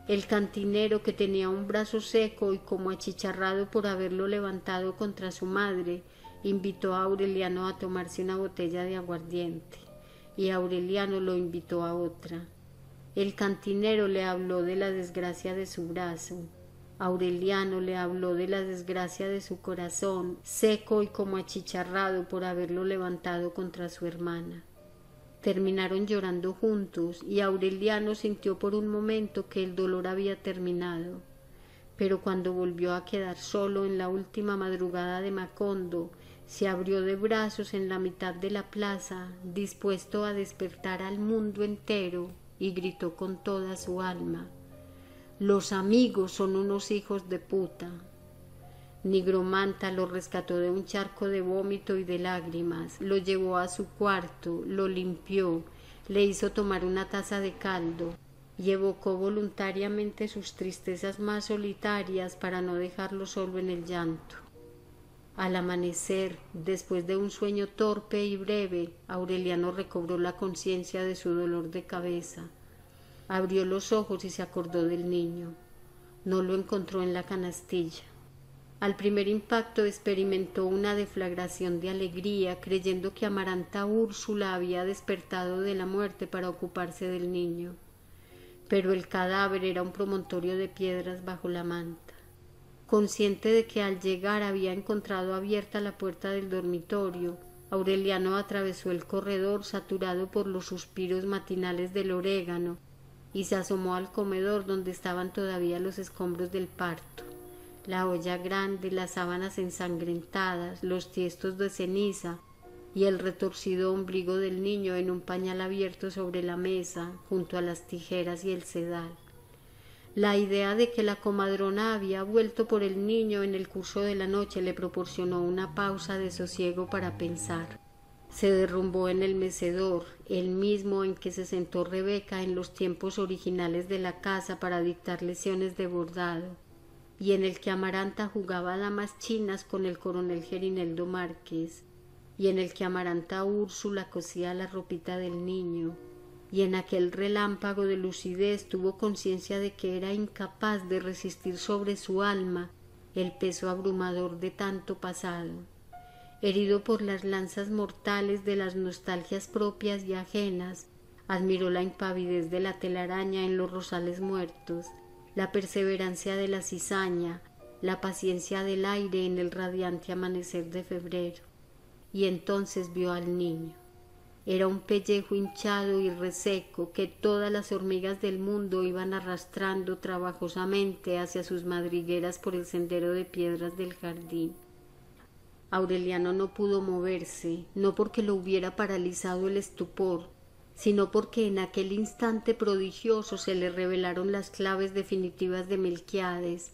El cantinero, que tenía un brazo seco y como achicharrado por haberlo levantado contra su madre, invitó a Aureliano a tomarse una botella de aguardiente, y Aureliano lo invitó a otra. El cantinero le habló de la desgracia de su brazo, Aureliano le habló de la desgracia de su corazón, seco y como achicharrado por haberlo levantado contra su hermana. Terminaron llorando juntos y Aureliano sintió por un momento que el dolor había terminado. Pero cuando volvió a quedar solo en la última madrugada de Macondo, se abrió de brazos en la mitad de la plaza, dispuesto a despertar al mundo entero, y gritó con toda su alma Los amigos son unos hijos de puta. Nigromanta lo rescató de un charco de vómito y de lágrimas, lo llevó a su cuarto, lo limpió, le hizo tomar una taza de caldo y evocó voluntariamente sus tristezas más solitarias para no dejarlo solo en el llanto. Al amanecer, después de un sueño torpe y breve, Aureliano recobró la conciencia de su dolor de cabeza. Abrió los ojos y se acordó del niño. No lo encontró en la canastilla. Al primer impacto experimentó una deflagración de alegría, creyendo que Amaranta Úrsula había despertado de la muerte para ocuparse del niño. Pero el cadáver era un promontorio de piedras bajo la manta. Consciente de que al llegar había encontrado abierta la puerta del dormitorio, Aureliano atravesó el corredor saturado por los suspiros matinales del orégano y se asomó al comedor donde estaban todavía los escombros del parto la olla grande, las sábanas ensangrentadas, los tiestos de ceniza y el retorcido ombligo del niño en un pañal abierto sobre la mesa, junto a las tijeras y el sedal. La idea de que la comadrona había vuelto por el niño en el curso de la noche le proporcionó una pausa de sosiego para pensar. Se derrumbó en el mecedor, el mismo en que se sentó Rebeca en los tiempos originales de la casa para dictar lesiones de bordado y en el que Amaranta jugaba damas chinas con el coronel Gerineldo Márquez, y en el que Amaranta Úrsula cosía la ropita del niño, y en aquel relámpago de lucidez tuvo conciencia de que era incapaz de resistir sobre su alma el peso abrumador de tanto pasado. Herido por las lanzas mortales de las nostalgias propias y ajenas, admiró la impavidez de la telaraña en los rosales muertos, la perseverancia de la cizaña, la paciencia del aire en el radiante amanecer de febrero. Y entonces vio al niño. Era un pellejo hinchado y reseco que todas las hormigas del mundo iban arrastrando trabajosamente hacia sus madrigueras por el sendero de piedras del jardín. Aureliano no pudo moverse, no porque lo hubiera paralizado el estupor, sino porque en aquel instante prodigioso se le revelaron las claves definitivas de Melquiades,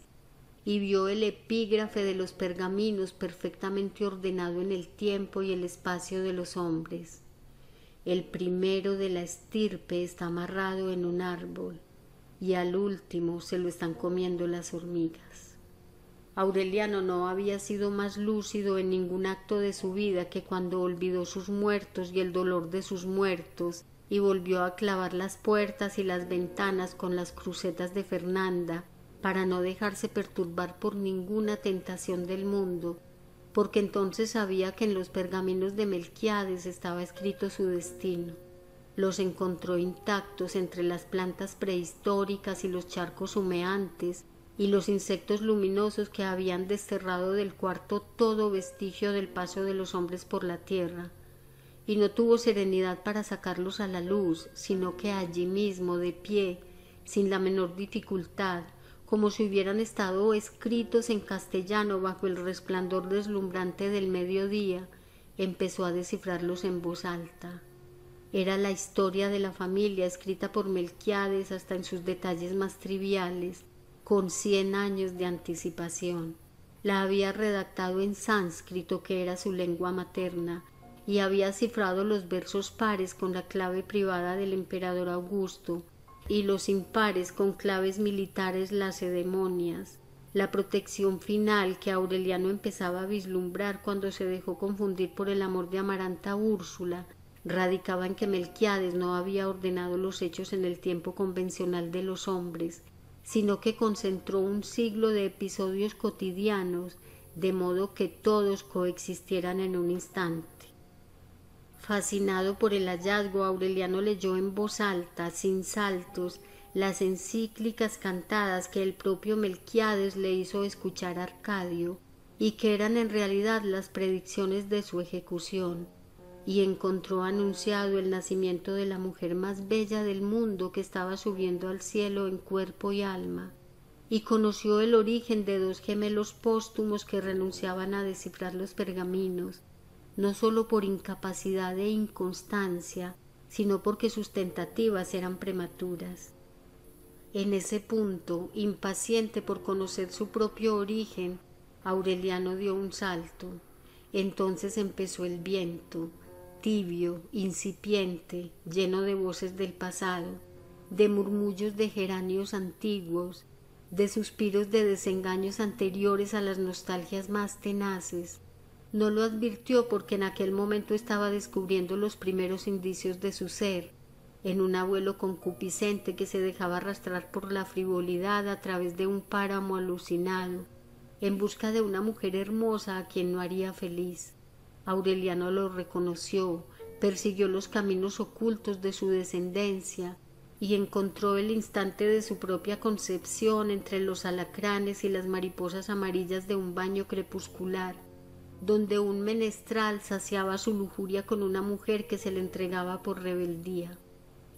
y vio el epígrafe de los pergaminos perfectamente ordenado en el tiempo y el espacio de los hombres. El primero de la estirpe está amarrado en un árbol, y al último se lo están comiendo las hormigas. Aureliano no había sido más lúcido en ningún acto de su vida que cuando olvidó sus muertos y el dolor de sus muertos y volvió a clavar las puertas y las ventanas con las crucetas de Fernanda para no dejarse perturbar por ninguna tentación del mundo, porque entonces sabía que en los pergaminos de Melquiades estaba escrito su destino. Los encontró intactos entre las plantas prehistóricas y los charcos humeantes, y los insectos luminosos que habían desterrado del cuarto todo vestigio del paso de los hombres por la tierra, y no tuvo serenidad para sacarlos a la luz, sino que allí mismo, de pie, sin la menor dificultad, como si hubieran estado escritos en castellano bajo el resplandor deslumbrante del mediodía, empezó a descifrarlos en voz alta. Era la historia de la familia escrita por Melquiades hasta en sus detalles más triviales, con cien años de anticipación. La había redactado en sánscrito, que era su lengua materna, y había cifrado los versos pares con la clave privada del emperador Augusto y los impares con claves militares lacedemonias. La protección final que Aureliano empezaba a vislumbrar cuando se dejó confundir por el amor de Amaranta Úrsula radicaba en que Melquiades no había ordenado los hechos en el tiempo convencional de los hombres, sino que concentró un siglo de episodios cotidianos, de modo que todos coexistieran en un instante. Fascinado por el hallazgo, Aureliano leyó en voz alta, sin saltos, las encíclicas cantadas que el propio Melquiades le hizo escuchar a Arcadio y que eran en realidad las predicciones de su ejecución, y encontró anunciado el nacimiento de la mujer más bella del mundo que estaba subiendo al cielo en cuerpo y alma, y conoció el origen de dos gemelos póstumos que renunciaban a descifrar los pergaminos, no sólo por incapacidad e inconstancia, sino porque sus tentativas eran prematuras. En ese punto, impaciente por conocer su propio origen, Aureliano dio un salto. Entonces empezó el viento, tibio, incipiente, lleno de voces del pasado, de murmullos de geranios antiguos, de suspiros de desengaños anteriores a las nostalgias más tenaces. No lo advirtió porque en aquel momento estaba descubriendo los primeros indicios de su ser, en un abuelo concupiscente que se dejaba arrastrar por la frivolidad a través de un páramo alucinado, en busca de una mujer hermosa a quien no haría feliz. Aureliano lo reconoció, persiguió los caminos ocultos de su descendencia y encontró el instante de su propia concepción entre los alacranes y las mariposas amarillas de un baño crepuscular, donde un menestral saciaba su lujuria con una mujer que se le entregaba por rebeldía.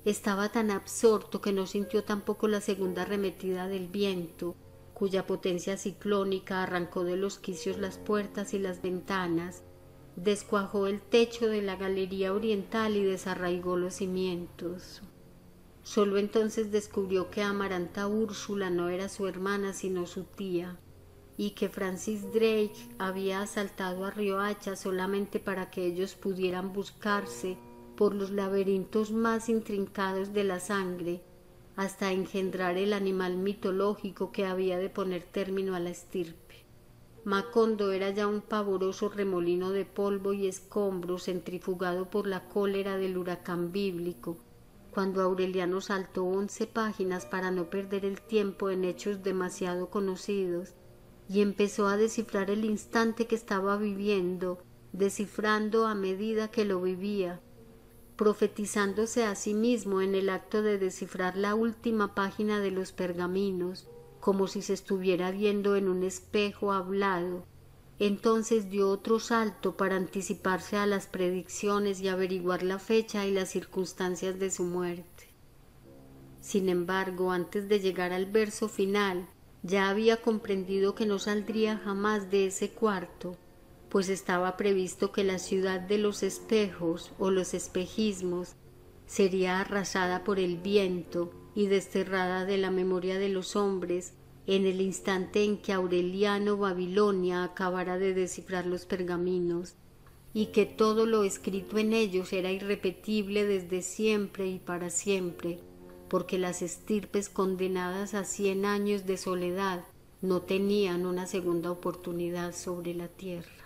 Estaba tan absorto que no sintió tampoco la segunda arremetida del viento, cuya potencia ciclónica arrancó de los quicios las puertas y las ventanas, descuajó el techo de la galería oriental y desarraigó los cimientos. Solo entonces descubrió que Amaranta Úrsula no era su hermana sino su tía, y que Francis Drake había asaltado a Riohacha solamente para que ellos pudieran buscarse por los laberintos más intrincados de la sangre, hasta engendrar el animal mitológico que había de poner término a la estirpe. Macondo era ya un pavoroso remolino de polvo y escombros centrifugado por la cólera del huracán bíblico, cuando Aureliano saltó once páginas para no perder el tiempo en hechos demasiado conocidos, y empezó a descifrar el instante que estaba viviendo, descifrando a medida que lo vivía, profetizándose a sí mismo en el acto de descifrar la última página de los pergaminos, como si se estuviera viendo en un espejo hablado. Entonces dio otro salto para anticiparse a las predicciones y averiguar la fecha y las circunstancias de su muerte. Sin embargo, antes de llegar al verso final, ya había comprendido que no saldría jamás de ese cuarto, pues estaba previsto que la ciudad de los espejos o los espejismos sería arrasada por el viento y desterrada de la memoria de los hombres en el instante en que Aureliano Babilonia acabara de descifrar los pergaminos, y que todo lo escrito en ellos era irrepetible desde siempre y para siempre, porque las estirpes condenadas a cien años de soledad no tenían una segunda oportunidad sobre la tierra.